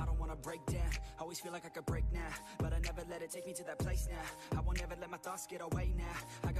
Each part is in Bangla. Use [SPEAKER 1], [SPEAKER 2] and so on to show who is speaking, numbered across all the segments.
[SPEAKER 1] I don't wanna break down. Always feel like I could break now, but I never let it take me to that place now. I won't ever let my thoughts get away now. I got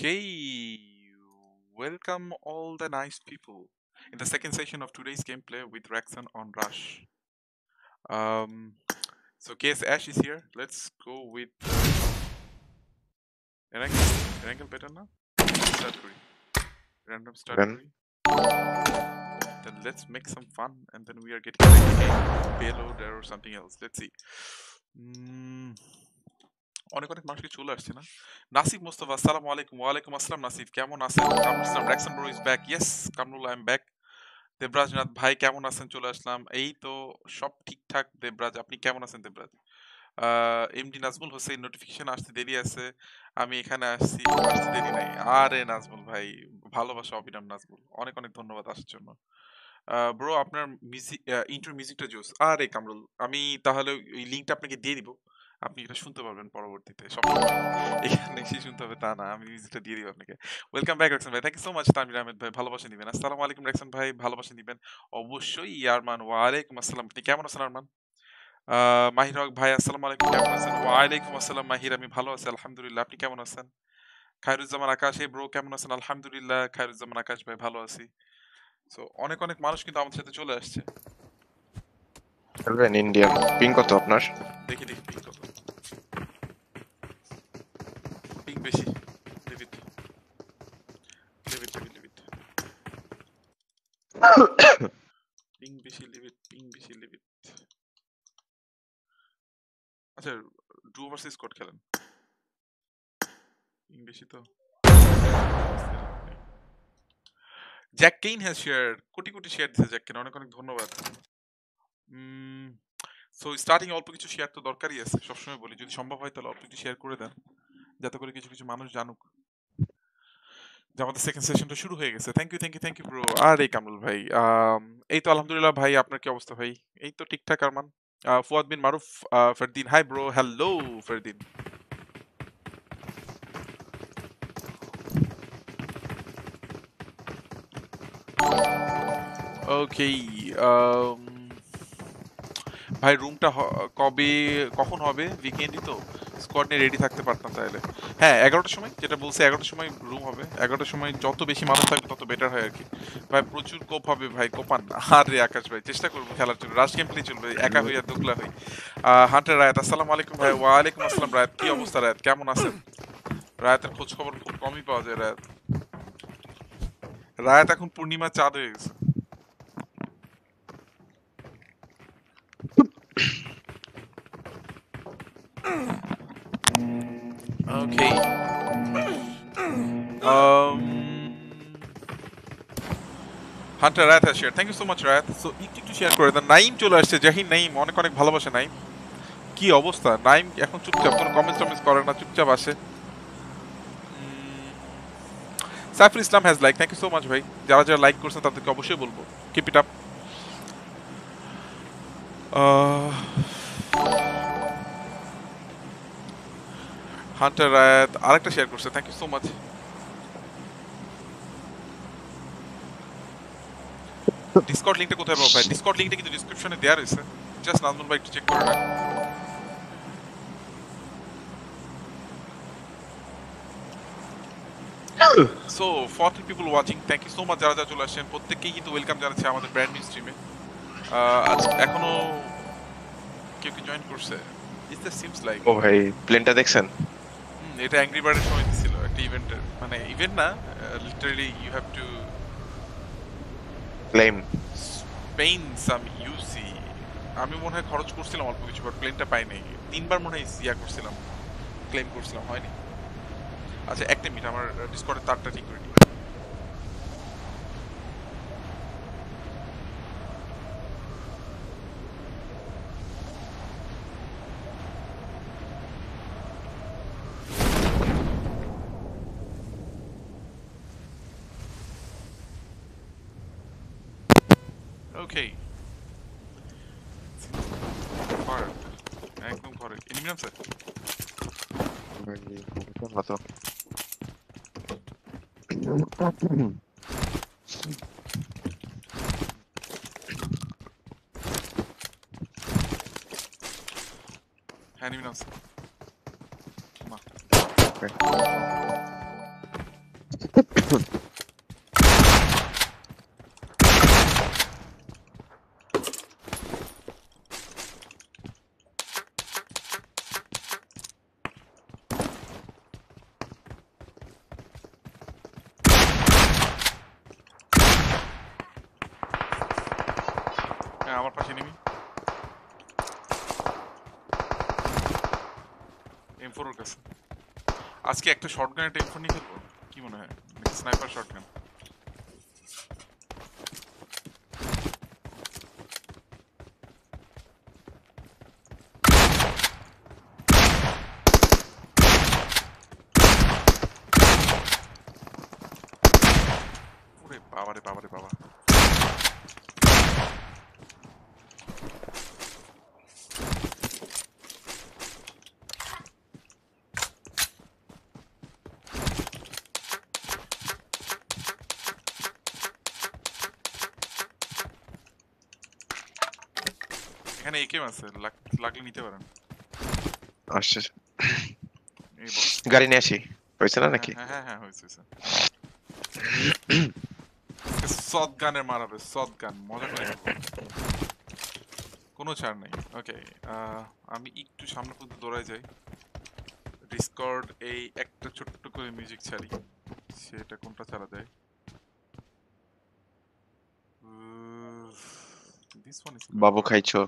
[SPEAKER 2] Okay, welcome all the nice people in the second session of today's gameplay with Raxxon on Rush. Um, so case Ash is here, let's go with Can I can I get better now? Start. Random start.
[SPEAKER 3] Then
[SPEAKER 2] let's make some fun and then we are getting like a payload or something else, let's see. Mm. অনেক অনেক মানুষকে চলে আসছে না? নাসিব মোস্তফা, আসসালামু আলাইকুম। ওয়ালাইকুম আসসালাম, নাসিব। কেমন আছেন? Kamrul Islam র্যাকসন bro is back yes Kamrul I am back Devraj Nath ভাই, কেমন আছেন? চলে আসলাম। এই তো সব ঠিকঠাক, দেবরাজ। আপনি কেমন আছেন, দেবরাজ? এমডি নাজমুল হোসেন নোটিফিকেশন আসতে দেরি আছে। আমি এখানে আসছি। আসতে দেরি নাই। আরে নাজমুল ভাই, ভালোবাসা অবিরাম নাজমুল। অনেক অনেক ধন্যবাদ আসার জন্য। ব্রো আপনার মিউজিক ইন্ট্রো মিউজিকটা জোস। আরে কামরুল, আমি তাহলে ওই লিঙ্কটা আপনাকে দিয়ে দিব। আপনি এটা শুনতে পারবেন পরবর্তীতে সব এখানে এসে শুনতে হবে তা না, আমি মিউজিকটা দিয়ে দিব আপনাকে। ওয়েলকাম ব্যাক রাকসান ভাই। Thank you so much Tanvir Ahmed ভাই। ভালোবাসা দিবেন আসসালামু আলাইকুম রাকসান ভাই। ভালোবাসা দিবেন অবশ্যই, ইয়ারমান, ওয়ালাইকুম আসসালাম। আপনি কেমন আছেন আরমান মাহির হক ভাই, আসসালামু আলাইকুম। কেমন আছেন? ওয়ালাইকুম আসসালাম, মাহির। আমি ভালো আছি, আলহামদুলিল্লাহ। আপনি কেমন আছেন? খায়রুজ্জামান আকাশ এই ব্রো কেমন আছেন? আলহামদুলিল্লাহ, খায়রুজ্জামান আকাশ ভাই, ভালো আছি। সো অনেক অনেক মানুষ কিন্তু আমাদের সাথে চলে আসছে।
[SPEAKER 3] খেলবেন ইন্ডিয়ান। পিং কত আপনার?
[SPEAKER 2] দেখি দেখি পিং কত। পিং বেশি। লিভিট লিভিট লিভিট লিভিট পিং বেশি লিভিট পিং বেশি লিভিট আচ্ছা ডু ভার্সেস স্কট খেলেন। পিং বেশি তো। Jack Kane has share crore crore share দিয়েছে জ্যাক কেইন অনেক অনেক ধন্যবাদ। সো স্টার্টিং অল্প কিছু শেয়ার তো দরকারই আছে, সবসময় বলি। যদি সম্ভব হয় তাহলে অল্প কিছু শেয়ার করে দেন, যাতে করে কিছু কিছু মানুষ জানুক যে আমাদের সেকেন্ড সেশনটা শুরু হয়ে গেছে। Thank you thank you thank you bro আর এই কামরুল ভাই এই তো আলহামদুলিল্লাহ ভাই, আপনার কি অবস্থা ভাই? এই তো ঠিকঠাক, Arman. Fuad Bin Maruf Fardin. Hi bro hello Fardin. Okay ভাই রুমটা কবে, কখন হবে? উইকেন্ডই তো। স্কোয়াড নিয়ে রেডি থাকতে পারতাম তাহলে। হ্যাঁ এগারোটার সময়, যেটা বলছে, এগারোটার সময় রুম হবে। এগারোটার সময় যত বেশি মানুষ থাকবে, তত বেটার হয় আর কি। ভাই, প্রচুর কোপ হবে, ভাই, কোপান। আর রে আকাশ ভাই, চেষ্টা করব খেলার জন্য। রাশ গেম প্লে চলবে, একা হই আর দোকলা হই হান্টার রায়াত, আসসালামু আলাইকুম ভাই। ওয়ালাইকুম আসসালাম, রায়াত। কি অবস্থা, রায়াত? কেমন আছেন? রায়াতের খোঁজ খবর খুব কমই পাওয়া যায়, রায়াত। রায়াত, এখন পূর্ণিমা চাঁদ হয়ে গেছে। Okay. Um, Hunter Rayat has shared. Thank you so much so একটু একটু শেয়ার করে দেন। নাইম চলে আসছে। জাহিন নাইম অনেক অনেক ভালোবাসে নাইম কি অবস্থা? নাইম এখন চুপচাপ কোনো কমেন্টস টমেন্টস করে না চুপচাপ আসে। Saiful Islam has like thank you so much ভাই। যারা যারা লাইক করছেন তাদেরকে অবশ্যই বলব। Keep it up Hunter Rayat আরেকটা শেয়ার করছে thank you so much Discord লিংকটা কোথায় পাবো ভাই? ডিসকর্ড লিংকটা কিন্তু ডেসক্রিপশনে দেওয়া রয়েছে। জাস্ট নাজমুল ভাই একটু চেক করে নেন। So for three people watching thank you so much যারা যারা চলে আসছেন, প্রত্যেককেই কিন্তু ওয়েলকাম জানাচ্ছি আমাদের ব্র্যান্ড নিউ স্ট্রিমে এখনও কেউ কি জয়েন করছে? ইজ দ্য সিমস লাইক
[SPEAKER 3] ও ভাই প্লেনটা দেখছেন?
[SPEAKER 2] এটা অ্যাংরি বার্ডের সময় ছিল একটা ইভেন্টের মানে ইভেন্ট না literally you have to
[SPEAKER 3] claim
[SPEAKER 2] spin some UC আমি মনে হয় খরচ করছিলাম অল্প কিছু বাট প্লেনটা পাই নাই। তিনবার মনে হয় ইয়া করছিলাম ক্লেম করছিলাম হয়নি। আচ্ছা একটা মিনিট আমার ডিসকর্ডের তারটা ঠিক করে নিই ওকে ফার্ক একদম ফার্ক এনিমি নাম স্যার
[SPEAKER 3] মতো
[SPEAKER 2] হ্যাঁ এনিমি নাম স্যার মা কাছে। আজকে একটা শর্ট গানের এম ফোর নিয়ে খেলব। কি মনে হয়? স্নাইপার শর্টগান ওরে বাবা রে বাবা রে বাবা এখানে একেম আছে লাগলে নিতে পারেন। box
[SPEAKER 3] গাড়ি নিয়ে আসি। হয়েছে না নাকি?
[SPEAKER 2] হ্যাঁ হ্যাঁ হ্যাঁ হয়েছে হয়েছে। সৎ গানের মারাবে সৎ গান মজা করে কোনো ছাড় নেই। ওকে আমি একটু সামনে পর্যন্ত দৌড়ায় যাই। ডিসকর্ড এই একটা ছোট্ট করে মিউজিক ছাড়ি। সেটা কোনটা ছাড়া ওয়ান
[SPEAKER 3] বাবু খাইছো।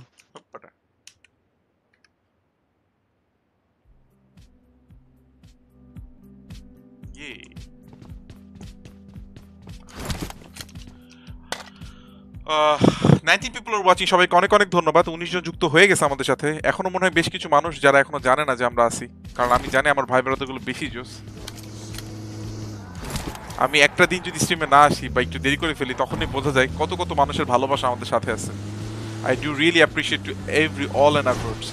[SPEAKER 2] নাইনটিন পিপল আর ওয়াচিং সবাইকে অনেক অনেক ধন্যবাদ। উনিশ জন যুক্ত হয়ে গেছে আমাদের সাথে। এখনও মনে হয় বেশ কিছু মানুষ যারা এখনও জানে না যে আমরা আছি। কারণ আমি জানি আমার ভাই ব্রাদারগুলো বেশি জোস। আমি একটা দিন যদি স্ট্রিমে না আসি বা একটু দেরি করে ফেলি, তখনই বোঝা যায় কত কত মানুষের ভালোবাসা আমাদের সাথে আছে। I do really appreciate to every all and efforts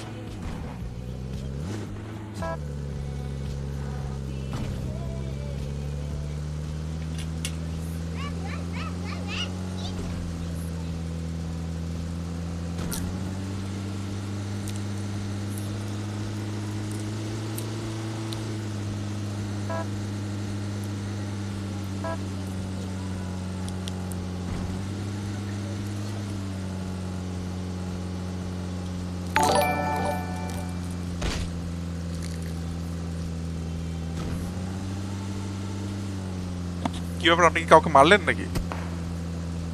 [SPEAKER 2] কি ব্যাপার আপনি কি কাউকে মারলেন নাকি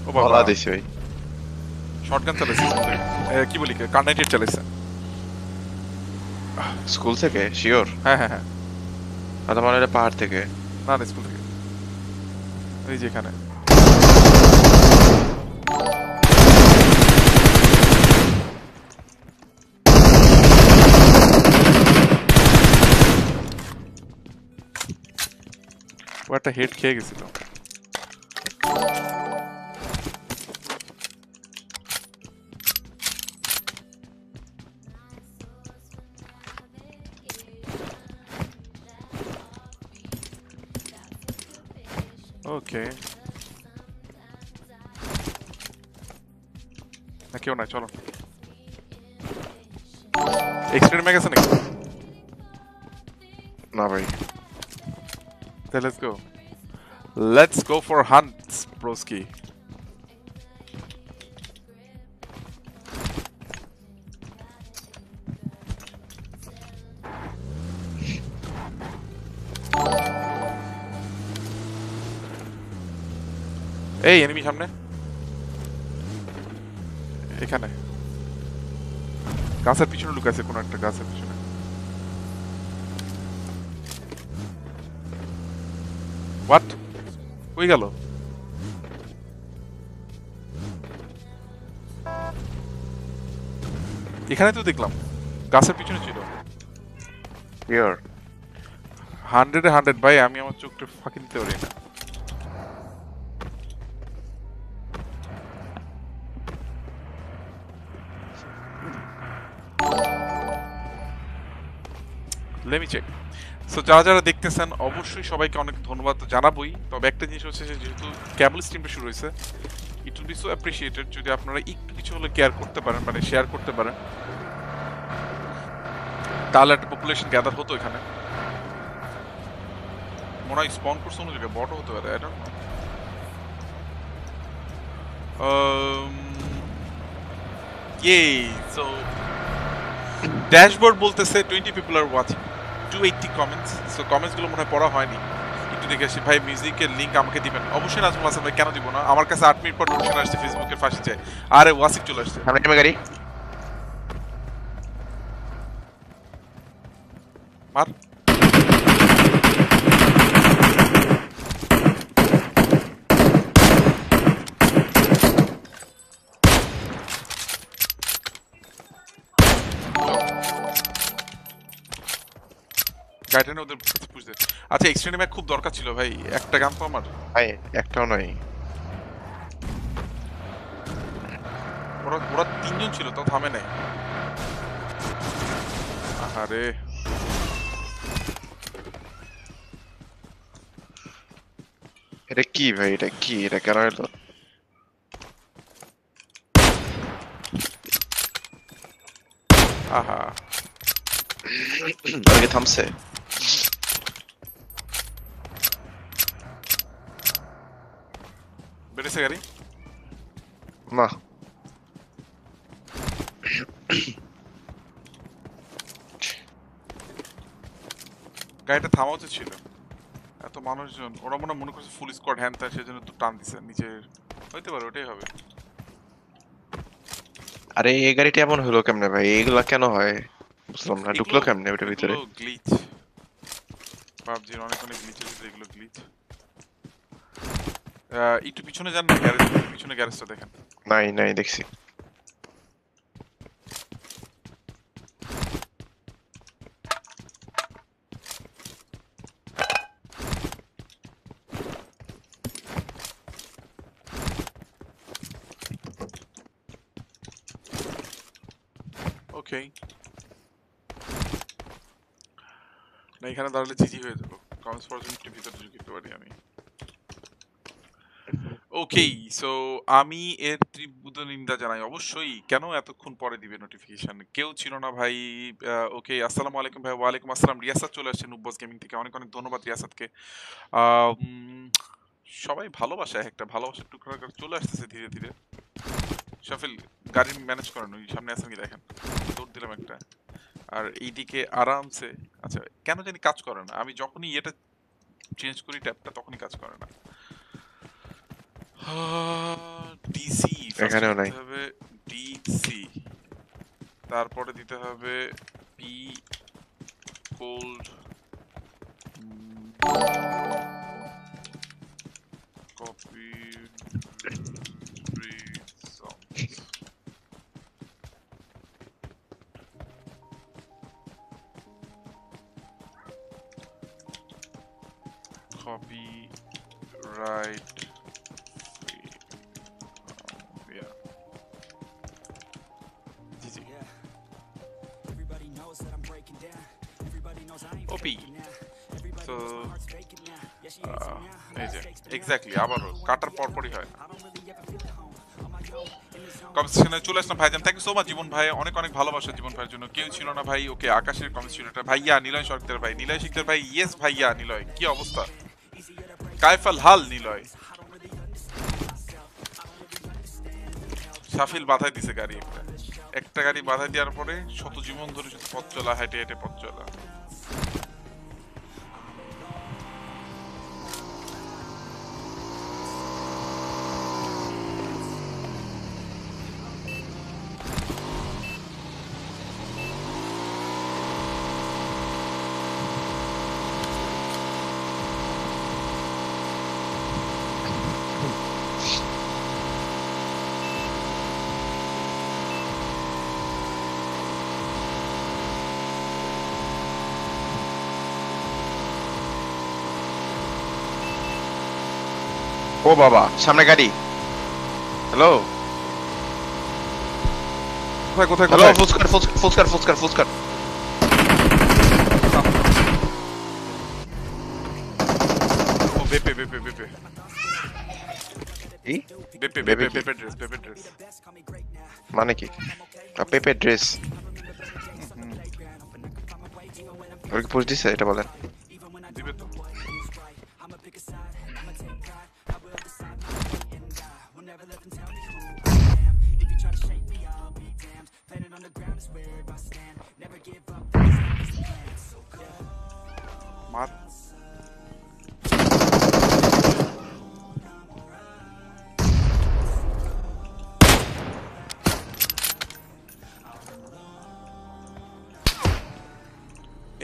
[SPEAKER 2] ও বাবা
[SPEAKER 3] বলা দিছি ভাই
[SPEAKER 2] শটগান চালাইছে কি বলি কার্নাইটেড চালাইছে
[SPEAKER 3] স্কুল থেকে শিওর
[SPEAKER 2] হ্যাঁ হ্যাঁ হ্যাঁ
[SPEAKER 3] আর তোমার এটা পাহাড় থেকে
[SPEAKER 2] না না স্কুল থেকে এই যে এখানে ও একটা হেড খেয়ে গেছিল Let's go for hunts, broski. এই এনিমি সামনে। এখানে। গাছের পিছনে লুকাছে কোন একটা গাছের পিছনে। হোয়াট কই গেল? এখানে তো দেখলাম গাছের পিছনে ছিল।
[SPEAKER 3] শিওর
[SPEAKER 2] হান্ড্রেডে হান্ড্রেড ভাই আমি আমার চোখটা ফাঁকি দিতে পারি না। লেমি চেক সো যারা যারা দেখতেছেন, অবশ্যই সবাইকে অনেক ধন্যবাদ জানাবোই। তবে একটা জিনিস হচ্ছে যে, যেহেতু ক্যাবল স্ট্রিমটা শুরু হয়েছে it will be so appreciated যদি আপনারা একটু কিছু হলে কেয়ার করতে পারেন মানে শেয়ার করতে পারেন। তাহলে একটা পপুলেশন গ্যাদার হতো এখানে। মনে হয় স্পন করছে অন্য জায়গায় বড় হতে পারে নো Yay! So ড্যাশবোর্ড বলতেছে twenty people are watching comments so কমেন্টসগুলো মনে হয় পড়া হয়নি। একটু দেখে আসি, ভাই মিউজিকের লিঙ্ক আমাকে দিবেন। অবশ্যই নাজমুল হাসান ভাই কেন দিব না? আমার কাছে আট মিনিট পর নোটিফিকেশন আসছে ফেসবুকের ফাঁসি চাই। আরে ওয়াসিক চলে আসছে।
[SPEAKER 3] সামনে গাড়ি।
[SPEAKER 2] আচ্ছা এক্সটেন্ড ম্যাক খুব দরকার ছিল ভাই একটা গান তো আমার।
[SPEAKER 3] ভাই একটাও নয়।
[SPEAKER 2] ওরা ওরা তিনজন ছিল তাও থামে নাই। আহারে।
[SPEAKER 3] এটা কি ভাই এটা কি? এটা কেন এলো?
[SPEAKER 2] আহা।
[SPEAKER 3] অনেকে থামছে।
[SPEAKER 2] গাড়ি?
[SPEAKER 3] না।
[SPEAKER 2] গাড়িটা থামা উচিত ছিল। এত মানুষজন ওরা মনে মনে করছে ফুল স্কোয়াড হ্যান ত্যান সেজন্য তো টান দিছে নিচে হইতে পারে ওটাই হবে।
[SPEAKER 3] আরে এই গাড়িটা এমন হলো কেমনে ভাই? এগুলা কেন হয়? বুঝলাম না ঢুকলো কেমনে ওটার ভিতরে?
[SPEAKER 2] গ্লিচ পাবজির অনেক অনেক গ্লিচ এগুলো গ্লিচ একটু পিছনে যান না গ্যারেজ পিছনে গ্যারেজটা দেখেন।
[SPEAKER 3] নাই নাই দেখছি।
[SPEAKER 2] ওকে না এখানে দাঁড়ালে জিজি হয়ে যাব। কমেন্টস পড়ার জন্য ভিতরে ঢুকে দিতে পারি আমি। ওকে সো আমি এর তীব্র নিন্দা জানাই অবশ্যই। কেন এতক্ষণ পরে দিবে নোটিফিকেশন কেউ ছিল না ভাই। ওকে আসসালামু আলাইকুম ভাই, ওয়ালাইকুম আসসালাম। রিয়াসাত চলে আসছে নুব্বস গেমিং থেকে। অনেক অনেক ধন্যবাদ রিয়াসাতকে সবাই ভালোবাসা, একটা ভালোবাসার টুকরা চলে আসতেছে ধীরে ধীরে। শাফিল, গাড়ি ম্যানেজ করেন, ওই সামনে আছেন কি দেখেন? দৌড় দিলাম একটা। আর এইদিকে আরামসে আচ্ছা কেন জানি কাজ করে না। আমি যখনই এটা চেঞ্জ করি ট্যাবটা তখনই কাজ করে না। ডিসি
[SPEAKER 3] এখানেও নাই।
[SPEAKER 2] হবে ডিসি তারপরে দিতে হবে P cold copy
[SPEAKER 1] copy feel at home. On my own, in the zone.
[SPEAKER 2] Comment সেকশনে চলে আসলাম ভাইজান থ্যাংক ইউ সো মাচ জীবন ভাই অনেক অনেক ভালোবাসা জীবন ভাইয়ের জন্য। কেউ ছিল না ভাই ওকে আকাশের কমেন্ট ছিল এটা ভাইয়া নিলয় সরকার ভাই নিলয় শিকদার ভাই ইয়েস ভাইয়া নিলয় কি অবস্থা? কাইফাল হাল নিলয়। সাফিল বাধাই দিছে গাড়ি একটা। একটা গাড়ি বাধাই দেওয়ার পরে শত জীবন ধরে শুধু পথ চলা হেঁটে হেঁটে পথ চলা
[SPEAKER 3] ও বাবা সামনে গাড়ি। হ্যালো
[SPEAKER 2] কোথায় কোথায়
[SPEAKER 3] হ্যালো ফুচকার ফুচকার ফুচকার ফুচকার ফুচকার।
[SPEAKER 2] ও বেপে বেপে বেপে। বেপে
[SPEAKER 3] বেপে?
[SPEAKER 2] বেপে ড্রেস বেপে ড্রেস
[SPEAKER 3] মানে কি? পেপে ড্রেস ওর কি পোস্ট দিছে? এটা বলেন।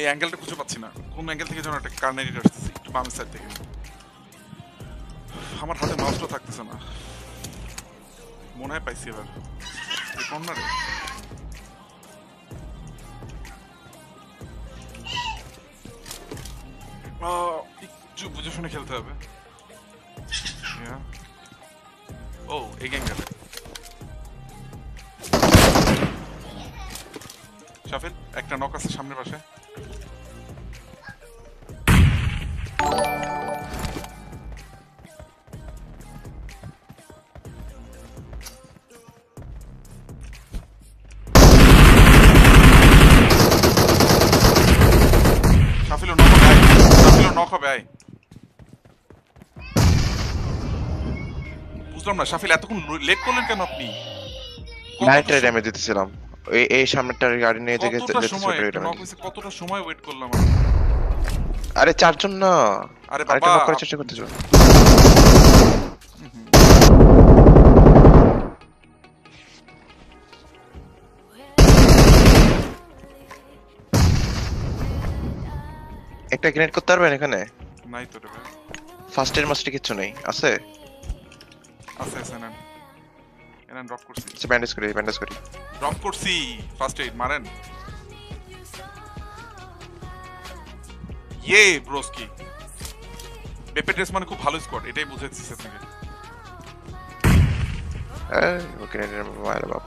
[SPEAKER 2] এই অ্যাঙ্গেলটা খুঁজে পাচ্ছি না। কোন অ্যাঙ্গেল থেকে যেন একটা কার্নারি আসতেছে, একটু বামের সাইড থেকে। আমার হাতে মাউসটা থাকতেছে না। মনে হয় পাইছি এবার। এই কর্নারে একটু বুঝে শুনে খেলতে হবে. ও, এই গ্যাঙ্গারে শাফিল, একটা নক আছে সামনের পাশে। বুঝলাম না শাফিল এতক্ষণ লেট করলেন কেন আপনি?
[SPEAKER 3] নাইটটা ড্যামে দিতেছিলাম। এই এই সামনেটার গাড়ি নিয়ে
[SPEAKER 2] যেতে
[SPEAKER 3] যেতে
[SPEAKER 2] মানে। কতটা সময় ওয়েট করলাম আমি?
[SPEAKER 3] আরে চারজন না।
[SPEAKER 2] আরে বাবা।
[SPEAKER 3] নক করার চেষ্টা করতেছো? একটা গ্রেনেড করতে পারবেন এখানে?
[SPEAKER 2] নাই তো রে ভাই।
[SPEAKER 3] ফার্স্ট এর মাস্টার কিচ্ছু নেই। আছে?
[SPEAKER 2] আছে আছে নেন। এনান ড্রপ করছি।
[SPEAKER 3] আচ্ছা ব্যান্ডেজ করি ব্যান্ডেজ করি।
[SPEAKER 2] ড্রপ করছি। ফার্স্ট এইড মারেন। ইয়ে ব্রোস্কি বেপে ড্রেস মানে খুব ভালো স্কোয়াড এটাই বুঝাচ্ছি আপনাকে।
[SPEAKER 3] এই, ও গ্রেনেডের মায়ের বাপ।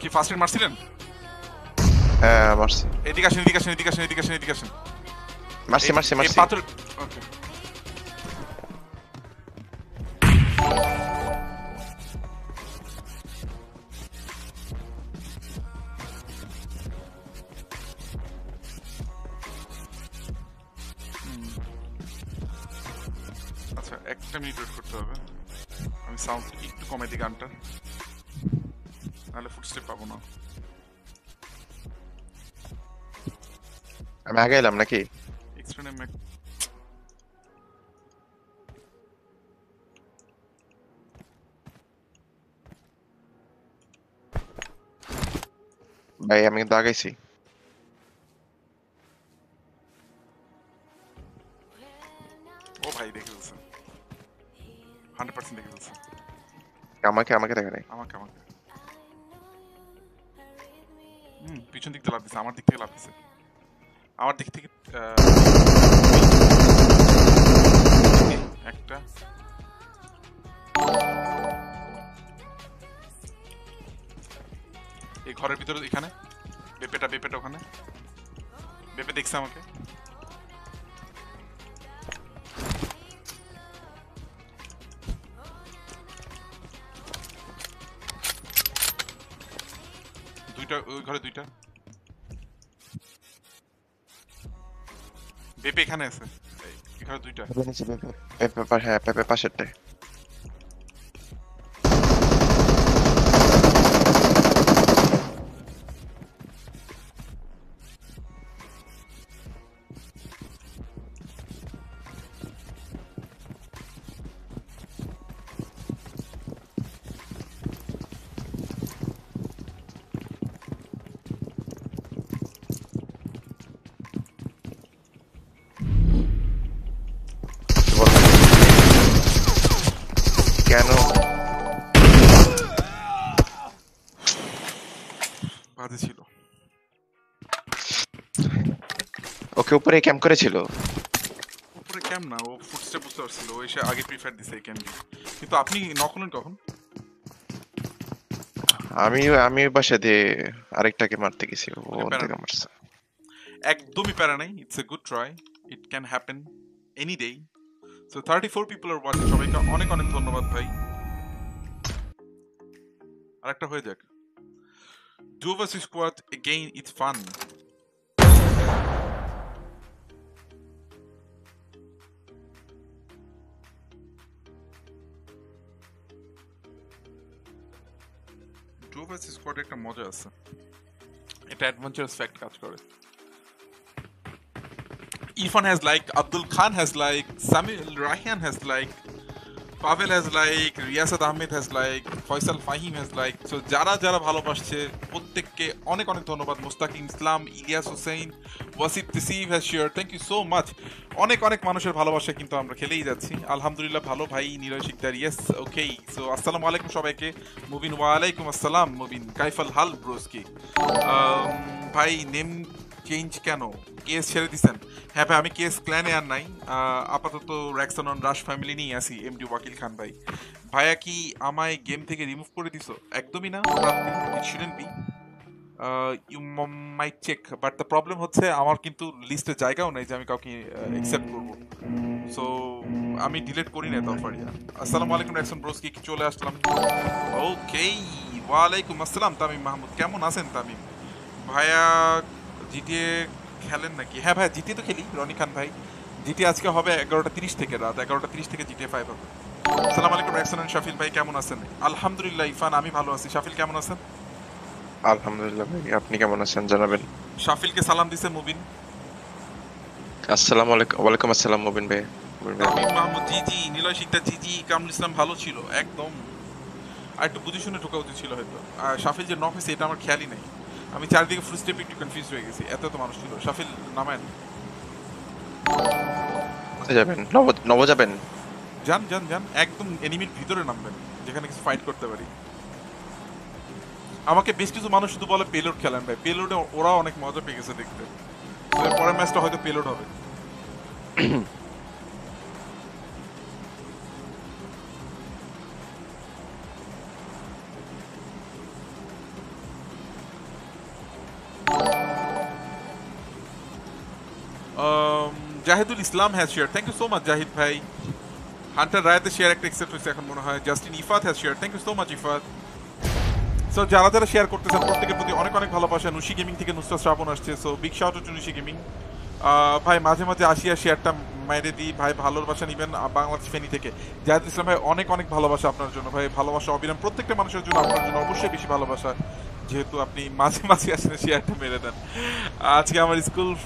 [SPEAKER 2] কি ফার্স্ট এইড মারছিলেন?
[SPEAKER 3] হ্যাঁ মারছি।
[SPEAKER 2] এদিকে আসেন এদিকে আসেন এদিকে আসেন এদিকে আসেন এদিকে আসেন।
[SPEAKER 3] মারছি মারছি মারছি।
[SPEAKER 2] পাথর ওকে। হবে আমি সাউন্ড একটু কমে দিই গানটা নাহলে ফুটস্টেপ পাবো না
[SPEAKER 3] আমি আগে এলাম নাকি
[SPEAKER 2] এক্সট্রা নেম
[SPEAKER 3] ভাই আমি কিন্তু আগাইছি
[SPEAKER 2] ও ভাই দেখে ফেলছে হান্ড্রেড পার্সেন্ট দেখে ফেলছে।
[SPEAKER 3] আমাকে আমাকে দেখা নাই।
[SPEAKER 2] আমাকে আমাকে। হুম পিছন দিক থেকে লাভ দিছে আমার দিক থেকে লাভ দিছে। আমার দিক থেকে একটা। এই ঘরের ভিতরে এখানে? বেপেটা বেপেটা ওখানে? বেপে দেখছে আমাকে। দুইটা ওই ঘরে দুইটা। বেপে এখানে আছে। এই, ঘরে দুইটা।
[SPEAKER 3] বেপে। হ্যাঁ পেপে পাশেরটায়। উপরে ক্যাম্প করেছিল।
[SPEAKER 2] উপরে ক্যাম্প না ও ফুটস্টেপ বুঝতে পারছিল ও এসে আগে প্রিফার দিছে ক্যাম্প কিন্তু আপনি নক হলেন কখন?
[SPEAKER 3] আমি আমি বাসা দিয়ে আরেকটাকে মারতে গেছি ও থেকে মারছে।
[SPEAKER 2] একদমই প্যারা নাই it's a good try it can happen any day so thirty four people are watching সবাইকে অনেক অনেক ধন্যবাদ ভাই। আরেকটা হয়ে যাক। Duo versus squad again it's fun duo versus squad একটা মজা আছে এটা অ্যাডভেঞ্চারাস ফ্যাক্ট কাজ করে Irfan has liked, Abdul Khan has liked, Samuel Rahian has liked, Pavel has liked, Riyasat Ahmed has liked, Faisal Fahim has liked. So যারা যারা ভালোবাসছে প্রত্যেককে অনেক অনেক ধন্যবাদ। Mustakim Islam Ilias Hossain Wasif Tisif has share thank you so much অনেক অনেক মানুষের ভালোবাসা কিন্তু আমরা খেলেই যাচ্ছি। আলহামদুলিল্লাহ ভালো ভাই Niroy Sikdar yes okay so আসসালামু আলাইকুম সবাইকে। মুবিন ওয়ালাইকুম আসসালাম মুবিন কাইফাল হাল ব্রোসকি ভাই নেম চেঞ্জ কেন? কেস ছেড়ে দিছেন। হ্যাঁ ভাই, আমি কেস ক্ল্যানে আর নাই। আপাতত র্যাকসন অন রাশ ফ্যামিলি নিয়ে আসি এমডি ওয়াকিল খান ভাই। ভাইয়া কি আমায় গেম থেকে রিমুভ করে দিছো? একদমই না it shouldn't be you might check but the problem হচ্ছে আমার কিন্তু লিস্টে জায়গাও নেই যে আমি কাউকে অ্যাকসেপ্ট করব। সো আমি ডিলিট করি না তফারিয়া আসসালামু আলাইকুম র্যাকসন ব্রোসকি কি চলে আসলাম? ওকে ওয়ালাইকুম আসসালাম তামিম মাহমুদ। কেমন আছেন তামিম? ভাইয়া জিটিএ খেলেন নাকি? হ্যাঁ ভাই জিটি তো খেলি রনি খান ভাই। জিটি আজকে হবে এগারোটা তিরিশ থেকে রাত এগারোটা তিরিশ থেকে জিটি ফাইভ হবে। সালাম আলাইকুম এক্সেলেন্ট শাফিল ভাই কেমন আছেন? আলহামদুলিল্লাহ ইরফান আমি ভালো আছি। শাফিল কেমন আছেন?
[SPEAKER 3] আলহামদুলিল্লাহ ভাই আপনি কেমন আছেন জানাবেন?
[SPEAKER 2] শাফিলকে সালাম দিছে মুবিন।
[SPEAKER 3] আসসালামু আলাইকুম ওয়ালাইকুম আসসালাম মুবিন ভাই। মুবিন
[SPEAKER 2] মাহমুদ জি জি নিলয় শিকদার জি জি কামরুল ইসলাম ভালো ছিল একদম। আর একটু বুঝে শুনে ঢোকা উচিত ছিল হয়তো। আর শাফিল যে নক হয়েছে এটা আমার খেয়ালই নেই। আমি চারদিকে ফুল স্টেপ একটু কনফিউজ হয়ে গেছি। এত তো মানুষ ছিল। শাফিল নামেন।
[SPEAKER 3] কোথায় যাবেন? নব নব যাবেন?
[SPEAKER 2] যান যান যান। একদম এনিমির ভিতরে নামবেন যেখানে কিছু ফাইট করতে পারি। আমাকে বেশ কিছু মানুষ শুধু বলে পেলোড খেলেন ভাই। পেলোডে ওরা অনেক মজা পেয়ে গেছে দেখতে। পরের ম্যাচটা হয়তো পেলোড হবে। Zahidul Islam has share thank you so much Zahid ভাই। হান্টার রায়তে শেয়ার একটা অ্যাকসেপ্ট হয়েছে এখন মনে হয়। Justin Ifat has share thank you so much Ifat. So যারা যারা শেয়ার করতেছেন প্রত্যেকের প্রতি অনেক অনেক ভালোবাসা। নুশি গেমিং থেকে নুসরাত শ্রাবণ আসছে। So big shout to Nushi gaming ভাই, মাঝে মাঝে আসিয়া শেয়ারটা মেরে দিই। ভাই, ভালোবাসা নিবেন বাংলাদেশ ফেনি থেকে। জাহিদুল ইসলাম ভাই, অনেক অনেক ভালোবাসা আপনার জন্য। ভাই, ভালোবাসা অবিরাম প্রত্যেকটা মানুষের জন্য, আপনার জন্য অবশ্যই বেশি ভালোবাসা। যেহেতু আপনি মাঝে মাঝে আসলে শেয়ারটা মেরে দেন। আজকে আমার স্কুল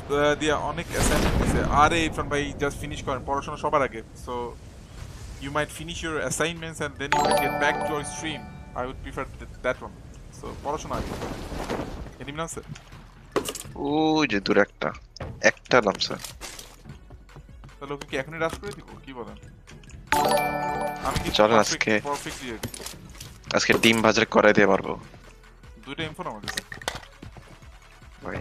[SPEAKER 2] দিয়ে অনেক অ্যাসাইনমেন্ট দিয়েছে আরে ইরফান ভাই জাস্ট ফিনিশ করেন পড়াশোনা সবার আগে। So you might your assignments and then you can get back to your stream. I would prefer th- that one. So, পড়াশোনা আগে। এনিমি আছে?
[SPEAKER 3] ওই যে দূর একটা। একটা নামছে
[SPEAKER 2] তাহলে ওকে কি এখনই রাশ করে দিব? কি বলেন? আমি কি
[SPEAKER 3] চলেন আজকে- আজকে ডিম ভাজার করাই দিয়ে মারবো।
[SPEAKER 2] দুইটা ইনফো আমার কাছে
[SPEAKER 3] ভাই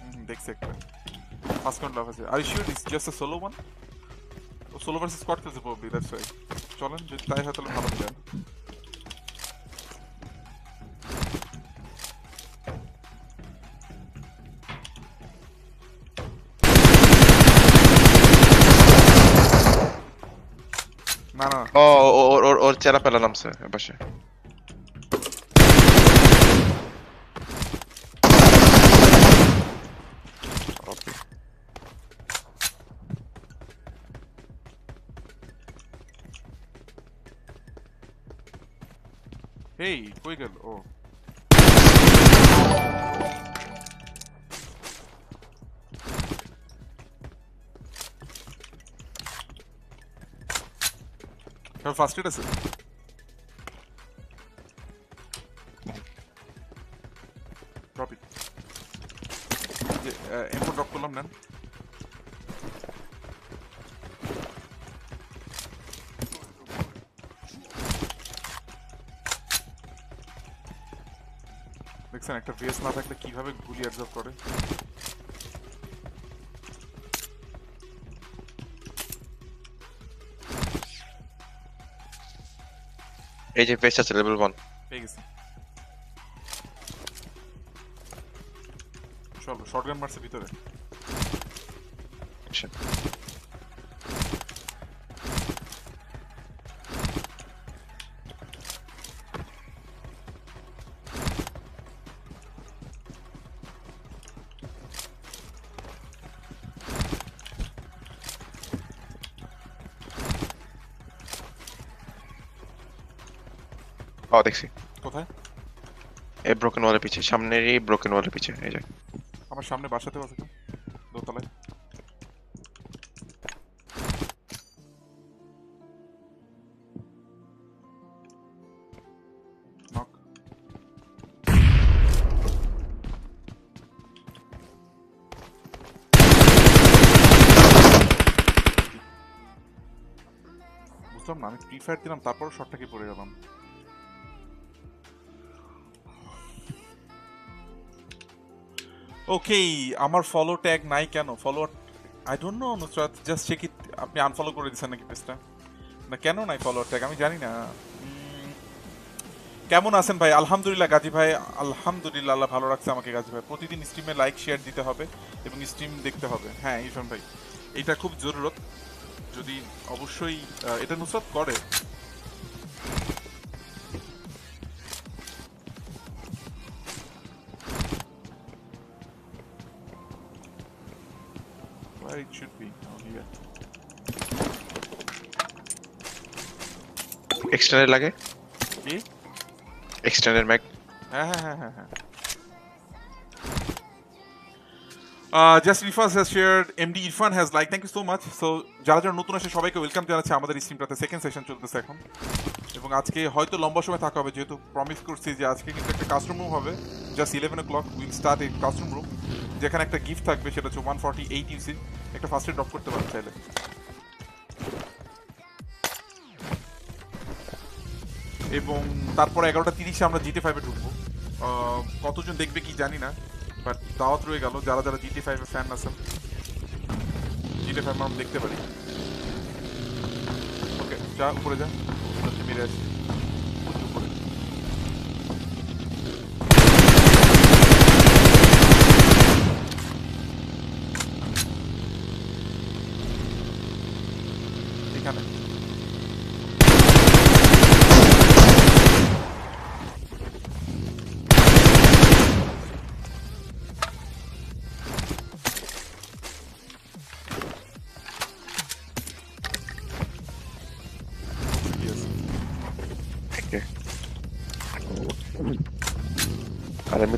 [SPEAKER 2] হুম, দেখছি একটা ফার্স্ট কাউন্ট লাভ আছে are you sure it's just a solo one O solo versus squad খেলছে প্রবলি দ্যাটস ওয়াই চলেন যদি তাই হয় তাহলে ভালো যায় না না
[SPEAKER 3] ও ও- ও- ওর ওর- ওর চেরা পেলা নামছে পাশে ওকে
[SPEAKER 2] ও ফার্স্ট এড আছে। ড্রপ ইট যে ড্রপ করলাম, নেন। দেখছেন, একটা ভেস না থাকলে কীভাবে গুলি অ্যাবজর্ব করে?
[SPEAKER 3] এই যে পেস্ট আছে লেভেল ওয়ান
[SPEAKER 2] পেয়ে গেছি। চলো শর্টগান মারছে ভিতরে।
[SPEAKER 3] ও দেখছি।
[SPEAKER 2] কোথায়?
[SPEAKER 3] এই ব্রোকেন ওয়ালের পিছে সামনেরই ব্রোকেন ওয়ালের পিছে এই যে।
[SPEAKER 2] আমার সামনে বাসাতেও আছে? দোতলায়? বুঝলাম না আমি ফ্রি ফায়ার দিলাম তারপর শটটাকে পড়ে গেলাম? ওকে আমার ফলো ট্যাগ নাই কেন? Follow I don't know Nusrat just check it আপনি আনফলো করে দিয়েছেন নাকি পেজটা না, কেন নাই ফলো ট্যাগ আমি জানি না। কেমন আছেন ভাই? আলহামদুলিল্লাহ, গাজী ভাই, আলহামদুলিল্লাহ, আল্লাহ ভালো রাখছে আমাকে, গাজী ভাই। প্রতিদিন স্ট্রিমে লাইক শেয়ার দিতে হবে এবং স্ট্রিম দেখতে হবে। হ্যাঁ ইরফান ভাই, এটা খুব জরুরত। যদি অবশ্যই এটা নুসরাত করে Where it should be. Oh, here.
[SPEAKER 3] Extended লাগে
[SPEAKER 2] কি?
[SPEAKER 3] এক্সটেন্ডেড ম্যাক
[SPEAKER 2] হ্যাঁ হ্যাঁ হ্যাঁ হ্যাঁ হ্যাঁ Uh, just Irfan has shared, MD Irfan has like, thank you so much. So, যারা যারা নতুন আসে সবাইকে ওয়েলকাম জানাচ্ছি আমাদের স্ট্রিমটাতে সেকেন্ড সেশন চলতেছে এখন এবং আজকে হয়তো লম্বা সময় থাকা হবে যেহেতু প্রমিস করছি যে আজকে কিন্তু একটা কাস্টম রুম হবে just eleven o'clock will start এই কাস্টম রুম যেখানে একটা গিফট থাকবে সেটা হচ্ছে ওয়ান ফর্টি এইট ইউসি একটা ফার্স্টে ড্রপ করতে পারেন চাইলে। এবং তারপর এগারোটা তিরিশে আমরা জিটি ফাইভে ঢুকবো। কতজন দেখবে কি জানি না বাট দাওয়াত রয়ে গেল, যারা যারা জিটি ফাইভের ফ্যান আছেন জিটি ফাইভ আমরা দেখতে পারি। ওকে যা, উপরে যা মেরে আসি।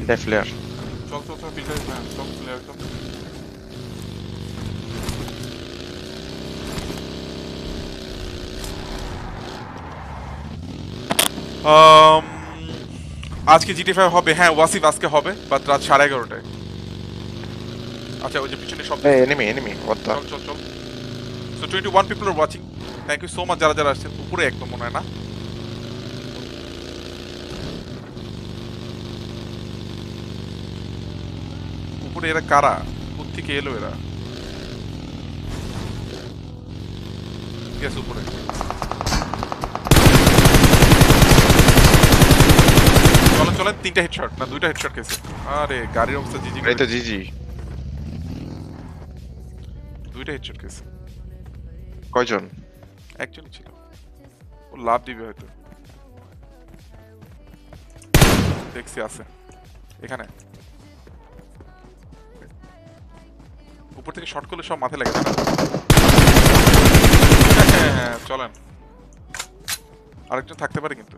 [SPEAKER 3] মিড ফ্লেয়ার
[SPEAKER 2] চল চল চল ফিল্টার হ্যাঁ চল প্লেয়ার চল Um, আজকে জিটি ফাইভ হবে। হ্যাঁ ওয়াসিফ আজকে হবে বাট রাত সাড়ে এগারোটায়। আচ্ছা ওই যে পিছনে সব
[SPEAKER 3] এনিমি এনিমি
[SPEAKER 2] চল চল চল। So twenty one people are watching thank you so much যারা যারা আসছেন। উপরে একদম মনে হয় না। উপরে এরা কারা? কোথেকে এলো এরা? গেছে উপরে। চলেন চলেন তিনটা হেডশট না দুইটা হেডশট গেছে আরে গাড়ির অবস্থা জিজি
[SPEAKER 3] এই তো জিজি।
[SPEAKER 2] দুইটা হেডশট গেছে
[SPEAKER 3] কয়জন?
[SPEAKER 2] একজনই ছিল। ও লাভ দিবে হয়তো। দেখছি আছে। এখানে। শর্ট করলে সব মাথায় লাগে যাবে। হ্যাঁ, চলেন। আরেকজন থাকতে পারে কিন্তু।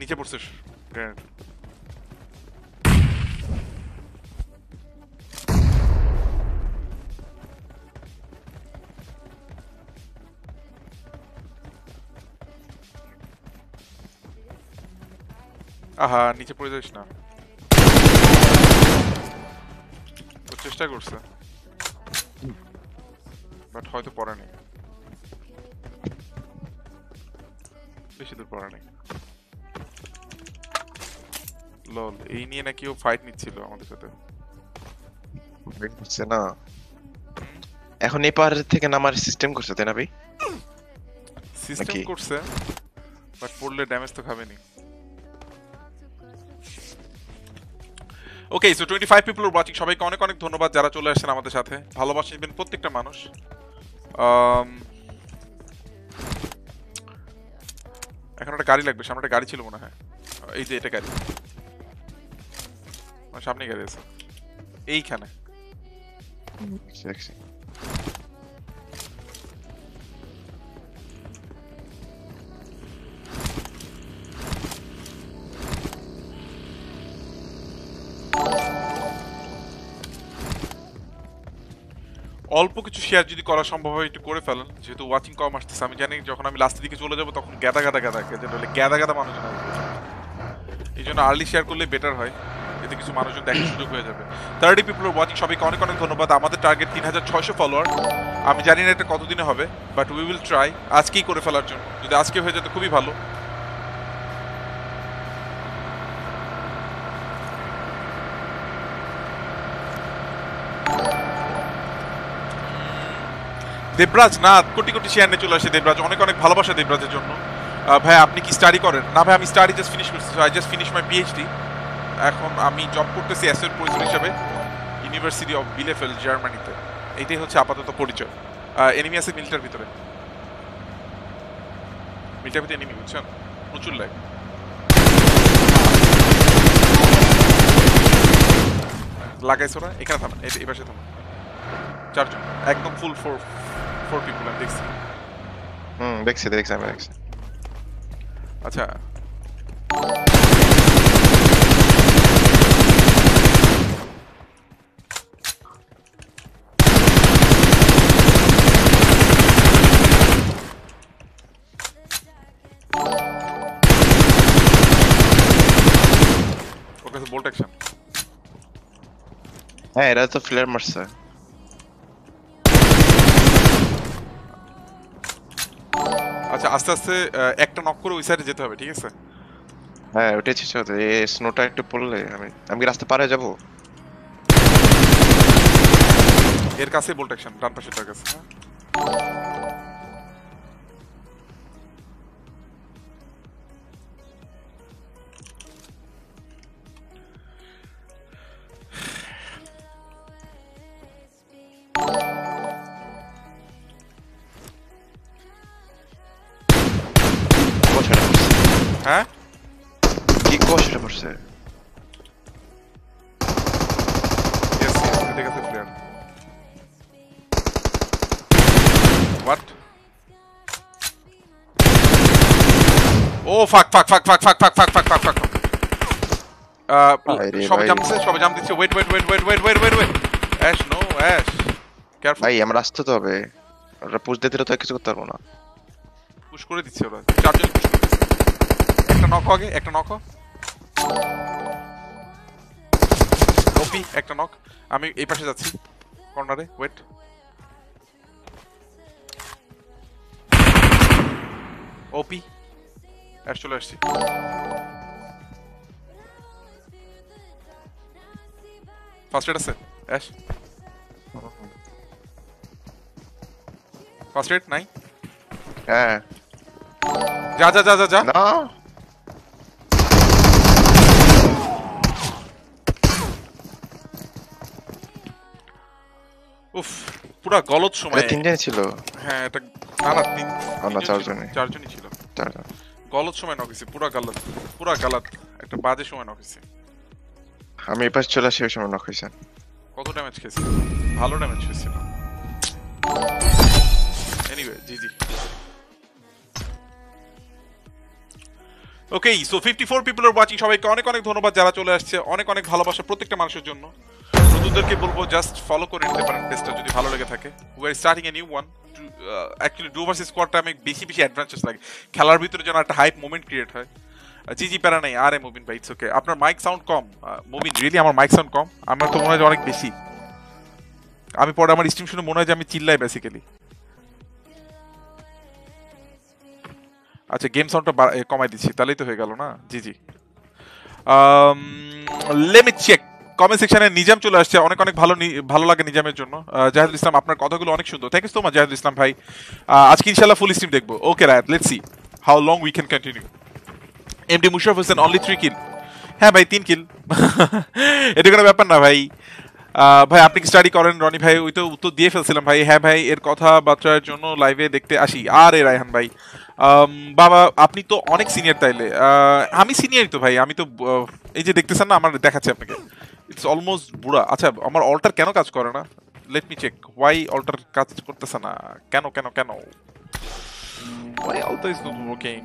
[SPEAKER 2] নিচে পড়ছিস গ্রেনেড আহা নিচে পড়ে যাস না। ও চেষ্টা করছে। বাট হয়তো পড়ে নেই। বেশি দূর পড়ে নেই। লল এই নিয়ে নাকি ও ফাইট নিচ্ছিল আমাদের সাথে।
[SPEAKER 3] হচ্ছে না। এখন এই পাহাড় থেকে নামার সিস্টেম করছে তাই না ভাই?
[SPEAKER 2] সিস্টেম? করছে বাট পড়লে ড্যামেজ তো খাবেনি okay so twenty five people watching সবাইকে অনেক অনেক ধন্যবাদ যারা চলে আসছেন আমাদের সাথে। ভালোবাসা দিবেন প্রত্যেকটা মানুষ। এখন একটা গাড়ি লাগবে সামনে একটা গাড়ি ছিল মনে হয়। এই যে এটা গাড়ি। সামনে গাড়ি আছে। এইখানে। অল্প কিছু শেয়ার যদি করা সম্ভব হয় একটু করে ফেলেন। যেহেতু ওয়াচিং কম আসতেছে আমি জানি যখন আমি লাস্টের দিকে চলে যাব তখন গ্যাদা গ্যাদা গ্যাদা যেটা হলে গ্যাদা গ্যাদা মানুষজন আসবে। এই জন্য আর্লি শেয়ার করলে বেটার হয় এতে কিছু মানুষজন দেখার সুযোগ হয়ে যাবে। থার্টি পিপল ওয়াচিং সবাইকে অনেক অনেক ধন্যবাদ। আমাদের টার্গেট তিন হাজার ছয়শো ফলোয়ার আমি জানি না এটা কতদিনে হবে বাট উই উইল ট্রাই আজকেই করে ফেলার জন্য। যদি আজকে হয়ে যেত খুবই ভালো। দেবরাজ, না, কোটি কোটি শেয়ার নিয়ে চলে আসে দেবরাজ। অনেক অনেক ভালোবাসা দেবরাজের জন্য। ভাই, আপনি কি স্টাডি করেন? না, ভাই, আমি স্টাডি জাস্ট ফিনিশ করছি। I just finish my PhD এখন আমি জব করতেছি অ্যাসেট পরিচয় হিসাবে ইউনিভার্সিটি অফ বিলেফেল জার্মানিতে এইটাই হচ্ছে আপাতত পরিচয়। এনিমি আছে মিলিটার ভিতরে। মিলিটার ভিতরে এনিমি বুঝছেন? প্রচুর লাগে লাগাইছো না? এখানে থামেন, এই পাশে থামেন। চারজন। একদম ফুল ফোর ফোর পিপল আমি দেখছি
[SPEAKER 3] হুম দেখছি দেখছি আমি দেখছি
[SPEAKER 2] আচ্ছা ওর কাছে বোল্ট অ্যাকশন
[SPEAKER 3] হ্যাঁ এরা তো ফ্লেয়ার মারছে
[SPEAKER 2] আস্তে আস্তে একটা নক করে ওই সাইডে যেতে হবে ঠিক আছে?
[SPEAKER 3] হ্যাঁ ওটাই চেষ্টা এই স্নোটা একটু পড়লে আমি আমি কি রাস্তা পারে যাব?
[SPEAKER 2] এর কাছে বোল্ট অ্যাকশন ডান পাশেটার কাছে হ্যাঁ
[SPEAKER 3] কি কষাটা পড়ছে
[SPEAKER 2] Yes, এদের কাছে প্লেয়ার হোয়াট ও ফাক ফাক ফাক ফাক ফাক ফাক ফাক ফাক ফাক ফাক
[SPEAKER 3] ভাইরে
[SPEAKER 2] সবে
[SPEAKER 3] ভাই।
[SPEAKER 2] জামছে সবে জাম দিচ্ছে wait wait wait wait wait wait wait wait Ash no Ash careful
[SPEAKER 3] ভাই আমার আসতে তো হবে ওরা পুষ দিতে তো কিছু করতে পারব না
[SPEAKER 2] পুশ করে দিচ্ছে ওরা চারজন পুশ দিচ্ছে একটা নক আগে একটা নক ওপি একটা নক আমি এই পাশে যাচ্ছি কর্নারে ওয়েট ওপি অ্যাশ চলে আসছি। ফার্স্ট এড আছে অ্যাশ ফার্স্ট এড নাই?
[SPEAKER 3] হ্যাঁ।
[SPEAKER 2] যা যা যা যা যা।
[SPEAKER 3] না।
[SPEAKER 2] উফ পুরা গলত সময়।
[SPEAKER 3] তিনজনই ছিল।
[SPEAKER 2] হ্যাঁ এটা না না তিন
[SPEAKER 3] না, চারজনই।
[SPEAKER 2] চারজনই ছিল।
[SPEAKER 3] চারজন।
[SPEAKER 2] গলত সময় নকেছি পুরা গালাত পুরা গালাত একটা বাজে সময় নকেছি
[SPEAKER 3] আমি এই পাশে চলে আসি ওই সময় নক
[SPEAKER 2] কত ড্যামেজ খেয়েছি? ভালো ড্যামেজ খেয়েছিল anyway G G. Okay so fifty four people are watching সবাইকে অনেক অনেক ধন্যবাদ যারা চলে আসছে। অনেক অনেক ভালোবাসা প্রত্যেকটা মানুষের জন্য। নতুনদেরকে বলব জাস্ট ফলো করে নিতে পারেন পেজটা যদি ভালো লেগে থাকে। We are starting a new one actually duo versus স্কোয়াডটা আমি বেশি বেশি অ্যাডভেঞ্চার্স লাগে। খেলার ভিতরে যেন একটা হাইপ মোমেন্ট ক্রিয়েট হয়। জি জি প্যারা নাই, আরে মুবিন ভাই ইটস ওকে আপনার মাইক সাউন্ড কম। মুবিন রিয়েলি আমার মাইক সাউন্ড কম? আমার তো মনে হয় অনেক বেশি। আমি পরে আমার স্ট্রিম শুনে মনে হয় যে আমি চিল্লাই বেসিক্যালি আচ্ছা গেম সাউন্ডটা কমাই দিচ্ছি, তাহলেই তো হয়ে গেল না? G G. Let me check comment সেকশনে নিজাম চলে আসছে, অনেক অনেক ভালো ভালো লাগে নিজামের জন্য। জাহিদুল ইসলাম, আপনার কথাগুলো অনেক সুন্দর। Thank you so much Zahidul Islam ভাই। আজকে ইনশাল্লাহ ফুল স্ট্রিম দেখব। Okay Rayat let's see how long we can continue MD Musharraf Hossain only three kill হ্যাঁ ভাই, তিন কিল এটা কোনো ব্যাপার না ভাই। ভাই, আপনি কি স্টাডি করেন? রনি ভাই, ওই তো উত্তর দিয়ে ফেলছিলাম ভাই। হ্যাঁ ভাই, এর কথাবার্তার জন্য লাইভে দেখতে আসি। আর এ রায়হান ভাই বাবা, আপনি তো অনেক সিনিয়র তাইলে। আমি সিনিয়রই তো ভাই, আমি তো এই যে দেখতেছেন না, আমার দেখাচ্ছি আপনাকে। ইটস অলমোস্ট বুড়া। আচ্ছা আমার অল্টার কেন কাজ করে না? Let me check why alter কাজ করতেছে না? কেন কেন কেন? Alter is not working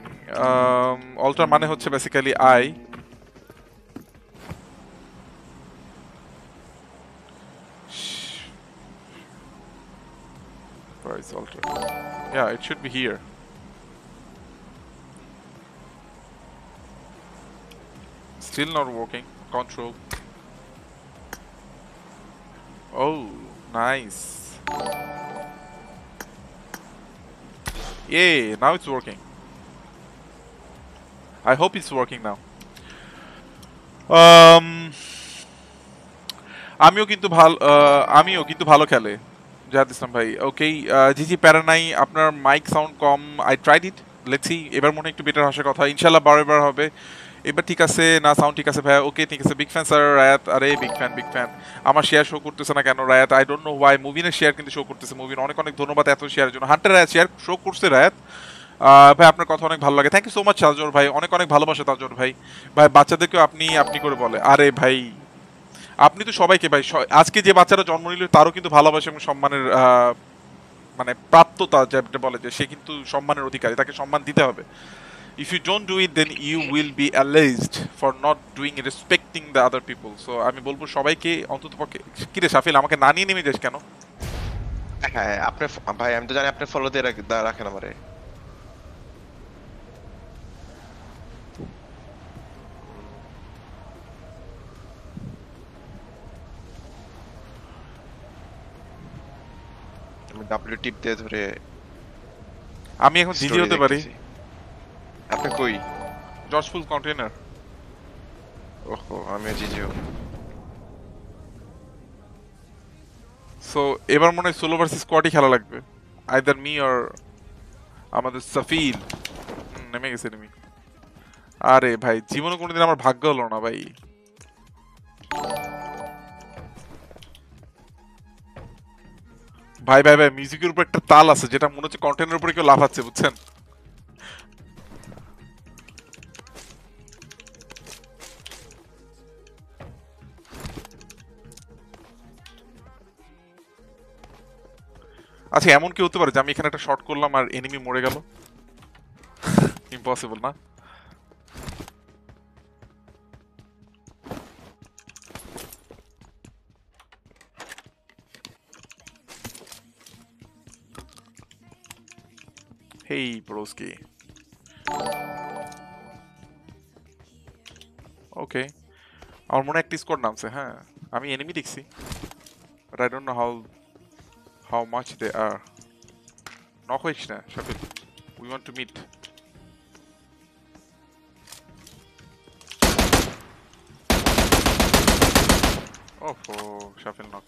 [SPEAKER 2] alter মানে হচ্ছে basically I Where is altar? Yeah, it should be here. Still not working. Control. Oh, nice. Yay, now it's working. I hope it's working now. Um, আমিও কিন্তু ভালো আমিও কিন্তু ভালো খেলে জাহাদ ইসলাম ভাই ওকে জি জি প্যারা নাই, আপনার mic sound com I tried it let's see এবার মনে একটু বেটার আসার কথা ইনশাল্লাহ বারো এবার হবে। এবার ঠিক আছে, না সাউন্ড ঠিক আছে ভাই ওকে ঠিক আছে বিগ ফ্যান স্যার রায়াত, আরে বিগ ফ্যান বিগ ফ্যান আমার শেয়ার শো করতেছে না কেন Rayat? I don't know why মুভিনের share কিন্তু শো করতেছে মুভিন অনেক অনেক ধন্যবাদ এত শেয়ারের জন্য। হান্টার রায়াত শেয়ার শো করছে রায়াত। ভাই, আপনার কথা অনেক ভালো লাগে। থ্যাংক ইউ সো মাচ তাজর ভাই। অনেক অনেক ভালোবাসা তাজর ভাই। ভাই, বাচ্চাদেরকেও আপনি আপনি করে বলে। আরে ভাই আপনি তো সবাইকে ভাই আজকে যে বাচ্চারা জন্ম নিল, তারও কিন্তু ভালোবাসা এবং সম্মানের মানে প্রাপ্ততা যেটা বলে যে সে কিন্তু সম্মানের অধিকারী, তাকে সম্মান দিতে হবে। If you don't do it then you will be alleged for not doing respecting the other people so আমি বলব সবাইকে অন্তত পক্ষে, কিরে সাফিল, আমাকে না নিয়ে নেমে যাস কেন?
[SPEAKER 3] হ্যাঁ আপনি ভাই, আমি তো জানি আপনি ফলো দিয়ে রাখ- রাখেন আমারে। ডাব্লিউ টিপ দিয়ে ধরে
[SPEAKER 2] আমি এখন জিজি হতে পারি?
[SPEAKER 3] আপনি কই?
[SPEAKER 2] জর্জফুল কন্টেনার
[SPEAKER 3] ওহো আমিও জিজিও
[SPEAKER 2] সো এবার মনে হয় সোলো ভার্সেস স্কোয়াডই খেলা লাগবে। আইদার মি অর আমাদের সাফিল নেমে গেছে নেমি আরে ভাই জীবনে কোনোদিন আমার ভাগ্য হলো না ভাই। ভাই ভাই ভাই মিউজিকের উপর একটা তাল আছে, যেটা মনে হচ্ছে কন্টেন্টের উপরে কেউ লাফাচ্ছে, বুঝছেন? আচ্ছা এমন কি হতে পারে যে আমি এখানে একটা শর্ট করলাম আর এনিমি মরে গেল? ইম্পসিবল না? হেই ব্রোস্কি ওকে আমার মনে হয় একটি স্কোর নামছে হ্যাঁ। আমি এনিমি দেখছি but I don't know how how much they are. Knock হইস না শাফিল we want to meet. ওহো শাফিল নক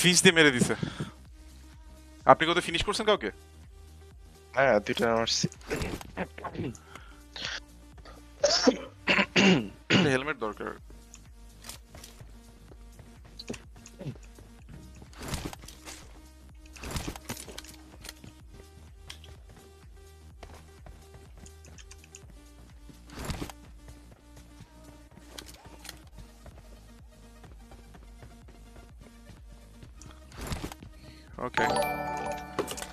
[SPEAKER 2] ফিস দিয়ে মেরে দিছে। আপনি কত ফিনিশ করছেন কাউকে?
[SPEAKER 3] হ্যাঁ দুইটা মারছি।
[SPEAKER 2] হেলমেট দরকার। Okay.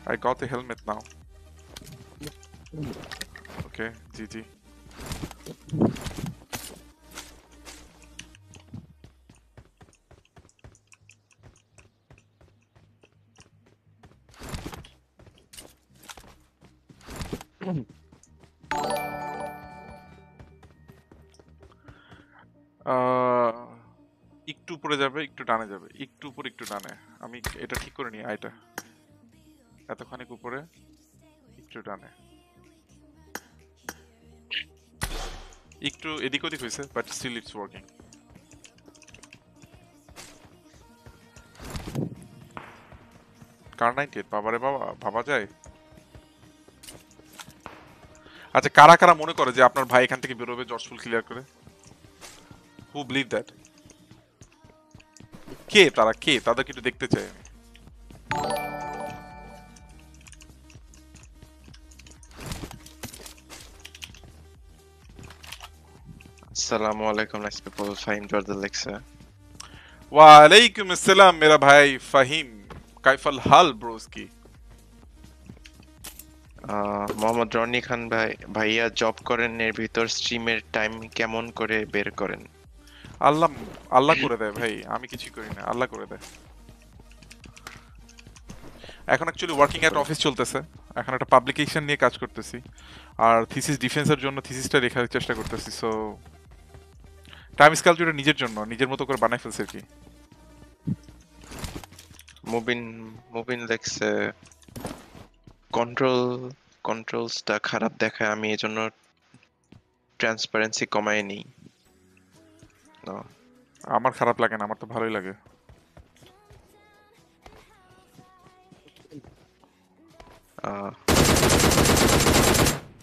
[SPEAKER 2] I got the helmet now. Okay, GG. উপরে যাবে, একটু ডানে যাবে। একটু উপরে, একটু ডানে। আমি এটা ঠিক করে নিই আইটা এতখানিক উপরে, একটু ডানে। একটু এদিক ওদিক হয়েছে but still it's working car ninety বাবারে বাবা, ভাবা যায়? আচ্ছা কারা কারা মনে করে যে আপনার ভাই এখান থেকে বেরোবে জর্জফুল ক্লিয়ার করে? হু বিলিভ দ্যাট কে? তারা কে? তাদের কিন্তু দেখতে চাই আমি।
[SPEAKER 3] আসসালামু আলাইকুম নাইস পিপল ফাহিম জর্দাল লেকসা
[SPEAKER 2] ওয়া আলাইকুম আসসালাম মেরা ভাই ফাহিম। কাইফাল হাল ব্রোস্কি
[SPEAKER 3] মোহাম্মদ রনি খান ভাই ভাইয়া জব করেন এর ভিতর স্ট্রিমের টাইম কেমন করে বের করেন?
[SPEAKER 2] আল্লাহ আল্লাহ করে দেয় ভাই, আমি কিছুই করি না, আল্লাহ করে দেয়। এখন অ্যাকচুয়ালি ওয়ার্কিং এট অফিস চলতেছে, এখন একটা পাবলিকেশন নিয়ে কাজ করতেছি, আর থিসিস ডিফেন্সের জন্য থিসিসটা লেখার চেষ্টা করতেছি সো টাইম স্কালচুরটা নিজের জন্য, নিজের মতো করে বানাই ফেলছে আর কি।
[SPEAKER 3] মুবিন মুবিন লেক্সে কন্ট্রোল কন্ট্রোলসটা খারাপ দেখায়, আমি এজন্য ট্রান্সপারেন্সি কমায় নিই।
[SPEAKER 2] আমার খারাপ লাগে না আমার তো ভালোই লাগে।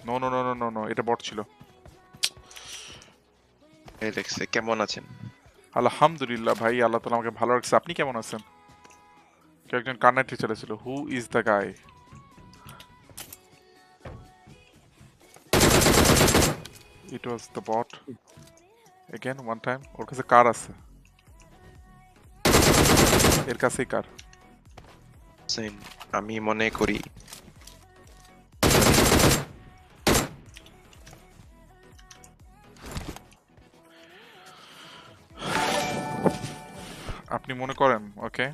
[SPEAKER 2] No no no no no no এটা বট ছিল।
[SPEAKER 3] এই লেক্সে কেমন আছেন?
[SPEAKER 2] আলহামদুলিল্লাহ ভাই আল্লাহ তালা আমাকে ভালো রাখছে। আপনি কেমন আছেন? কেউ একজন কান্নার টিচার ছিল। Who is the guy it was the bot again one time ওর কাছে কার আছে এর কাছেই কার
[SPEAKER 3] Same. আমি মনে করি
[SPEAKER 2] আপনি মনে করেন ওকে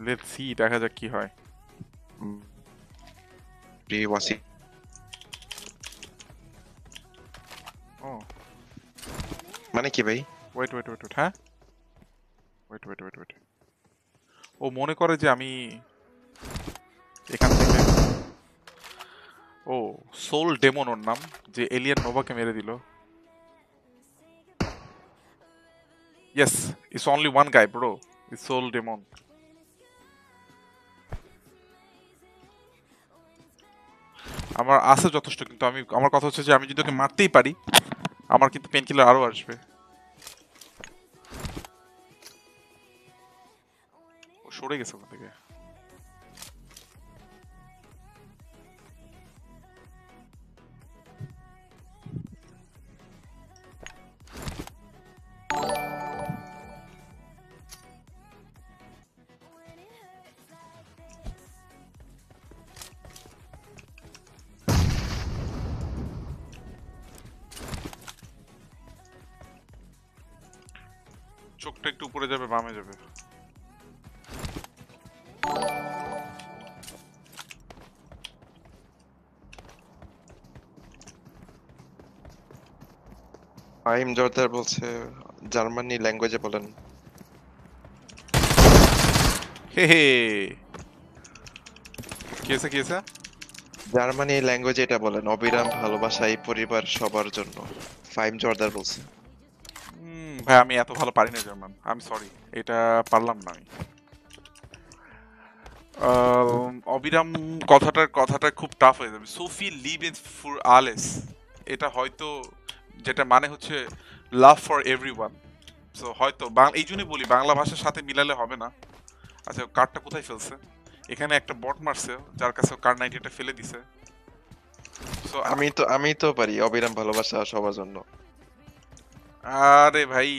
[SPEAKER 2] লেটস সি দেখা যাক কি হয়
[SPEAKER 3] রি ওয়াসি
[SPEAKER 2] ও
[SPEAKER 3] মানে কি ভাই?
[SPEAKER 2] ওয়েট ওয়েট ওয়েট ওয়েট হ্যাঁ? ওয়েট ওয়েট ওয়েট ওয়েট ও মনে করে যে আমি এখান থেকে ও সোল ডেমন ওর নাম, যে এলিয়ান নোভাকে মেরে দিল। Yes it's only one guy bro it's soul demon আমার আছে যথেষ্ট, কিন্তু আমি আমার কথা হচ্ছে যে আমি যদি ওকে মারতেই পারি, আমার কিন্তু পেন কিলার আরও আসবে। সরে গেছে ওখান থেকে
[SPEAKER 3] ফাহিম জর্দার বলছে জার্মানি ল্যাঙ্গুয়েজে বলেন।
[SPEAKER 2] হে হে। কি আছে কি আছে
[SPEAKER 3] জার্মানি ল্যাঙ্গুয়েজে এটা বলেন অবিরাম ভালোবাসা এই পরিবার সবার জন্য। ফাহিম জর্দার বলছে।
[SPEAKER 2] ভাই আমি এত ভালো পারি না জার্মান। আমি সরি এটা পারলাম না আমি। আম, অবিরাম কথাটার কথাটা খুব টাফ হয়ে যাবে। সোফি লিভ ইন ফর আলেস। এটা হয়তো যেটা মানে হচ্ছে love for everyone so হয়তো এই জন্যই বলি বাংলা ভাষার সাথে মিলালে হবে না। আচ্ছা কার্ডটা কোথায় ফেলছে? এখানে একটা বট মারছে যার কাছে কার্ড নাইনটিটা ফেলে দিছে। সো
[SPEAKER 3] আমি তো আমি তো পারি অবিরাম ভালোবাসা সবার জন্য।
[SPEAKER 2] আরে ভাই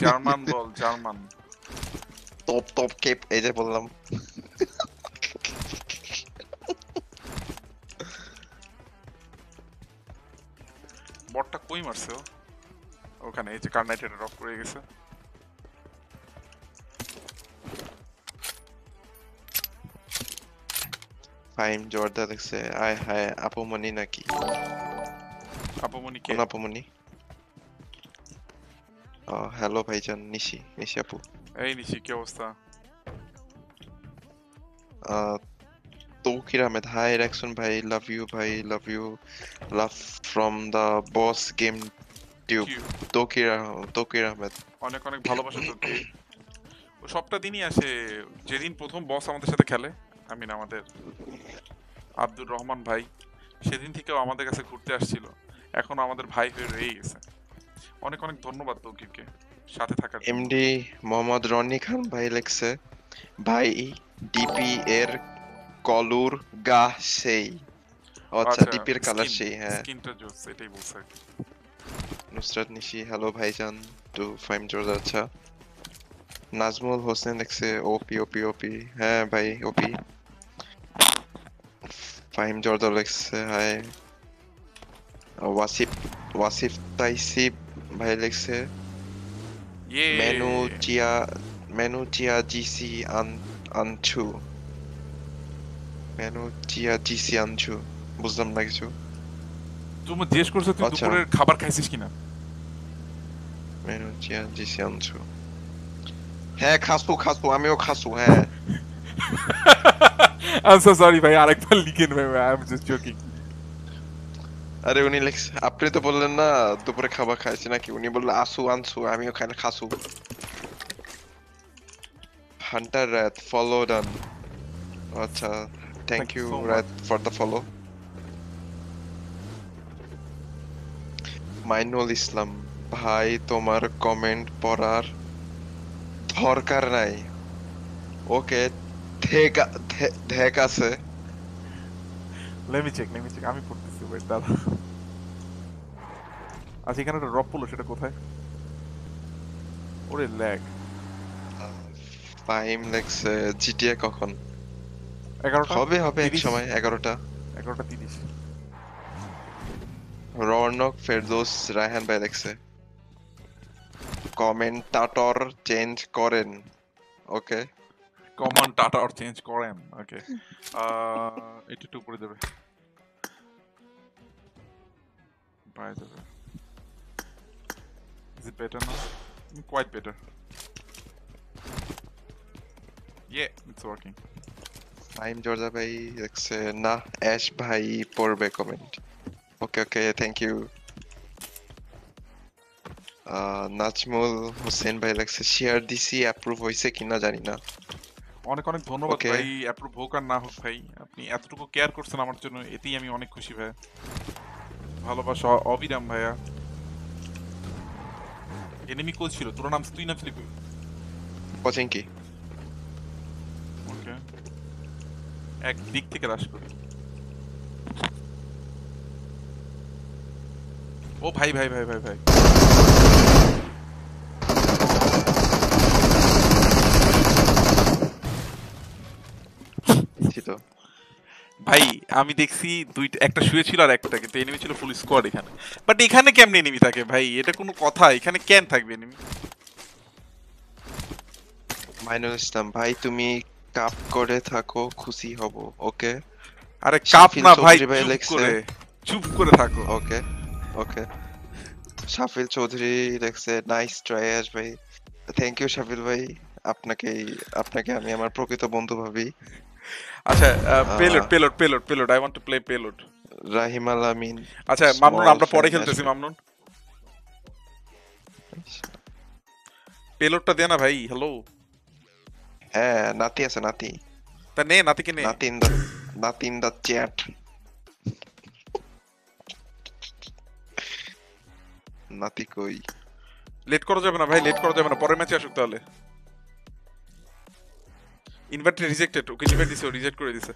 [SPEAKER 2] জার্মান বল জার্মান।
[SPEAKER 3] টপ টপ কেপ এই যে বললাম।
[SPEAKER 2] কই মারছে ওখানে এই যে কার্নাইটের ড্রপ করে গেছে।
[SPEAKER 3] ফাহিম জর্দার দেখছে আয় হায় আপুমনি নাকি?
[SPEAKER 2] আপমনি কে?
[SPEAKER 3] আপুমনি? হ্যালো ভাইজান নিশি নিশি আপু।
[SPEAKER 2] এই নিশি কি অবস্থা?
[SPEAKER 3] তৌকির আহমেদ হাই রেকসন ভাই লাভ ইউ ভাই love you love from the boss
[SPEAKER 2] game
[SPEAKER 3] tube? Toukir Toukir Ahmed
[SPEAKER 2] অনেক অনেক ভালোবাসা তোকে ও সবটা দিনই আসে যেদিন প্রথম বস আমাদের সাথে খেলে আই মিন আমাদের আব্দুর রহমান ভাই সেদিন থেকেও আমাদের কাছে ঘুরতে আসছিল। এখন আমাদের ভাই হয়ে রয়ে গেছে। অনেক অনেক ধন্যবাদ তৌকিরকে সাথে থাকার।
[SPEAKER 3] এমডি মোহাম্মদ রনি খান ভাই লেখছে ভাই ডিপি এর কলুর গা সেই ও আচ্ছা ডিপির কালার সেই হ্যাঁ
[SPEAKER 2] স্কিনটা জোস এটাই বলছে আর কি।
[SPEAKER 3] নুসরাত নিশি হ্যালো ভাইজান টু ফাইম জোর আচ্ছা নাজমুল হোসেন দেখছে ওপি ওপি ওপি হ্যাঁ ভাই ওপি ফাহিম জর্দা লেখছে হাই ওয়াসিফ ওয়াসিফ তাইসিব ভাই লেখছে
[SPEAKER 2] ইয়ে
[SPEAKER 3] মেনু চিয়া মেনু চিয়া জিসি আন আনছু মেনু চিয়া জিসি আনছু? বুঝলাম না কিছু।
[SPEAKER 2] তুমি জিজ্ঞেস করছ তুই
[SPEAKER 3] আচ্ছা।
[SPEAKER 2] দুপুরের খাবার খাইছিস কিনা?
[SPEAKER 3] মেনু চিয়া জিসি আনছু? হ্যাঁ খাসু খাসু আমিও খাসু হ্যাঁ।
[SPEAKER 2] আই এম সো সরি ভাই আরেকবার লিখেন ভাই আই এম জাস্ট জোকিং
[SPEAKER 3] আরে উনি লেখছে আপনি তো বললেন না দুপুরে খাবার খাইছি নাকি? উনি বললেন আসু আনসু আমিও খাই খাসু। হান্টার র্যাথ ফলো ডান আচ্ছা thank
[SPEAKER 2] Thank you so much.
[SPEAKER 3] Wreath for the follow Mainul Islam ভাই তোমার কমেন্ট পড়ার দরকার নাই। ওকে ধেক আছে।
[SPEAKER 2] Let me check let me check আমি পড়তেছি ওয়েট দাদা। আচ্ছা এখানে একটা ড্রপ পড়ল সেটা কোথায়? ওরে ল্যাগ
[SPEAKER 3] টাইম লাগছে জিটিএ কখন?
[SPEAKER 2] এগারোটা?
[SPEAKER 3] হবে হবে এক
[SPEAKER 2] তিরিশ।
[SPEAKER 3] সময় এগারোটা।
[SPEAKER 2] এগারোটা তিরিশ।
[SPEAKER 3] রৌনক ফেরদৌস রায়হান ভাই লাগছে কমেন্টাটর চেঞ্জ করেন। ওকে।
[SPEAKER 2] কমন টাটা আর চেঞ্জ করেন ওকে। এটা একটু উপরে দেবে। বাইরে দেবে। Is it better now? Mm, Quite better. Yeah, it's working.
[SPEAKER 3] Time Giorgia ভাই লাগছে না অ্যাশ ভাই পড়বে comment okay okay thank you Nazmul Hossain ভাই লাগছে শেয়ার দিছি অ্যাপ্রুভ হয়েছে কিনা জানি না
[SPEAKER 2] অনেক অনেক ধন্যবাদ. ভাই অ্যাপ্রুভ হোক আর না হোক ভাই। আপনি এতটুকু কেয়ার করছেন আমার জন্য এতেই আমি অনেক খুশি ভাই। ভালোবাসা অবিরাম ভাইয়া। এনিমি কোচ ছিল তোর নাম তুই নাম ছিলি
[SPEAKER 3] কোচিং কি
[SPEAKER 2] ওকে এক দিক থেকে রাশ করি ও ভাই ভাই ভাই ভাই ভাই। ভাই আমি দেখছি দুইটা একটা শুয়ে ছিল আর একটা কিন্তু এনিমি ছিল ফুল স্কোয়াড এখানে। বাট এখানে কেমনে এনিমি থাকে ভাই? এটা কোনো কথা এখানে কেন থাকবে এনিমি
[SPEAKER 3] মাইনুল ইসলাম ভাই তুমি কাপ করে থাকো খুশি হব ওকে
[SPEAKER 2] আরে কাপ না ভাই চুপ করে চুপ করে থাকো।
[SPEAKER 3] ওকে ওকে শাফিল চৌধুরী লেখছে নাইস ট্রাই আস ভাই। থ্যাংক ইউ শাফিল ভাই। আপনাকে আপনাকে আমি আমার প্রকৃত বন্ধু ভাবি।
[SPEAKER 2] আচ্ছা
[SPEAKER 3] payload.
[SPEAKER 2] Payload payload payload I want to play payload
[SPEAKER 3] Rahim Al Amin
[SPEAKER 2] আচ্ছা মামনুন আমরা পরে খেলতেছি। মামনুন। পেলোডটা দে না ভাই হ্যালো
[SPEAKER 3] হ্যাঁ নাতি আছে নাতি।
[SPEAKER 2] তা নে নাতিকে নে।
[SPEAKER 3] নাতি ইন দা নাতি ইন দা চ্যাট। নাতি কই?
[SPEAKER 2] লেট করা যাবে না ভাই লেট করা যাবে না। পরের ম্যাচে আসুক তাহলে। ইনভাইট রিজেক্টেড ওকে ইনভাইট দিছে রিজেক্ট করে দিছে।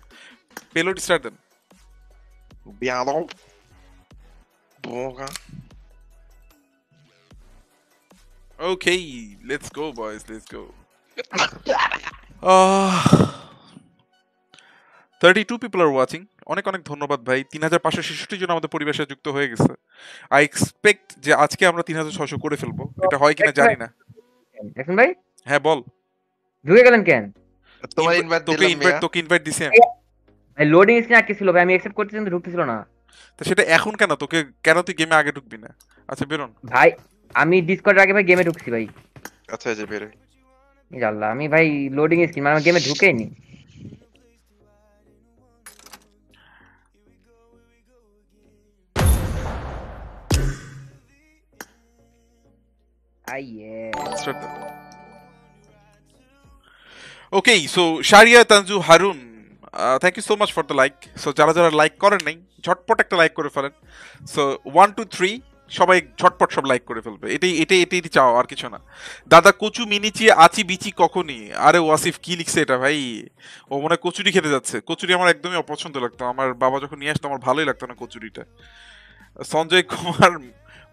[SPEAKER 2] পেলোড স্টার্ট দেন।
[SPEAKER 3] বিয়াদব বোকা।
[SPEAKER 2] Okay, let's go, boys. Let's go. Uh, 32 people are watching. অনেক অনেক ধন্যবাদ ভাই। তিন হাজার পাঁচশো ছেষট্টি জন আমাদের পরিবেশে যুক্ত হয়ে গেছে। আই এক্সপেক্ট যে আজকে আমরা তিন হাজার ছশো করে ফেলব। এটা হয় কিনা জানি না।
[SPEAKER 4] এখন ভাই?
[SPEAKER 2] হ্যাঁ বল।
[SPEAKER 4] ঢুকে গেলেন কেন?
[SPEAKER 3] তোমার ইনভাইট
[SPEAKER 2] তোকে ইনভাইট তোকে ইনভাইট দিছি আমি।
[SPEAKER 4] ভাই লোডিং স্ক্রিন আটকে ছিল ভাই। আমি অ্যাকসেপ্ট করতেছি কিন্তু ঢুকতেছিল না।
[SPEAKER 2] তো সেটা এখন কেন? তোকে কেন তুই গেমে আগে ঢুকবি না? আচ্ছা বেরোন।
[SPEAKER 4] ভাই আমি ডিসকর্ডের আগে ভাই গেমে ঢুকছি ভাই।
[SPEAKER 3] আচ্ছা এই যে বের হই।
[SPEAKER 4] এই যে আল্লাহ আমি ভাই লোডিং স্ক্রিন মানে গেমে ঢুকেই নি আইয়ে
[SPEAKER 2] Start that. Okay, so Sharia Tanzu Harun, uh, thank you so much for the like. So যারা যারা লাইক করেন নাই ঝটপট একটা লাইক করে ফেলেন সো ওয়ান টু থ্রি সবাই ঝটপট সব লাইক করে ফেলবে। এটাই এটাই এটাই চাও আর কিছু না। দাদা, কচু মিনিচি, আচি বিচি কখনই? আরে ওয়াসিফ, কি লিখছে এটা ভাই? ও মনে কচুরি খেতে যাচ্ছে। কচুরি আমার একদমই অপছন্দ লাগতো। আমার বাবা যখন নিয়ে আসতো, আমার ভালোই লাগতো না কচুরিটা। Sanjay Kumar,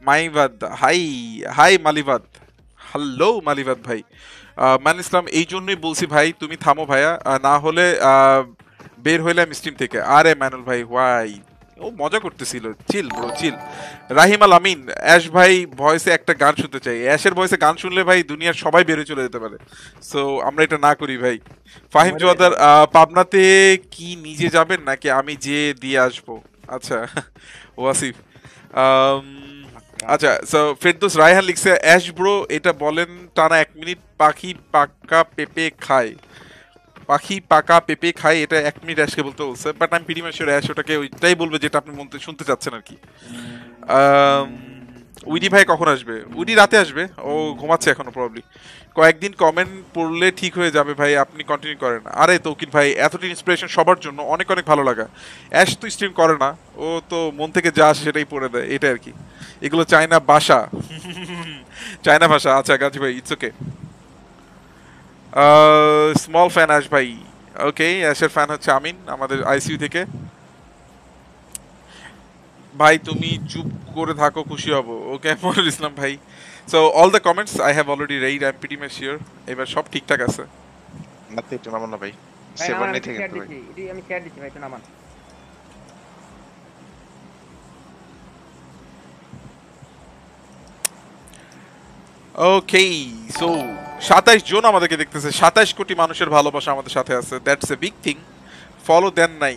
[SPEAKER 2] মাইবাদ, hi hi মালিবাদ। Hello মালিবাদ ভাই। মান ইসলাম, এই জন্যই বলছি ভাই, তুমি থামো ভাইয়া। না হলে বের হইলাম স্ট্রিম থেকে। আরে ম্যানুল ভাই হোয়াই ও মজা করতেছিল। চিল ব্রো চিল। রাহিম আল আমিন অ্যাশ ভাই ভয়েসে একটা গান শুনতে চাই। অ্যাশের ভয়েসে গান শুনলে ভাই দুনিয়ার সবাই বেরিয়ে চলে যেতে পারে। সো আমরা এটা না করি ভাই। ফাহিম জোয়াদার পাবনাতে কি নিজে যাবেন নাকি আমি যে দিয়ে আসব? আচ্ছা ওয়াসিফ। আচ্ছা সো ফেরদৌস রায়হান লিখছে অ্যাশ ব্রো এটা বলেন টানা এক মিনিট পাখি পাক্কা পেঁপে খায়। পাখি পাকা পেঁপে খায় এটা এক মিনিট অ্যাশকে বলতে বলছে। বাট আমি পিডি মাসের অ্যাশ ওটাকে ওইটাই বলবে যেটা আপনি মনতে শুনতে চাচ্ছেন আর কি। আম, উইডি ভাই কখন আসবে? উইডি রাতে আসবে। ও ঘুমাচ্ছে এখনও প্রবলি কয়েকদিন কমেন্ট পড়লে ঠিক হয়ে যাবে ভাই আপনি কন্টিনিউ করেন। আরে তৌকির ভাই এতটা ইন্সপিরেশন সবার জন্য অনেক অনেক ভালো লাগা। অ্যাশ তো স্ট্রিম করে না ও তো মন থেকে যা আসে সেটাই পড়ে দেয় এটা আর কি। এগুলো চায়না ভাষা। চায়না ভাষা। আচ্ছা গাজী ভাই it's okay small fan us ভাই। ওকে অ্যাশের ফ্যান হচ্ছে আমিন আমাদের আইসিইউ থেকে। ভাই তুমি চুপ করে থাকো খুশি হব। ওকে মনিরুল ইসলাম ভাই। So all the comments I have already read I am pretty much sure এবার সব ঠিকঠাক আছে।
[SPEAKER 3] না তো একটু নামান না ভাই। সেভেন নেই থেকে ভাই।
[SPEAKER 4] আমি শেয়ার দিচ্ছি ভাই একটু নামান।
[SPEAKER 2] ওকে সো সাতাইশ জন আমাদেরকে দেখতেছে। সাতাইশ কোটি মানুষের ভালোবাসা আমাদের সাথে আছে। That's a big thing follow দেন নাই।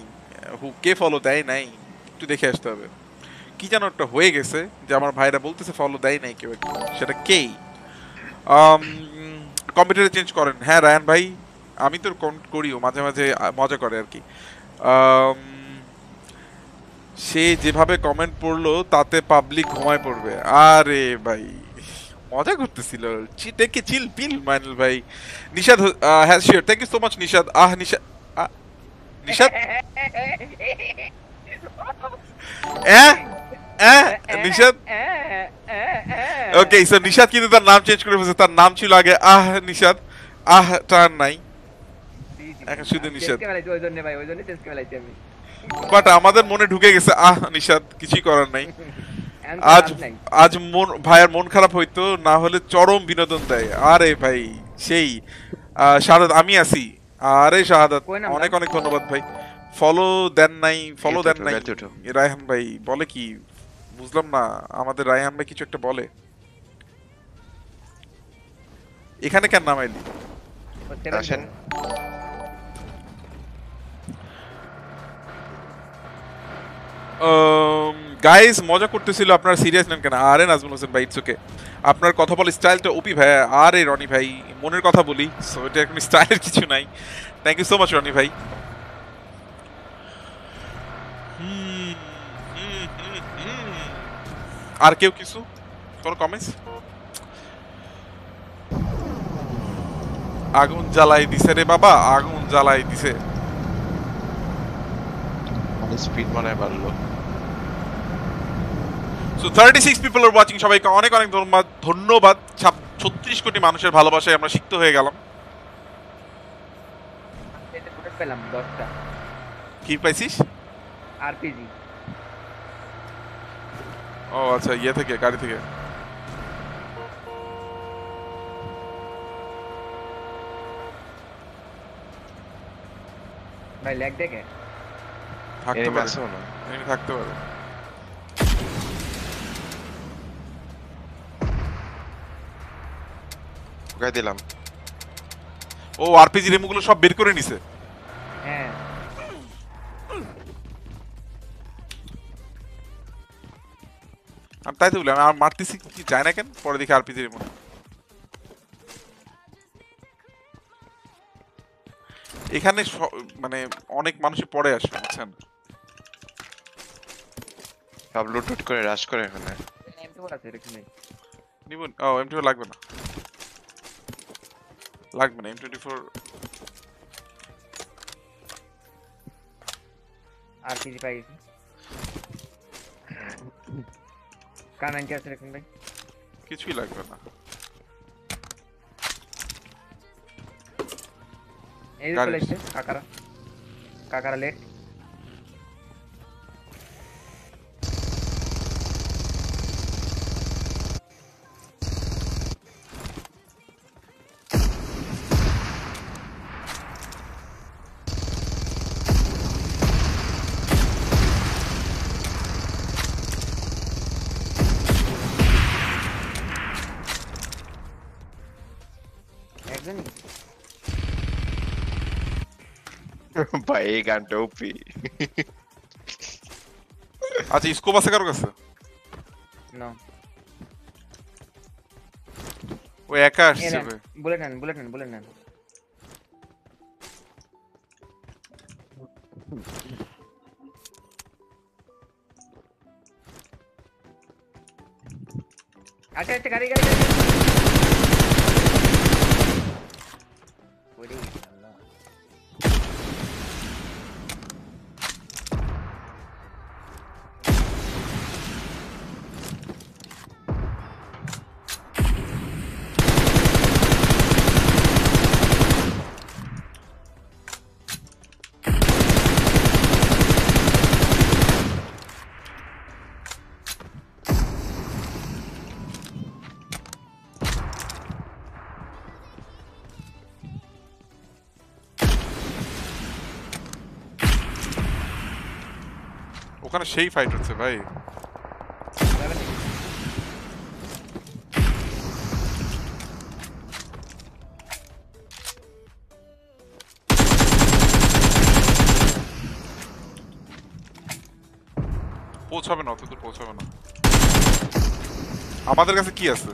[SPEAKER 2] হু কে ফলো দেয় নাই? একটু দেখে আসতে হবে। কি যেন একটা হয়ে গেছে যে আমার ভাইরা বলতেছে ফলো দেয় নাই কেউ সেটা কেই কম্পিউটারে চেঞ্জ করেন। হ্যাঁ রায়ান ভাই, আমি তো কমেন্ট করিও, মাঝে মাঝে মজা করে আর কি। সে যেভাবে কমেন্ট পড়ল, তাতে পাবলিক ঘুমায় পড়বে। আরে ভাই। মজা করতেছিল। টেকে চিল পিল মাইনুল ভাই। নিশাদ হ্যাঁ sure thank you so much Nishad. Ah Nishad Nishad? হ্যাঁ? হ্যাঁ নিশাদ? ওকে সো নিশাদ কিন্তু তার নাম চেঞ্জ করে ফেলছে। তার নাম ছিল আগে আহ নিশাদ। আহ টার নাই। এখন শুধু
[SPEAKER 4] আমি।
[SPEAKER 2] বাট আমাদের মনে ঢুকে গেছে আহ নিশাদ। কিছুই করার নাই। আজ আজ মন ভাইয়ের মন খারাপ হইতো না হলে চরম বিনোদন দেয়। আরে ভাই সেই আহ, শাহাদাত আমি আছি। আরে শাহাদাত অনেক অনেক ধন্যবাদ ভাই। ফলো দেন নাই ফলো দেন নাই। রায়হান ভাই বলে কি? বুঝলাম না আমাদের রায়হান ভাই কিছু একটা বলে। এখানে কেন নামাইলি
[SPEAKER 3] আসেন।
[SPEAKER 2] গাইস মজা করতেছিল আপনার সিরিয়াস নেন কেন? আরে নাজমুল হোসেন ভাই ইটস ওকে আপনার কথা বলার স্টাইলটা ওপি ভাই, আরে রনি ভাই, মনের কথা বলি সো এটা এখন স্টাইলের কিছু নাই। Thank you so much Roni ভাই। আর কেউ কিছু? কোনো কমেন্টস আগুন জ্বালাই দিছে রে বাবা, আগুন জ্বালাই দিছে।
[SPEAKER 3] স্পিড মনে হয় বাড়লো।
[SPEAKER 2] So thirty six people are watching সবাইকে অনেক অনেক ধন্যবাদ। ধন্যবাদ। ছত্রিশ কোটি মানুষের ভালোবাসায় আমরা সিক্ত হয়ে গেলাম।
[SPEAKER 4] পেলাম? দশটা।
[SPEAKER 2] কি পাইছিস?
[SPEAKER 4] আরপিজি
[SPEAKER 2] ও আচ্ছা ইয়ে থেকে গাড়ি থেকে।
[SPEAKER 4] ভাই ল্যাগ দেখে?
[SPEAKER 2] থাকতে পারে। থাকতে পারে।
[SPEAKER 3] ঢুকাই দিলাম।
[SPEAKER 2] ও আরপিজি রেমুগুলো সব বের করে নিছে।
[SPEAKER 4] হ্যাঁ।
[SPEAKER 2] আমি তাই তো বললাম আর মারতেছি কি যায় না কেন? পরে দেখি আরপিজি রেমু এখানে মানে অনেক মানুষই পরে আসে বুঝছেন?
[SPEAKER 3] সব লুট লুট করে রাশ করে এখানে।
[SPEAKER 4] M2 আছে এখানে।
[SPEAKER 2] নিবুন ও এম লাগবে না। লাগবে না এম টোয়েন্টি ফোর
[SPEAKER 4] আরপিজি পাই গেছি? কার 90 আছে এখানে ভাই।
[SPEAKER 2] কিছুই লাগবে না।
[SPEAKER 4] এই
[SPEAKER 2] গাড়ি।
[SPEAKER 4] চলে এসছে কাকারা। কাকারা লেট
[SPEAKER 3] ভাই এই গানটা ওপি
[SPEAKER 2] আচ্ছা স্কোপ আছে কারও কাছে
[SPEAKER 4] নো
[SPEAKER 2] ও একা আসছে ভাই।
[SPEAKER 4] বুলেট নেন বুলেট নেন বুলেট নেন আচ্ছা আচ্ছা গাড়ি
[SPEAKER 2] ওখানে সেই ফাইট হচ্ছে ভাই। পৌঁছাবে না অতদূর পৌঁছাবে না। আমাদের কাছে কি আছে?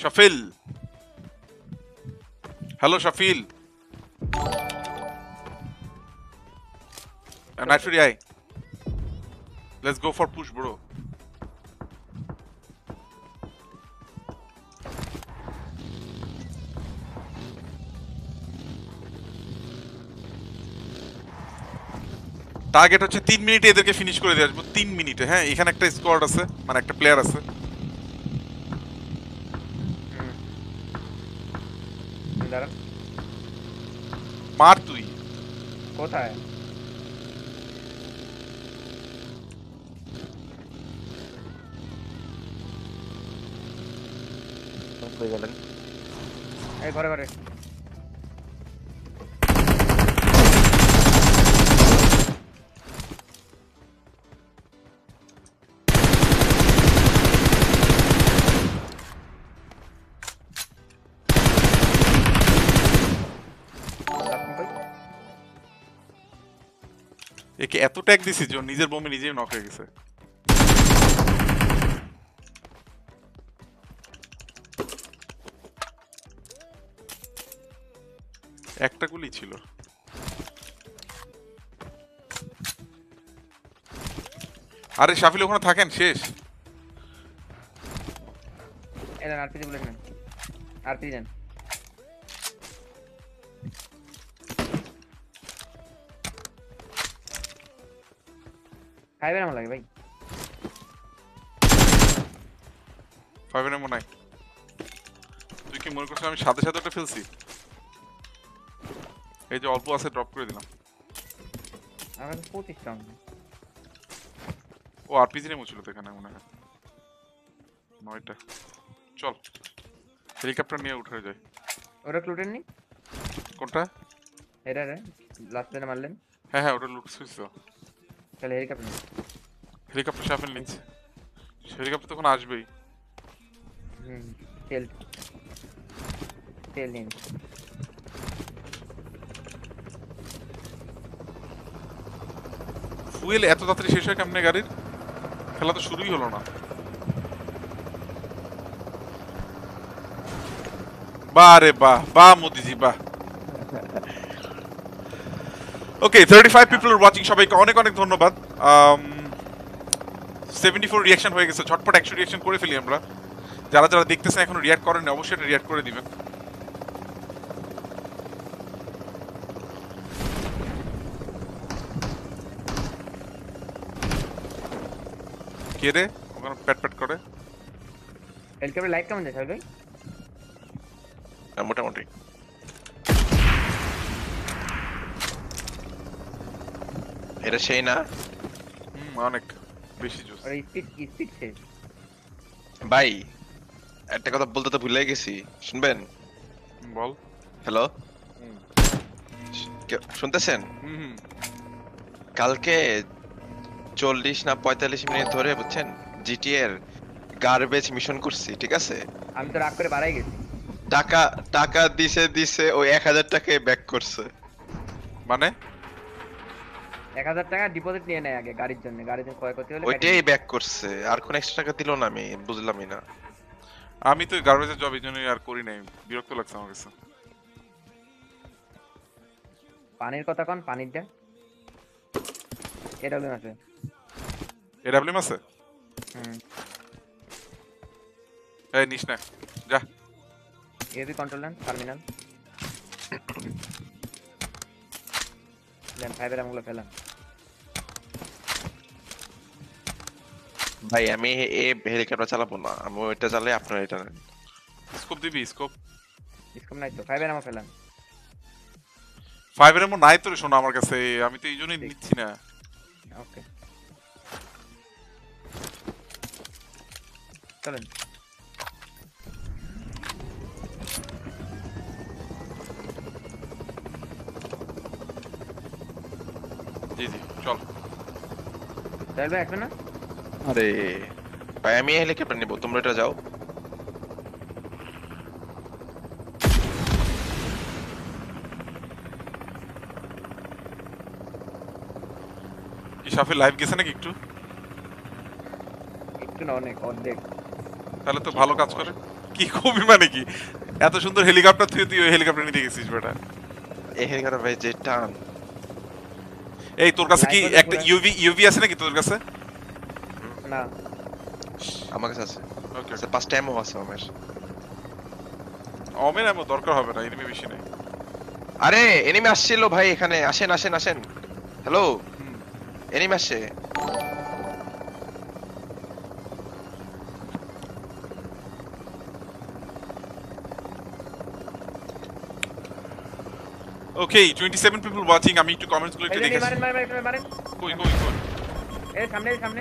[SPEAKER 2] Shafil. Hello, Shafil. Night free I let's go for push bro target হচ্ছে তিন মিনিটে এদেরকে ফিনিশ করে দিয়ে আসব তিন মিনিটে হ্যাঁ? এখানে একটা স্কোয়াড আছে মানে একটা প্লেয়ার আছে।
[SPEAKER 4] দাঁড়ান
[SPEAKER 2] মার তুই।
[SPEAKER 4] কোথায়?
[SPEAKER 3] হয়ে গেলেন।
[SPEAKER 4] এই ঘরে ঘরে।
[SPEAKER 2] একে এত ট্যাগ দিছি যে নিজের বোমে নিজেই নক হয়ে গেছে। একটা গুলি ছিল। আরে শাফিল ওখানে থাকেন শেষ।
[SPEAKER 4] আরপিজি নেন আরপিজি নেন লাগে ভাই।
[SPEAKER 2] নাই। তুই কি মনে করছিস আমি সাথে সাথে ওটা ফেলছি? এই যে অল্প আছে ড্রপ করে দিলাম।
[SPEAKER 4] আমার পঁচিশ টাউন
[SPEAKER 2] ও আরপিজি নেমো ছিল তো এখানে মনে হয়। নয়টা। চল হেলিকপ্টার নিয়ে উঠে যায়
[SPEAKER 4] ওরা ক্লুটেন নি
[SPEAKER 2] কোনটা?
[SPEAKER 4] এটা রে লাস্ট দিনে মারলেন।
[SPEAKER 2] হ্যাঁ হ্যাঁ ওটা লুট সুইচ
[SPEAKER 4] তাহলে হেলিকপ্টার
[SPEAKER 2] হেলিকপ্টার সাফেল নিচ্ছে হেলিকপ্টার তখন আসবেই।
[SPEAKER 4] হুম তেল। তেল নিন
[SPEAKER 2] ফুয়েল এত তাড়াতাড়ি শেষ হয় কেমনে গাড়ির? খেলা তো শুরুই হলো না। বাহ রে বাহ বাহ মোদিজি, বাহ। Okay thirty five people watching সবাইকে অনেক অনেক ধন্যবাদ। সেভেন্টি ফোর রিয়াকশন হয়ে গেছে। ঝটপট একশো রিয়াকশন করে ফেলি আমরা। যারা যারা দেখতেছেন এখন রিয়াক্ট করেন অবশ্যই রিয়াক্ট করে দিবেন। কে রে ওখানে প্যাট প্যাট করে।
[SPEAKER 4] হেলিকপ্টার লাইট কেমন সাহেব ভাই
[SPEAKER 3] হ্যাঁ, মোটামুটি। এটা সেই না?
[SPEAKER 2] হুম অনেক। বেশি জোস।
[SPEAKER 4] ওর স্পিড স্পিড শেষ।
[SPEAKER 3] ভাই একটা কথা বলতে তো ভুলে গেছি। শুনবেন?
[SPEAKER 2] বল।
[SPEAKER 3] হ্যালো। শুনতেছেন? কালকে চল্লিশ না পঁয়তাল্লিশ মিনিট ধরে বুঝছেন? জিটি এর গার্বেজ মিশন করছি ঠিক আছে?
[SPEAKER 4] আমি তো রাগ করে বাড়াই গেছি।
[SPEAKER 3] টাকা টাকা দিছে দিছে ওই এক হাজার টাকায় ব্যাক করছে।
[SPEAKER 2] মানে?
[SPEAKER 4] এক হাজার টাকা ডিপোজিট নিয়ে নেয় আগে গাড়ির জন্য। গাড়ির জন্য ক্ষয়ক্ষতি হলে
[SPEAKER 3] ওইটাই ব্যাক করছে। আর কোন এক্সট্রা টাকা দিল না আমি বুঝলামই না।
[SPEAKER 2] আমি তো গার্বেজের জব এই জন্যই আর করি নাই। বিরক্ত লাগছে আমার কাছে।
[SPEAKER 4] পানির কথা কোন পানির যা এডব্লিউএম আছে।
[SPEAKER 2] এডাব্লিউএম আছে এই নিস না যা।
[SPEAKER 4] এবি কন্ট্রোল নেন টার্মিনাল দেন ফাইভের আমগুলো ফেলান।
[SPEAKER 3] ভাই আমি এ হেলিকপ্টার চালাবো না। আমি ওইটা চালাই আপনার এটা নেন।
[SPEAKER 2] স্কোপ দিবি স্কোপ
[SPEAKER 4] স্কোপ নাই তো ফাইভের আমও ফেলান।
[SPEAKER 2] ফাইভের এমন নাই তো রে শোনা আমার কাছে আমি তো এই জন্যই নিচ্ছি না।
[SPEAKER 4] ওকে চলেন
[SPEAKER 2] জি জি চল
[SPEAKER 4] সোহেল ভাই আসবে না
[SPEAKER 3] আরে ভাই আমি হেলিকপ্টার নিবো তোমরা এটা যাও
[SPEAKER 2] কি সাফে লাইভ গেছে নাকি একটু
[SPEAKER 4] একটু না অনেক অর্ধেক
[SPEAKER 2] তাহলে তো ভালো কাজ করে। কি খুবই মানে কি? এত সুন্দর হেলিকপ্টার থেকে তুই ওই হেলিকপ্টার নিতে গেছিস বেটা।
[SPEAKER 3] এই হেলিকপ্টার ভাই যে টান।
[SPEAKER 2] এই তোর কাছে কি একটা ইউভি ইউভি আছে নাকি তোর কাছে?
[SPEAKER 4] না।
[SPEAKER 3] আমার কাছে আছে।
[SPEAKER 2] ওকে
[SPEAKER 3] আচ্ছা পাঁচটা এমও আছে আমার
[SPEAKER 2] অমেন এমন দরকার হবে না এনিমি বেশি নেই।
[SPEAKER 3] আরে এনিমি আসছিল ভাই এখানে। আসেন আসেন আসেন। হ্যালো
[SPEAKER 2] হুম।
[SPEAKER 3] এনিমি আসছে।
[SPEAKER 2] ওকে 27 পিপল ওয়াচিং আমি একটু কমেন্টসগুলো একটু
[SPEAKER 4] এই যে,
[SPEAKER 2] দেখেছি
[SPEAKER 4] মারেন মারেন মারেন মারেন
[SPEAKER 2] কই কই কই
[SPEAKER 4] এই সামনে এই সামনে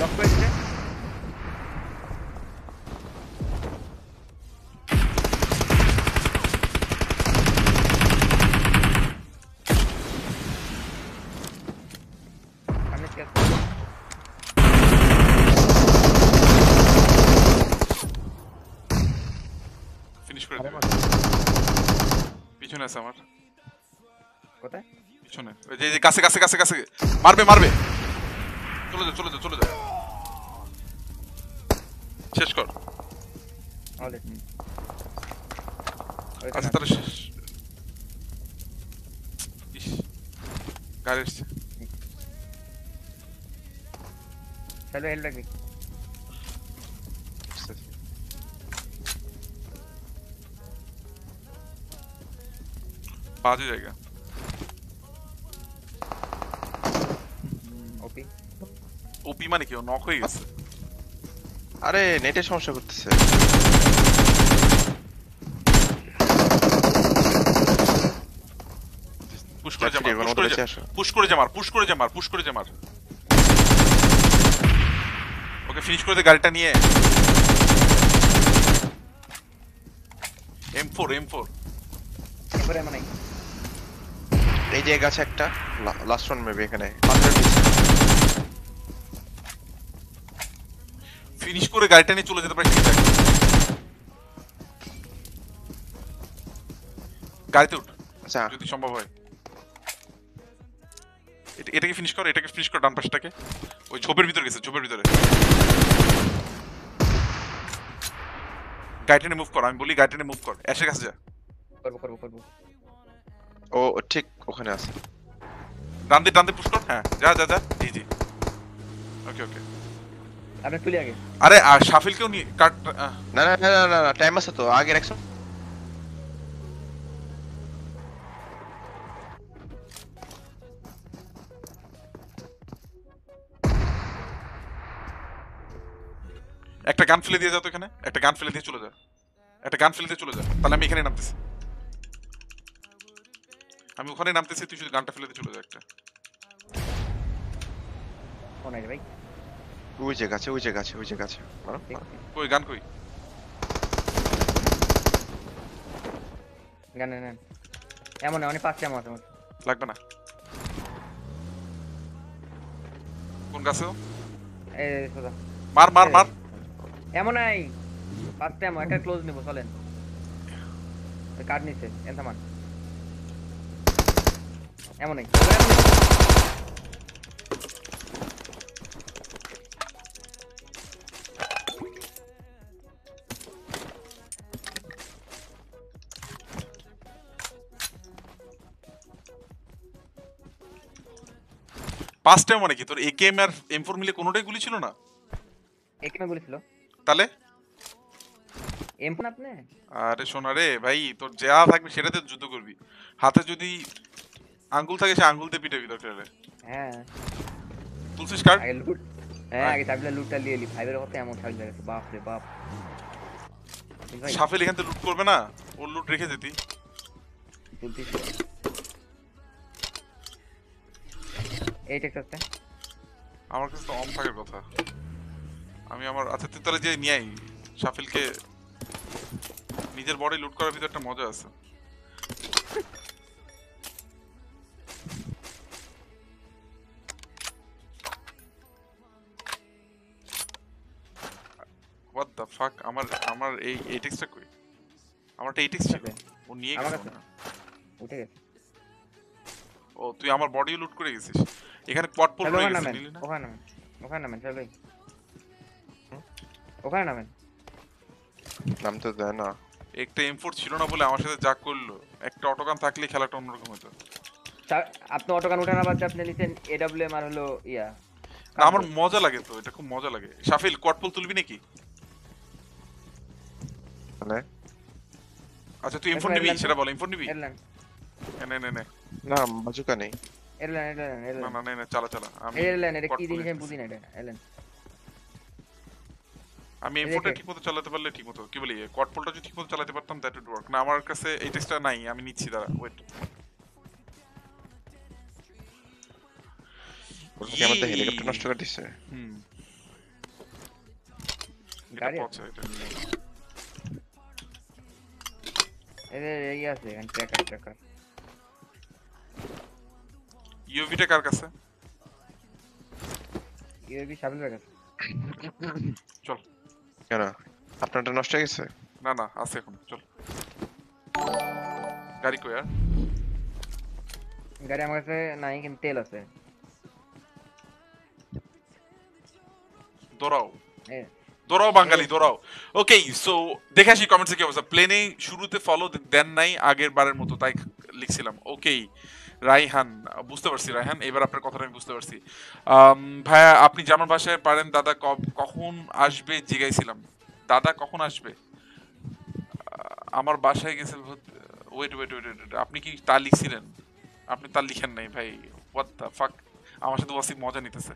[SPEAKER 4] লক করেছে সামনে
[SPEAKER 2] কাছে কাছে কাছে কাছে। মারবে মারবে। চলে যা চলে যা চলে যা। শেষ কর। আচ্ছা তাহলে শেষ। গাড়ি এসছে।
[SPEAKER 4] হেল রাখবি
[SPEAKER 2] বাজে জায়গা।
[SPEAKER 4] ওপি
[SPEAKER 2] মানে কি? ও নক হয়ে গেছে?
[SPEAKER 3] আরে নেটে সমস্যা করতেছে।
[SPEAKER 2] পুশ করে
[SPEAKER 3] যা
[SPEAKER 2] পুশ করে যা পুশ করে জামার করে যা ওকে ফিনিশ করে দে গাড়িটা নিয়ে। M4 M4
[SPEAKER 4] এবারে মানে
[SPEAKER 3] এই যে গাছ একটা লাস্ট ওয়ান মেবি এখানে। 100
[SPEAKER 2] ফিনিশ করে গাড়িটা নিয়ে চলে যেতে পারে ঠিক আছে? গাড়িতে উঠ।
[SPEAKER 3] আচ্ছা।
[SPEAKER 2] যদি সম্ভব হয়। এটা- এটাকে ফিনিশ কর এটাকে ফিনিশ কর ডান পাশটাকে। ওই ঝোপের ভিতরে গেছে ঝোপের ভিতরে। গাড়িটা নিয়ে মুভ কর আমি বলি গাড়িটা নিয়ে মুভ কর। অ্যাশের কাছে যা।
[SPEAKER 4] করব করব করব।
[SPEAKER 3] ও ও ঠিক ওখানে আছে।
[SPEAKER 2] ডান দিয়ে ডান দিয়ে পুশ কর। হ্যাঁ যা যা যা। জি জি। ওকে ওকে
[SPEAKER 4] আপনি তুলি আগে।
[SPEAKER 2] আরে নিয়ে কাট
[SPEAKER 3] না না না না না টাইম আছে তো আগের একশো
[SPEAKER 2] একটা গান ফেলে দিয়ে যাও তো এখানে একটা গান ফেলে দিয়ে চলে যাও। একটা গান ফেলে দিয়ে চলে যাও তাহলে আমি এখানে নামতেছি। আমি ওখানে নামতেছি তুই শুধু গানটা ফেলে দিয়ে চলে যাও একটা।
[SPEAKER 4] আছে ভাই?
[SPEAKER 3] ওই যে গাছে ওই যে গাছে ওই যে গাছে
[SPEAKER 2] কই গান কই
[SPEAKER 4] গান নেন এমন না, অনেক পাঁচটা আমার
[SPEAKER 2] লাগবে না কোন গাছে ও?
[SPEAKER 4] এই সোজা
[SPEAKER 2] মার মার মার
[SPEAKER 4] এমন নাই পাঁচটা এমন একটা ক্লোজ নিবো চলেন কার্ড নিচ্ছে এনথামান এমন নাই
[SPEAKER 2] পাঁচটা মানে কি? তোর একেএম আর এম ফোর মিলে কোনোটাই গুলি ছিল না?
[SPEAKER 4] এখানে বলেছিল
[SPEAKER 2] তাহলে?
[SPEAKER 4] এম ফোন আপনি?
[SPEAKER 2] আরে শোনা রে ভাই তোর যা থাকবে সেটাতে যুদ্ধ করবি। হাতে যদি আঙ্গুল থাকে সে আঙ্গুল দিয়ে পিটাবি দরকার
[SPEAKER 4] হ্যাঁ।
[SPEAKER 2] তুলসিস কার্ড
[SPEAKER 4] হ্যাঁ আগে চাবিলা লুটটা নিয়ে এলি ফাইভের কত এমন ছাড় গেছে বাপ রে বাপ।
[SPEAKER 2] সাফেল এখান থেকে লুট করবে না? ওর লুট রেখে যেতি আমার কাছে তো অন থাকার কথা। আমি আমার আচ্ছা তুই যে নিয়ে আই। শাফিলকে নিজের বডি লুট করার ভিতরে একটা মজা আছে। হোয়াট দ্য ফাক আমার আমার এই এটেক্সটা কই? আমার একটা এটেক্স
[SPEAKER 4] ছিল।
[SPEAKER 2] ও নিয়ে গেছে
[SPEAKER 4] উঠে গেছে।
[SPEAKER 2] ও তুই আমার বডি লুট করে গেছিস? এখানে পট পট
[SPEAKER 4] চলো ওখানে
[SPEAKER 2] গেছে
[SPEAKER 4] নামেন
[SPEAKER 2] নিলি না?
[SPEAKER 4] ওখানে নামেন ওখানে নামেন চলো ওখানে নামেন।
[SPEAKER 3] নাম তো দেয় না।
[SPEAKER 2] একটা এম4 ছিল না বলে আমার সাথে যা করল একটা অটোগান থাকলে খেলাটা অন্যরকম হতো।
[SPEAKER 4] আপনি অটোগান উঠানো দিয়ে আপনি নিছেন এডব্লিউএম আর হলো ইয়া।
[SPEAKER 2] না, আমার মজা লাগে তো এটা খুব মজা লাগে। সাফিল কটপল তুলবি নাকি?
[SPEAKER 3] মানে?
[SPEAKER 2] আচ্ছা তুই এম4 নিবি সেটা বল এম4 নিবি?
[SPEAKER 4] না
[SPEAKER 2] না নে নে।
[SPEAKER 3] না বাজুকা নেই।
[SPEAKER 4] এরল্যান্ড এরল্যান্ড
[SPEAKER 2] না
[SPEAKER 4] এরল্যান্ড
[SPEAKER 2] না নে নে চালা চালা আমি
[SPEAKER 4] এরল্যান্ড এটা কি জিনিস আমি বুঝি না এটা এরল্যান্ড
[SPEAKER 2] আমি
[SPEAKER 4] এই
[SPEAKER 2] এম4টা ঠিকমতো চালাতে পারলে ঠিকমতো কি বলি কটপলটা যদি ঠিকমতো চালাতে পারতাম দ্যাট উড ওয়ার্ক না আমার কাছে এই টেক্সটটা নাই আমি নিচ্ছি দাঁড়া ওয়েট
[SPEAKER 3] ওর কি আমাদের হেলিকপ্টার নষ্ট করে দিছে।
[SPEAKER 2] হুম।
[SPEAKER 4] গাড়ি। এদের ইয়ে আছে এখানে ট্র্যাকার ট্র্যাকার
[SPEAKER 2] ইউভিটা কার কাছে?
[SPEAKER 4] সাবিল ব্যাগ আছে
[SPEAKER 2] চল।
[SPEAKER 3] কেন? আপনারটা নষ্ট হয়ে গেছে?
[SPEAKER 2] না না আছে এখন চল। গাড়ি কই আর?
[SPEAKER 4] গাড়ি আমার কাছে নাই কিন্তু তেল আছে।
[SPEAKER 2] দৌড়াও। দৌড়াও বাঙালি দৌড়াও। ওকে সো দেখে আসি কমেন্টসে কি অবস্থা। প্লেনে শুরুতে ফলো দেন নাই আগের বারের মতো তাই লিখছিলাম। ওকেই রাইহান, বুঝতে পারছি রাইহান, এবার আপনার কথাটা আমি বুঝতে পারছি। ভাইয়া, আপনি জার্মান ভাষায় পারেন, দাদা কখন আসবে জিগাইছিলাম। দাদা কখন আসবে? আমার বাসায় গেছে ওয়েট ওয়েট ওয়েট ওয়েট আপনি কি তা লিখছিলেন? আপনি তা লিখেন নাই ভাই হোয়াট ফাক আমার সাথে ওয়াসিফ মজা নিতেছে।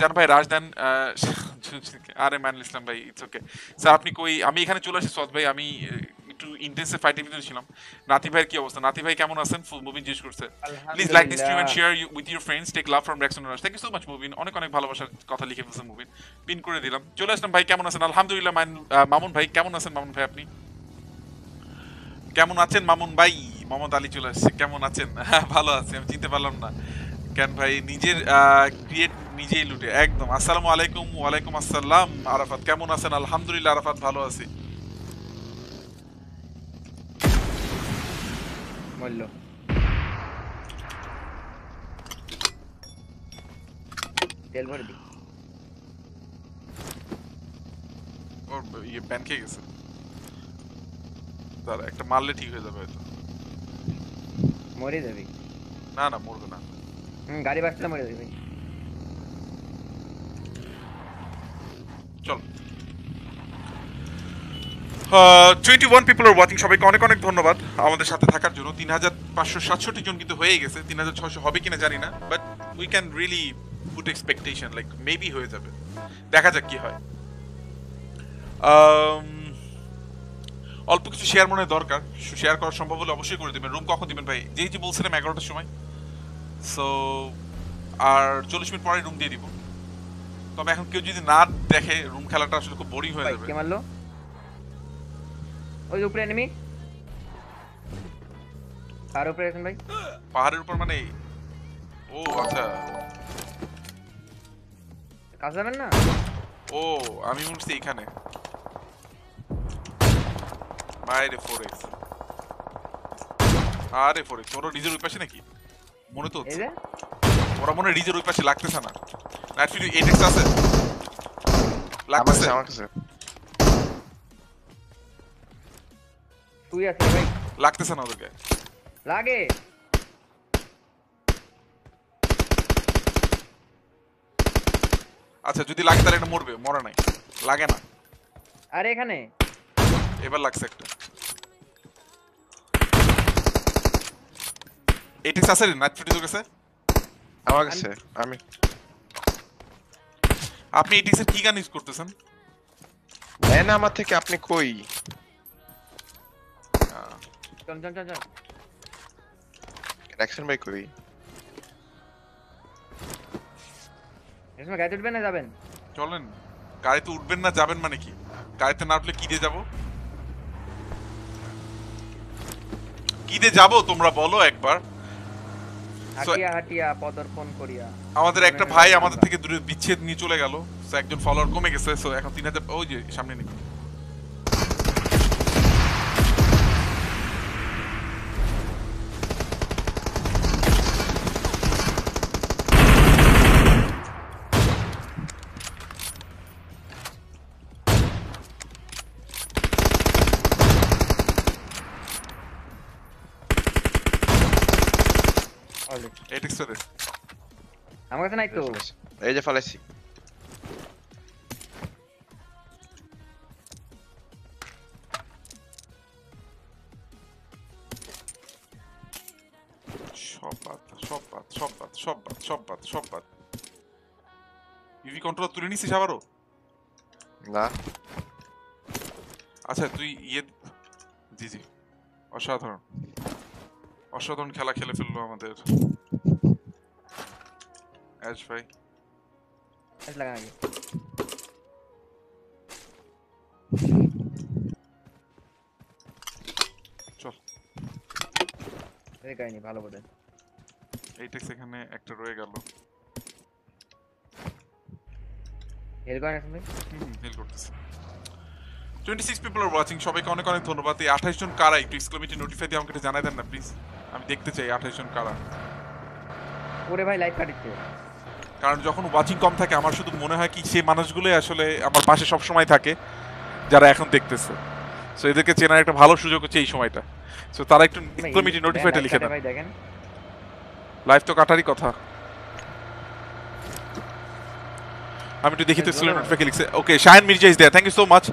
[SPEAKER 2] জান ভাই রাজদান আরে ম্যানুল ইসলাম ভাই ইটস ওকে স্যার, আপনি কই, আমি এখানে চলে আসি, সৎ ভাই, আমি একটু ইন্টেন্সিভ ফাইটের ভিতরে ছিলাম নাতি ভাইয়ের কি অবস্থা? নাতি ভাই কেমন আছেন? ফুল মুভিন জিজ্ঞেস করছে। Please like this stream and share with your friends take love from Rexon thank you so much মুভিন অনেক অনেক ভালোবাসার কথা লিখে ফেলছেন মুভিন পিন করে দিলাম। চলে আসলাম ভাই কেমন আছেন? আলহামদুলিল্লাহ মামুন ভাই কেমন আছেন মামুন ভাই আপনি? কেমন আছেন মামুন ভাই? মোহাম্মদ আলী চলে আসছে। কেমন আছেন? হ্যাঁ ভালো আছি আমি চিনতে পারলাম না। কেন ভাই নিজের ক্রিয়েট নিজেই লুটে। একদম। আসসালামু আলাইকুম ওয়ালাইকুম আসসালাম আরাফাত। কেমন আছেন? আলহামদুলিল্লাহ আরাফাত ভালো আছি।
[SPEAKER 4] মূল্য তেল ভরে দি
[SPEAKER 2] ওর ইয়ে ব্যান খেয়ে গেছে দাঁড়া একটা মারলে ঠিক হয়ে যাবে হয়তো
[SPEAKER 4] মরে যাবি
[SPEAKER 2] না না মরবে না
[SPEAKER 4] হুম গাড়ি বাসলে মরে যাবি
[SPEAKER 2] চল twenty one people are watching সবাইকে অনেক অনেক ধন্যবাদ আমাদের সাথে থাকার জন্য। তিন হাজার পাঁচশো সাতষট্টি জন কিন্তু হয়ে গেছে। তিন হাজার ছয়শো হবে কিনা জানি না। But we can really put expectation like maybe হয়ে যাবে। দেখা যাক কি হয়। অল্প কিছু শেয়ার মনে হয় দরকার। শেয়ার করা সম্ভব হলে অবশ্যই করে দেবেন। রুম কখন দিবেন ভাই? যেই যে বলছিলাম এগারোটার সময়। সো আর চল্লিশ মিনিট পরে রুম দিয়ে দিব। তবে এখন কেউ যদি না দেখে রুম খেলাটা আসলে খুব বোরিং হয়ে যাবে।
[SPEAKER 4] ওই উপরে এনিমি কার উপরে আছেন ভাই।
[SPEAKER 2] পাহাড়ের উপর মানে? ও আচ্ছা।
[SPEAKER 4] কাছে যাবেন না?
[SPEAKER 2] ও আমি বলছি এখানে। বাইরে ফোর এক্স আরে ফোর এক্স ওরা ডিজের ওই পাশে নাকি? মনে তো হচ্ছে। ওরা মনে হয় ডিজের ওই পাশে লাগতেছে না। নাইট ফিড এইট এক্স আছে? লাগতেছে?
[SPEAKER 3] আমার কাছে।
[SPEAKER 4] তুই আছিস ভাই?
[SPEAKER 2] লাগতেছে না ওদেরকে।
[SPEAKER 4] লাগে।
[SPEAKER 2] আচ্ছা যদি লাগে তাহলে এটা মরবে মরে নাই। লাগে না।
[SPEAKER 4] আরে এখানে।
[SPEAKER 2] এবার লাগছে একটা। এক্স আছে নাইট ফিড তোর কাছে?
[SPEAKER 3] আমার কাছে আমি।
[SPEAKER 2] আপনি এক্স কি গান ইউজ করতেছেন?
[SPEAKER 3] নেন আমার থেকে আপনি কই?
[SPEAKER 4] চল চল চল চল
[SPEAKER 3] রাখছেন ভাই কই
[SPEAKER 4] এই সময় গাড়ি উঠবেন না যাবেন?
[SPEAKER 2] চলেন। গাড়িতে উঠবেন না যাবেন মানে কি? গাড়িতে না উঠলে কি দিয়ে যাব? কি দিয়ে যাব তোমরা বলো একবার।
[SPEAKER 4] হাটিয়া হাটিয়া পদর্পণ করিয়া।
[SPEAKER 2] আমাদের একটা ভাই আমাদের থেকে দূরে বিচ্ছেদ নিয়ে চলে গেল। সো একজন ফলোয়ার কমে গেছে। সো এখন তিন হাজার ওই যে সামনে নেই
[SPEAKER 4] Already.
[SPEAKER 2] এই
[SPEAKER 4] আমার কাছে নাই তো।
[SPEAKER 3] এই যে ফালাইছি।
[SPEAKER 2] সব বাদ সব বাদ সব বাদ সব বাদ সব বাদ সব বাদ। ইভি কন্ট্রোল তুলে নিছিস আবারও?
[SPEAKER 3] না।
[SPEAKER 2] আচ্ছা তুই ইয়ে জি জি। অসাধারণ। অসাধারণ খেলা খেলে ফেলল আমাদের অ্যাশ ভাই
[SPEAKER 4] এস লাগা নাকি
[SPEAKER 2] চল
[SPEAKER 4] এই কাহিনী ভালো বোধ
[SPEAKER 2] এই টেক্স এখানে একটা রয়ে গেল
[SPEAKER 4] এর কারণে শুনবে
[SPEAKER 2] হিল করতেছে 26 পিপল আর ওয়াচিং সবাইকে অনেক অনেক ধন্যবাদ। এই 28 জন কারা? একটু এক্সক্লেমেটরি নোটিফাই দিয়ে আমাকে একটু জানাই দেন না প্লিজ আমি দেখতে চাই 28 জন কারা।
[SPEAKER 4] ওরে ভাই লাইট কাটিচ্ছে
[SPEAKER 2] কারণ যখন ওয়াচিং কম থাকে আমার শুধু মনে হয় কি সেই মানুষগুলোই আসলে আমার পাশে সব সময় থাকে যারা এখন দেখতেছে। সো এদেরকে চেনার একটা ভালো সুযোগ হচ্ছে এই সময়টা। সো তারা একটু এক্সক্লেমেটরি নোটিফাইটা লিখে দেন। লাইভ তো কাটারই কথা। আমি একটু দেখি তো
[SPEAKER 4] Yes,
[SPEAKER 2] স্টুডেন্ট লিখছে। Okay Shahin Mirza is there thank you so much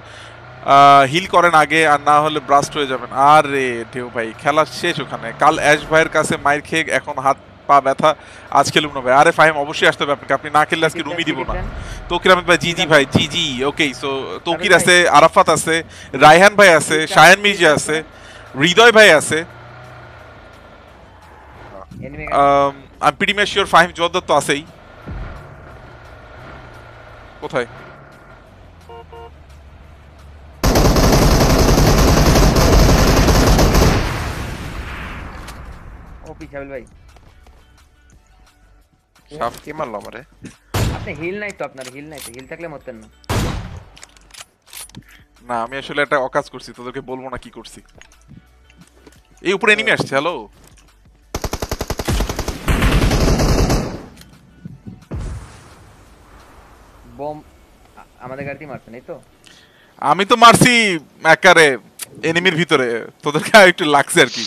[SPEAKER 2] heal করেন আগে আর না হলে ব্রাস্ট হয়ে যাবেন। আরে ঢেউ ভাই খেলা শেষ ওখানে। কাল অ্যাশ ভাইয়ের কাছে মাইর খেয়ে এখন হাত পা ব্যথা আজ খেলুম না ভাই। আরে ফাহিম অবশ্যই আসতে হবে আপনাকে। আপনি না খেললে আজকে রুমই দিব না। তৌকির আহমেদ ভাই জি জি ভাই জি জি ওকে সো তৌকির। আছে আরাফাত আছে রায়হান ভাই আছে শায়ান মির্জা আছে হৃদয় ভাই আছে। I pretty much sure Fahim Joardar তো আছেই। কোথায়?
[SPEAKER 4] ও পিছাবিল ভাই।
[SPEAKER 3] কি মারলো আমারে?
[SPEAKER 4] আপনি হিল নাই তো আপনার হিল নাই তো হিল থাকলে মরতেন না।
[SPEAKER 2] না আমি আসলে একটা অকাজ করছি তোদেরকে বলব না কি করছি। এই উপরে এনিমি আসছে হ্যালো
[SPEAKER 4] বম আমাদের গাড়িতে মারছেন এই তো?
[SPEAKER 2] আমি তো মারছি একারে এনিমির ভিতরে তোদেরকে একটু লাগছে আর কি।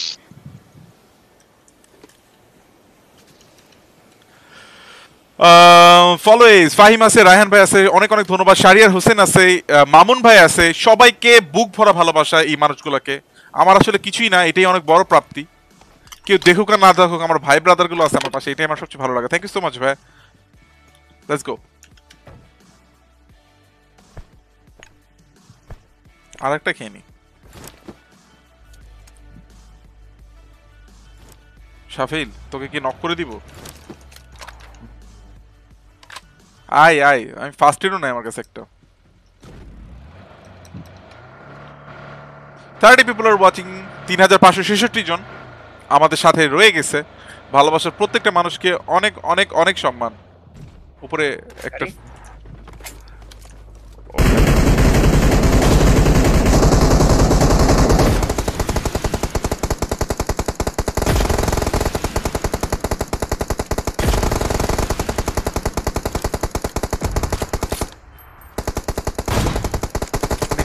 [SPEAKER 2] ফলোইজ ফাহিম আছে, রায়হান ভাই আছে, অনেক অনেক ধন্যবাদ। শারিয়ার হোসেন আছে মামুন ভাই আছে, সবাইকে বুক ভরা ভালোবাসা এই মানুষগুলোকে। আমার আসলে কিছুই না, এটাই অনেক বড় প্রাপ্তি। কেউ দেখুক আর না দেখুক, আমার ভাই ব্রাদারগুলো আছে আমার পাশে, এটাই আমার সবচেয়ে ভালো লাগে। থ্যাংক ইউ সো মাচ ভাই। লেটস গো আর একটা খেয়ে নি। শাফিল, তোকে কি নক করে দিব? আয় আয়, আমি ফার্স্ট এডও নাই আমার কাছে একটা। থার্টি পিপল আর ওয়াচিং তিন হাজার পাঁচশো ছেষট্টি জন আমাদের সাথে রয়ে গেছে। ভালোবাসার প্রত্যেকটা মানুষকে অনেক অনেক অনেক সম্মান। উপরে একটা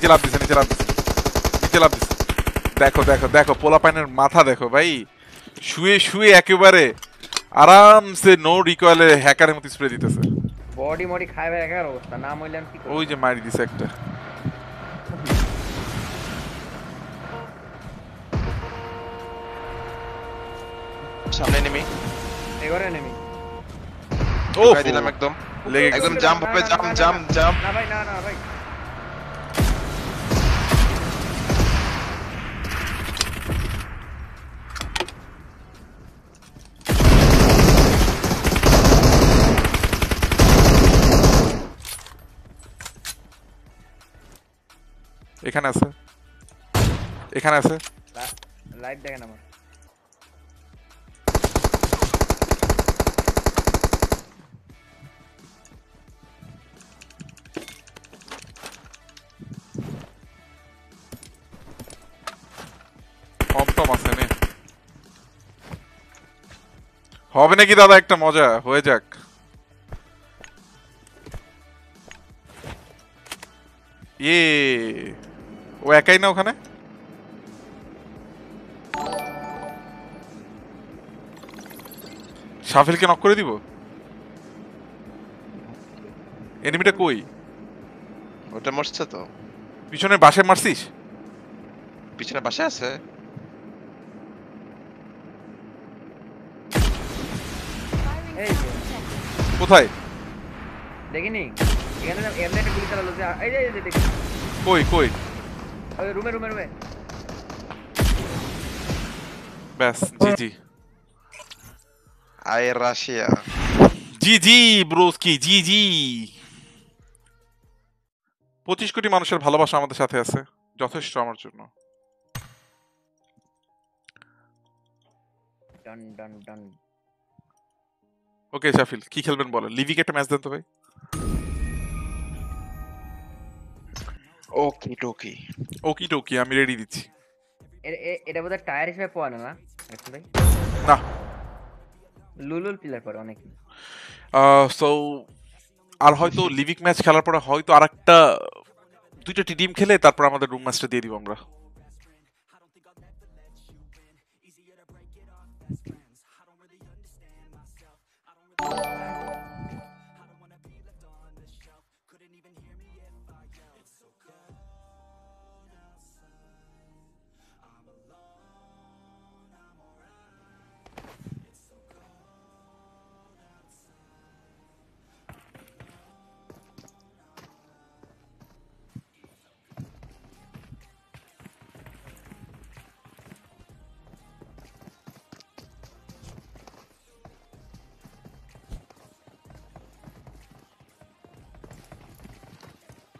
[SPEAKER 2] নিচে লাভ দিছে নিচে লাভ দিছে। নিচে লাভ দিছে। দেখো দেখো দেখো পোলা পাইনের মাথা দেখো ভাই। শুয়ে শুয়ে একেবারে আরামসে নো রিকয়েলে হ্যাকারের মতো স্প্রে দিতেছে।
[SPEAKER 4] বডি মডি খায় ভাই একার অবস্থা। না মরলে আমি কি
[SPEAKER 2] ওই যে মারি দিছে একটা।
[SPEAKER 3] সামনে নেমে
[SPEAKER 4] এগরে নেমি
[SPEAKER 2] ও
[SPEAKER 3] গায়ে দিলাম একদম।
[SPEAKER 2] লেগে
[SPEAKER 3] একদম জাম্প হবে জাম্প জাম্প জাম্প
[SPEAKER 4] না ভাই না না ভাই।
[SPEAKER 2] এখানে আছে। এখানে আছে।
[SPEAKER 4] লাইট দেখেন আমার।
[SPEAKER 2] হবে নাকি দাদা একটা মজা? হয়ে যাক। ইয়ে। ও একাই না ওখানে? সাফিলকে নক করে দিব? এনিমিটা কই?
[SPEAKER 3] ওটা মরছে তো।
[SPEAKER 2] পিছনে বাসে মারছিস?
[SPEAKER 3] পিছনে বাসে আছে।
[SPEAKER 4] এই
[SPEAKER 2] কোথায়?
[SPEAKER 4] দেখিনি। এখানে না- এখানে একটা গুলি চালালো যে এই যে এই যে দেখি।
[SPEAKER 2] কই কই?
[SPEAKER 4] রুমে রুমে রুমে।
[SPEAKER 2] ব্যাস জি জি।
[SPEAKER 3] আয় রাশিয়া।
[SPEAKER 2] জি জি ব্রোস্কি জি জি। পঁচিশ কোটি মানুষের ভালোবাসা আমাদের সাথে আছে যথেষ্ট আমার জন্য।
[SPEAKER 4] ডান ডান ডান।
[SPEAKER 2] ওকে শাফিল কি খেলবেন বলেন? লিভিকে একটা ম্যাচ দেন তো ভাই।
[SPEAKER 3] ওকে টোকি
[SPEAKER 2] ওকি টোকি আমি রেডি দিচ্ছি
[SPEAKER 4] এটা বোধহয় টায়ার হিসেবে পাওয়া না না দেখুন ভাই।
[SPEAKER 2] না।
[SPEAKER 4] লুলুল পিলার করে অনেক।
[SPEAKER 2] সো আর হয়তো লিভিক ম্যাচ খেলার পরে হয়তো আরেকটা দুইটা টিম খেলে তারপর আমাদের রুম ম্যাচটা দিয়ে দিব আমরা।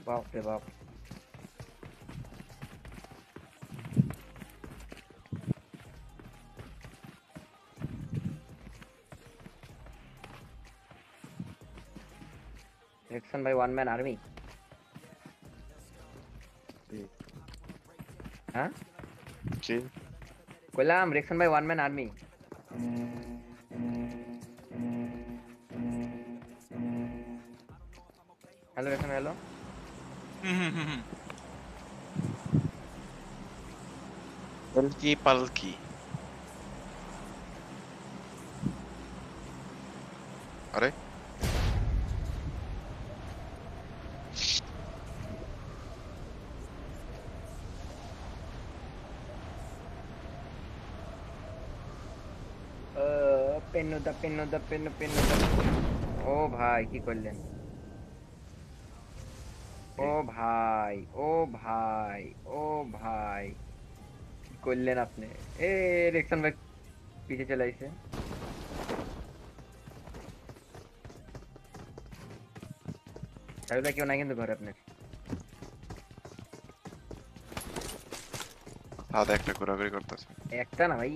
[SPEAKER 4] বাপ রে বাপ Reaction by one man army. হ্যাঁ
[SPEAKER 3] জি
[SPEAKER 4] কইলাম reaction by one man army hello reaction hello
[SPEAKER 3] Palki Palki আরে
[SPEAKER 4] পেন্নু দা পেন্নু দা পেন্নু পেন্নু দা ও ভাই কি করলেন ও ভাই ও ভাই ও ভাই কি করলেন আপনি এ রিয়েকশন ভাই পিছে চলে আইছে সাহেব ভাই কেউ নাই কিন্তু ঘরে আপনার
[SPEAKER 3] হাতে একটা ঘোরাঘুরি করতেছে
[SPEAKER 4] একটা না ভাই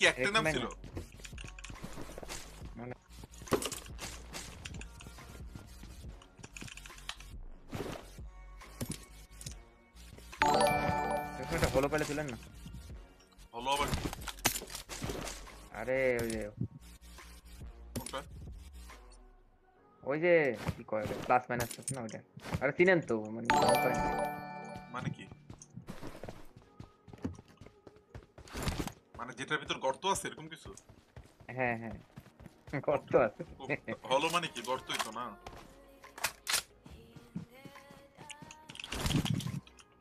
[SPEAKER 2] কি একটাই নাম
[SPEAKER 4] একটাই
[SPEAKER 2] ছিল
[SPEAKER 4] নাম। মানে- এরকম একটা হলো পেলে তুলেন না
[SPEAKER 2] হলো আবার কি?
[SPEAKER 4] আরে ওই যে
[SPEAKER 2] কোনটা যেটার ভিতর গর্ত আছে এরকম কিছু?
[SPEAKER 4] হ্যাঁ হ্যাঁ। কত আছে।
[SPEAKER 2] হলো মানে কি? গর্তই তো না।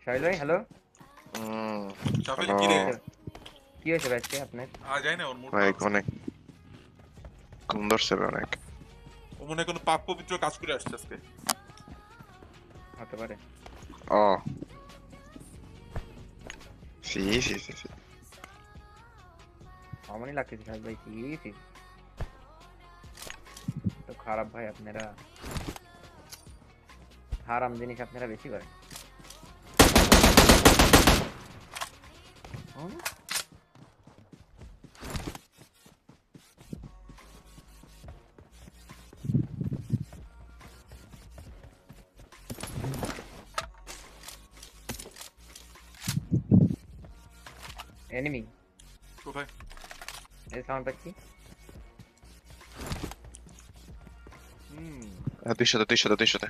[SPEAKER 4] সাহিল ভাই হ্যালো
[SPEAKER 3] হুম,
[SPEAKER 2] কি রে
[SPEAKER 4] কি হয়েছে ভাই আজকে আপনার?
[SPEAKER 2] আ যাই না ওর মুড
[SPEAKER 3] ভাই অনেক ঘুম ধরছে রে অনেক।
[SPEAKER 2] ও মনে কোনো পাপ পবিত্র কাজ করে আসছে আজকে।
[SPEAKER 4] হতে পারে।
[SPEAKER 3] ও। সি সি সি সি।
[SPEAKER 4] আমারই লাগতেছে সাহিল ভাই কি কি তো খারাপ ভাই আপনারা হারাম জিনিস আপনারা বেশি করেন হুম? এনিমি এই সাউন্ড পাচ্ছি
[SPEAKER 2] হুম।
[SPEAKER 3] হ্যাঁ, দুইশোতে দুইশোতে দুইশোতে।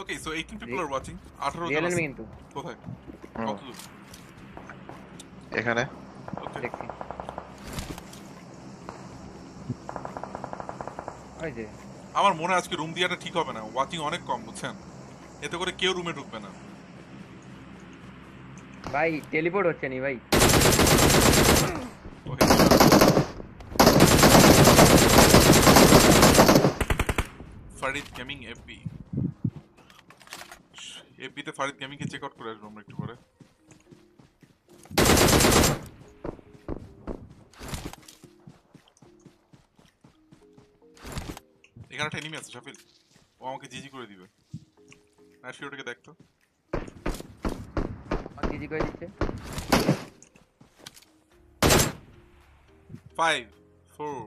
[SPEAKER 2] Okay so 18 people are watching 18 জন আছে।
[SPEAKER 4] কিন্তু।
[SPEAKER 2] কোথায়?
[SPEAKER 3] এখানে।
[SPEAKER 4] দেখছি। ওই যে।
[SPEAKER 2] আমার মনে আজকে রুম দিয়াটা ঠিক হবে না। ওয়াচিং অনেক কম বুঝছেন? এতে করে কেউ রুমে ঢুকবে না।
[SPEAKER 4] ভাই টেলিপোর্ট হচ্ছে নি ভাই
[SPEAKER 2] ওকে ফারিদ গেমিং এফবি এফবিতে ফারিদ গেমিংকে চেক আউট করে আসব আমরা একটু পরে। এখানে একটা এনিমি আছে শাফিল। ও আমাকে জিজি করে দিবে। আর শিওটাকে
[SPEAKER 4] দেখতো জিজি করে দিচ্ছে।
[SPEAKER 2] ফাইভ ফোর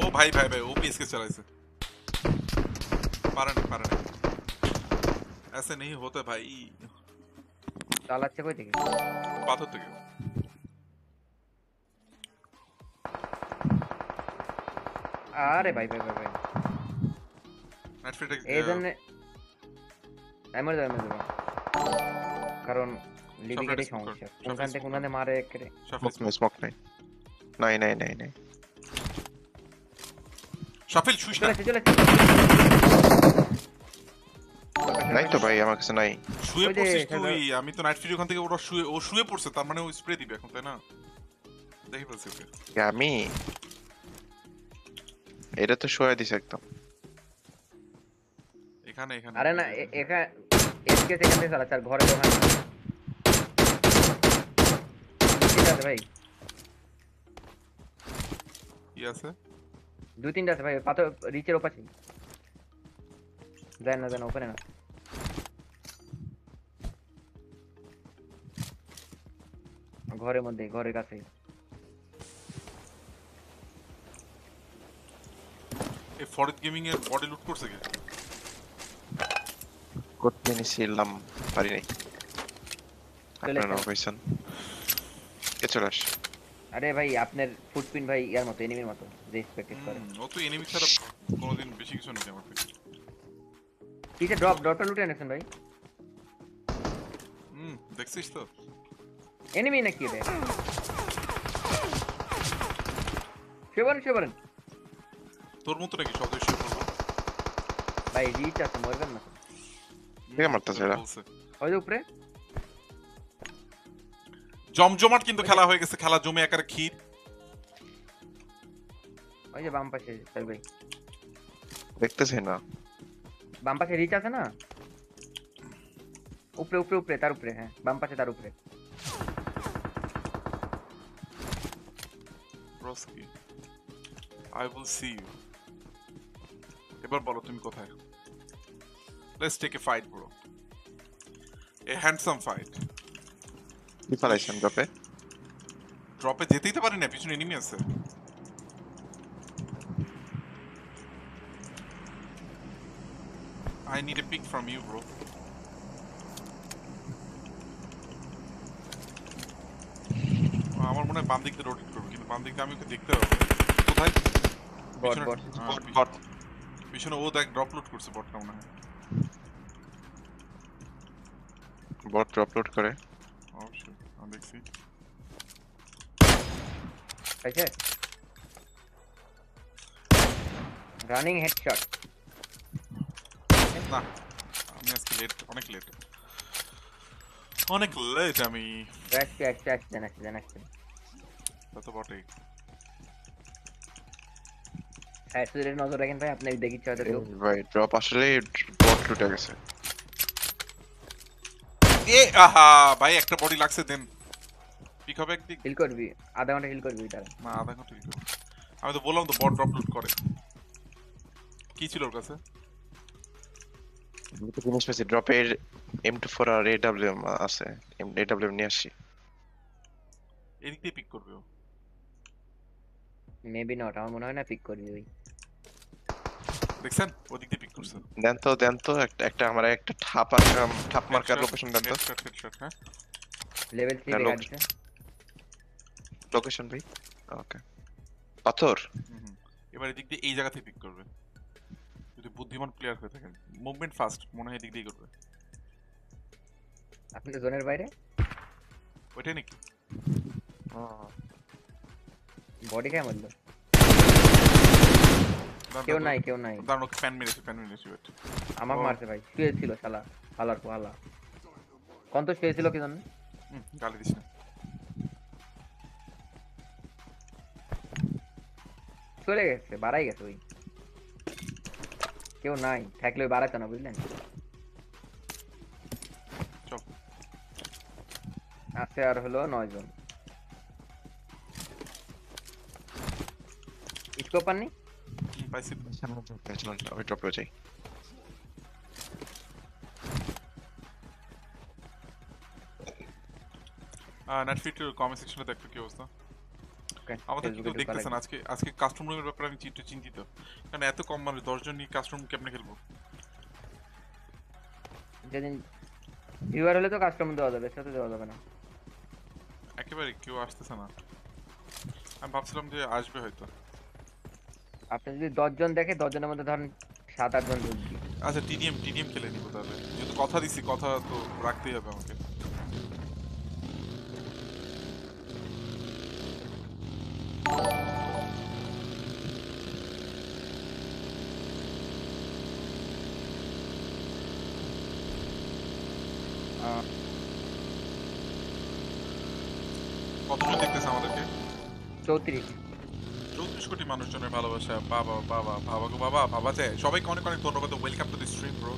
[SPEAKER 2] ও ভাই ভাই ভাই ও পিএসকে চালাইছে। पारा नहीं पारा नहीं ऐसे नहीं होता भाई
[SPEAKER 4] চালাচ্ছে কই থেকে
[SPEAKER 2] পাথর থেকে
[SPEAKER 4] আরে ভাই ভাই ভাই ভাই
[SPEAKER 2] নেটফ্লিক্স
[SPEAKER 4] এই জন্য আমি মরে যাবো, আমি মরে যাবো। কারণ লিবিকেটই
[SPEAKER 2] smoke কর,
[SPEAKER 4] সমস্যা
[SPEAKER 2] সব
[SPEAKER 4] কোনখান থেকে
[SPEAKER 2] smoke
[SPEAKER 4] কোনখানে মারে একেরে
[SPEAKER 3] স্মোক নাই স্মোক নাই নাই নাই নাই নাই
[SPEAKER 2] শাফিল শুইস
[SPEAKER 4] চলে
[SPEAKER 2] না
[SPEAKER 4] আসছে, চলে আসছে।
[SPEAKER 3] নাই তো ভাই আমার কাছে নাই।
[SPEAKER 2] শুয়ে পড়ছিস তুই আমি তো নাইট ফিড ওখান থেকে ওরা শুয়ে ও শুয়ে পড়ছে তার মানে ও স্প্রে দিবে এখন তাই না? দেখি ফেলছি ওকে।
[SPEAKER 3] আমি? এটা তো শোয়া দিছে একদম।
[SPEAKER 2] এখানে এখানে।
[SPEAKER 4] আরে না এখানে এসকে থেকে ঘরে দোকান ঠিক আছে ভাই।
[SPEAKER 2] কি আছে?
[SPEAKER 4] দুই তিনটা আছে ভাই পাথর রিচের ওপাশে যায় না যায় না ওখানে না। ঘরের মধ্যে ঘরের কাছে।
[SPEAKER 2] এই ফরিদ গেমিং এর বডি লুট করছে কে?
[SPEAKER 3] করতে নিছিলাম পারি নাই।
[SPEAKER 4] চলে
[SPEAKER 3] আপনারা
[SPEAKER 4] আসেন।
[SPEAKER 3] কইছেন কে চলে আস?
[SPEAKER 4] আরে ভাই আপনার ফুটপ্রিন্ট ভাই ইয়ার মতো এনিমির মতো যে প্র্যাকটিস করে।
[SPEAKER 2] ও তো এনিমি ছাড়া কোনোদিন বেশি কিছু নাকি আমার থেকে
[SPEAKER 4] কিসে ড্রপ ড্রপটা লুটে এনেছেন ভাই?
[SPEAKER 2] হুম দেখছিস তো?
[SPEAKER 4] এনিমি নাকি রে শুয়ে শুয়ে
[SPEAKER 2] তোর মতো নাকি সব শুয়ে পড়ব
[SPEAKER 4] ভাই রিচ আছে মরবেন না
[SPEAKER 3] কে মারতাছে?
[SPEAKER 2] বলছে।
[SPEAKER 4] ওই উপরে।
[SPEAKER 2] জমজমাট কিন্তু খেলা হয়ে গেছে খেলা জমে একার ক্ষীর।
[SPEAKER 4] ওই যে বাম পাশে সাহেব ভাই।
[SPEAKER 3] দেখতেছি না।
[SPEAKER 4] বাম পাশে রিচ আছে না? উপরে উপরে উপরে তার উপরে হ্যাঁ বাম পাশে তার উপরে।
[SPEAKER 2] রসকি আই উইল সি ইউ এবার বলো তুমি কোথায়? Let's take a fight bro a handsome fight
[SPEAKER 3] কি ফালাইছেন ড্রপে
[SPEAKER 2] ড্রপে যেতেই তো পারি না পিছনে এনিমি আছে। I need a pick from you, bro. আমার মনে হয় বাম দিক দিয়ে রোটেট করবে কিন্তু বাম দিক দিয়ে আমি ওকে দেখতে পাবো কোথায়?
[SPEAKER 4] বট
[SPEAKER 2] পিছনে-
[SPEAKER 4] বট
[SPEAKER 2] হ্যাঁ,
[SPEAKER 3] বট
[SPEAKER 2] পি-
[SPEAKER 3] বট
[SPEAKER 2] পিছনে ও দেখ ড্রপ লোড করছে বটটা মনে হয়।
[SPEAKER 3] বট আপলোড করে।
[SPEAKER 2] অবশ্যই আমি দেখছি
[SPEAKER 4] পাইছে রানিং হেডশট
[SPEAKER 2] না আমি আজকে লেট অনেক লেট অনেক লেট আমি।
[SPEAKER 4] আসছে আসছে আসছে আসছে আসছে
[SPEAKER 2] তা তো বটেই।
[SPEAKER 4] হ্যাঁ সুদের নজর রাখেন ভাই আপনি হয়তো কেউ
[SPEAKER 3] ভাই ড্রপ আসলে বট লুটে গেছে।
[SPEAKER 2] এ আহা ভাই একটা বডি লাগছে দেন। পিক হবে একদিক
[SPEAKER 4] হিল করবি আধা ঘণ্টা হিল করবি তারা
[SPEAKER 2] না আধা ঘণ্টা হবে। আমি তো বললাম তো বট ড্রপ লুট করে। কি ছিল ওর কাছে?
[SPEAKER 3] আমি তো জিনিস পেয়েছি ড্রপের এম টু ফোর আর এডাব্লিউএম আছে। এডাব্লিউএম নিয়ে আসছি
[SPEAKER 2] এদিক দিয়ে পিক করবে ও।
[SPEAKER 4] মেবি নট আমার মনে হয় না পিক করবি ওই।
[SPEAKER 2] দেখছেন? ওদিক দিয়ে পিক করছে
[SPEAKER 3] দেন তো দেন তো একটা একটা আমার একটা ঠাপ আঁকা ঠাপ মার্কার লোকেশন দেন তো।
[SPEAKER 4] লেভেল থ্রি
[SPEAKER 3] হ্যাঁ,
[SPEAKER 4] দেখা
[SPEAKER 3] লোক-
[SPEAKER 4] দিচ্ছে
[SPEAKER 3] লোকেশন ভাই। ওকে পাথর।
[SPEAKER 2] হুম, হুম। এবার এদিক দিয়ে এই জায়গা থেকে পিক করবে। যদি বুদ্ধিমান প্লেয়ার হয়ে থাকেন। মুভমেন্ট ফাস্ট মনে হয় এদিক দিয়ে করবে।
[SPEAKER 4] আপনি তো জোনের বাইরে?
[SPEAKER 2] ওইটাই নাকি?
[SPEAKER 4] বডি খেয়ে মরলো
[SPEAKER 2] দাঁড়ান,
[SPEAKER 4] কেউ নাই কেউ নাই।
[SPEAKER 2] দাঁড়ান ফ্যান মেরেছে ফ্যান মেরেছে ওয়েট
[SPEAKER 4] আমাকে। মারছে ভাই শুয়ে ছিল শালা হালার পর হালা। কোন তো শুয়ে ছিল কি জানেন?
[SPEAKER 2] গালি না।
[SPEAKER 4] চলে গেছে বাড়াই গেছে ওই। কেউ নাই থাকলে ওই বাড়াতো না বুঝলেন? আছে আর হলো নয় জন স্কোপ পাননি
[SPEAKER 2] পাইছি
[SPEAKER 3] ড্রপে যাই
[SPEAKER 2] নেটফিট কমেন্ট সেকশনে দেখো কি অবস্থা আমাদের কিন্তু দেখতেছেন আজকে আজকে কাস্টম রুমের ব্যাপারে আমি একটু চিন্তিত কারণ এত কম মানুষ দশজন নিয়ে কাস্টম কেমনে খেলব
[SPEAKER 4] যেদিন ভিউয়ার হলে তো কাস্টমার দেওয়া যাবে সাথে দেওয়া যাবে না
[SPEAKER 2] একেবারে কেউ আসতেছে না আমি ভাবছিলাম যে আসবে হয়তো
[SPEAKER 4] আপনি যদি দশজন দেখে দশজনের মধ্যে ধরেন সাত আটজন ঢুকবি
[SPEAKER 2] আচ্ছা টিডিএম টিডিএম খেলে নিবো তাহলে। যেহেতু কথা দিছি কথা তো রাখতেই হবে আমাকে। কতজন দেখতেছে আমাদেরকে?
[SPEAKER 4] চৌত্রিশ।
[SPEAKER 2] মানুষজনের ভালোবাসা বাবা বাবা বাবা গো বাবা বাবা চায় সবাইকে অনেক অনেক ধন্যবাদ welcome to the stream bro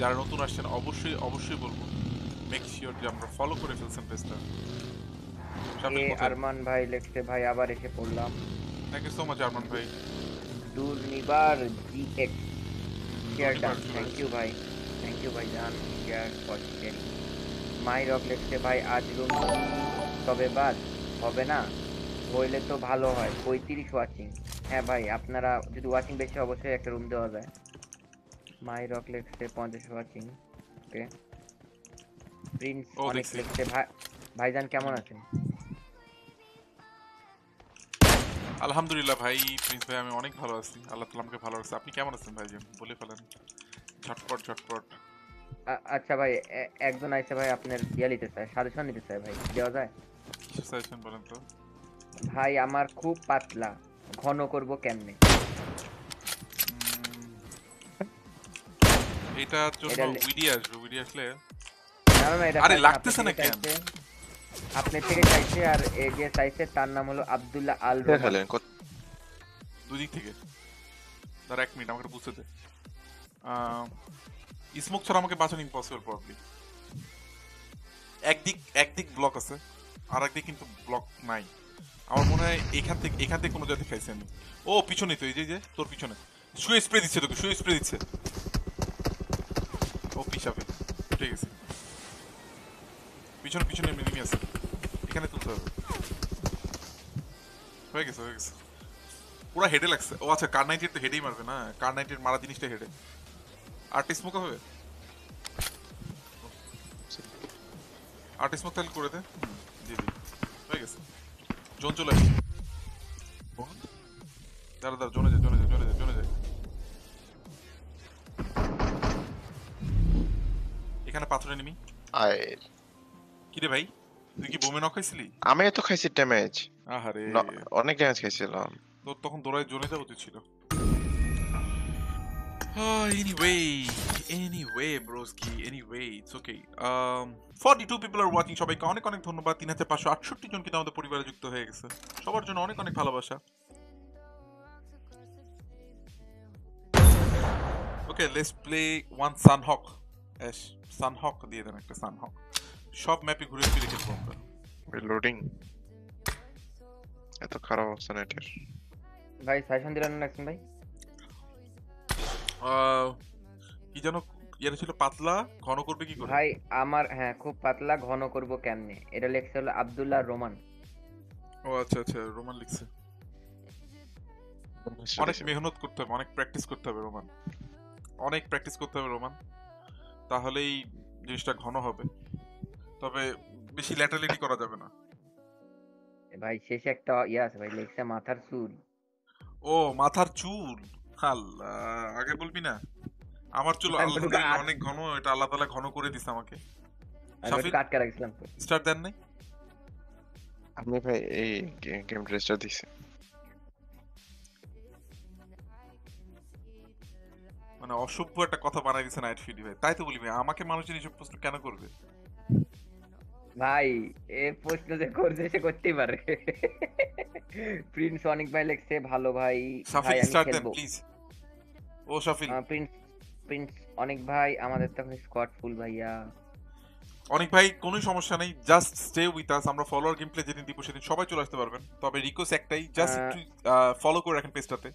[SPEAKER 2] যারা নতুন আসছেন অবশ্যই অবশ্যই বলব মেক শিওর যে আমরা ফলো করে ফেলছেন পেজটা
[SPEAKER 4] আরমান ভাই লেখছে ভাই আবার এসে পড়লাম।
[SPEAKER 2] Thank you so much Arman ভাই।
[SPEAKER 4] Durnibar G X share
[SPEAKER 2] done
[SPEAKER 4] thank you ভাই থ্যাংক ইউ ভাই। জান share for sharing my rock লেখছে ভাই আজ রুম তবে বাদ হবে না? হইলে তো ভালো হয়। পঁয়ত্রিশ ওয়াচিং হ্যাঁ ভাই আপনারা যদি ওয়াচিং বেশি অবশ্যই একটা রুম দেওয়া যায়। মাই রক লেখছে পঞ্চাশ ওয়াচিং ওকে প্রিন্স অনেক লেখছে ভাই ভাইজান কেমন আছেন?
[SPEAKER 2] আলহামদুলিল্লাহ ভাই প্রিন্স ভাই আমি অনেক ভালো আছি। আল্লাহ তালা আমাকে ভালো রাখছে। আপনি কেমন আছেন ভাই বলে ফেলেন। ঝটপট ঝটপট।
[SPEAKER 4] আচ্ছা ভাই একজন আইসে ভাই আপনার ইয়া নিতে চায় সাজেশন নিতে চায় ভাই দেওয়া যায়?
[SPEAKER 2] সাজেশন বলেন তো?
[SPEAKER 4] ভাই আমার খুব পাতলা। ঘন করব কেমনে?
[SPEAKER 2] এটার জন্য উইডি আসবে উইডি আসলে আরে লাগতেছে না
[SPEAKER 4] থেকে
[SPEAKER 2] কেন?
[SPEAKER 4] আপনার থেকে চাইছে আর এ যে চাইছে তার নাম হলো আব্দুল্লাহ আল রহমান।
[SPEAKER 3] খেলেন
[SPEAKER 2] দুই দিক থেকে। দাঁড়া এক মিনিট আমাকে বুঝতে দে। স্মোক ছাড়া আমাকে বাঁচানো ইম্পসিবল প্রবলি একদিক একদিক ব্লক আছে আর একদিক কিন্তু ব্লক নাই। আমার মনে হয় এখান থেকে এখান থেকে কোনো জায়গা খাইছি আমি ও পিছনে তো এই যে যে তোর পিছনে। শুয়ে স্প্রে দিচ্ছে তোকে শুয়ে স্প্রে দিচ্ছে। ও পিছাবে ঠিক আছে পিছনে পিছনে মিনিমি আছে। এখানে তুলতে হবে। হয়ে গেছে হয়ে গেছে। পুরো হেডে লাগছে। ও আচ্ছা কার নাইনটির তো হেডেই মারবে না। কার নাইনটির মারা জিনিসটা হেডে আর্টিস্ট স্মোক হবে? আর্টিস্ট স্মোক তাহলে করে দে। হুম, জি হয়ে গেছে। জোন চলে আসছে। দাঁড়া দাঁড়া জোনে যায় জোনে যায় জোনে যায় জোনে যায় এখানে পাথর এনিমি
[SPEAKER 3] আয়।
[SPEAKER 2] কি রে ভাই? তুই কি বোমে নক খাইছিলি?
[SPEAKER 3] আমি তো খাইছি ড্যামেজ
[SPEAKER 2] আহারে।
[SPEAKER 3] অনেক ড্যামেজ খাইছিলাম।
[SPEAKER 2] তোর তখন দৌড়ায় জোনে যাওয়া উচিত ছিল। Anyway anyway broski anyway it's okay forty two people are watching সবাইকে অনেক অনেক ধন্যবাদ। তিন হাজার পাঁচশো আটষট্টি জন কিন্তু আমাদের পরিবারে যুক্ত হয়ে গেছে। সবার জন্য অনেক অনেক ভালোবাসা। Okay let's play one Sanhok yes Sanhok দিয়ে দেন একটা সানহক সব ম্যাপে ঘুরে ফিরে খেলব আমরা।
[SPEAKER 3] লোডিং এত খারাপ অবস্থা নেটের।
[SPEAKER 4] ভাই সাজেশন দিলেন না ভাই?
[SPEAKER 2] কি যেন ইয়ে ছিল পাতলা ঘন করবে কি করে?
[SPEAKER 4] ভাই আমার হ্যাঁ খুব পাতলা ঘন করব কেমনে? এটা লেখছে হলো আব্দুল্লাহ রোমান।
[SPEAKER 2] ও আচ্ছা আচ্ছা রোমান লিখছে। অনেক মেহনত করতে হবে অনেক প্র্যাকটিস করতে হবে রোমান। অনেক প্র্যাকটিস করতে হবে রোমান। তাহলেই জিনিসটা ঘন হবে। তবে বেশি ল্যাটালিটি করা যাবে না।
[SPEAKER 4] ভাই শেষে একটা ইয়ে আছে ভাই লেখছে মাথার চুল।
[SPEAKER 2] ও মাথার চুল? আগে বলবি না? আমার চুল
[SPEAKER 4] আর-
[SPEAKER 2] অনেক ঘন এটা আল্লাহ তাআলা ঘন করে দিছে আমাকে।
[SPEAKER 4] আমি
[SPEAKER 2] সাফিক?
[SPEAKER 4] রাখছিলাম।
[SPEAKER 2] স্টার্ট দেন নাই?
[SPEAKER 3] আমি ভাই এই গেম রেজিস্টার দিছি।
[SPEAKER 2] মানে অসভ্য একটা কথা বানাই দিছে নাইট ফিডি ভাই। তাই তো বলি ভাই আমাকে মানুষজন এইসব প্রশ্ন কেন করবে?
[SPEAKER 4] ভাই এ প্রশ্ন যে করছে সে করতেই পারে। প্রিন্স অনেক ভাই লেখছে ভালো ভাই। ভাই আমি খেলব।
[SPEAKER 2] প্লিজ ও সাফিল
[SPEAKER 4] প্রিন্স প্রিন্স অনেক ভাই আমাদের তো স্কোয়াড ফুল ভাইয়া।
[SPEAKER 2] অনেক ভাই কোনো সমস্যা নেই জাস্ট স্টে উইথ আস আমরা ফলোয়ার গেম প্লে যেদিন দিব সেদিন সবাই চলে আসতে পারবেন। তবে রিকোয়েস্ট একটাই জাস্ট একটু ফলো করে রাখেন পেজটাতে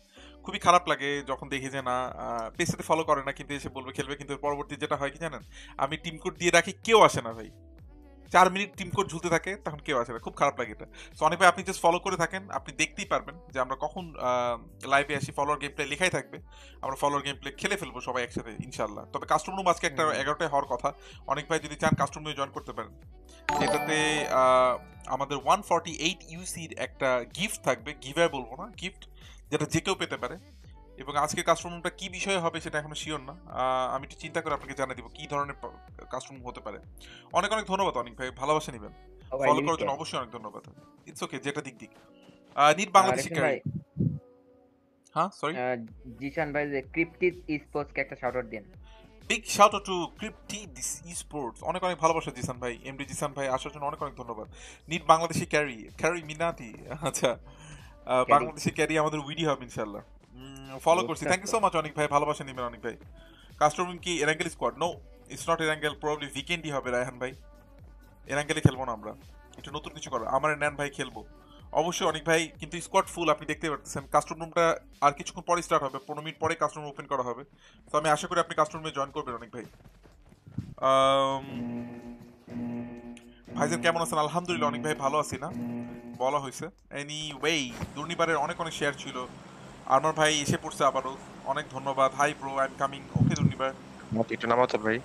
[SPEAKER 2] খুবই খারাপ লাগে যখন দেখি যে না পেজটাতে ফলো করে না কিন্তু এসে বলবে খেলবে কিন্তু পরবর্তী যেটা হয় কি জানেন? আমি টিম কোড দিয়ে রাখি কেউ আসে না ভাই। চার মিনিট টিম কোড ঝুলতে থাকে তখন কেউ আসে না। খুব খারাপ লাগে এটা। সো অনেক ভাই আপনি জাস্ট ফলো করে থাকেন। আপনি দেখতেই পারবেন যে আমরা কখন লাইভে আসি ফলোয়ার গেম প্লে লেখাই থাকবে। আমরা ফলোয়ার গেম প্লে খেলে ফেলব সবাই একসাথে ইনশাল্লাহ তবে কাস্টম রুম আজকে একটা। এগারোটায় হওয়ার কথা। অনেক ভাই যদি চান কাস্টম রুমে জয়েন করতে পারেন। সেটাতে আহ, আমাদের ওয়ান ফর্টি এইট ইউসির একটা গিফট থাকবে। গিভার বলব না গিফট যেটা যে কেউ পেতে পারে। এবং আজকে কাস্টম রুমটা কি বিষয়ে হবে সেটা এখনও শিওর না। আমি একটু চিন্তা করে আপনাকে জানিয়ে দিব কি ধরনের কাস্টম হতে পারে। অনেক অনেক ধন্যবাদ অনেক ভাই ভালোবাসা নেবেন। ফলো করার জন্য অবশ্যই অনেক ধন্যবাদ। ইটস ওকে যেটা দিক দিক। নিট বাংলাদেশি
[SPEAKER 4] ভাই।
[SPEAKER 2] হ্যাঁ সরি
[SPEAKER 4] জিশান ভাই যে ক্রিপ্টিস স্পোর্টস কে একটা shout out then.
[SPEAKER 2] Big shout out to Crypti this sports অনেক অনেক ভালোবাসা জিসান ভাই এমডি জিসান ভাই আসার জন্য অনেক অনেক ধন্যবাদ। NEET Bangladeshi carry carry Minati. আচ্ছা। বাংলাদেশি ক্যারি আমাদের উইডি হবে ইনশাআল্লাহ। ফলো করছি থ্যাংক ইউ সো মাচ অনেক ভাই ভালোবাসেন নেবেন অনেক ভাই কাস্টম কি Erangel squad no it's not Erangel probably উইকেন্ডই হবে রায়হান ভাই এরাঙ্গেলে খেলব না আমরা। একটু নতুন কিছু করো আমার নেন ভাই খেলব। অবশ্যই অনেক ভাই কিন্তু স্কোয়াড ফুল আপনি দেখতে পারতেছেন। কাস্টম রুমটা আর কিছুক্ষণ পরে স্টার্ট হবে। পনেরো মিনিট পরে কাস্টম ওপেন করা হবে। তো আমি আশা করি আপনি কাস্টম রুমে জয়েন করবেন অনেক ভাই আম, ভাইজান কেমন আছেন? আলহামদুলিল্লাহ অনেক ভাই ভালো আছি না? বলা হয়েছে। এনি ওয়েই দুর্নিবারের অনেক অনেক শেয়ার ছিল। আমার ভাই এসে পড়ছে আবারও। অনেক ধন্যবাদ। Hi bro I am coming okay Durnibar
[SPEAKER 3] এটা নামাতো ভাই।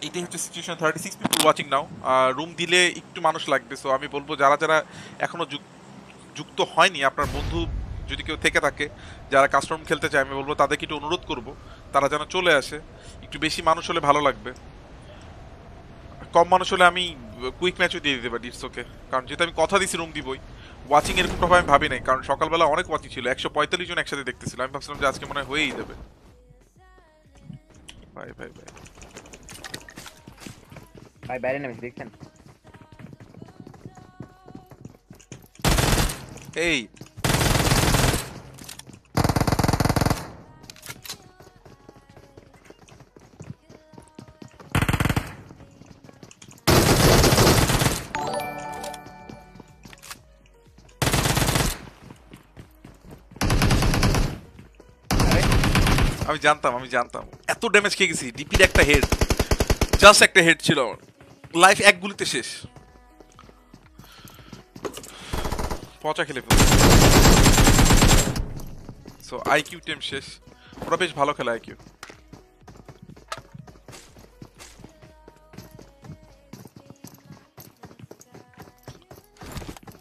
[SPEAKER 2] এটাই হচ্ছে situation thirty six people watching now room দিলে একটু মানুষ লাগবে। সো আমি বলব যারা যারা এখনও যুক- যুক্ত হয়নি আপনার বন্ধু যদি কেউ থেকে থাকে যারা কাস্টম খেলতে চায় আমি বলব তাদেরকে একটু অনুরোধ করব তারা যেন চলে আসে। একটু বেশি মানুষ হলে ভালো লাগবে। কম মানুষ হলে আমি কুইক ম্যাচও দিয়ে দিতে পারি ইটস ওকে কারণ যেহেতু আমি কথা দিছি রুম দিবই। ওয়াচিং এরকম প্রভাব আমি ভাবি নাই কারণ সকালবেলা অনেক ওয়াচিং ছিল একশো পঁয়তাল্লিশ জন একসাথে দেখতেছিল আমি ভাবছিলাম যে আজকে মনে হয় হয়েই যাবে। ভাই ভাই ভাই
[SPEAKER 4] ভাই বাইরে দেখছেন?
[SPEAKER 2] এই আমি জানতাম আমি জানতাম। এত ড্যামেজ খেয়ে গেছি ডিপির একটা হেড জাস্ট একটা হেড ছিল আমার। লাইফ এক গুলিতে শেষ। পচা খেলে সো আইকিউ টিম শেষ। ওরা বেশ ভালো খেলে আইকিউ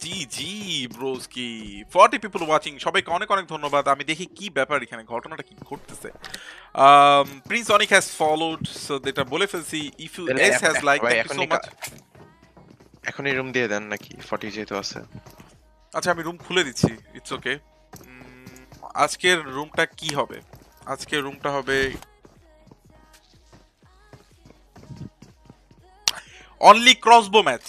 [SPEAKER 2] জি জি ব্রোস কি ফর্টি পিপল ওয়াচিং সবাইকে অনেক অনেক ধন্যবাদ। আমি দেখি কি ব্যাপার এখানে ঘটনাটা কি ঘটতেছে। Prince Anik has followed so যেটা বলে ফেলছি
[SPEAKER 3] if
[SPEAKER 2] you
[SPEAKER 3] S
[SPEAKER 2] has like
[SPEAKER 3] thank
[SPEAKER 2] you so much
[SPEAKER 3] এখনই রুম দিয়ে দেন নাকি? ফর্টি যেহেতু আছে।
[SPEAKER 2] আচ্ছা আমি রুম খুলে দিচ্ছি ইটস ওকে আজকের রুমটা কি হবে? আজকের রুমটা হবে অনলি ক্রসবো ম্যাচ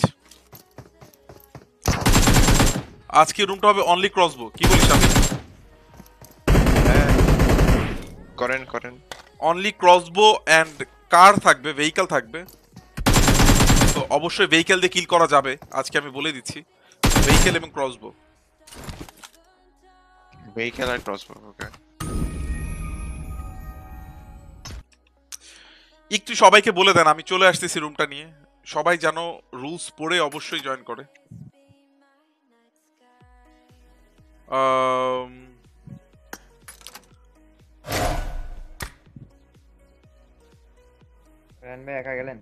[SPEAKER 2] আজকের রুমটা হবে অনলি ক্রসবো কি বলিস আমি?
[SPEAKER 3] হ্যাঁ। করেন করেন।
[SPEAKER 2] অনলি ক্রসবো অ্যান্ড কার থাকবে ভেহিকল থাকবে। তো অবশ্যই ভেহিকল দিয়ে কিল করা যাবে আজকে আমি বলে দিচ্ছি। ভেহিকল এবং ক্রসবো
[SPEAKER 3] ভেহিকেল আর ক্রস ওকে
[SPEAKER 2] একটু সবাইকে বলে দেন আমি চলে আসতেছি রুমটা নিয়ে। সবাই যেন রুলস পড়ে অবশ্যই জয়েন করে। আম,
[SPEAKER 4] রায়হান ভাই একা গেলেন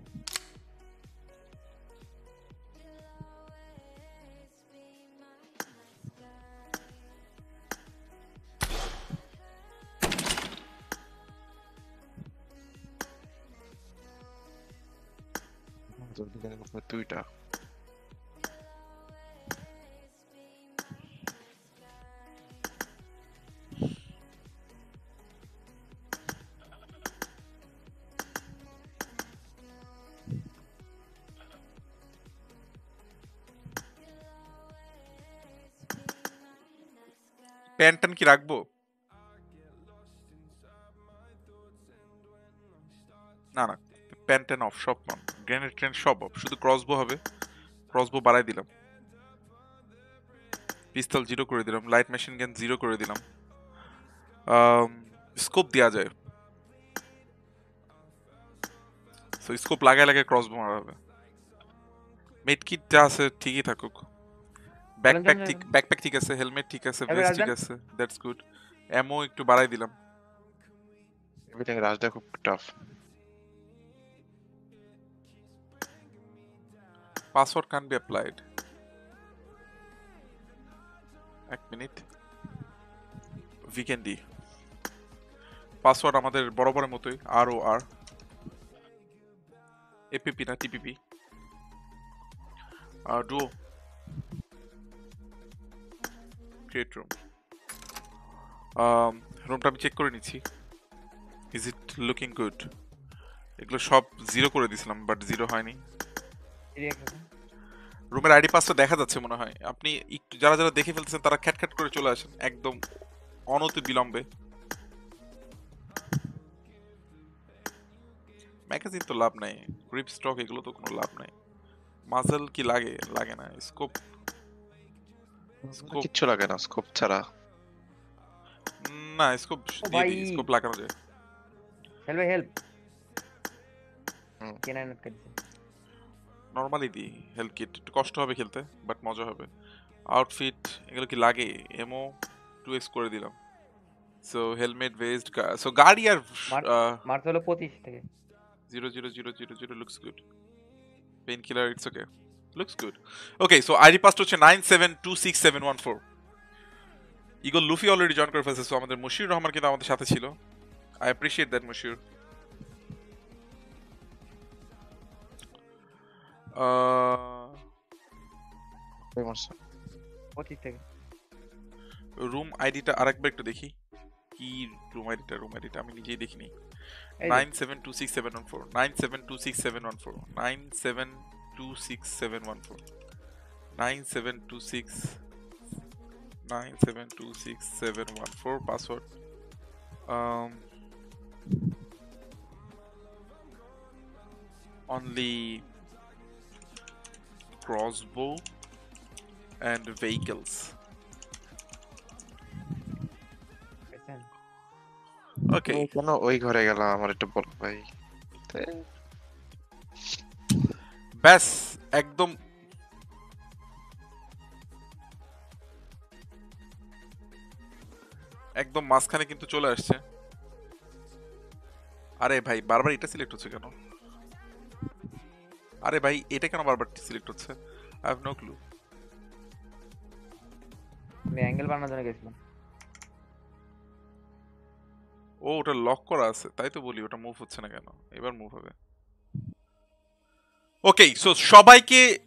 [SPEAKER 3] দুইটা
[SPEAKER 2] প্যান্ট ট্যান কি রাখব? না না প্যান্ট ট্যান অফ সব অন গ্রেনেড ট্রেন সব অফ শুধু ক্রসবো হবে ক্রসবো বাড়াই দিলাম। পিস্তল জিরো করে দিলাম লাইট মেশিন গান জিরো করে দিলাম। স্কোপ দেওয়া যায়। সো স্কোপ লাগায় লাগায় ক্রসবো মারা হবে। মেড কিট আছে ঠিকই থাকুক। ব্যাকপ্যাক ঠিক ব্যাকপ্যাক ঠিক আছে হেলমেট ঠিক আছে ভেস্ট ঠিক আছে দ্যাটস গুড এমও একটু বাড়াই দিলাম।
[SPEAKER 3] এভরিথিং রাজটা খুব tough
[SPEAKER 2] password can be applied এক মিনিট ভিকেন্ডি পাসওয়ার্ড আমাদের বরাবরের মতোই আর ও আর এপিপি না টিপিপি আর ডুও ক্রিয়েট রুম রুমটা আমি চেক করে নিচ্ছি। ইজ ইট লুকিং গুড এগুলো সব জিরো করে দিয়েছিলাম বাট জিরো হয়নি। রুমের আইডি পাসটা দেখা যাচ্ছে মনে হয়। আপনি একটু যারা যারা দেখে ফেলতেছেন, তারা খ্যাট করে চলে আসেন। একদম অনতি বিলম্বে। ম্যাগাজিন তো লাভ নাই। গ্রিপ স্টক এগুলো তো কোনো লাভ নাই। মাজেল কি লাগে? লাগে না। স্কোপ
[SPEAKER 3] কিচ্ছু লাগে না স্কোপ ছাড়া
[SPEAKER 2] না স্কোপ
[SPEAKER 4] ও ভাই।
[SPEAKER 2] স্কোপ লাগানো যায়
[SPEAKER 4] হেল্প হেল্প
[SPEAKER 3] হুম।
[SPEAKER 4] কেনা নোট কাটছে
[SPEAKER 2] নর্মালি দিই হেলথ কিট একটু কষ্ট হবে খেলতে বাট মজা হবে। আউটফিট এগুলো কি লাগে? এমও টু এক্স করে দিলাম। সো হেলমেট ভেস্ট সো গাড়ি আর
[SPEAKER 4] মার- মার্চ হলো পঁচিশ থেকে।
[SPEAKER 2] Zero zero zero zero zero looks good pen killer it's okay looks good okay so ID পাসটা হচ্ছে nine seven two six seven one four eagle Luffy already join করে ফেলছে সো আমাদের মুশির রহমান কিন্তু আমাদের সাথে ছিল। I appreciate that Mushir ah
[SPEAKER 4] পঁচিশ থেকে
[SPEAKER 2] রুম আইডিটা আরেকবার একটু দেখি। কি রুম আইডিটা রুম আইডিটা আমি নিজেই দেখিনি।
[SPEAKER 4] এই যে,
[SPEAKER 2] nine seven two six seven one four nine seven two six seven one four nine seven Two six seven one four nine seven two six nine seven two six seven one four password only crossbow and vehicles
[SPEAKER 4] পেয়েছেন?
[SPEAKER 2] okay
[SPEAKER 3] ও কেন ওই ঘরে গেলাম আমার একটু বল ভাই তে-
[SPEAKER 2] ব্যাস একদম। একদম মাঝখানে কিন্তু চলে আসছে। আরে ভাই বারবার এটা সিলেক্ট হচ্ছে কেন? আরে ভাই এটা কেন বারবার সিলেক্ট হচ্ছে? আই হ্যাভ নো ক্লু
[SPEAKER 4] আমি অ্যাঙ্গেল বানানোর জন্য গেছিলাম।
[SPEAKER 2] ও ওটা লক করা আছে তাই তো বলি ওটা মুভ হচ্ছে না কেন? এবার মুভ হবে। ওকে সো সবাইকে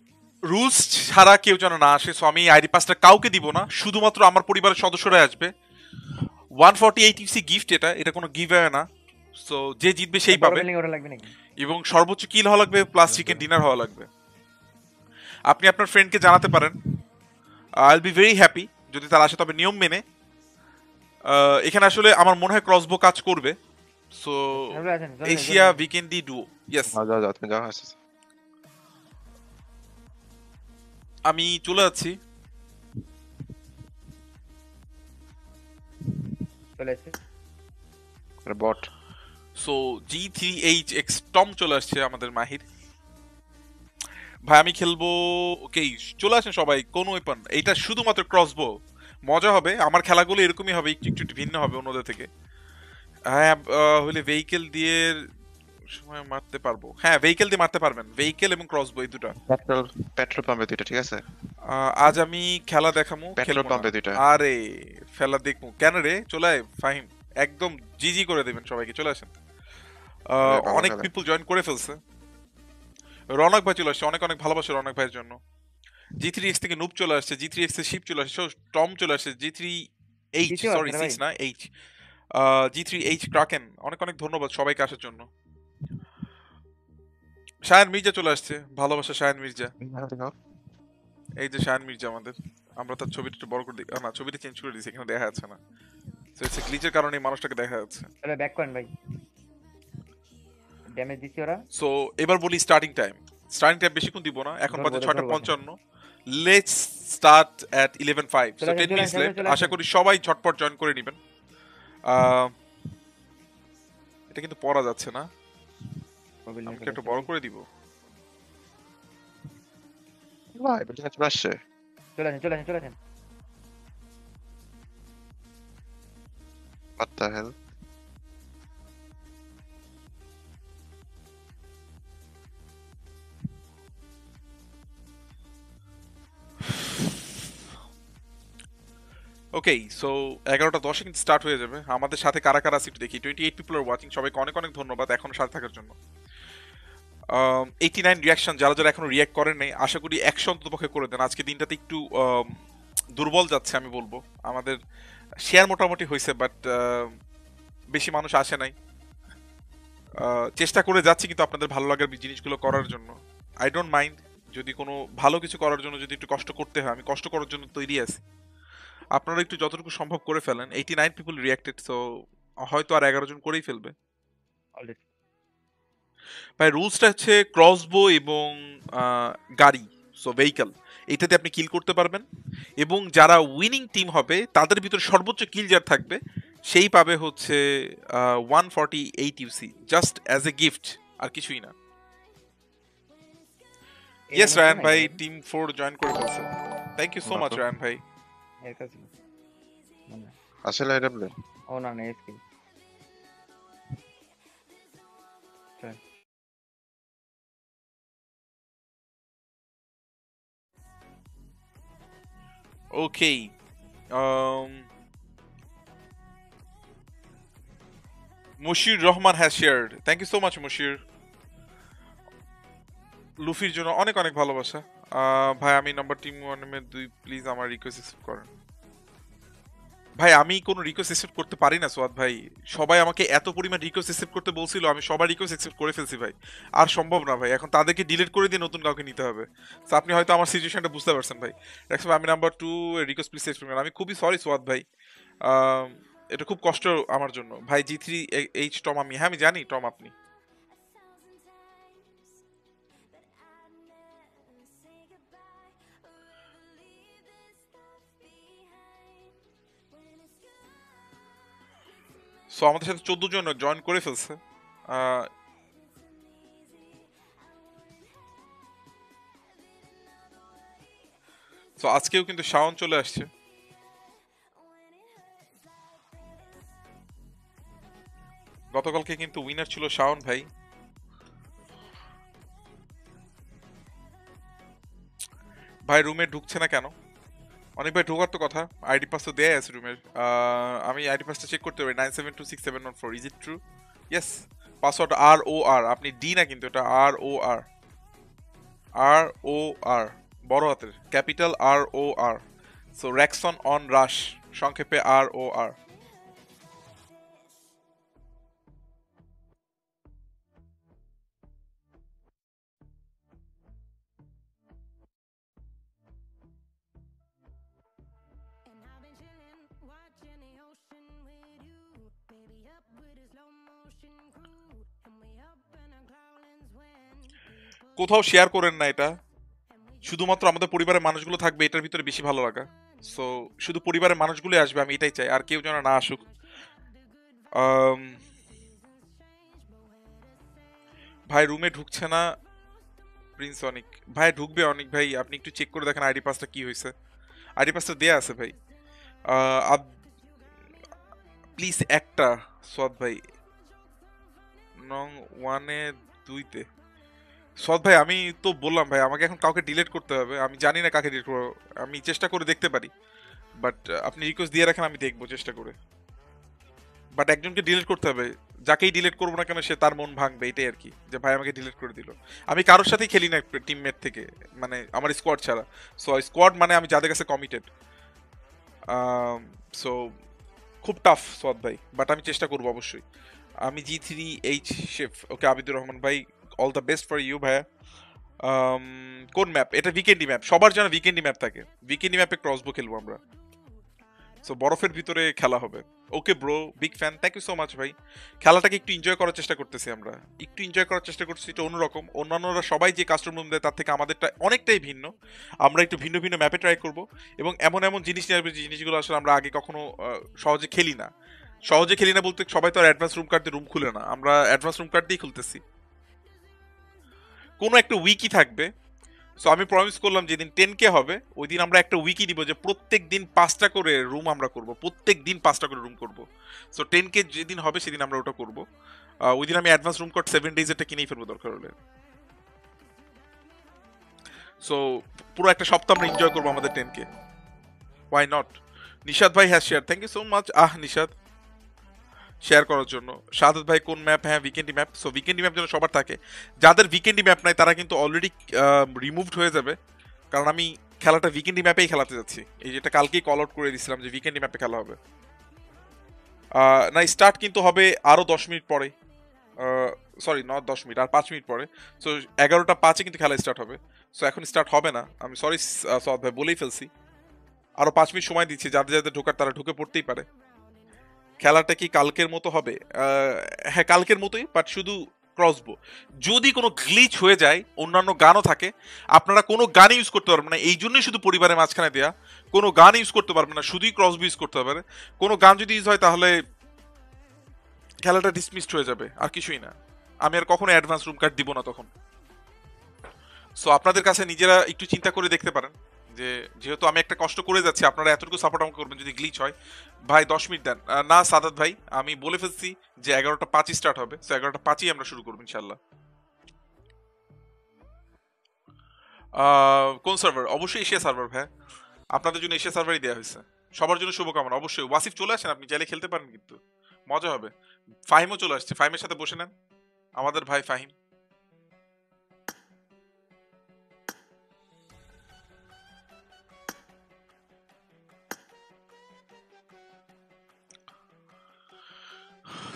[SPEAKER 2] রুলস ছাড়া কেউ যেন না আসে সো আমি আইডি পাসটা কাউকে দিব না শুধুমাত্র আমার পরিবারের সদস্যরাই আসবে। One forty eight UC gift এটা এটা কোনো গিভ না সো যে জিতবে সেই পাবে। এবং সর্বোচ্চ কিল হওয়া লাগবে প্লাস চিকেন ডিনার হওয়া লাগবে। আপনি আপনার ফ্রেন্ডকে জানাতে পারেন। I will be very happy যদি তারা আসে তবে নিয়ম মেনে। আহ, এখানে আসলে আমার মনে হয় ক্রসবো কাজ করবে।
[SPEAKER 4] So Asia.
[SPEAKER 2] Vikendi duo yes
[SPEAKER 3] যাও যাও যাও তুমি যাও
[SPEAKER 2] আমি চলে যাচ্ছি।
[SPEAKER 4] চলে
[SPEAKER 3] bot.
[SPEAKER 2] So G three H X Tom চলে আসছে আমাদের মাহির। ভাই আমি খেলব ওকে চলে আসেন সবাই কোন ওয়েপন এইটা শুধুমাত্র ক্রসবো মজা হবে আমার খেলাগুলো এরকমই হবে একটু একটু ভিন্ন হবে অন্যদের থেকে। হ্যাঁ আহ, হলে ভেহিকেল দিয়ে সময় মারতে পারব। হ্যাঁ ভেহিকেল দিয়ে মারতে পারবেন। ভেহিকেল এবং ক্রসবো এই দুটো।
[SPEAKER 3] পেট্রোল পেট্রোল পাম্পে দুইটা ঠিক আছে?
[SPEAKER 2] আজ আমি খেলা দেখামু
[SPEAKER 3] পেট্রোল পাম্পে দুইটা।
[SPEAKER 2] আরে ফেলা দেখব কেন রে? চলে আয় ফাহিম। একদম জিজি করে দেবেন সবাইকে। চলে আসেন। অনেক পিপল জয়েন করে ফেলছে। রনক ভাই চলে আসছে। অনেক অনেক ভালোবাসা রনক ভাইয়ের জন্য। জি থ্রি এক্স থেকে নুপ চলে আসছে। জি থ্রি এক্সের শিপ চলে আসছে। টম চলে আসছে।
[SPEAKER 4] G
[SPEAKER 2] three
[SPEAKER 4] H sorry
[SPEAKER 2] six না H G three H Kraken অনেক অনেক ধন্যবাদ সবাইকে আসার জন্য। শায়ান মির্জা চলে আসছে। ভালোবাসা শায়ান মির্জা। এই যে শায়ান মির্জা আমাদের। আমরা তার ছবিটা একটু বড় করে দিই না ছবিটা চেঞ্জ করে দিয়েছি এখানে দেখা যাচ্ছে না। তো ইটস গ্লিচের কারণে মানুষটাকে দেখা যাচ্ছে।
[SPEAKER 4] চলে ব্যাক করেন ভাই। ড্যামেজ দিছি ওরা।
[SPEAKER 2] সো এবার বলি স্টার্টিং টাইম স্টার্টিং টাইম বেশিক্ষণ দিব না। এখন বাজে
[SPEAKER 4] ধরবো,
[SPEAKER 2] ছয়টা
[SPEAKER 4] ধরবো।
[SPEAKER 2] পঞ্চান্ন। Let's start eleven five so
[SPEAKER 4] চলে আসেন,
[SPEAKER 2] টেন
[SPEAKER 4] চলে
[SPEAKER 2] মিনিটস লেফট আশা করি সবাই ঝটপট জয়েন করে নেবেন। এটা কিন্তু পড়া যাচ্ছে না। আমি কি একটু বড় করে দিব।
[SPEAKER 3] ভাই বিল্ডিং চলে আসছে।
[SPEAKER 4] চলে আসেন চলে আসেন চলে আসেন।
[SPEAKER 3] What the hell?
[SPEAKER 2] Okay so এগারোটা দশে কিন্তু স্টার্ট হয়ে যাবে। আমাদের সাথে কারা কারা আছে একটু দেখি। Twenty eight people are watching সবাইকে অনেক অনেক ধন্যবাদ এখনও সাথে থাকার জন্য। এইটি নাইন রিয়াকশন যারা যারা এখনও রিয়াক্ট করেন নাই, আশা করি একশো অন্তত পক্ষে করে দেন। আজকে দিনটাতে একটু দুর্বল যাচ্ছে আমি বলব। আমাদের শেয়ার মোটামুটি হয়েছে বাট বেশি মানুষ আসে নাই। চেষ্টা করে যাচ্ছি কিন্তু আপনাদের ভালো লাগার জিনিসগুলো করার জন্য। আই ডোন্ট মাইন্ড যদি কোনো ভালো কিছু করার জন্য যদি একটু কষ্ট করতে হয়, আমি কষ্ট করার জন্য তৈরি আছি। আপনারা একটু যতটুকু সম্ভব করে ফেলেন। Eighty nine people reacted so হয়তো আর এগারো জন করেই ফেলবে। ভাই রুলসটা হচ্ছে ক্রসবো এবং গাড়ি সো ভেহিকল এটাতে আপনি কিল করতে পারবেন। এবং যারা উইনিং টিম হবে তাদের ভিতরে সর্বোচ্চ কিল যার থাকবে সেই পাবে হচ্ছে one forty eight UC just as a gift আর কিছুই না। ইয়েস রায়ান ভাই টিম ফোর জয়েন করে ফেলছে। Thank you so
[SPEAKER 3] much.
[SPEAKER 2] Rayan ভাই।
[SPEAKER 3] আসলে এডব্লিউ
[SPEAKER 4] ও না না
[SPEAKER 2] Okay. Um, Mushir Rahman has shared. Thank you so much, Mushir. লুফির জন্য অনেক অনেক ভালোবাসা ভাই আমি নাম্বার টিম ওয়ানে দুই প্লিজ আমার রিকোয়েস্ট করেন ভাই, আমি কোনো রিকোয়েস্ট অ্যাকসেপ্ট করতে পারি না সোয়াদ ভাই। সবাই আমাকে এত পরিমাণ রিকোয়েস্ট অ্যাকসেপ্ট করতে বলছিল, আমি সবার রিকোয়েস্ট অ্যাকসেপ্ট করে ফেলছি ভাই। আর সম্ভব না ভাই, এখন তাদেরকে ডিলিট করে দিয়ে নতুন কাউকে নিতে হবে। তো আপনি হয়তো আমার সিচুয়েশনটা বুঝতে পারছেন ভাই। দেখছ আমি number two request please explain করেন আমি খুবই সরি সোয়াদ ভাই। এটা খুব কষ্ট আমার জন্য। ভাই জি থ্রি এইচ টম আমি হ্যাঁ আমি জানি টম আপনি। সো আমাদের সাথে চোদ্দ জন জয়েন করে ফেলছে। তো আজকেও কিন্তু শাওন চলে আসছে। গতকালকে কিন্তু উইনার ছিল শাওন ভাই। ভাই রুমে ঢুকছে না কেন? অনেক ভাই ঢোকার তো কথা আইডি পাস তো দেয় আছে রুমের আমি আইডি পাসটা চেক করতে পারি nine seven two six seven one four is it true yes password R O R আপনি ডি না কিন্তু, এটা আর ও আর আর ও আর বড় হাতের capital R O R so Rexon on rush সংক্ষেপে আর ও আর কোথাও শেয়ার করেন না এটা। শুধুমাত্র আমাদের পরিবারের মানুষগুলো থাকবে, এটার ভিতরে বেশি ভালো লাগা। সো শুধু পরিবারের মানুষগুলোই আসবে, আমি এটাই চাই, আর কেউ যেন না আসুক। ভাই রুমে ঢুকছে না প্রিন্স অনিক। ভাই, ঢুকবে অনিক ভাই, আপনি একটু চেক করে দেখেন আইডি পাসটা কি হয়েছে। আইডি পাসটা দেয়া আছে ভাই। প্লিজ একটা সোয়াদ ভাই। নং ওয়ানে দুইতে। সৎ ভাই, আমি তো বললাম ভাই, আমাকে এখন কাউকে ডিলেট করতে হবে। আমি জানি না কাকে ডিলিট করব। আমি চেষ্টা করে দেখতে পারি। বাট আপনি রিকোয়েস্ট দিয়ে রাখেন, আমি দেখব চেষ্টা করে। বাট একজনকে ডিলেট করতে হবে। যাকেই ডিলেট করব না কেন, সে তার মন ভাঙবে, এটাই আর কি। যে ভাই আমাকে ডিলেট করে দিল। আমি কারোর সাথেই খেলি না টিমমেট থেকে মানে আমার স্কোয়াড ছাড়া। সো স্কোয়াড মানে আমি যাদের কাছে কমিটেড সো খুব টাফ সৎ ভাই বাট আমি চেষ্টা করব অবশ্যই। আমি G three H chef okay Abidur Rahman ভাই all the best for you ভাইয়া। কোন ম্যাপ এটা উইকেন্ডি ম্যাপ সবার যেন উইকেন্ডি ম্যাপ থাকে। উইকেন্ডি ম্যাপে ক্রসবো খেলব আমরা। সো বরফের ভিতরে খেলা হবে। Okay bro big fan thank you so much ভাই। খেলাটাকে একটু এনজয় করার চেষ্টা করতেছি আমরা। একটু এনজয় করার চেষ্টা করছি এটা অন্যরকম। অন্যান্যরা সবাই যে কাস্টম রুম দেয়, তার থেকে আমাদেরটা অনেকটাই ভিন্ন। আমরা একটু ভিন্ন ভিন্ন ম্যাপে ট্রাই করব। এবং এমন এমন জিনিস নিয়ে আসবে, যে জিনিসগুলো আসলে আমরা আগে কখনো সহজে খেলি না। সহজে খেলি না বলতে সবাই তো আর অ্যাডভান্স রুম কার্ড দিয়ে রুম খুলে না। আমরা অ্যাডভান্স রুম কার্ড দিয়েই খুলতেছি। কোনো একটা উইকি থাকবে। সো আমি প্রমিস করলাম যেদিন টেন কে হবে ওই দিন আমরা একটা উইকি দিব যে প্রত্যেক দিন পাঁচটা করে রুম আমরা করব। প্রত্যেক দিন পাঁচটা করে রুম করব। সো টেন কে যেদিন হবে সেদিন আমরা ওটা করব। ওই দিন আমি advance room code seven days এটা কিনেই ফেলব দরকার হলে। সো পুরো একটা সপ্তাহ আমরা এনজয় করব আমাদের ten K Y not Nishad ভাই হ্যাঁ share thank you so much ah, Nishad. Share করার জন্য। সাদাত ভাই কোন ম্যাপ হ্যাঁ Vikendi map so Vikendi map যেন সবার থাকে। যাদের উইকেন্ডি ম্যাপ নাই, তারা কিন্তু অলরেডি রিমুভড হয়ে যাবে। কারণ আমি খেলাটা উইকেন্ডি ম্যাপেই খেলাতে যাচ্ছি। এই যেটা কালকেই কল আউট করে দিয়েছিলাম যে উইকেন্ডি ম্যাপে খেলা হবে। না স্টার্ট কিন্তু হবে আরও দশ মিনিট পরে। সরি ন দশ মিনিট, আর পাঁচ মিনিট পরে। সো এগারোটা পাঁচে কিন্তু খেলা স্টার্ট হবে। সো এখন স্টার্ট হবে না। আমি সরি সৎ ভাই বলেই ফেলছি। আরও পাঁচ মিনিট সময় দিচ্ছি। যাদের যাদের ঢোকার তারা ঢুকে পড়তেই পারে। খেলাটা কি কালকের মতো হবে? হ্যাঁ কালকের মতোই বাট শুধু ক্রসবো যদি কোনো গ্লিচ হয়ে যায়, অন্যান্য গানও থাকে, আপনারা কোনো গান ইউজ করতে পারবেন না। এই জন্যই শুধু পরিবারের মাঝখানে দেয়া। কোনো গান ইউজ করতে পারবেন না, শুধুই ক্রসবো ইউজ করতে পারে কোনো গান যদি ইউজ হয়, তাহলে খেলাটা ডিসমিসড হয়ে যাবে, আর কিছুই না। আমি আর কখনো অ্যাডভান্স রুম কার্ড দিব না তখন। সো আপনাদের কাছে নিজেরা একটু চিন্তা করে দেখতে পারেন। যে যেহেতু আমি একটা কষ্ট করে যাচ্ছি, আপনারা এতটুকু সাপোর্ট আমাকে করবেন যদি গ্লিচ হয়। ভাই, দশ মিনিট দেন। না, সাদাত ভাই, আমি বলে ফেলছি যে এগারোটা পাঁচই স্টার্ট হবে তো এগারোটা পাঁচই আমরা শুরু করব ইনশাল্লাহ কোন সার্ভার অবশ্যই এশিয়া সার্ভার ভাই। আপনাদের জন্য এশিয়া সার্ভারই দেওয়া হয়েছে। সবার জন্য শুভকামনা। অবশ্যই। ওয়াসিফ চলে আসেন, আপনি চাইলে খেলতে পারেন কিন্তু। মজা হবে। ফাহিমও চলে আসছে। ফাহিমের সাথে বসে নেন। আমাদের ভাই ফাহিম।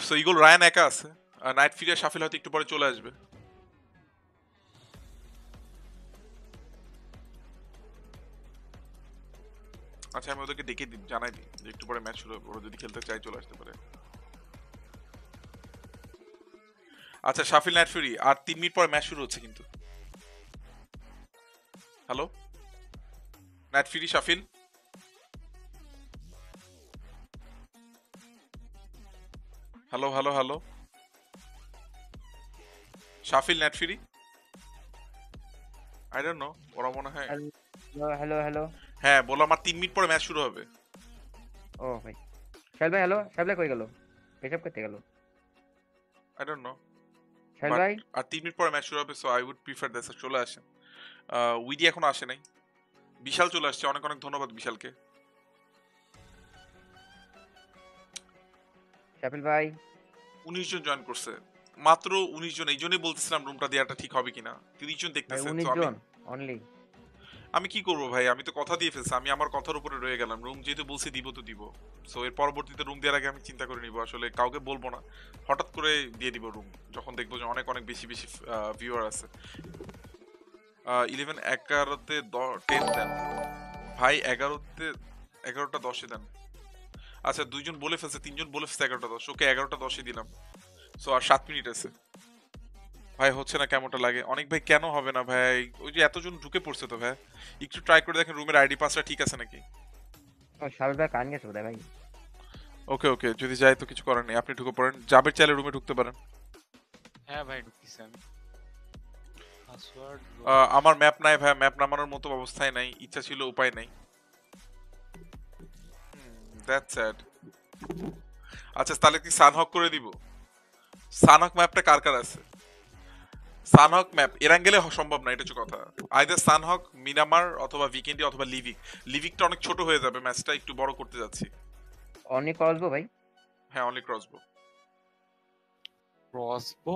[SPEAKER 2] সো ইগল রায়ান একা আছে আর নাইট ফিরিয়া সাফিল হয়তো একটু পরে চলে আসবে। আচ্ছা আমি ওদেরকে ডেকে দিই জানাই দিই যে একটু পরে ম্যাচ শুরু ওরা যদি খেলতে চায় চলে আসতে পারে। আচ্ছা সাফিল নাইট ফিরি আর তিন মিনিট পরে ম্যাচ শুরু হচ্ছে কিন্তু। Hello Night Fury Shafil hello hello hello Shafil net free I don't know ওরা মনে হয়
[SPEAKER 4] হ্যালো হ্যালো
[SPEAKER 2] হ্যাঁ বললাম আমার তিন মিনিট পরে ম্যাচ শুরু হবে।
[SPEAKER 4] ও ভাই। সাহেব ভাই হ্যালো সাহেব ভাই কই গেল? পেশাব করতে গেল।
[SPEAKER 2] আই ডোন্ট নো But-
[SPEAKER 4] ভাই?
[SPEAKER 2] আর তিন মিনিট পরে ম্যাচ শুরু হবে so I would prefer that's চলে আসেন। উইডি এখনও আসে নাই। বিশাল চলে আসছে। অনেক অনেক ধন্যবাদ বিশালকে।
[SPEAKER 4] সাপিল ভাই।
[SPEAKER 2] উনিশ জন জয়েন করছে। মাত্র উনিশ জন এই জন্যই বলতেছিলাম রুমটা দেওয়াটা ঠিক হবে কিনা। তিরিশ জন দেখতেছে
[SPEAKER 4] উনিশ
[SPEAKER 2] তো আমি
[SPEAKER 4] জন অনলি
[SPEAKER 2] আমি কি করব ভাই? আমি তো কথা দিয়ে ফেলছি আমি আমার কথার উপরে রয়ে গেলাম। রুম যেহেতু বলছি দিব তো দিব। সো এর পরবর্তীতে রুম দেওয়ার আগে আমি চিন্তা করে নিব। আসলে কাউকে বলব না। হঠাৎ করে দিয়ে দিব রুম যখন দেখব যে অনেক অনেক বেশি বেশি ভিউয়ার আছে। ইলেভেন এগারোতে টেন দেন। ভাই এগারোতে এগারোটা দশে দেন। আচ্ছা দুইজন বলে ফেলছে তিনজন বলে ফেলছে এগারোটা দশ। ওকে এগারোটা দশই দিলাম। সো আর সাত মিনিট আছে। ভাই হচ্ছে না কেমনটা লাগে? অনেক ভাই কেন হবে না ভাই? ওই যে এতজন ঢুকে পড়ছে তো ভাই। একটু ট্রাই করে দেখেন রুমের আইডি পাসটা ঠিক আছে নাকি?
[SPEAKER 4] ও কান গেছে বোধহয় ভাই।
[SPEAKER 2] ওকে ওকে যদি যাই তো কিছু করার নেই। আপনি ঢুকে পড়েন। জাবের চাইলে রুমে ঢুকতে পারেন।
[SPEAKER 5] হ্যাঁ ভাই ঢুকতেছি আমি।
[SPEAKER 2] আমার ম্যাপ নাই ভাই। ম্যাপ নামানোর মতো অবস্থায় নাই। ইচ্ছা ছিল উপায় নাই। দ্যাটস স্যাড আচ্ছা তাহলে কি সানহক করে দিব? সানহক ম্যাপটা কার কার আছে? সানহক ম্যাপ এরাঙ্গেলে হ- সম্ভব না এটা হচ্ছে কথা। আইদার সানহক মিনামার অথবা উইকেন্ডি অথবা লিভিক। লিভিকটা অনেক ছোট হয়ে যাবে ম্যাচটা একটু বড় করতে যাচ্ছি।
[SPEAKER 4] অনলি করব ভাই।
[SPEAKER 2] হ্যাঁ only
[SPEAKER 5] crossbow
[SPEAKER 2] crossbow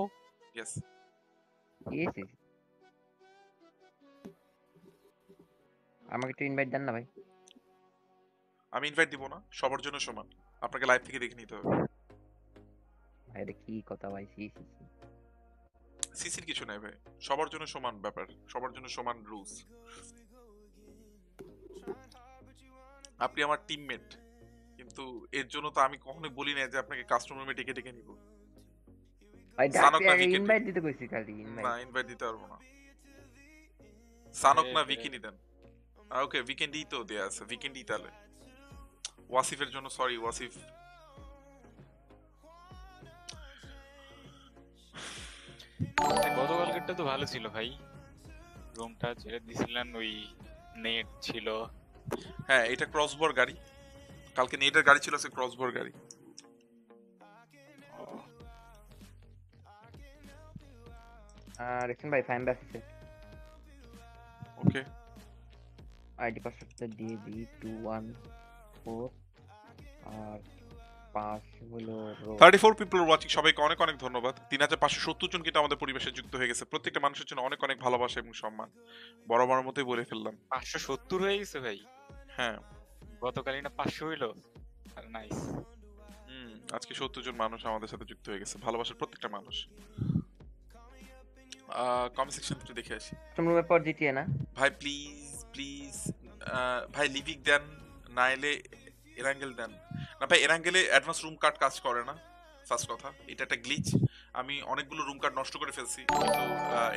[SPEAKER 4] yes yes আমাকে একটু ইনভাইট দেন না ভাই।
[SPEAKER 2] আমি ইনভাইট দিব না সবার জন্য সমান। আপনাকে লাইভ থেকে দেখে নিতে হবে।
[SPEAKER 4] ভাই এটা কি কথা ভাই? C C C.
[SPEAKER 2] সিসির কিছু নাই ভাই। সবার জন্য সমান ব্যাপার সবার জন্য সমান রুলস আপনি আমার টিমমেট কিন্তু এর জন্য তো আমি কখনোই বলি না যে আপনাকে কাস্টমার রুমে ডেকে ডেকে নিব।
[SPEAKER 4] ইনভাইট দিতে কইছি খালি
[SPEAKER 2] না
[SPEAKER 4] ইনভাইট
[SPEAKER 2] দিতে পারব না। সানক না
[SPEAKER 5] এ-
[SPEAKER 2] উইকেন্ডি দেন ওকে উইকেন্ডি তো দেয়া আছে উইকেন্ডি তাহলে। ওয়াসিফের জন্য সরি ওয়াসিফ।
[SPEAKER 5] গতকালকেরটা তো ভালো ছিল ভাই। রুমটা যেটা দিছিলেন ওই নেট ছিল।
[SPEAKER 2] হ্যাঁ এটা ক্রসবোর গাড়ি। কালকে নেটের গাড়ি ছিল সে ক্রসবোর গাড়ি।
[SPEAKER 4] আর রেশন ভাই ফাইন আছে।
[SPEAKER 2] ওকে
[SPEAKER 4] আইডি পাসওয়ার্ডটা দিয়ে দিই টু ওয়ান ফোর আর পাঁচ হলো রো
[SPEAKER 2] থার্টি ফোর পিপল ওয়াচিং সবাইকে অনেক অনেক ধন্যবাদ। তিন হাজার পাঁচশো সত্তর জন কিন্তু আমাদের পরিবেশে যুক্ত হয়ে গেছে। প্রত্যেকটা মানুষের জন্য অনেক অনেক ভালোবাসা এবং সম্মান। বড় বড় মতোই বলে ফেললাম।
[SPEAKER 5] পাঁচশো সত্তর হয়ে গেছে ভাই।
[SPEAKER 2] হ্যাঁ।
[SPEAKER 5] গতকালই না পাঁচশো হইল। আর নাইস
[SPEAKER 2] হুম, আজকে সত্তর জন মানুষ আমাদের সাথে যুক্ত হয়ে গেছে। ভালোবাসার প্রত্যেকটা মানুষ। কমেন্ট সেকশন একটু দেখে আসি।
[SPEAKER 4] রুমের পর জিটিএ না?
[SPEAKER 2] ভাই প্লিজ প্লিজ ভাই লিভিক দেন না এলে এরাঙ্গেল দেন। না, ভাই এরাঙ্গেলে অ্যাডভান্স রুম কার্ড কাজ করে না। ফার্স্ট কথা, এটা একটা গ্লিচ আমি অনেকগুলো রুম কার্ড নষ্ট করে ফেলছি, কিন্তু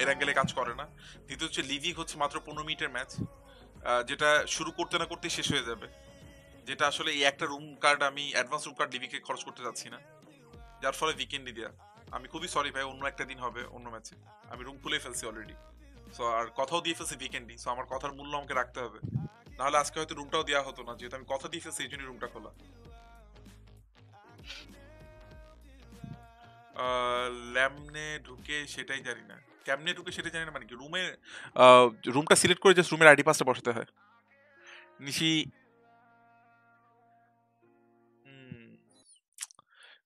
[SPEAKER 2] এরাঙ্গেলে কাজ করে না। দ্বিতীয় হচ্ছে লিভিক হচ্ছে মাত্র পনেরো মিনিটের ম্যাচ যেটা শুরু করতে না করতে শেষ হয়ে যাবে। যেটা আসলে এই একটা রুম কার্ড আমি অ্যাডভান্স রুম কার্ড লিভিকে খরচ করতে যাচ্ছি না। যার ফলে উইকেন্ডে দেয়া। আমি খুবই সরি ভাই, অন্য একটা দিন হবে, অন্য ম্যাচে আমি রুম খুলে ফেলছি অলরেডি সো আর কথাও দিয়ে ফেলছি উইকেন্ডই সো আমার কথার মূল্য আমাকে রাখতে হবে। নাহলে আজকে হয়তো রুমটাও দেওয়া হতো না, যেহেতু আমি কথা দিয়ে ফেলছি, এই জন্যই রুমটা খোলা। ল্যামনে ঢুকে সেটাই জানি না। কেমনে ঢুকে সেটাই জানি না মানে কি? রুমে রুমটা সিলেক্ট করে জাস্ট রুমের আইডি পাসটা বসাতে হয়। Nishi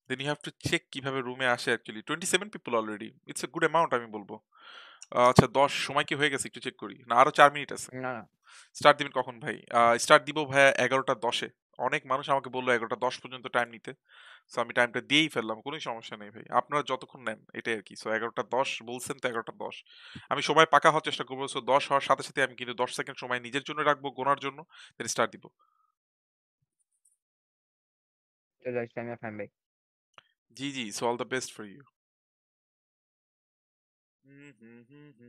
[SPEAKER 2] then you have to check কীভাবে রুমে আসে actually twenty seven people already it's a good amount আমি বলব। আচ্ছা দশ সময় কি হয়ে গেছে একটু চেক করি। না আরও চার মিনিট আছে। স্টার্ট দিবেন কখন ভাই? স্টার্ট দিব ভাইয়া এগারোটা দশে। অনেক মানুষ আমাকে বলল এগারোটা দশ পর্যন্ত টাইম নিতে। সো আমি টাইমটা দিয়েই ফেললাম কোনো সমস্যা নেই ভাই। আপনারা যতক্ষণ নেন এটাই আর কি সো এগারোটা দশ বলছেন তো এগারোটা দশ। আমি সময় পাকা হওয়ার চেষ্টা করব। সো দশ হওয়ার সাথে সাথে আমি কিন্তু দশ সেকেন্ড সময় নিজের জন্য রাখব গোনার জন্য দেন স্টার্ট দিব। G G. So all the best for you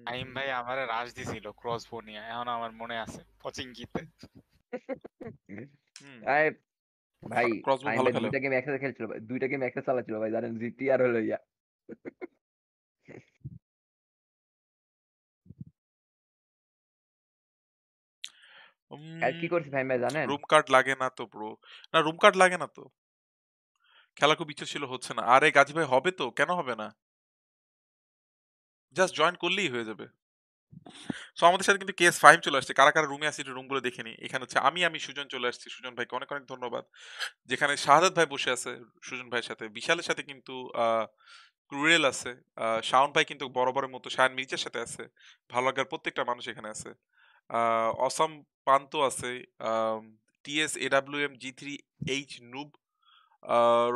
[SPEAKER 5] time ভাই আমারে রাশ দিছিল ক্রসবো নিয়ে এখন আমার মনে আছে পচিংকিতে।
[SPEAKER 4] আরে ভাই। দুইটা গেম একসাথে খেলছিল ভাই দুইটা গেম একসাথে চালাচ্ছিল ভাই জানেন জিটি আর হলো ইয়া। আর কি করছি ফাইন ভাই জানেন?
[SPEAKER 2] রুম কার্ড লাগে না তো ব্রো না রুম কার্ড লাগে না তো। খেলা খুব ইচ্ছে ছিল হচ্ছে না। আরে গাজী ভাই হবে তো? কেন হবে না? জাস্ট জয়েন করলেই হয়ে যাবে। সো আমাদের সাথে কিন্তু কেস ফাইভ চলে আসছে। কারা কারা রুমে আসছে একটু রুমগুলো দেখে নি এখানে হচ্ছে আমি আমি, সুজন চলে আসছি। সুজন ভাইকে অনেক অনেক ধন্যবাদ। যেখানে শাহাদাত ভাই বসে আছে, সুজন ভাইয়ের সাথে। বিশালের সাথে কিন্তু আহ ক্রুয়েল আছে। শাওন ভাই কিন্তু বরাবরের মতো, শায়ন মির্জার সাথে আছে। ভালো লাগার প্রত্যেকটা মানুষ এখানে আছে। অসম পান্ত আছে। TS AW M G three H noob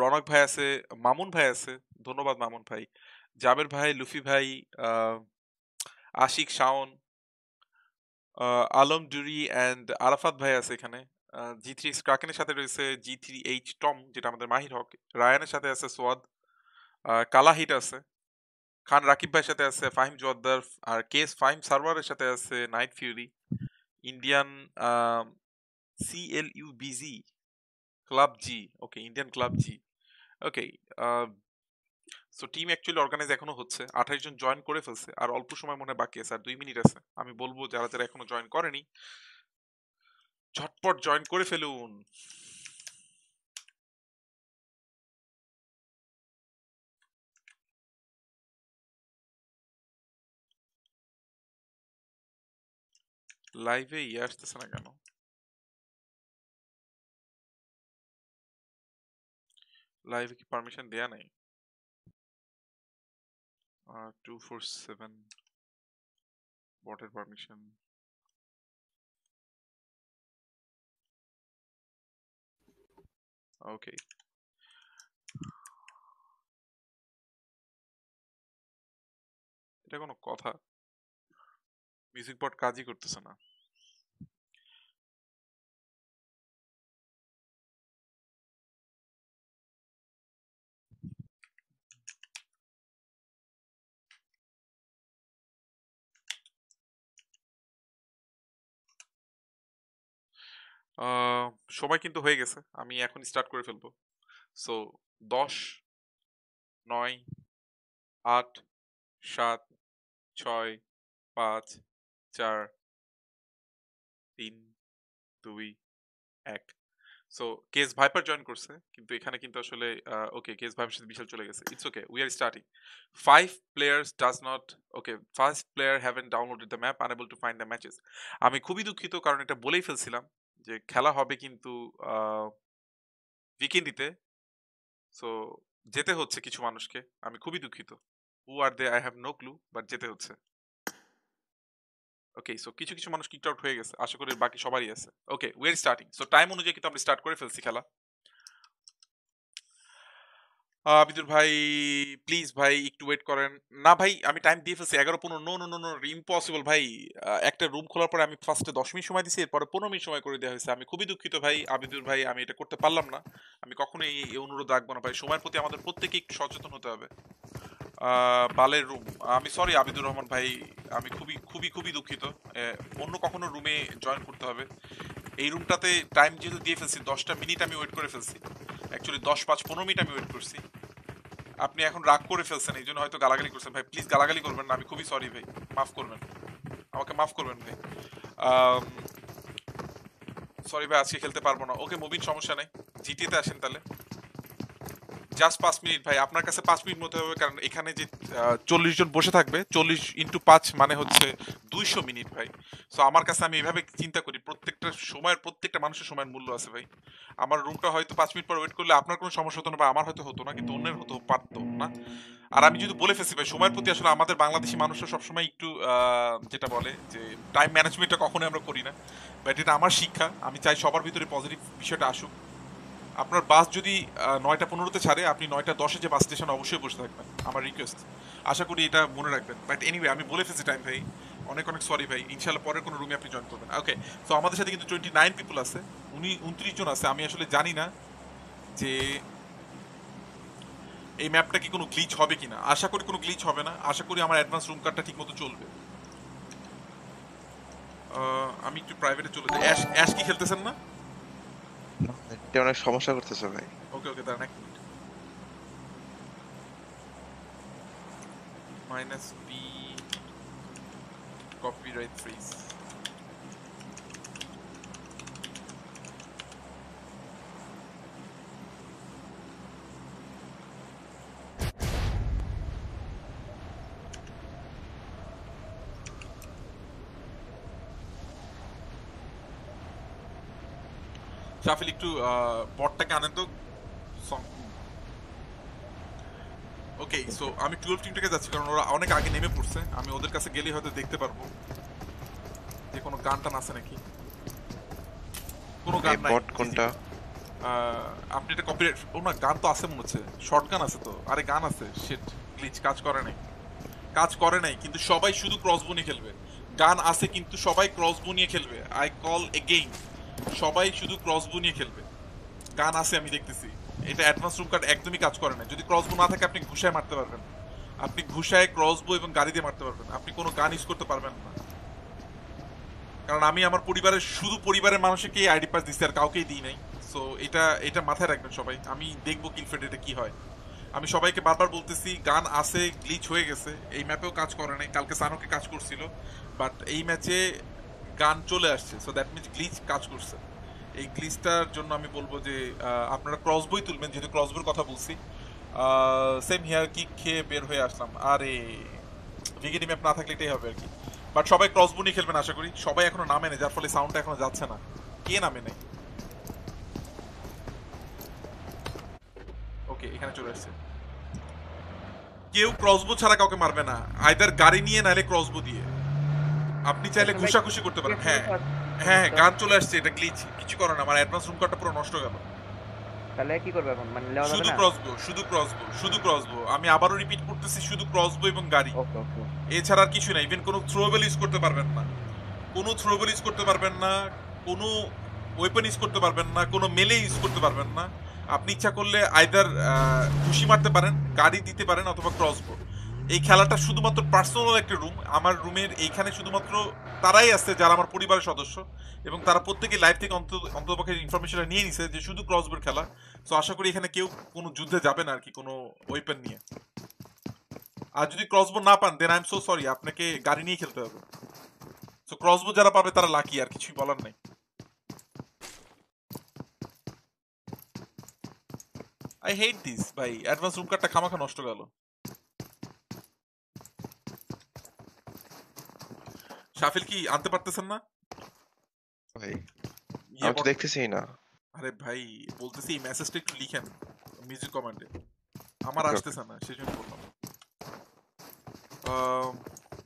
[SPEAKER 2] Raunak ভাই আছে। মামুন ভাই আছে। ধন্যবাদ মামুন ভাই। জাবের ভাই, লুফি ভাই আহ আশিক শাওন আলম ডুরি অ্যান্ড আরাফাত ভাই আছে এখানে। জি থ্রি ক্রাকেনের সাথে রয়েছে জি থ্রি এইচ টম, যেটা আমাদের মাহির হক। রায়ানের সাথে আছে সোয়াদ। কালাহিট আছে। খান রাকিব ভাইয়ের সাথে আছে ফাহিম জোয়াদ্দার আর কেস ফাহিম সার্ভারের সাথে আছে Night Fury. Indian C L U BG club G okay, Indian club G okay so team actually organize এখনও হচ্ছে। আঠাশ জন জয়েন করে ফেলছে। আর অল্প সময় মনে বাকি আছে। আর দুই মিনিট আছে। আমি বলব যারা যারা এখনও জয়েন করেনি, ঝটপট জয়েন করে ফেলুন। লাইভে ইয়ে আসতেছে না কেন? লাইভে কি পারমিশন দেয়া নাই? Two water permission. ওকে এটা কোনো কথা। মিউজিক বোর্ড কাজই করতেছে না। সময় কিন্তু হয়ে গেছে। আমি এখন স্টার্ট করে ফেলব। সো দশ, নয়, আট, সাত, ছয়, পাঁচ, চার, তিন, দুই, এক। সো কেস ভাইপার জয়েন করছে, কিন্তু এখানে কিন্তু আসলে ওকে কেস ভাইপার সাথে বিশাল চলে গেছে। It's okay we are starting five players does not okay first player haven't downloaded the map unable to find the matches আমি খুবই দুঃখিত, কারণ এটা বলেই ফেলছিলাম। যে খেলা হবে কিন্তু উইকেন্ডিতে সো যেতে হচ্ছে কিছু মানুষকে। আমি খুবই দুঃখিত। Who are they I have no clue but যেতে হচ্ছে। ওকে সো কিছু কিছু মানুষ কিকড আউট হয়ে গেছে। আশা করি বাকি সবারই আছে। Okay we're starting so time অনুযায়ী কিন্তু আমরা স্টার্ট করে ফেলছি খেলা। আহ, আবিদুর ভাই প্লিজ ভাই একটু ওয়েট করেন। না ভাই আমি টাইম দিয়ে ফেলছি। এগারো পনেরো নো নো নো ইম্পসিবল ভাই। একটা রুম খোলার পরে আমি ফার্স্টে দশ মিনিট সময় দিছি এরপরে পনেরো মিনিট সময় করে দেওয়া হয়েছে। আমি খুবই দুঃখিত ভাই আবিদুর ভাই আমি এটা করতে পারলাম না। আমি কখনোই এই এই অনুরোধ রাখব না ভাই। সময়ের প্রতি আমাদের প্রত্যেকে একটু সচেতন হতে হবে। বালের রুম আমি সরি আবিদুর রহমান ভাই আমি খুবই খুবই খুবই দুঃখিত। অন্য কখনো রুমে জয়েন করতে হবে। এই রুমটাতে টাইম যেহেতু দিয়ে ফেলছি, দশটা মিনিট আমি ওয়েট করে ফেলছি। অ্যাকচুয়ালি দশ পাঁচ পনেরো মিনিট আমি ওয়েট করছি। আপনি এখন রাগ করে ফেলছেন এই জন্য হয়তো গালাগালি করছেন। ভাই প্লিজ গালাগালি করবেন না, আমি খুবই সরি ভাই, মাফ করবেন। আমাকে মাফ করবেন ভাই। সরি ভাই, আজকে খেলতে পারব না। ওকে মুভির সমস্যা নেই। জিটিতে আসেন তাহলে। জাস্ট পাঁচ মিনিট, ভাই, আপনার কাছে পাঁচ মিনিট মতো হবে, কারণ এখানে যে চল্লিশ জন বসে থাকবে, চল্লিশ ইন্টু পাঁচ মানে হচ্ছে দুইশো মিনিট, ভাই। সো আমার কাছে আমি এভাবে চিন্তা করি, প্রত্যেকটা সময়ের, প্রত্যেকটা মানুষের সময়ের মূল্য আছে, ভাই। আমার রুমটা হয়তো পাঁচ মিনিট পর ওয়েট করলে আপনার কোনো সমস্যা হতো না, বা আমার হয়তো হতো না, কিন্তু অন্যের হতো, পারতো না। আর আমি যদি বলে ফেলছি, ভাই, সময়ের প্রতি আসলে আমাদের বাংলাদেশি মানুষরা সবসময় একটু যেটা বলে যে টাইম ম্যানেজমেন্টটা কখনোই আমরা করি না। বাট এটা আমার শিক্ষা, আমি চাই সবার ভিতরে পজিটিভ বিষয়টা আসুক। আপনার বাস যদি নয়টা পনেরোতে ছাড়ে, আপনি নয়টা দশে যে বাস স্টেশনে অবশ্যই বসে থাকবেন, আমার রিকোয়েস্ট আশা করি এটা মনে রাখবেন। বাট এনিওয়ে আমি বলে ফেলছি টাইম ভাই। অনেক অনেক সরি ভাই। ইনশাল্লাহ পরের কোনো রুমে আপনি জয়েন করবেন। ওকে তো আমাদের সাথে কিন্তু টোয়েন্টি নাইন পিপল আছে। উনি উনত্রিশ জন আছে। আমি আসলে জানি না যে এই ম্যাপটা কি কোনো গ্লিচ হবে কিনা। আশা করি কোনো গ্লিচ হবে না। আশা করি আমার অ্যাডভান্স রুম কার্ডটা ঠিক মতো চলবে। আমি একটু প্রাইভেটে চলে যাই। অ্যাশ অ্যাশ কি খেলতেছেন না?
[SPEAKER 3] এটা অনেক সমস্যা করতেছে ভাই।
[SPEAKER 2] ওকে ওকে দাঁড়ান এক minute minus B copyright freeze Shafil একটু বটটাকে আনেন তো। ওকে সো আমি টুয়েলভ টিমটাকে যাচ্ছি কারণ ওরা অনেক আগে নেমে পড়ছে। আমি ওদের কাছে গেলেই হয়তো দেখতে পারব যে কোনো গান টান আছে নাকি। কোনো গান নাই
[SPEAKER 3] কোনটা?
[SPEAKER 2] আপনি এটা কপিরাইট ও না গান তো আছে মনে হচ্ছে। শর্ট গান আছে তো। আরে গান আছে। শিট গ্লিচ কাজ করে নাই। কাজ করে নাই কিন্তু সবাই শুধু ক্রসবো নিয়ে খেলবে। গান আছে কিন্তু সবাই ক্রসবো নিয়ে খেলবে। আই কল এগেইন সবাই শুধু ক্রসবো নিয়ে খেলবে। গান আছে, আমি দেখতেছি। এটা অ্যাডভান্স রুম কার্ড একদমই কাজ করে না। যদি ক্রসবো না থাকে, আপনি ঘুষায় মারতে পারবেন আপনি ঘুষায় ক্রসবো এবং গাড়ি দিয়ে মারতে পারবেন আপনি কোনো গান ইউজ করতে পারবেন না। কারণ আমি আমার পরিবারের, শুধু পরিবারের মানুষকে আইডি পাস দিচ্ছি আর কাউকেই দিই নাই। সো এটা এটা মাথায় রাখবেন সবাই। আমি দেখব কিলফেড এটা কি হয়। আমি সবাইকে বারবার বলতেছি, গান আছে গ্লিচ হয়ে গেছে। এই ম্যাপেও কাজ করে নাই। কালকে সানোকে কাজ করছিল। বাট এই ম্যাচে গান চলে আসছে সো দ্যাট মিনস গ্লিচ কাজ করছে। এই গ্লিচটার জন্য আমি বলব যে আপনারা ক্রস ক্রসবই তুলবেন, যেহেতু ক্রসবোর কথা বলছি। সেম হেয়ার কিক খেয়ে বের হয়ে আসলাম। আরে ভিগেটি ম্যাপ না থাকলে এটাই হবে আর কি। বাট সবাই ক্রসবো নিয়ে খেলবেন আশা করি। সবাই এখনও নামে নেই, যার ফলে সাউন্ডটা এখনও যাচ্ছে না। কে নামে নেই? ওকে এখানে চলে আসছে। কেউ ক্রসবো ছাড়া কাউকে মারবে না। আইদার গাড়ি নিয়ে নাহলে ক্রসবো দিয়ে। আপনি চাইলে ঘুষাঘুষি করতে পারেন। হ্যাঁ হ্যাঁ হ্যাঁ গান চলে আসছে এটা গ্লিচ কিছু করে না আমার অ্যাডভান্স রুম কার্ডটা পুরো নষ্ট গেল।
[SPEAKER 4] তাহলে কি করবে এখন? মানে যাবে
[SPEAKER 2] শুধু
[SPEAKER 4] না?
[SPEAKER 2] ক্রসবো শুধু ক্রসবো শুধু ক্রসবো আমি আবারও রিপিট করতেছি শুধু ক্রসবো এবং গাড়ি।
[SPEAKER 4] ওকে ওকে।
[SPEAKER 2] এছাড়া আর কিছু নাই ইভেন কোনো থ্রোবেল ইউজ করতে পারবেন না। কোনো থ্রোবেল ইউজ করতে পারবেন না কোনো ওয়েপন ইউজ করতে পারবেন না কোনো মেলে ইউজ করতে পারবেন না। আপনি ইচ্ছা করলে আইদার খুশি মারতে পারেন গাড়ি দিতে পারেন অথবা ক্রসবো এই খেলাটা শুধুমাত্র পার্সোনাল একটা রুম আমার রুমের এইখানে শুধুমাত্র তারাই আছে, যারা আমার পরিবারের সদস্য। এবং তারা প্রত্যেকে লাইভ থেকে অন্ত অন্তপক্ষে ইনফরমেশনটা নিয়ে নিছে যে শুধু ক্রসবোর্ড খেলা। সো আশা করি এখানে কেউ কোনো যুদ্ধে যাবে না আর কি, কোনো ওয়েপেন নিয়ে। আর যদি ক্রসবো না পান then I am so sorry আপনাকে গাড়ি নিয়ে খেলতে হবে। সো ক্রসবো যারা পাবে তারা লাকি আর কিছুই বলার নাই। আই হেট দিস ভাই। অ্যাডভান্স রুম কার্ডটা খামাখা নষ্ট গেল। শাফিল কি আনতে পারতেছেন না
[SPEAKER 3] ভাই আমি তো দেখতেছি না
[SPEAKER 2] আরে ভাই বলতেছি মেসেজটা একটু লিখেন মিউজিক কমান্ডে আমার. আসতেছে না সেই জন্য বললাম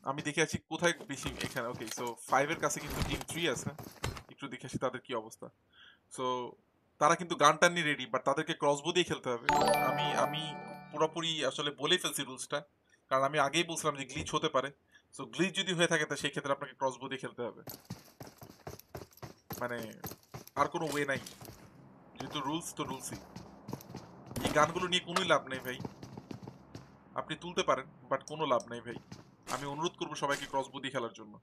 [SPEAKER 2] আমি দেখে আছি কোথায় বেশি এখানে ওকে সো ফাইভ এর কাছে কিন্তু টিম থ্রি আছে একটু দেখে আসি তাদের কি অবস্থা সো তারা কিন্তু গান টান নিয়ে রেডি বাট তাদেরকে ক্রসবো দিয়ে খেলতে হবে আমি আমি পুরোপুরি আসলে বলেই ফেলছি রুলসটা কারণ আমি আগেই বলছিলাম যে গ্লিচ হতে পারে সো গ্লিচ যদি হয়ে থাকে, তা সেই ক্ষেত্রে আপনাকে ক্রসবো দিয়ে খেলতে হবে। মানে আর কোনো ওয়ে নাই। যেহেতু রুলস তো রুলসই এই গানগুলো নিয়ে কোনোই লাভ নেই ভাই। আপনি তুলতে পারেন বাট কোনো লাভ নেই ভাই। আমি অনুরোধ করব সবাইকে ক্রসবো দিয়ে খেলার জন্য।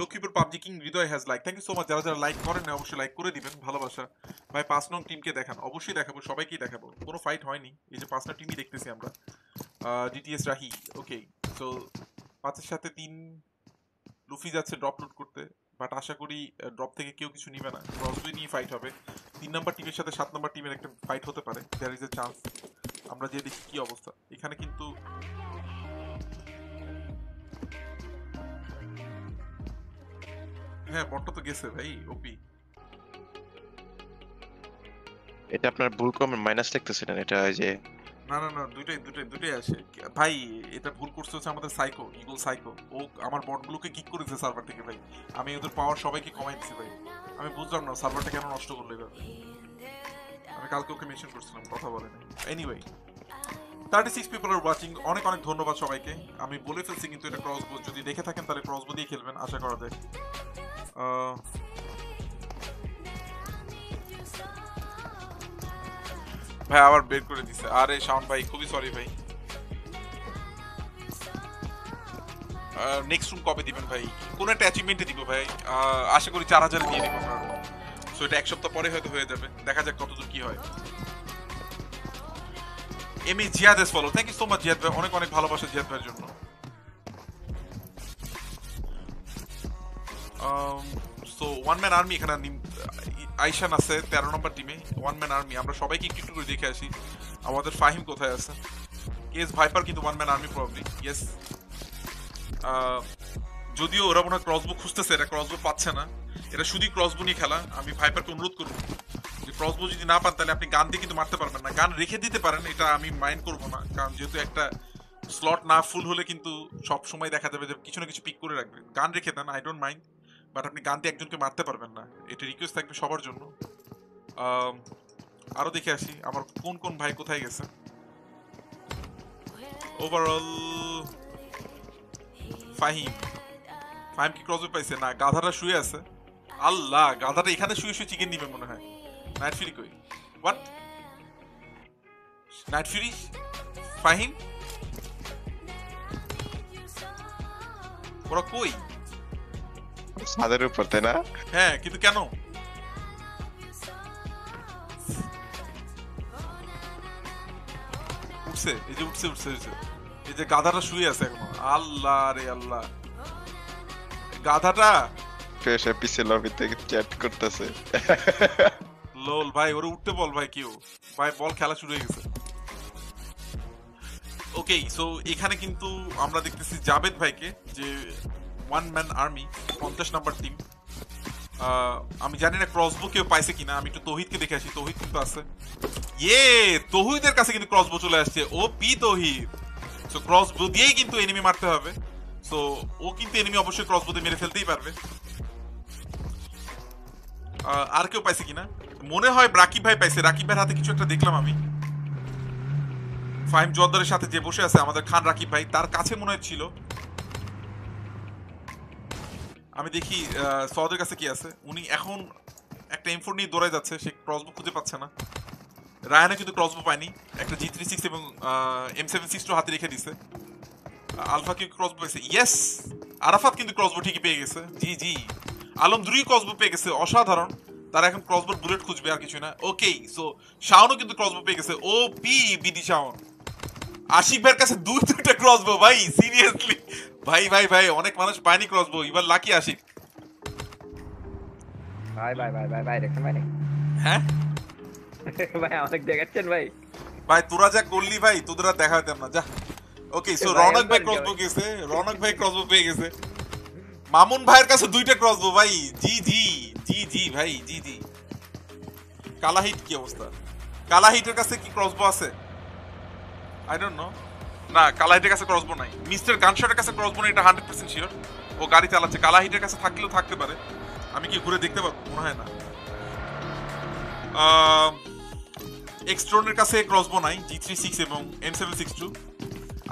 [SPEAKER 2] Lakshmipur PUBG king Hridoy has like thank you so much যারা যারা লাইক করেন না অবশ্যই লাইক করে দিবেন। ভালোবাসা। ভাই, পাঁচ নং টিমকে দেখান। অবশ্যই দেখাবো, সবাইকেই দেখাবো। কোনো ফাইট হয়নি। এই যে পাঁচ নং টিমই দেখতেছি আমরা। ডিটিএস রাহি। ওকে তো পাঁচের সাথে তিন লুফি যাচ্ছে ড্রপ লুট করতে বাট আশা করি ড্রপ থেকে কেউ কিছু নিবে না। ক্রসবি নিয়ে ফাইট হবে। তিন নম্বর টিমের সাথে সাত নম্বর টিমের একটা ফাইট হতে পারে। দেয়ার ইজ এ চান্স আমরা যে দেখি কি অবস্থা। এখানে কিন্তু হ্যাঁ বটটা তো গেছে ভাই ওপি
[SPEAKER 3] এটা আপনার ভুল কমেন্ট মাইনাস লিখতেছিলেন। এটা যে
[SPEAKER 2] না না না, দুইটাই দুইটাই দুইটাই আসে ভাই, এটা ভুল করছে হচ্ছে আমাদের সাইকো ইগল সাইকো ও আমার বটগুলোকে কিক করেছে সার্ভার থেকে, ভাই। আমি ওদের পাওয়ার সবাইকে কমাই দিছি, ভাই। আমি বুঝলাম না সার্ভারটা কেন নষ্ট করল এভাবে। আমি কালকে ওকে মেনশন করছিলাম, কথা বলে নাই। Anyway thirty six people are watching অনেক অনেক ধন্যবাদ সবাইকে। আমি বলে ফেলছি কিন্তু এটা ক্রসবো যদি দেখে থাকেন তাহলে ক্রসবো দিয়ে খেলবেন, আশা করা যায়। ভাই আবার বের করে দিছে। আরে, শাওন ভাই, খুবই সরি ভাই। নেক্সট রুম কবে দিবেন ভাই? কোন একটা অ্যাচিভমেন্টে দিব ভাই। আশা করি চার হাজার দিয়ে দিব সো এটা এক সপ্তাহ পরে হয়তো হয়ে যাবে। দেখা যাক কতদূর কি হয়। M A Ziad S follow thank you so much Ziad ভাই। অনেক অনেক ভালোবাসা জিয়াদ ভাইয়ের জন্য। সো ওয়ান ম্যান আর্মি এখানে আইশান আছে তেরো নম্বর টিমে ওয়ান ম্যান আর্মি আমরা সবাইকে একটু একটু করে দেখে আসি, আমাদের ফাহিম কোথায় আছে? কেস ভাইপার কিন্তু one man army probably yes যদিও ওরা মনে হয় ক্রসবুক খুঁজতেছে এটা ক্রসবুক পাচ্ছে না। এটা শুধুই ক্রসবো নিয়ে খেলা। আমি ভাইপারকে অনুরোধ করব যে ক্রসবো যদি না পান, তাহলে আপনি গান দিয়ে কিন্তু মারতে পারবেন না। গান রেখে দিতে পারেন, এটা আমি মাইন্ড করব না। কারণ যেহেতু একটা স্লট না ফুল হলে কিন্তু সব সময় দেখা যাবে যে কিছু না কিছু পিক করে রাখবে। গান রেখে দেন আই ডোন্ট মাইন্ড বাট আপনি গান দিয়ে একজনকে মারতে পারবেন না। এটা রিকোয়েস্ট থাকবে সবার জন্য। আম, আরও দেখে আসি আমার কোন কোন ভাই কোথায় গেছে। ওভারঅল ফাহিম। ফাহিম কি ক্রসবে পাইছে? না গাধাটা শুয়ে আছে। আল্লাহ গাধাটা এখানে শুয়ে শুয়ে চিকেন নিবে মনে হয়। নাইট ফিরি কই? হোয়াট নাইট ফিরি ফাহিম? ওরা কই?
[SPEAKER 3] ছাদের উপর তাই না?
[SPEAKER 2] হ্যাঁ কিন্তু কেন? উঠছে এই যে উঠছে উঠছে উঠছে। এই যে গাধাটা শুয়ে আছে এখনও। আল্লাহ রে আল্লাহ। গাধাটা?
[SPEAKER 3] লবিতে চ্যাট করতেছে।
[SPEAKER 2] লোল ভাই ওরে উঠতে বল ভাই কেউ। ভাই বল খেলা শুরু হয়ে গেছে। ওকে সো এখানে কিন্তু আমরা দেখতেছি জাবেদ ভাইকে যে ওয়ান ম্যান আর্মি পঞ্চাশ নাম্বার টিম আমি জানি না ক্রসবো কেউ পাইছে কিনা, আমি একটু তহিদকে দেখে আসি, তহিদ কিন্তু আছে। ইয়ে তহিদের কাছে কিন্তু ক্রসবো চলে আসছে O P Tohid. So crossbow দিয়েই কিন্তু এনিমি মারতে হবে। সো ও কিন্তু এনিমি অবশ্যই ক্রসবো দিয়ে মেরে ফেলতেই পারবে। আর কেউ পাইছে কিনা? মনে হয় রাকিব ভাই পাইছে। রাকিব ভাইয়ের হাতে কিছু একটা দেখলাম আমি। ফাহিম জোয়ারদারের সাথে যে বসে আছে, আমাদের খান রাকিব ভাই, তার কাছে মনে হয় ছিল। আমি দেখি সওয়াদের কাছে কি আছে? উনি এখন একটা এম ফোর নিয়ে দৌড়ায় যাচ্ছে, সে ক্রসবো খুঁজে পাচ্ছে না। রায়ানা কিন্তু ক্রসবো পায়নি। একটা জি থ্রি সিক্স এবং এম সেভেন সিক্স টু হাতে রেখে দিছে। আলফা কি ক্রসবো পেয়েছে। ইয়েস আরাফাত কিন্তু ক্রসবো ঠিকই পেয়ে গেছে। জি জি। আলম দুই ক্রসবো পেয়ে গেছে। অসাধারণ। তারা এখন ক্রসবোর বুলেট খুঁজবে আর কিছু না। ওকে সো শাওনও কিন্তু ক্রসবো পেয়ে গেছে। ও পি বিদি শাওন আশিক ভাইয়ের কাছে দুই দুইটা ক্রসবো ভাই সিরিয়াসলি ভাই ভাই ভাই অনেক মানুষ পায়নি ক্রসবো এবার লাকি আশিক
[SPEAKER 4] ভাই ভাই ভাই ভাই ভাই দেখছেন ভাই?
[SPEAKER 2] হ্যাঁ?
[SPEAKER 4] ভাই অনেক দেখাচ্ছেন ভাই।
[SPEAKER 2] ভাই তোরা যা করলি ভাই তোদের আর দেখা না যা। ওকে সো রনক ভাই ক্রসবো গেছে রনক ভাই ক্রসবো পেয়ে গেছে। মামুন ভাইয়ের কাছে দুইটা ক্রসবো ভাই জি জি জি জি ভাই জি জি। কালাহিট কি অবস্থা? কালাহিটের কাছে কি ক্রসবো আছে? আই ডোন্ট নো না কালাহিটের কাছে ক্রসবো নাই। মিস্টার গানশটের কাছে ক্রসবো নেই, এটা হান্ড্রেড পার্সেন্ট শিওর ও গাড়ি চালাচ্ছে কালাহিটের কাছে থাকলেও থাকতে পারে। আমি কি ঘুরে দেখতে পারব মনে হয় না। এক্সট্রনের কাছে ক্রসবো নাই জি থ্রি সিক্স এবং এম সেভেন সিক্স টু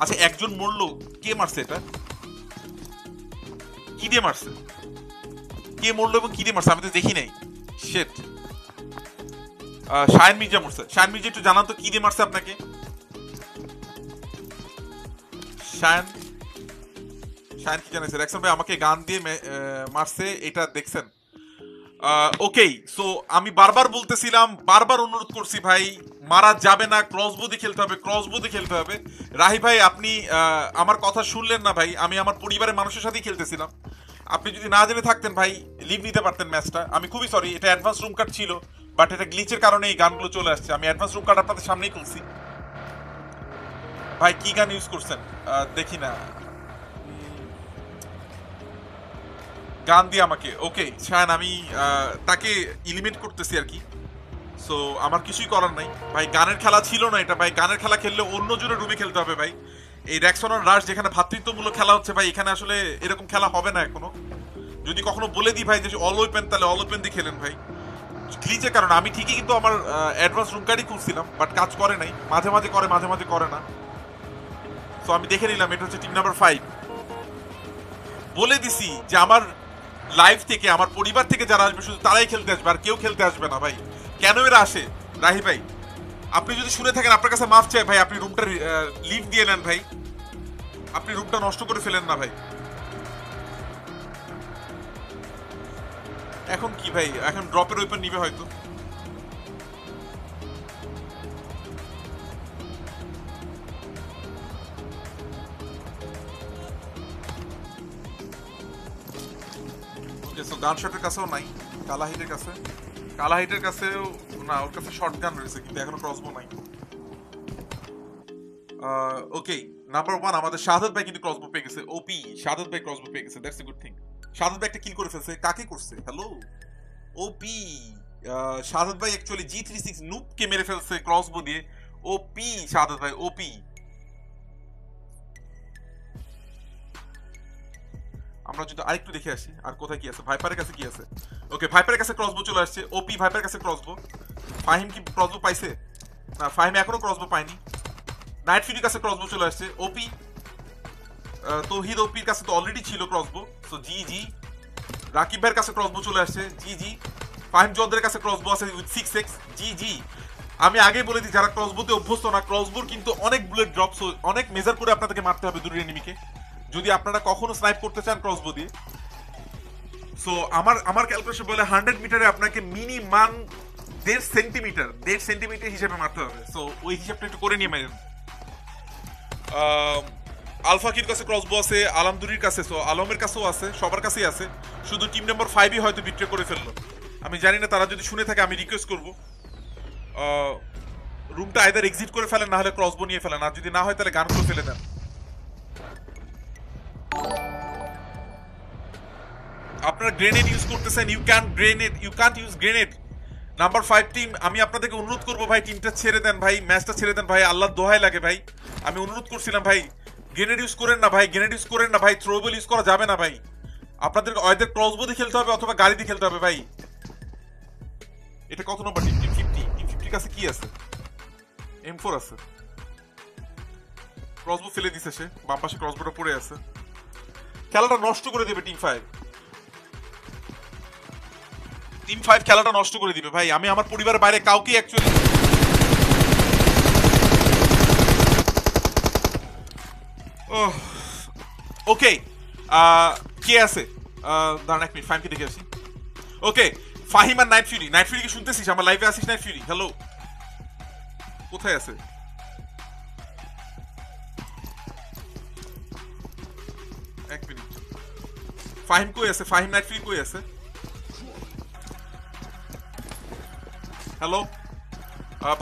[SPEAKER 2] আচ্ছা একজন মরলো, কে মারছে এটা? কি দিয়ে মারছে? কে মরলো এবং কি দিয়ে মারছে? আমি তো দেখি নাই। শেট শায়ন মির্জা মরছে। শায়ন মির্জা, একটু জানান তো, কি দিয়ে মারছে আপনাকে? শায়ন শায়ন কি জানাইছে রেক্সন ভাই আমাকে গান দিয়ে মারছে, এটা দেখছেন। ওকে সো আমি বারবার বলতেছিলাম, বারবার অনুরোধ করছি ভাই, মারা যাবে না ক্রসবো দিয়ে খেলতে হবে ক্রসবো দিয়ে খেলতে হবে। রাহি ভাই, আপনি আমার কথা শুনলেন না ভাই, আমি আমার পরিবারের মানুষের সাথেই খেলতেছিলাম। আপনি যদি না জেনে থাকতেন ভাই লিভ নিতে পারতেন ম্যাচটা আমি খুবই সরি এটা অ্যাডভান্স রুম কার্ড ছিল বাট এটা গ্লিচের কারণে এই গানগুলো চলে আসছে। আমি অ্যাডভান্স রুম কার্ড আপনাদের সামনেই খুলছি। ভাই, কি গান ইউজ করছেন? দেখি না। গান দিয়ে আমাকে। ওকে শায়ন আমি তাকে ইলিমিনেট করতেছি আর কি। সো আমার কিছুই করার নাই। ভাই, গানের খেলা ছিল না এটা। ভাই, গানের খেলা খেললে অন্য জোরে রুমে খেলতে হবে ভাই। এই র্যাকসনার রাশ যেখানে ভ্রাতৃত্বমূলক খেলা হচ্ছে ভাই, এখানে আসলে এরকম খেলা হবে না এখনও। যদি কখনো বলে দিই ভাই যে অল ওপেন তাহলে অল ওপেন দিয়ে খেলেন ভাই। গ্লিচের কারণে। আমি ঠিকই কিন্তু আমার অ্যাডভান্স রুম কার্ডই খুলছিলাম বাট কাজ করে নাই। মাঝে মাঝে করে, মাঝে মাঝে করে না। তো আমি দেখে নিলাম, এটা হচ্ছে টিম নাম্বার ফাইভ বলে দিছি যে আমার লাইফ থেকে, আমার পরিবার থেকে যারা আসবে, শুধু তারাই খেলতে আসবে, আর কেউ খেলতে আসবে না ভাই। কেন এরা আসে? রাহি ভাই, আপনি যদি শুনে থাকেন, আপনার কাছে মাফ চাই ভাই, আপনি রুমটা লিভ দিয়ে নেন ভাই। আপনি রুমটা নষ্ট করে ফেলেন না ভাই। এখন কি ভাই? এখন ড্রপের ওয়েপন নিবে হয়তো। সো গান শটের কাছেও নাই কালাহিটের কাছে। কালাহিটের কাছেও না, ওর কাছে শর্ট গান রয়েছে, কিন্তু এখনও ক্রসবো নাই। ওকে নাম্বার ওয়ান আমাদের শাহাদ ভাই কিন্তু ক্রসবো পেয়ে গেছে। ওপি শাহাদ ভাই ক্রসবো পেয়ে গেছে দ্যাটস এ গুড থিং শাহাদ ভাই একটা কিল করে ফেলছে, কাকে করছে? হ্যালো ওপি শাহাদ ভাই অ্যাকচুয়ালি জি থ্রি সিক্স নুপকে মেরে ফেলছে ক্রসবো দিয়ে। ওপি শাহাদ ভাই ওপি আমরা যদি আরেকটু দেখে আসি, আর কোথায় কি আছে? ভাইপারের কাছে কি আছে? ওকে ভাইপারের কাছে ক্রসবো চলে আসছে। ওপি ভাইপারের কাছে ক্রসবো ফাহিম কি ক্রসবো পাইছে? না ফাহিম এখনও ক্রসবো পায়নি। নাইট ফিউরির কাছে ক্রসবো চলে আসছে। ওপি তৌহিদ ওপির কাছে তো অলরেডি ছিল crossbow so G G Rakib ভাইয়ের কাছে ক্রসবো চলে আসছে। জি জি ফাহিম চৌধুরীর কাছে ক্রসবো আছে with six X G G আমি আগেই বলে দিই, যারা ক্রসবোতে অভ্যস্ত না ক্রসবোর কিন্তু অনেক বুলেট ড্রপ অনেক মেজার করে আপনাদেরকে মারতে হবে দূরের এনিমিকে যদি আপনারা কখনো স্নাইপ করতে চান ক্রসবো দিয়ে সো আমার আমার ক্যালকুলেশন বলে হান্ড্রেড মিটারে আপনাকে মিনিমাম দেড় সেন্টিমিটার দেড় সেন্টিমিটার হিসেবে মারতে হবে। সো ওই হিসাবটা একটু করে নিয়ে মেরেন। আলফাকির কাছে ক্রসবো আছে আলমদুরির কাছে সো আলমের কাছেও আছে, সবার কাছেই আছে। শুধু টিম নাম্বার ফাইভই হয়তো বিট্রে করে ফেলল। আমি জানি না, তারা যদি শুনে থাকে, আমি রিকোয়েস্ট করব। রুমটা আইদার এক্সিট করে ফেলেন, না হলে ক্রসবো নিয়ে ফেলেন। আর যদি না হয়, তাহলে গান করে ফেলে দেন। আপনারা গ্রেনেড ইউজ করতেছেন you can grenade you can't use grenade number five team আমি আপনাদেরকে অনুরোধ করব ভাই টিমটা ছেড়ে দেন ভাই ম্যাচটা ছেড়ে দেন ভাই আল্লাহ দোহাই লাগে ভাই। আমি অনুরোধ করছিলাম ভাই গ্রেনেড ইউজ করেন না ভাই গ্রেনেড ইউজ করেন না ভাই থ্রোবল ইউজ করা যাবে না ভাই। আপনাদেরকে অয়দের ক্রসবো দিয়ে খেলতে হবে অথবা গাড়ি দিয়ে খেলতে হবে ভাই। এটা কত নম্বর টিম টিম ফিফটি টিম ফিফটির কাছে কি আছে? এম ফোর আছে। ক্রসবো ফেলে দিছে সে, বাম পাশে ক্রসবোটা পড়ে আছে। খেলাটা নষ্ট করে দেবে টিম ফাইভ টিম ফাইভ খেলাটা নষ্ট করে দিবে, ভাই। আমি আমার পরিবারের বাইরে কাউকে অ্যাকচুয়ালি ওকে কে আছে? দাঁড়ান এক মিনিট, ফাহিমকে দেখে আসি। ওকে ফাহিম আর নাইট ফিউরি নাইট ফিউরি কি শুনতেছিস? আমার লাইভে আসিস নাইট ফিউরি হ্যালো কোথায় আছে? এক মিনিট। ফাহিম কই আছে? ফাহিম নাইট কই আছে? হ্যালো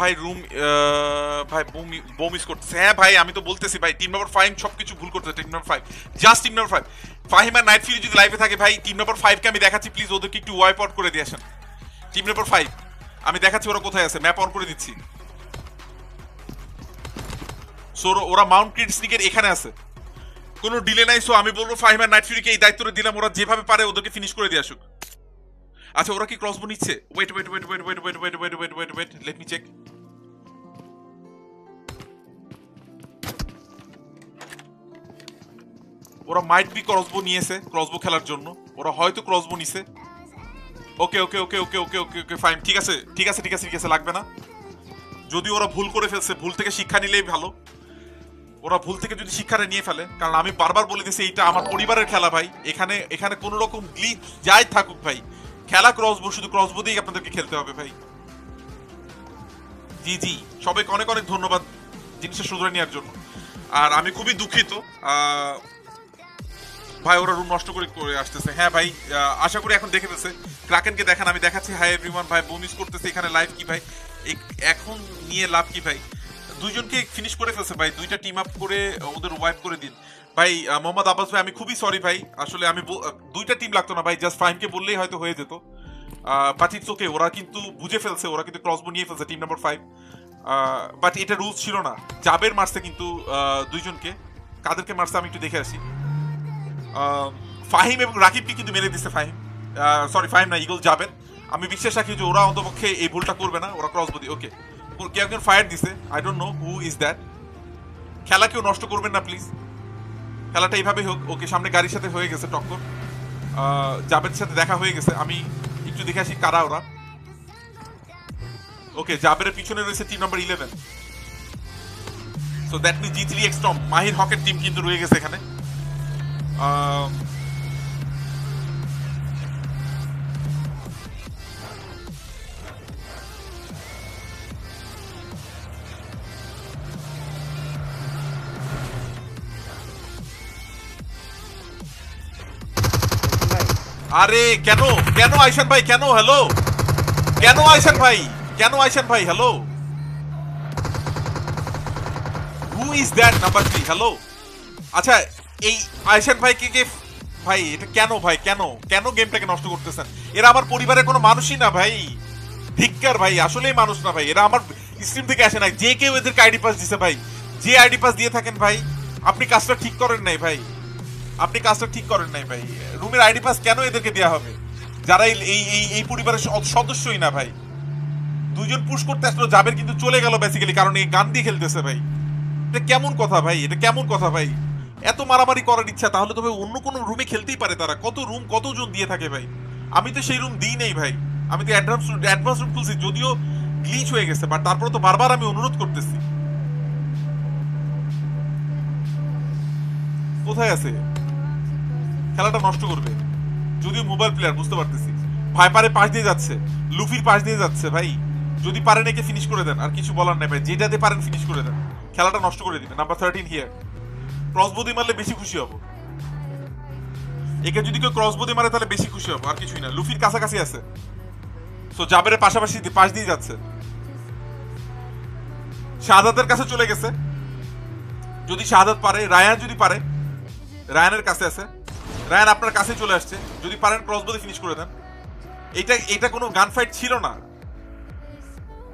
[SPEAKER 2] ভাই রুম ভাই, বোম মিস করতেছে। হ্যাঁ ভাই, আমি তো বলতেছি, ভাই টিম নাম্বার ফাইভ সব কিছু ভুল করতেছে team number five just team number five Fahim আর নাইট ফিউরি যদি লাইভে থাকে, ভাই টিম নাম্বার ফাইভকে আমি দেখাচ্ছি প্লিজ ওদেরকে একটু ওয়াইপ আউট করে দিয়ে আসেন। টিম নাম্বার ফাইভ আমি দেখাচ্ছি ওরা কোথায় আছে ম্যাপ অন করে দিচ্ছি। সো ওরা মাউন্ট ক্রিড স্নিকের এখানে আছে। কোনো ডিলে নাই সো আমি বলব ফাহিম নাইট ফিউরিকে এই দায়িত্বটা দিলাম, ওরা যেভাবে পারে ওদেরকে ফিনিশ করে দিয়ে আসুক। আচ্ছা ওরা কি ক্রস ক্রসবো নিচ্ছে? Wait wait wait wait wait wait wait wait wait wait wait let me check ওরা মাইট বি ক্রস ক্রসবো নিয়েছে ক্রস ক্রসবো খেলার জন্য। ওরা হয়তো ক্রসবো নিছে। ওকে okay okay okay okay okay okay fine ঠিক আছে ঠিক আছে ঠিক আছে ঠিক আছে, লাগবে না। যদি ওরা ভুল করে ফেলছে, ভুল থেকে শিক্ষা নিলেই ভালো। ওরা ভুল থেকে যদি শিক্ষাটা নিয়ে ফেলে, কারণ আমি বারবার বলে দিছি এইটা আমার পরিবারের খেলা ভাই। এখানে এখানে কোনো রকম গ্লিচ যাই থাকুক ভাই। খেলা ক্রসবো শুধু ক্রসবো দিয়েই আপনাদেরকে খেলতে হবে ভাই। জি জি। সবাইকে অনেক অনেক ধন্যবাদ জিনিসটা শুধরে নেওয়ার জন্য। আর আমি খুবই দুঃখিত ভাই, ওরা রুম নষ্ট করে করে আসতেছে। হ্যাঁ ভাই আশা করি এখন দেখে ফেলছে। ক্রাকেনকে দেখান, আমি দেখাচ্ছি। হাই এভরিওয়ান ভাই বোমিস করতেছে এখানে লাইভ কি ভাই? এখন নিয়ে লাভ কি ভাই? দুইজনকে ফিনিশ করে ফেলছে ভাই, দুইটা টিম আপ করে ওদের ওয়াইপ করে দিন। ভাই মোহাম্মদ আব্বাস ভাই, আমি খুবই সরি ভাই। আসলে আমি দুইটা টিম লাগতো না ভাই জাস্ট ফাইমকে বললেই হয়তো হয়ে যেত। বাট ইটস ওকে ওরা কিন্তু বুঝে ফেলছে, ওরা কিন্তু ক্রসবো নিয়ে ফেলছে টিম নাম্বার ফাইভ বাট এটা রুলস ছিল না। জাবের মারছে কিন্তু দুইজনকে। কাদেরকে মারছে আমি একটু দেখে আসি। ফাহিম এবং রাকিবকে কিন্তু মেরে দিচ্ছে ফাহিম। সরি ফাহিম না ইগল যাবেন আমি বিশ্বাস রাখি যে ওরা অন্তপক্ষে এই ভুলটা করবে না, ওরা ক্রসবো দিয়ে ওকে কেউ একজন ফায়ার দিছে? I don't know who is that খেলা কেউ নষ্ট করবেন না প্লিজ খেলাটা এইভাবে হোক, ওকে সামনে গাড়ির সাথে হয়ে গেছে টক্কর। জাবেদের সাথে দেখা হয়ে গেছে। আমি একটু দেখে আসি কারা ওরা। ওকে, জাবেরের পিছনে রয়েছে team number eleven so that mean G three এক্সট্রম Mahir হকের টিম কিন্তু রয়ে গেছে এখানে। আরে, কেন? কেন আইসান ভাই? কেন? হ্যালো কেন আইসান ভাই? কেন আইসান ভাই? Hello who is that number three hello আচ্ছা এই আইসান ভাই কে কে ভাই, এটা কেন ভাই? কেন? কেন গেমটাকে নষ্ট করতেছেন? এরা আমার পরিবারের কোনো মানুষই না ভাই। ধিক্কার ভাই, আসলেই মানুষ না ভাই। এরা আমার স্ট্রিম থেকে আসে না যে কেউ এদেরকে আইডি পাস দিছে ভাই। যে আইডি পাস দিয়ে থাকেন ভাই, আপনি কাজটা ঠিক করেন নাই ভাই। আপনি কাজটা ঠিক করেন নাই ভাই। রুমের আইডি পাস কেন এদেরকে দেওয়া হবে? যারা এই এই- এই পরিবারের সদস্যই না ভাই। দুইজন পুশ করতে আসলো যাবের কিন্তু চলে গেল বেসিক্যালি কারণ এই গান দিয়ে খেলতেছে ভাই। এটা কেমন কথা ভাই? এটা কেমন কথা ভাই? এত মারামারি করার ইচ্ছা, তাহলে তো ভাই অন্য কোনো রুমে খেলতেই পারে তারা। কত রুম কতজন দিয়ে থাকে ভাই? আমি তো সেই রুম দিই নেই ভাই। আমি তো অ্যাডভান্স অ্যাডভান্স রুম তুলছি যদিও গ্লিচ হয়ে গেছে বাট তারপরে তো বারবার আমি অনুরোধ করতেছি। কোথায় আছে? খেলাটা নষ্ট করবে। যদিও মোবাইল প্লেয়ার বুঝতে পারতেছি। ভাইপারে পাশ দিয়ে যাচ্ছে। লুফির পাশ দিয়ে যাচ্ছে, ভাই। যদি পারেন একে ফিনিশ করে দেন, আর কিছু বলার নেই, ভাই। যেটাতে পারেন ফিনিশ করে দেন। খেলাটা নষ্ট করে দিবেন নাম্বার থার্টিন হিয়ার ক্রসবোদি মারলে বেশি খুশি হব। একে যদি কেউ ক্রসবোদি মারে, তাহলে বেশি খুশি হব। আর কিছুই না। লুফির কাছাকাছি আছে। সো জাবেরের পাশাপাশি পাশ দিয়ে যাচ্ছে। শাহাদাতের কাছে চলে গেছে। যদি শাহাদাত পারে রায়ান যদি পারে রায়ানের কাছে আছে। রায়ান আপনার কাছে চলে আসছে। যদি পারেন ক্রসবোদি ফিনিশ করে দেন। এটা এটা কোনো গান ফাইট ছিল না।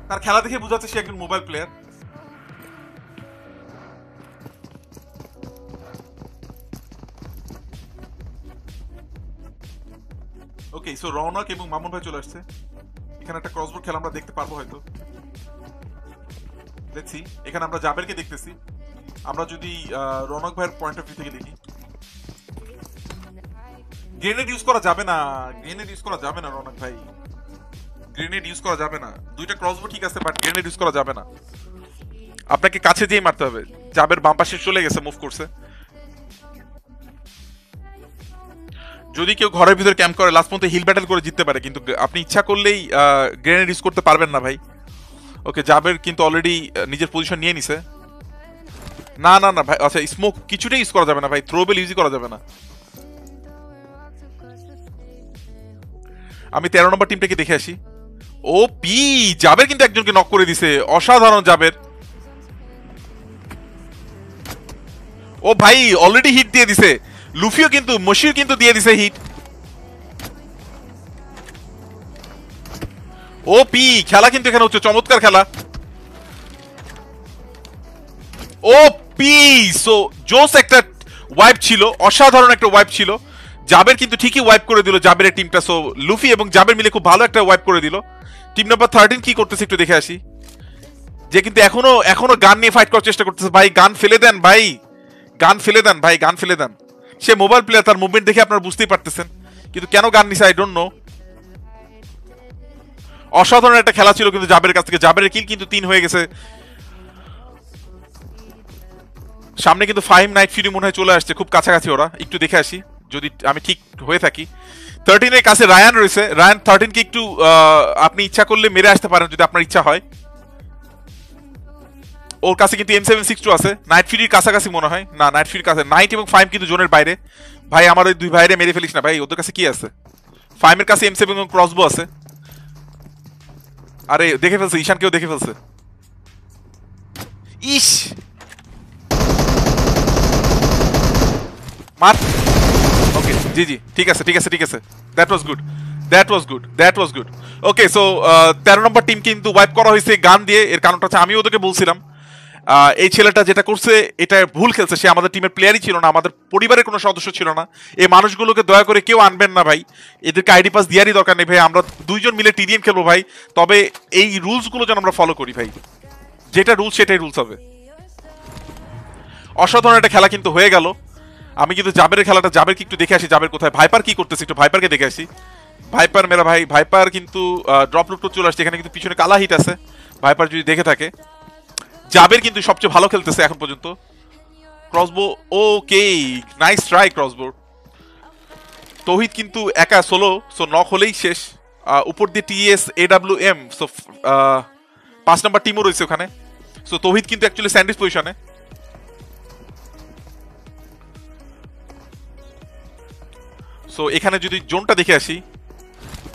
[SPEAKER 2] তার খেলা দেখে বোঝাচ্ছে সে একজন mobile player okay so Raunak এবং মামুন ভাই চলে আসছে। এখানে একটা ক্রসবোর্ড খেলা আমরা দেখতে পারব হয়তো। দেখছি এখানে আমরা জাবেরকে দেখতেছি। আমরা যদি রৌনক ভাইয়ের পয়েন্ট অফ ভিউ থেকে দেখি। গ্রেনেড ইউজ করা যাবে না। গ্রেনেড ইউজ করা যাবে না, রৌনক ভাই। গ্রেনেড ইউজ করা যাবে না। দুইটা ক্রসবো ঠিক আছে বাট গ্রেনেড ইউজ করা যাবে না। আপনাকে কাছে যেয়ে মারতে হবে। জাবের বাম পাশে চলে গেছে মুভ করছে। যদি কেউ ঘরের ভিতরে ক্যাম্প করে লাস্ট পর্যন্ত হিল ব্যাটেল করে জিততে পারে, কিন্তু আপনি ইচ্ছা করলেই গ্রেনেড ইউজ করতে পারবেন না ভাই। ওকে জাবের কিন্তু অলরেডি নিজের পজিশন নিয়ে নিছে। না না না ভাই আচ্ছা স্মোক কিছুটাই ইউজ করা যাবে না ভাই। থ্রোবেল ইউজই করা যাবে না। আমি তেরো নম্বর টিমটাকে দেখে আসি। ও পি, জাবের কিন্তু একজনকে নক করে দিছে। অসাধারণ জাবের। ও ভাই অলরেডি হিট দিয়ে দিছে। লুফিও কিন্তু, মশিও কিন্তু দিয়ে দিছে হিট ও পি, খেলা কিন্তু এখানে হচ্ছে চমৎকার খেলা। ও পি সো জোস একটা ওয়াইপ ছিল, অসাধারণ একটা ওয়াইপ ছিল। জাবের কিন্তু ঠিকই ওয়াইপ করে দিল জাবের টিমটা সো লুফি এবং জাবের মিলে খুব ভালো একটা ওয়াইপ করে দিল। টিম নাম্বার থার্টিন কি করতেছে একটু দেখে আসি। যে কিন্তু এখনও এখনও গান নিয়ে ফাইট করার চেষ্টা করতেছে। ভাই গান ফেলে দেন, ভাই। গান ফেলে দেন, ভাই গান ফেলে দেন। সে মোবাইল প্লেয়ার তার মুভমেন্ট দেখে আপনারা বুঝতেই পারতেছেন। কিন্তু কেন গান নিছে আই ডোন্ট নো অসাধারণ একটা খেলা ছিল কিন্তু জাবের কাছ থেকে। জাবের কিল কিন্তু তিন হয়ে গেছে। সামনে কিন্তু ফাইভ নাইট ফিরি মনে হয় চলে আসছে। খুব কাছাকাছি ওরা। একটু দেখে আসি। যদি আমি ঠিক হয়ে থাকি। থার্টিনের কাছে রায়ান রয়েছে। রায়ান থার্টিনকে একটু আপনি ইচ্ছা করলে মেরে আসতে পারেন যদি আপনার ইচ্ছা হয়। ওর কাছে কিন্তু এম সেভেন সিক্স টু আছে। নাইট ফিরির কাছাকাছি মনে হয়। না নাইট ফিরির কাছে নাইট এবং ফাইভ কিন্তু জোনের বাইরে। ভাই, আমার ওই দুই ভাইরে মেরে ফেলিস না। ভাই, ওদের কাছে কি আছে? ফাইমের কাছে এম সেভেন এবং ক্রসবো আছে। আরে, দেখে ফেলছে। ঈশানকেও দেখে ফেলছে। ইস! মার জি জি, ঠিক আছে ঠিক আছে ঠিক আছে। That was good that was good that was good okay so তেরো নম্বর টিম কিন্তু ওয়াইপ করা হয়েছে, গান দিয়ে। এর কারণটা হচ্ছে আমি ওদেরকে বলছিলাম এই ছেলেটা যেটা করছে, এটা ভুল খেলছে। সে আমাদের টিমের প্লেয়ারই ছিল না, আমাদের পরিবারের কোনো সদস্য ছিল না। এই মানুষগুলোকে দয়া করে কেউ আনবেন না ভাই। এদেরকে আইডি পাস দেওয়ারই দরকার নেই ভাই। আমরা দুইজন মিলে টিডিএম খেলব ভাই। তবে এই রুলসগুলো যেন আমরা ফলো করি ভাই। যেটা রুলস সেটাই রুলস হবে। অসাধারণ একটা খেলা কিন্তু হয়ে গেল। আমি কিন্তু জাবের খেলাটা জাবের কি একটু দেখে আসি, জাবের কোথায়। ভাইপার কি করতেছে একটু ভাইপারকে দেখে আসি। ভাইপার মেরা ভাই, ভাইপার কিন্তু ড্রপ লুট চলে আসছে, এখানে কিন্তু পিছনে কালা হিট আছে। ভাইপার যদি দেখে থাকে। জাবের কিন্তু সবচেয়ে ভালো খেলতেছে এখন পর্যন্ত। Crossbow okay nice try crossbow Touhid কিন্তু একা সোলো সো নক হলেই শেষ। উপর দিয়ে টিএস এডাব্লিউ এম সো পাঁচ নাম্বার টিমও রয়েছে ওখানে। সো তৌহিদ কিন্তু অ্যাকচুয়ালি স্যান্ডউইচ পজিশনে সো এখানে যদি জোনটা দেখে আসি,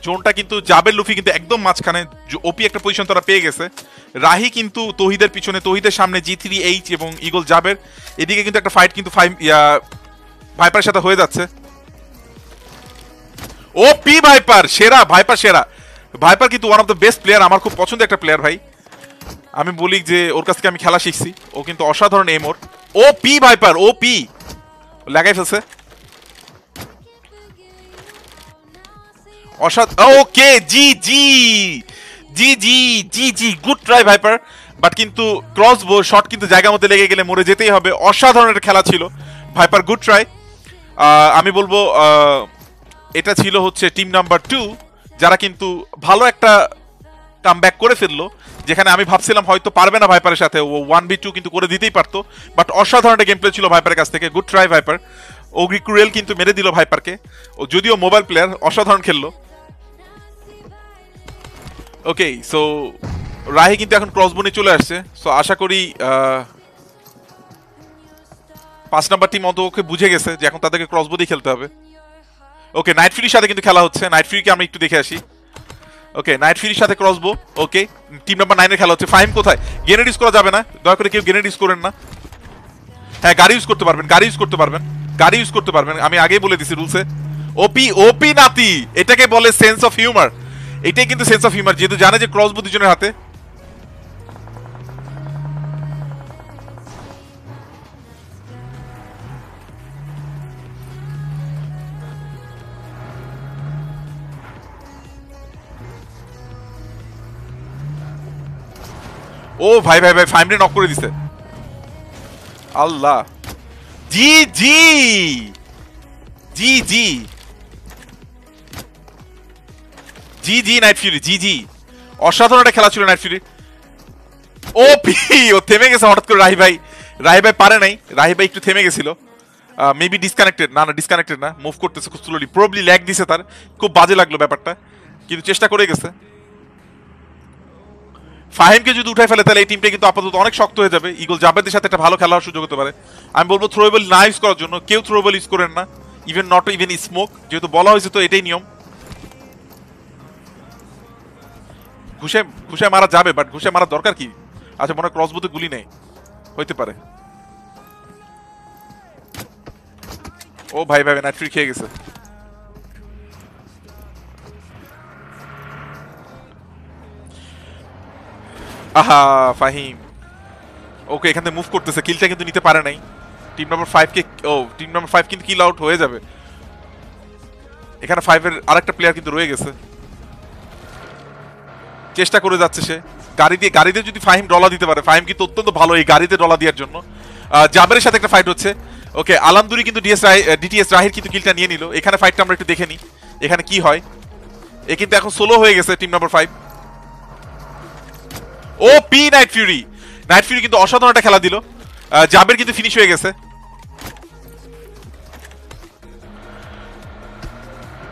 [SPEAKER 2] জোনটা কিন্তু জাবের লুফি কিন্তু একদম মাঝখানে ওপি একটা পজিশন তারা পেয়ে গেছে। রাহি কিন্তু তহিদের পিছনে, তহিদের সামনে জি থ্রি এইচ এবং ইগল জাবের। এদিকে কিন্তু একটা ফাইট কিন্তু ফাইভ ভাইপারের সাথে হয়ে যাচ্ছে। ও পি ভাইপার সেরা ভাইপার সেরা। ভাইপার কিন্তু one of the best player আমার খুব পছন্দের একটা প্লেয়ার ভাই। আমি বলি যে, ওর কাছ থেকে আমি খেলা শিখছি। ও কিন্তু অসাধারণ এম ওর। O P Viper O P লাগাই ফেলছে। অসাধ okay, G G. G G G G good try Viper but কিন্তু ক্রস বো শট কিন্তু জায়গা মতো লেগে গেলে মরে যেতেই হবে। অসাধারণ একটা খেলা ছিল। ভাইপার গুড ট্রাই আমি বলব এটা ছিল হচ্ছে টিম নাম্বার টু যারা কিন্তু ভালো একটা কাম ব্যাক করে ফেলল, যেখানে আমি ভাবছিলাম হয়তো পারবে না ভাইপারের সাথে। ও ওয়ান বি টু কিন্তু করে দিতেই পারতো। বাট অসাধারণ একটা গেম প্লে ছিল ভাইপারের কাছ থেকে। গুড ট্রাই ভাইপার ওগ্রি ক্রুয়েল কিন্তু মেরে দিল ভাইপারকে ও যদিও মোবাইল প্লেয়ার অসাধারণ খেললো। ওকে সো রাহি কিন্তু এখন ক্রসবোনে চলে আসছে। সো আশা করি পাঁচ নাম্বার টিম অন্তত ওকে বুঝে গেছে যে এখন তাদেরকে ক্রসবো দিয়ে খেলতে হবে। ওকে নাইট ফ্রির সাথে কিন্তু খেলা হচ্ছে। নাইট ফ্রিকে আমরা একটু দেখে আসি। ওকে নাইট ফ্রির সাথে ক্রসবো ওকে টিম নাম্বার নাইনের খেলা হচ্ছে। ফাইম কোথায়? গ্রেনেড ইউজ করা যাবে না। দয়া করে কেউ গ্রেনেড ইউজ করেন না। হ্যাঁ গাড়ি ইউজ করতে পারবেন। গাড়ি ইউজ করতে পারবেন। গাড়ি ইউজ করতে পারবেন। আমি আগেই বলে দিছি রুলসে ওপি ওপি নাতি, এটাকে বলে সেন্স অফ হিউমার এটাই কিন্তু সেন্স অফ হিউমার যেহেতু জানে যে ক্রসবো দুজনের হাতে। ও ভাই ভাই ভাই ফাইম নক করে দিছে। আল্লাহ। G G. G G. G G Night Fury G G. অসাধারণ একটা খেলা ছিল নাইট ফিউরি ও পি ও থেমে গেছে হঠাৎ করে রাহি ভাই। রাহি ভাই পারে নাই, রাহি ভাই একটু থেমে গেছিল। মেবি ডিসকানেক্টেড না না ডিসকানেক্টেড না মুভ করতেছে খুব স্লোলি প্রবলি ল্যাগ দিছে তার। খুব বাজে লাগল ব্যাপারটা, কিন্তু চেষ্টা করে গেছে। ফাহিমকে যদি উঠাই ফেলে, তাহলে এই টিমটা কিন্তু আপাতত অনেক শক্ত হয়ে যাবে। ইগল জাবেদের সাথে একটা ভালো খেলার সুযোগ হতে পারে। আমি বলব থ্রোয়েবল না ইউজ করার জন্য, কেউ থ্রোয়েবল ইউজ করেন না ইভেন নট ইভেন স্মোক যেহেতু বলা হয়েছে তো এটাই নিয়ম। ঘুষে ঘুষে মারা যাবে বাট ঘুষে মারার দরকার কি? আচ্ছা মনে ক্রসবোতে গুলি নেই। হইতে পারে। ও ভাই ভাই নাইট ফ্রি খেয়ে গেছে। আহা, ফাহিম। ওকে, এখান মুভ করতেছে। কিলটা কিন্তু নিতে পারে নাই। টিম নাম্বার ফাইভ কে, ও টিম নাম্বার ফাইভ কিন্তু কিল আউট হয়ে যাবে। এখানে ফাইভের আরেকটা প্লেয়ার কিন্তু রয়ে গেছে। চেষ্টা করে যাচ্ছে সে। গাড়ি দিয়ে গাড়িতে যদি ফাহিম ডলা দিতে পারে, ফাহিম কিন্তু অত্যন্ত ভালো এই গাড়িতে ডলা দেওয়ার জন্য। জাবেরের সাথে একটা ফাইট হচ্ছে। ওকে আলামদুরি কিন্তু ডিএস রাহি ডিটিএস রাহির কিন্তু কিলটা নিয়ে নিল। এখানে ফাইটটা আমরা একটু দেখে নিই, এখানে কি হয়। এ কিন্তু এখন সোলো হয়ে গেছে team number five O P Night Fury Night Fury কিন্তু অসাধারণ একটা খেলা দিল। জাবের কিন্তু ফিনিশ হয়ে গেছে।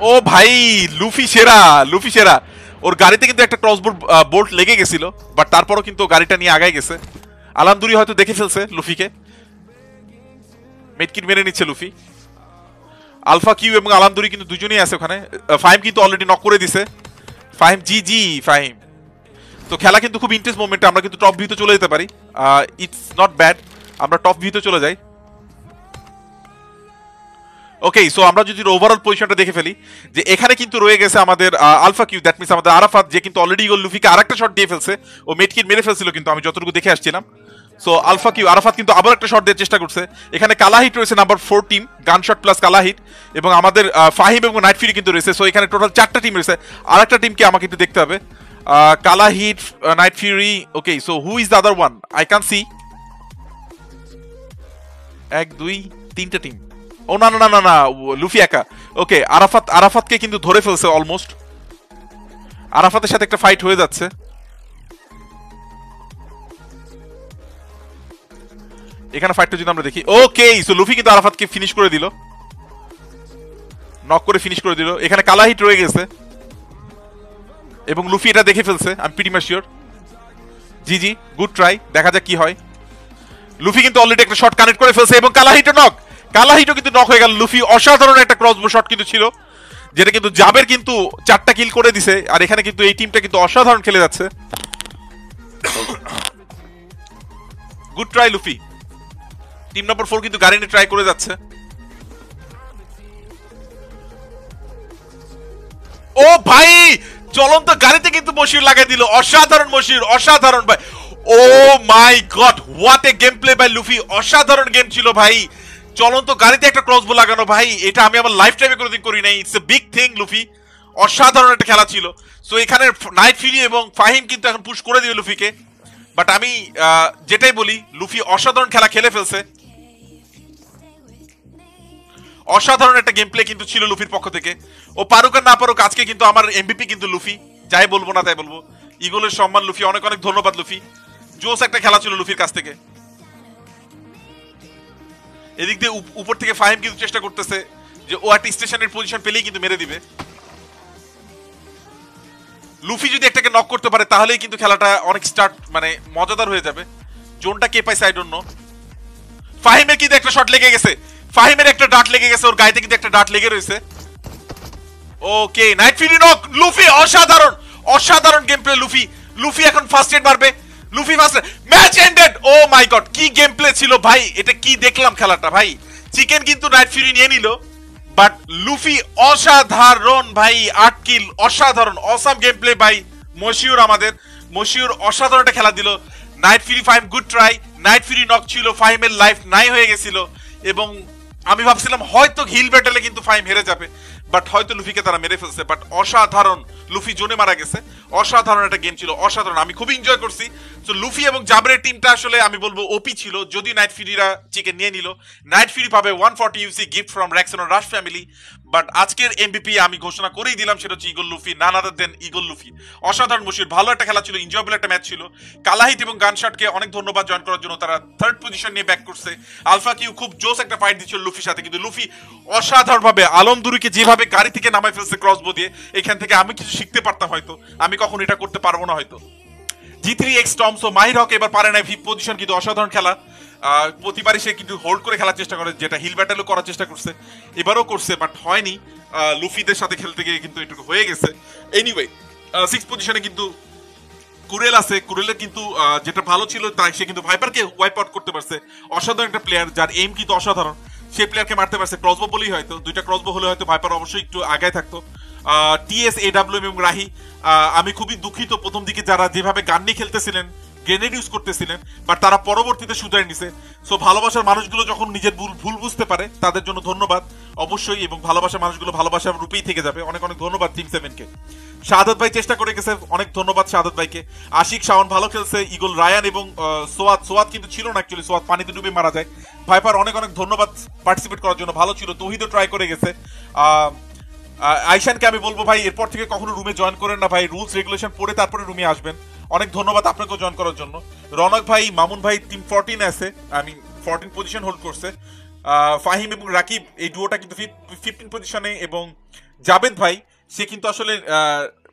[SPEAKER 2] ও ভাই, লুফি সেরা লুফি সেরা। ওর গাড়িতে কিন্তু একটা ক্রসবোর্ড বোল্ট লেগে গেছিল বাট তারপরও কিন্তু গাড়িটা নিয়ে আগায় গেছে। আলামদুরি হয়তো দেখে ফেলছে লুফিকে। মেটকিট মেরে নিচ্ছে লুফি। আলফা কিউ এবং আলামদুরি কিন্তু দুজনেই আছে ওখানে। ফাহিম কিন্তু অলরেডি নক করে দিছে। ফাহিম, জি জি, ফাহিম। তো খেলা কিন্তু খুব ইন্টারেস্ট মোমেন্টে আমরা কিন্তু টপ ভিউতে চলে যেতে পারি। ইটস নট ব্যাড আমরা টপ ভিউতে চলে যাই। ওকে সো আমরা যদি ওভারঅল পজিশনটা দেখে ফেলি, যে এখানে কিন্তু রয়ে গেছে আমাদের আলফা কিউ দ্যাট মিনস আমাদের আরাফাত যে কিন্তু অলরেডি ইগল লুফিকে আরেকটা শট দিয়ে ফেলছে। ও মেটকিট মেরে ফেলছিল কিন্তু, আমি যতটুকু দেখে আসছিলাম। সো আলফা কিউ আরাফাত কিন্তু আবার একটা শট দেওয়ার চেষ্টা করছে। এখানে কালাহিট রয়েছে number four team gun shot plus কালাহিট এবং আমাদের ফাহিম এবং নাইট ফিরি কিন্তু রয়েছে। সো এখানে টোটাল চারটা টিম রয়েছে। আরেকটা টিমকে আমাকে একটু দেখতে হবে। কালাহিট Night Fury okay so who is the other one I can see এক, দুই, তিনটা টিম ও, না না না না লুফি একা। ওকে আরাফাত, আরাফাতকে কিন্তু ধরে ফেলছে অলমোস্ট আরাফাতের সাথে একটা ফাইট হয়ে যাচ্ছে। এখানে ফাইটটা যদি আমরা দেখি ওকে সো লুফি কিন্তু আরাফাতকে ফিনিশ করে দিল। নক করে ফিনিশ করে দিল। এখানে কালাহিট রয়ে গেছে। এবং লুফি এটা দেখে ফেলছে আমি pretty sure G G good try দেখা যাক কি হয়। লুফি কিন্তু অলরেডি একটা শট কানেক্ট করে ফেলছে এবং কালাহিটো নক কালাহিটো কিন্তু নক হয়ে গেল। লুফি অসাধারণ একটা ক্রসবো শট কিন্তু ছিল, যেটা কিন্তু জাবের কিন্তু চারটা কিল করে দিছে, আর এখানে কিন্তু এই টিমটা কিন্তু অসাধারণ খেলে যাচ্ছে। Good try Luffy. টিম নম্বর ফোর কিন্তু গাড়ি ট্রাই করে যাচ্ছে। ও ভাই চলন্ত গাড়িতে কিন্তু মশির লাগাই দিল। অসাধারণ মশির অসাধারণ ভাই। ও my god what a game play by Luffy. অসাধারণ গেম ছিল ভাই। চলন্ত গাড়িতে একটা ক্রসবো লাগানো, ভাই, এটা আমি আমার লাইফ টাইমে কোনোদিন করি নাই। It's a big thing Luffy. অসাধারণ একটা খেলা ছিল। সো এখানে নাইট ফিলি এবং ফাহিম কিন্তু এখন পুশ করে দিবে লুফিকে। বাট আমি যেটাই বলি, লুফি অসাধারণ খেলা খেলে ফেলছে। অসাধারণ একটা গেম প্লে কিন্তু ছিল লুফির পক্ষ থেকে। ও পারুক আর না পারুক, আজকে কিন্তু আমার এমবিপি কিন্তু লুফি। যাই বলব না তাই বলব। ইগলের সম্মান লুফি, অনেক অনেক ধন্যবাদ লুফি। জোস একটা খেলা ছিল লুফির কাছ থেকে। এদিক দিয়ে উপর থেকে ফাহিম কিন্তু চেষ্টা করতেছে যে ও একটা স্টেশনের পজিশন পেলেই কিন্তু মেরে দিবে। লুফি যদি একটাকে নক করতে পারে, তাহলেই কিন্তু খেলাটা অনেক স্টার্ট মানে মজাদার হয়ে যাবে। জোনটা কে পাইছে আই নো ফাহিমের কিন্তু একটা শট লেগে গেছে। ফাহিমের একটা ডাট লেগে গেছে, ওর গাইতে কিন্তু একটা ডাট লেগে রয়েছে। Okay night fury knock Luffy অসাধারণ। অসাধারণ গেম প্লে লুফি। লুফি এখন ফার্স্ট এড মারবে। Luffy first match ended oh my god কি গেম প্লে ছিল ভাই? এটা কি দেখলাম খেলাটা ভাই? চিকেন কিন্তু নাইট ফিরি নিয়ে নিল বাট লুফি অসাধারণ ভাই, আট কিল অসাধারণ অসাম গেম প্লে ভাই, মশিউর আমাদের। মশিউর অসাধারণ একটা খেলা দিল। Night fury Fahim good try night fury knock ছিল ফাইমের লাইফ নাই হয়ে গেছিল। এবং আমি ভাবছিলাম হয়তো হিল ব্যাটেলে কিন্তু ফাইম হেরে যাবে। বাট হয়তো লুফিকে তারা মেরে ফেলছে বাট অসাধারণ, লুফি জোনে মারা গেছে। অসাধারণ একটা গেম ছিল, অসাধারণ। আমি খুব এনজয় করছি। তো লুফি এবং জাবরের টিমটা আসলে আমি বলব ওপি ছিল। যদি নাইট ফিরিরা চিকেন নিয়ে নিল নাইট ফিরি পাবে one forty UC gift from Raxon rush family but আজকের এমবিপি আমি ঘোষণা করেই দিলাম, সেটা হচ্ছে Eagle Luffy none other than Eagle Luffy. অসাধারণ বসির, ভালো একটা খেলা ছিল এনজয়েবল একটা ম্যাচ ছিল। কালাহিত এবং গানশটকে অনেক ধন্যবাদ জয়েন করার জন্য তারা থার্ড পজিশন নিয়ে ব্যাক করছে। আলফা কিউ খুব জোস একটা ফাইট দিচ্ছিল লুফির সাথে, কিন্তু লুফি অসাধারণভাবে আলমদুরিকে যেভাবে গাড়ি থেকে নামাই ফেলছে ক্রসবো দিয়ে, এখান থেকে আমি কিছু শিখতে পারতাম হয়তো। আমি কখন এটা করতে পারব না হয়তো। জি থ্রি এক্স টমস ও মাহির হক এবার পারে না ফিফ পজিশন কিন্তু অসাধারণ খেলা। প্রতিবারই সে কিন্তু হোল্ড করে খেলার চেষ্টা করে, যেটা হিল ব্যাটেলও করার চেষ্টা করছে। এবারও করছে বাট হয়নি। লুফিদের সাথে খেলতে গিয়ে কিন্তু এটুকু হয়ে গেছে। এনিওয়ে সিক্স পজিশনে কিন্তু কুরেল আছে। কুরেলের কিন্তু যেটা ভালো ছিল, তাই সে কিন্তু ভাইপারকে ওয়াইপ আউট করতে পারছে। অসাধারণ একটা প্লেয়ার যার এম কিন্তু অসাধারণ। সে প্লেয়ারকে মারতে পারছে ক্রসবো বলেই হয়তো। দুইটা ক্রসবো হলে হয়তো ভাইপার অবশ্যই একটু আগায় থাকতো। টিএস এ ডাব্লিউ এবং রাহি আমি খুবই দুঃখিত প্রথম দিকে যারা যেভাবে গান নিয়ে খেলতেছিলেন গ্রেনেড ইউজ করতেছিলেন বাট তারা পরবর্তীতে শুধরে নিছে। সো ভালোবাসার মানুষগুলো যখন নিজের ভুল ভুল বুঝতে পারে, তাদের জন্য ধন্যবাদ। অবশ্যই, এবং ভালোবাসার মানুষগুলো ভালোবাসার রূপেই থেকে যাবে। অনেক অনেক ধন্যবাদ টিম সেভেনকে শাহাদত ভাই চেষ্টা করে গেছে, অনেক ধন্যবাদ শাহাদত ভাইকে। আশিক শাওন ভালো খেলছে, ইগল রায়ান এবং সোয়াদ সোয়াদ কিন্তু ছিল না অ্যাকচুয়ালি সোয়াদ পানিতে ডুবে মারা যায়। ভাইপার অনেক অনেক ধন্যবাদ পার্টিসিপেট করার জন্য। ভালো ছিল, তহিদও ট্রাই করে গেছে। আইশানকে আমি বলব ভাই, এরপর থেকে কখনো রুমে জয়েন করেন না ভাই। রুলস রেগুলেশন পড়ে তারপরে রুমে আসবেন। অনেক ধন্যবাদ আপনাকেও জয়েন করার জন্য। রনক ভাই, মামুন ভাই টিম ফোরটিন আছে আমি ফোরটিন পজিশন হোল্ড করছে। ফাহিম এবং রাকিব, এই ডুয়োটা কিন্তু ফিফটিন পজিশনে এবং জাবেদ ভাই, সে কিন্তু আসলে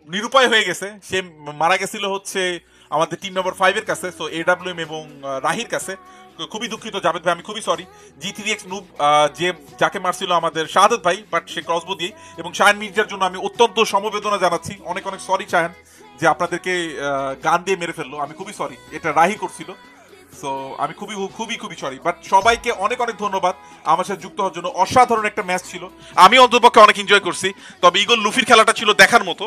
[SPEAKER 2] নিরুপায় হয়ে গেছে। সে মারা গেছিল হচ্ছে আমাদের টিম নাম্বার ফাইভের কাছে সো এডাব্লিউএম এবং রাহির কাছে। খুবই দুঃখিত জাবেদ ভাই, আমি খুবই sorry G three X noob যে যাকে মারছিল আমাদের শাহাদত ভাই বাট সে ক্রসবো দিয়ে এবং শাহান মির্জার জন্য আমি অত্যন্ত সমবেদনা জানাচ্ছি। অনেক অনেক সরি শাহান। যে আপনাদেরকে গান দিয়ে মেরে ফেলল। আমি খুবই সরি এটা রাহি করছিল। সো আমি খুবই খুবই খুবই সরি বাট সবাইকে অনেক অনেক ধন্যবাদ আমার সাথে যুক্ত হওয়ার জন্য। অসাধারণ একটা ম্যাচ ছিল। আমি অন্তপক্ষে অনেক এনজয় করছি। তবে ইগল লুফির খেলাটা ছিল দেখার মতো।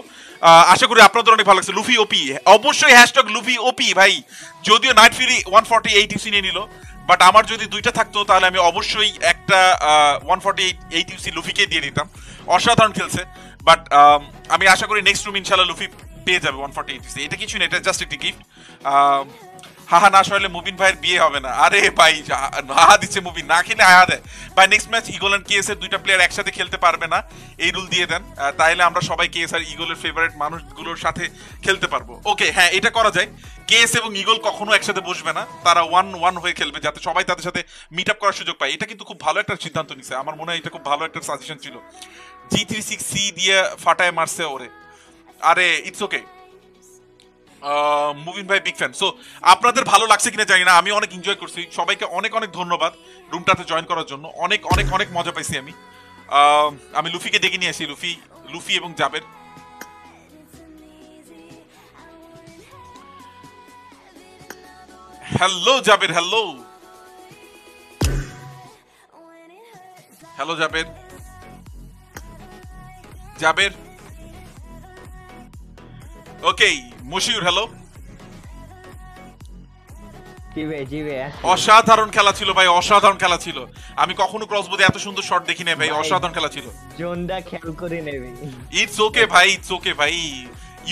[SPEAKER 2] আশা করি আপনাদের অনেক ভালো লাগছে। লুফি ওপি অবশ্যই হ্যাশট্যাগ লুফি ওপি ভাই। যদিও নাইট ফিরি ওয়ান ফর্টি এইট ইউসি নিয়ে নিল। বাট আমার যদি দুইটা থাকতো, তাহলে আমি অবশ্যই একটা one forty eight eight UC লুফিকে দিয়ে দিতাম। অসাধারণ খেলছে। বাট আমি আশা করি নেক্সট রুম ইনশাল্লাহ লুফি পেয়ে যাবে ওয়ান ফর্টি এইট এটা কিছু না, এটা জাস্ট একটি গিফট হাহা, না সরলে মুবিন ভাইয়ের বিয়ে হবে না। আরে ভাই হাহা দিচ্ছে মুবিন, না খেলে হাহা দেয়। ভাই next match Eagle and KS এর দুইটা প্লেয়ার একসাথে খেলতে পারবে না। এই রুল দিয়ে দেন। তাইলে আমরা সবাই কেএস আর ইগলের ফেভারিট মানুষগুলোর সাথে খেলতে পারব। ওকে হ্যাঁ এটা করা যায়। কেএস এবং ইগল কখনো একসাথে বসবে না। তারা ওয়ান ওয়ান হয়ে খেলবে, যাতে সবাই তাদের সাথে মিট আপ করার সুযোগ পায়। এটা কিন্তু খুব ভালো একটা সিদ্ধান্ত নিছে। আমার মনে হয় এটা খুব ভালো একটা সাজেশন ছিল। জি থ্রি সিক্স সি দিয়ে ফাটায় মারছে ওরে। আরে ইটস ওকে মুভিন ভাই বিগ ফ্যান সো আপনাদের ভালো লাগছে কিনা জানি না, আমি অনেক এনজয় করছি। সবাইকে অনেক অনেক ধন্যবাদ রুমটাতে জয়েন করার জন্য। অনেক অনেক অনেক মজা পাইছি আমি। আমি লুফিকে ডেকে নিয়ে আসি, লুফি লুফি এবং Jaber. Hello Jaber hello hello
[SPEAKER 4] Jaber. Jaber. Okay Moshiur hello.
[SPEAKER 2] অসাধারণ খেলা ছিল ভাই অসাধারণ খেলা ছিল আমি কখনো ক্রসবোধে এত সুন্দর শট দেখি নাই ভাই। অসাধারণ খেলা ছিল
[SPEAKER 4] জোনটা খেয়াল করে নেবে
[SPEAKER 2] ইটস ওকে ভাই ইটস ওকে ভাই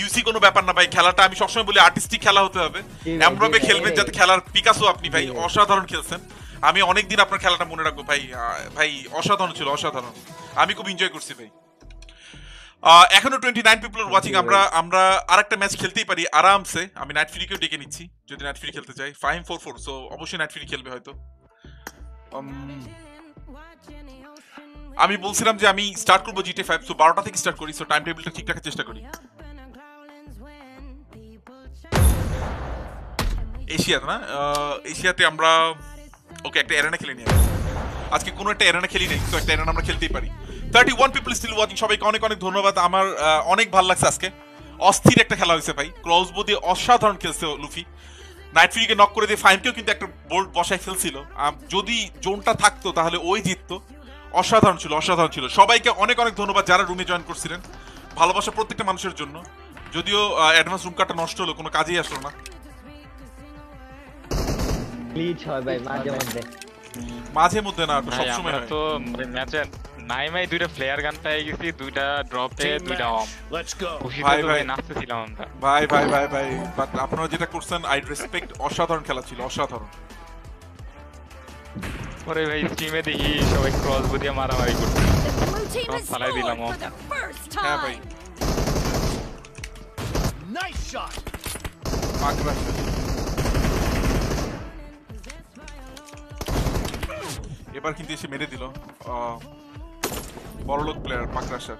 [SPEAKER 2] ইউসি কোনো ব্যাপার না ভাই খেলাটা আমি সবসময় বলি আর্টিস্টিক খেলা হতে হবে
[SPEAKER 4] জি ভাই,
[SPEAKER 2] এমন ভাবে
[SPEAKER 4] জি ভাই,
[SPEAKER 2] খেলবেন। যাতে খেলার পিকাসও আপনি ভাই। অসাধারণ খেলছেন আমি অনেকদিন আপনার খেলাটা মনে রাখব ভাই ভাই অসাধারণ ছিল অসাধারণ আমি খুব এনজয় করছি ভাই এখনও টোয়েন্টি নাইন পিপল ওয়াচিং। আমরা আমরা আরেকটা ম্যাচ খেলতেই পারি আরামসে। আমি নাইট ফ্রিকেও ডেকে নিচ্ছি যদি নাইট ফ্রি খেলতে চাই ফাইভ ফোর ফোর সো অবশ্যই নাইট ফ্রি খেলবে হয়তো। আমি বলছিলাম যে আমি স্টার্ট করব জিটে ফাইভ সো বারোটা থেকে স্টার্ট করি সো টাইম টেবিলটা ঠিক রাখার চেষ্টা করি। এশিয়াতে না? এশিয়াতে আমরা ওকে একটা এরানা খেলে নিয়ে আজকে কোনো একটা এরানা খেলি নেই তো একটা এরানা আমরা খেলতেই পারি। Thirty one people still watching সবাইকে অনেক অনেক ধন্যবাদ। আমার অনেক ভালো লাগছে আজকে। অস্থির একটা খেলা হয়েছে ভাই। ক্রসবো দিয়ে অসাধারণ খেলছে লুফি। নাইট ফ্রিকে নক করে দিয়ে ফাইমকেও কিন্তু একটা বোল্ট বসায় ফেলছিল। যদি জোনটা থাকতো তাহলে ওই জিততো। অসাধারণ ছিল অসাধারণ ছিল। সবাইকে অনেক অনেক ধন্যবাদ যারা রুমে জয়েন করছিলেন। ভালোবাসা প্রত্যেকটা মানুষের জন্য। যদিও অ্যাডভান্স রুম কার্ডটা নষ্ট হলো কোনো কাজেই আসলো না।
[SPEAKER 4] গ্লিচ হয় ভাই মাঝে মধ্যে।
[SPEAKER 2] মাঝে মধ্যে না সবসময়
[SPEAKER 5] তো ম্যাচে নাইমাই দুইটা প্লেয়ার গান পেয়ে গেছি দুইটা ড্রপে দুইটা অম
[SPEAKER 2] ভাই, ভাই।
[SPEAKER 5] ভাই নাচতেছিলাম আমরা।
[SPEAKER 2] ভাই ভাই ভাই ভাই বাট আপনারা যেটা করছেন আই রেসপেক্ট অসাধারণ খেলা ছিল অসাধারণ।
[SPEAKER 5] পরে ভাই স্টিমে দেখি সবাই ক্রস দিয়ে মারামারি করছে।
[SPEAKER 6] Scored
[SPEAKER 5] দিলাম
[SPEAKER 6] first
[SPEAKER 2] হ্যাঁ ভাই।
[SPEAKER 6] time.
[SPEAKER 7] Nice shot.
[SPEAKER 2] এবার কিন্তু এসে মেরে দিল। বড়লোক প্লেয়ার পাকরাশার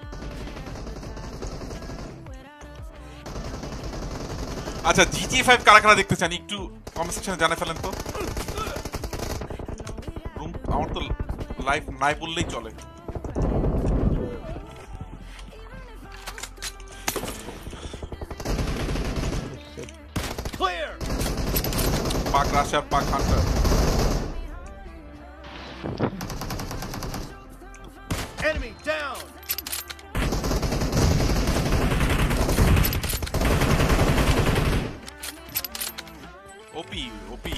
[SPEAKER 2] আচ্ছা জিটিএ ফাইভ কারা কারা দেখতে চান? একটু কমেন্ট সেকশনে জানা ফেলেন তো। রুম আমার তো লাইভ নাই বললেই চলে. Pack rusher pack hunter.
[SPEAKER 7] Enemy down.
[SPEAKER 2] OP OP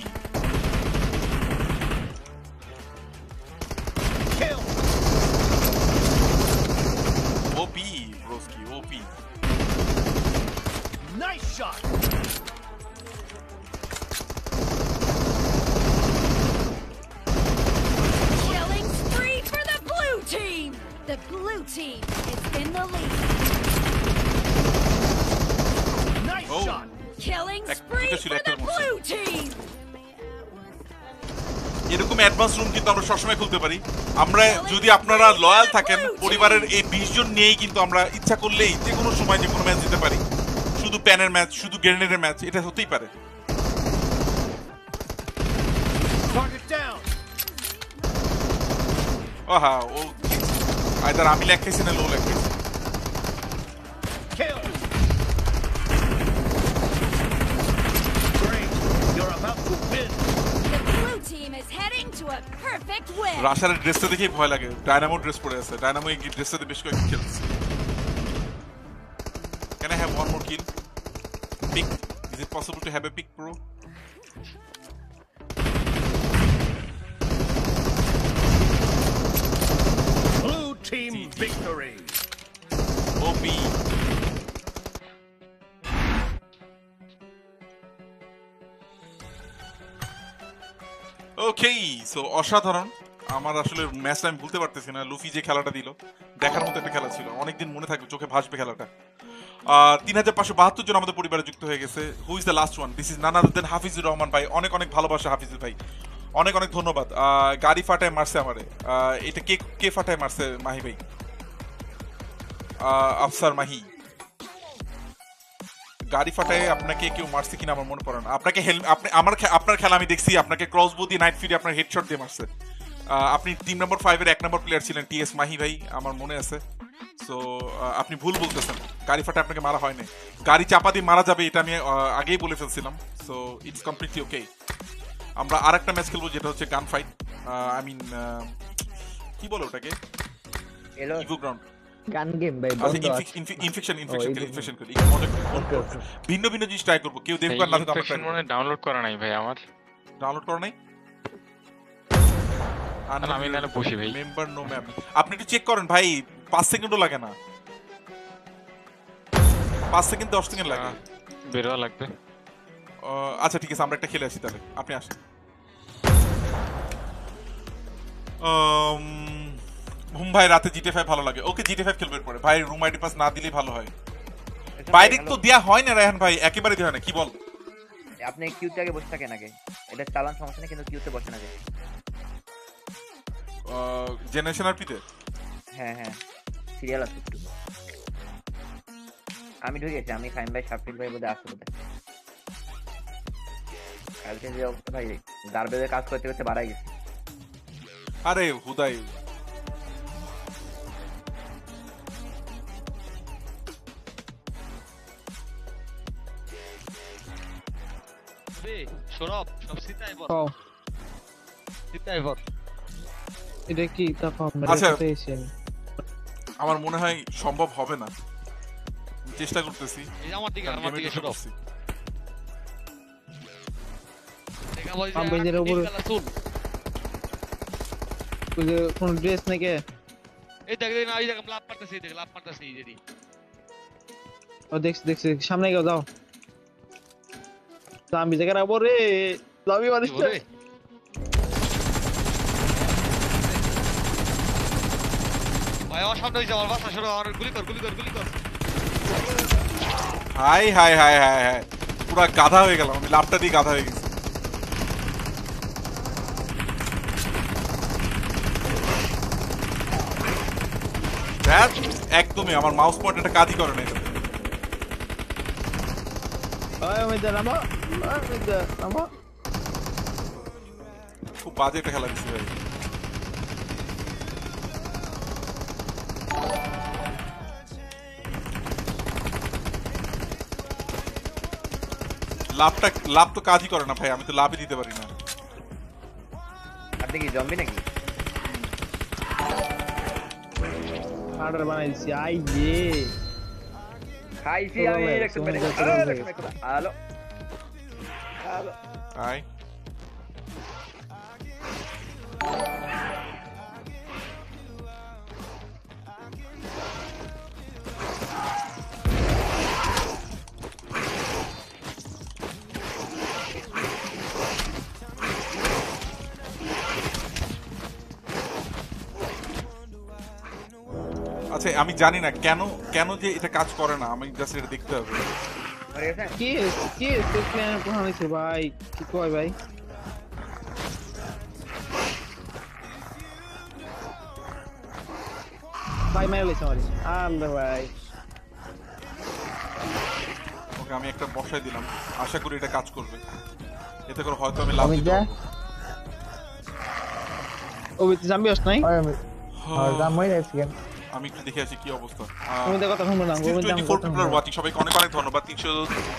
[SPEAKER 2] কিন্তু আমরা সবসময় খুলতে পারি। আমরা যদি আপনারা লয়াল থাকেন পরিবারের এই বিশ জন নিয়েই কিন্তু আমরা ইচ্ছা করলেই যে কোনো সময় যে কোনো ম্যাচ দিতে পারি। শুধু প্যানের ম্যাচ শুধু গ্রেনেডের ম্যাচ এটা হতেই পারে। ও আমি লেখাইছি না লো লেখ
[SPEAKER 6] heading to a perfect win.
[SPEAKER 2] রাশারের ড্রেসটা দেখেই ভয় লাগে ডায়নামো ড্রেস পরে আছে ডায়নামো এই ড্রেসটাতে বেশ কয়েকদিন খেলছে can I have one more kill pick is it possible to have a pick pro
[SPEAKER 7] Blue team victory.
[SPEAKER 2] OP Okay so অসাধারণ। আমার আসলে ম্যাচটা আমি ভুলতে পারতেছি না। লুফি যে খেলাটা দিল, দেখার মতো একটা খেলা ছিল। অনেকদিন মনে থাকবে, চোখে ভাসবে খেলাটা। আর তিন হাজার পাঁচশো বাহাত্তর জন আমাদের পরিবারে যুক্ত হয়ে গেছে। Who is the last one this is none than Hafizur Rahman ভাই। অনেক অনেক ভালোবাসা হাফিজুর ভাই। অনেক অনেক ধন্যবাদ। গাড়ি ফাটায় মারছে আমারে। এটা কে কে ফাটায় মারছে মাহি ভাই? আফসার মাহি। গাড়ি ফাটায় আপনাকে কেউ মারছে কিনা আমার মনে পড়ে না। আপনাকে আপনি আমার আপনার খেলা আমি দেখছি আপনাকে ক্রসবো দিয়ে নাইট ফিরে আপনার হেডশট দিয়ে মারছে। আপনি টিম নাম্বার ফাইভের এক নম্বর প্লেয়ার ছিলেন টিএস মাহি ভাই আমার মনে আছে। সো আপনি ভুল বলতেছেন। গাড়ি ফাটা আপনাকে মারা হয়নি। গাড়ি চাপা দিয়ে মারা যাবে এটা আমি আগেই বলে ফেলছিলাম। সো ইটস কমপ্লিটলি ওকে আমরা আর একটা ম্যাচ খেলব যেটা হচ্ছে গান ফাইট আই মিন কি বলে ওটাকে? ইভো গ্রাউন্ড
[SPEAKER 8] গান গেম ভাই
[SPEAKER 2] আচ্ছা ইনফেকশন ইনফেকশন ইনফেকশন করি ভিন্ন ভিন্ন জিনিস ট্রাই করব। কেউ দেখবে না
[SPEAKER 5] ইনফেকশন মনে ডাউনলোড করা নাই ভাই আমার।
[SPEAKER 2] ডাউনলোড করো নাই?
[SPEAKER 5] আমি নাহলে বসি ভাই।
[SPEAKER 2] মেম্বার নো ম্যাপ আপনি একটু চেক করেন ভাই পাঁচ সেকেন্ডও লাগে না। পাঁচ সেকেন্ড দশ সেকেন্ড লাগে।
[SPEAKER 5] বেরোয়া লাগবে।
[SPEAKER 2] আচ্ছা ঠিক আছে আমরা একটা খেলে আসি তাহলে। আপনি আসেন। উম, হুম ভাই রাতে জিটে ফাইভ ভালো লাগে। ওকে জিটে ফাইভ খেলবে পরে। ভাই রুম আইডি পাস না দিলেই ভালো হয়। বাইরে তো দেয়া হয় না রায়হান ভাই একেবারে দেয়া হয় না। কি বল?
[SPEAKER 4] আপনি কিউতে আগে বসে থাকেন আগে। এটা চালান সমস্যা নেই কিন্তু কিউতে বসেন আগে।
[SPEAKER 2] জেনারেশন আর পিতে
[SPEAKER 4] হ্যাঁ হ্যাঁ। সিরিয়াল আছে একটু। আমি ঢুকেছি আমি ফাইন ভাই সাফিক ভাই বোধহয় আসতে বোধহয়। কালকে যে ভাই গার্বেজে কাজ করতে করতে বাড়াই গেছে।
[SPEAKER 2] আরে হুদাই।
[SPEAKER 9] সৌরভ সব সীতাই বল।
[SPEAKER 8] কও
[SPEAKER 9] সীতাই বল।
[SPEAKER 8] এটা কি? তখন
[SPEAKER 2] আচ্ছা।
[SPEAKER 8] পেয়েছি আমি।
[SPEAKER 2] আমার মনে হয় সম্ভব হবে না। চেষ্টা করতেছি।
[SPEAKER 9] এই আমার দিকে আমার দিকে সৌরভ।
[SPEAKER 8] উপরে-। ওই যে কোন ড্রেস নাকি?
[SPEAKER 9] এই দেখ দেখ না এই দেখ লাভ দেখ লাভ এই
[SPEAKER 8] ও দেখছি দেখছি। সামনে গিয়ে যাও।
[SPEAKER 9] আমার গুলি কর গুলি কর গুলি কর
[SPEAKER 2] হাই হাই হাই হাই হাই পুরা গাধা হয়ে গেলাম আমি লাভটা দিয়ে গাধা হয়ে গেছি একদমই আমার মাউস পয়েন্ট একটা কাজই করে না এটাতে।
[SPEAKER 8] ওই অমিতা নামো ওই অমিতা নামো
[SPEAKER 2] খুব বাজে একটা খেলা দিচ্ছি ভাই লাভটা লাভ তো কাজই করে না ভাই আমি তো লাভই দিতে পারি না
[SPEAKER 4] আপনি কি জম্বি নাকি
[SPEAKER 8] অর্ডার বানাই দিছি আই ইয়ে
[SPEAKER 4] খাইছি
[SPEAKER 8] চলো
[SPEAKER 4] আমি
[SPEAKER 8] ভাই,
[SPEAKER 4] একটু
[SPEAKER 8] সময়
[SPEAKER 4] মেরে
[SPEAKER 8] যাচ্ছে,
[SPEAKER 2] আচ্ছা আমি জানি না কেন কেন যে এটা কাজ করে না? আমি জাস্ট এটা দেখতে হবে।
[SPEAKER 8] কি কি প্ল্যান কোন হইছে ভাই? কি কয় ভাই? ভাই মেরে লইছে আমারে। আল্লাহ ভাই।
[SPEAKER 2] ওকে আমি একটা বসাই দিলাম। আশা করি এটা কাজ করবে। এতে করে হয়তো আমি লাভ দিতে।
[SPEAKER 8] ও বিতে জাম্বি আস নাই?
[SPEAKER 2] আমি একটু দেখে আছি কি অবস্থা।
[SPEAKER 8] কথা শুনব না
[SPEAKER 2] 24 watching, সবাইকে অনেক অনেক ধন্যবাদ। তিনশো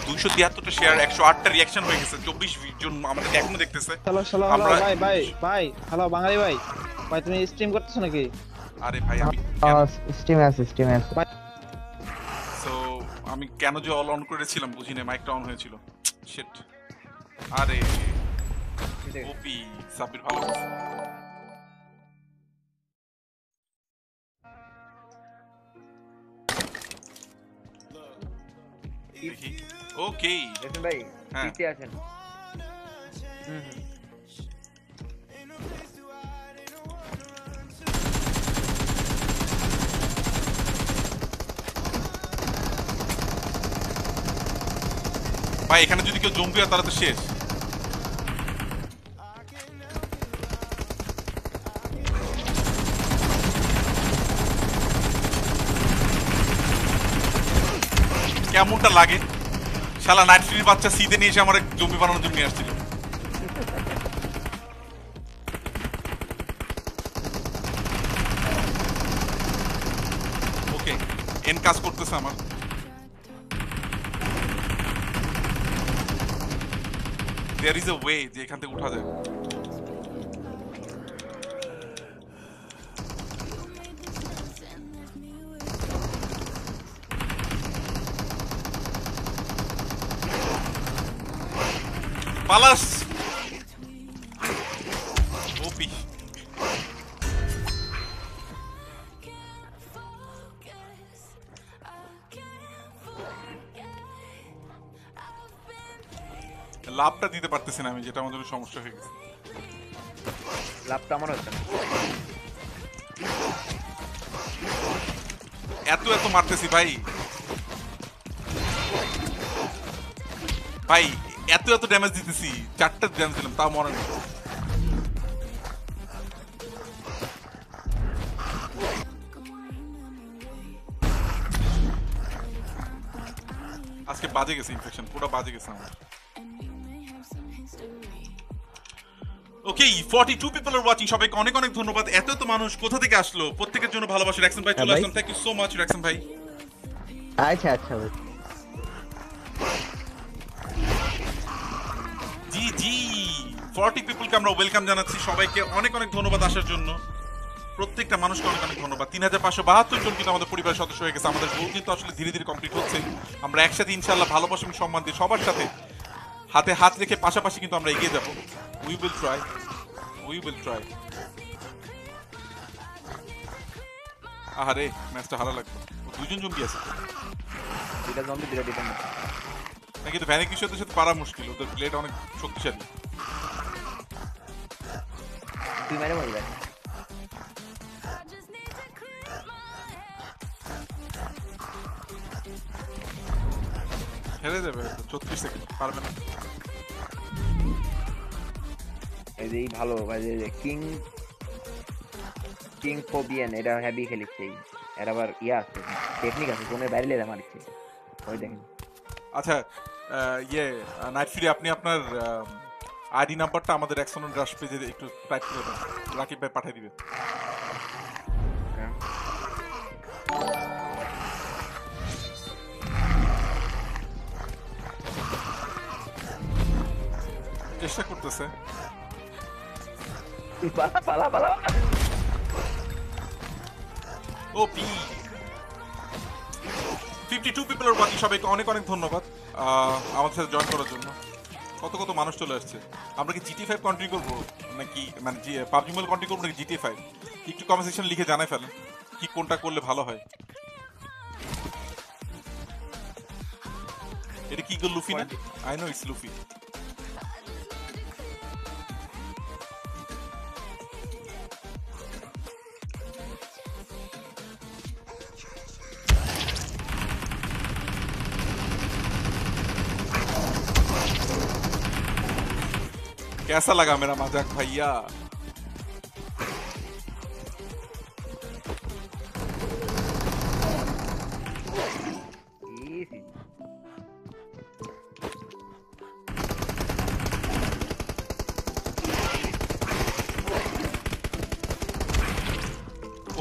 [SPEAKER 2] দুইশো তিয়াত্তরটা শেয়ার একশো আটটা রিয়াকশন হয়ে গেছে চব্বিশ জন আমাদের এখনও দেখতেছে।
[SPEAKER 8] হ্যালো হ্যালো হ্যালো
[SPEAKER 2] আমরা-
[SPEAKER 8] ভাই ভাই ভাই হ্যালো বাঙালি ভাই। ভাই তুমি স্ট্রিম করতেছো নাকি?
[SPEAKER 2] আরে ভাই আমি
[SPEAKER 8] স্ট্রিম আছে স্ট্রিম আছে।
[SPEAKER 2] সো আমি কেন যে অল অন করেছিলাম বুঝি না মাইকটা অন হয়েছিল। শিট আরে ওপি সাবির ভালো ওকে।
[SPEAKER 4] দেখুন ভাই
[SPEAKER 2] হ্যাঁ।
[SPEAKER 4] পিতে আছেন হুম হুম।
[SPEAKER 2] ভাই এখানে যদি কেউ জম্বি হয় তাহলে তো শেষ। কেমনটা লাগে? শালা নাইট বাচ্চা সিতে নিয়ে এসে আমার জমি বানানোর জন্য নিয়ে আসছিল। ওকে এন কাজ করতেছে আমার। দেয়ার ইজ এ ওয়ে যে এখান থেকে উঠা যায়। পালাস ওপি লাভটা দিতে পারতেছি না আমি যেটা আমাদের সমস্যা হয়ে গেছে।
[SPEAKER 4] লাভটা আমার হচ্ছে না।
[SPEAKER 2] এত এত মারতেছি ভাই। ভাই এত এত ড্যামেজ দিতেছি চারটা ড্যামেজ দিলাম তাও মনে নেই। আজকে বাজে গেছে ইনফেকশন পুরো বাজে গেছে আমার। ওকে 42 পিপল আর ওয়াচিং সবাইকে অনেক অনেক ধন্যবাদ। এত এত মানুষ কোথা থেকে আসলো? প্রত্যেকের জন্য ভালোবাসা। র্যাকসন ভাই চলে
[SPEAKER 10] হ্যাঁ
[SPEAKER 2] আসলাম। Thank you so much Raxon ভাই।
[SPEAKER 10] আচ্ছা আচ্ছা
[SPEAKER 2] জি 40 পিপলকে আমরা ওয়েলকাম জানাচ্ছি। সবাইকে অনেক অনেক ধন্যবাদ আসার জন্য। প্রত্যেকটা মানুষকে অনেক অনেক ধন্যবাদ। তিন হাজার পাঁচশো বাহাত্তর জন কিন্তু আমাদের পরিবারের সদস্য হয়ে গেছে। আমাদের গোল কিন্তু আসলে ধীরে ধীরে কমপ্লিট হচ্ছে। আমরা একসাথে ইনশাল্লাহ ভালোবাসা এবং সম্মান দিয়ে সবার সাথে হাতে হাত রেখে পাশাপাশি কিন্তু আমরা এগিয়ে যাব। We will try we will try আহারে ম্যাচটা হারা লাগবে দুজন জম্বি আছে।
[SPEAKER 4] দুইটা জম্বি দুইটা ডিপেন্ড
[SPEAKER 2] না কিন্তু ভ্যানিক সাথে সাথে পারা মুশকিল ওদের প্লেট অনেক শক্তিশালী।
[SPEAKER 4] তুই মেরে মরবে?
[SPEAKER 2] হেরে যাবে চৌত্রিশ সেকেন্ড পারবে না।
[SPEAKER 4] এই যে ভালো ভাই যে কিং কিং ফোবিয়ান এটা হেভি খেলেছে এর আবার ইয়ে আছে টেকনিক আছে কোনের বাইরে লেদা মারছে। ওই দেখেন।
[SPEAKER 2] আচ্ছা ইয়ে নাইট ফিরে আপনি আপনার আইডি নাম্বারটা আমাদের এক্সন রাশ পেজে একটু টাইপ করে দেন। রাকিব ভাই পাঠিয়ে দিবে চেষ্টা করতেছে।
[SPEAKER 4] পালা পালা পালা।
[SPEAKER 2] O P fifty two people বাকি সবাইকে অনেক অনেক ধন্যবাদ আমাদের সাথে জয়েন করার জন্য। কত কত মানুষ চলে আসছে। আমরা কি জিটি ফাইভ কন্ট্রি করব? নাকি মানে পাবজি মোবাইল কন্ট্রি করব নাকি জিটি ফাইভ একটু কমেন্ট সেকশন লিখে জানাই ফেলেন কি কোনটা করলে ভালো হয়। এটা কি গো লুফি না? আই নো ইটস লুফি कैसा लगा मेरा मज़ाक भैया?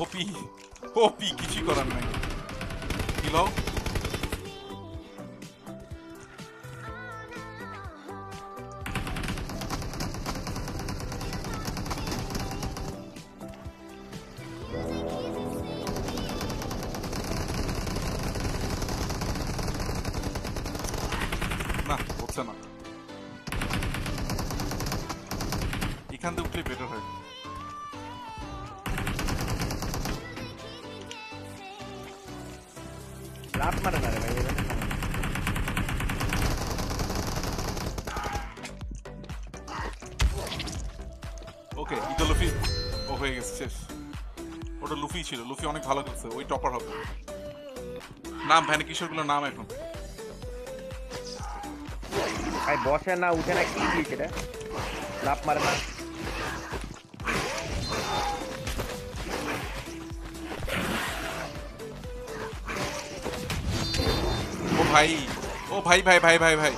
[SPEAKER 2] ओपी ओपी किसी को रन नहीं। ভ্যানে নাম এখন।
[SPEAKER 4] ভাই বসে না উঠে না কি দিয়েছে রে? লাভ মারে না।
[SPEAKER 2] ও ভাই ও ভাই ভাই ভাই ভাই ভাই।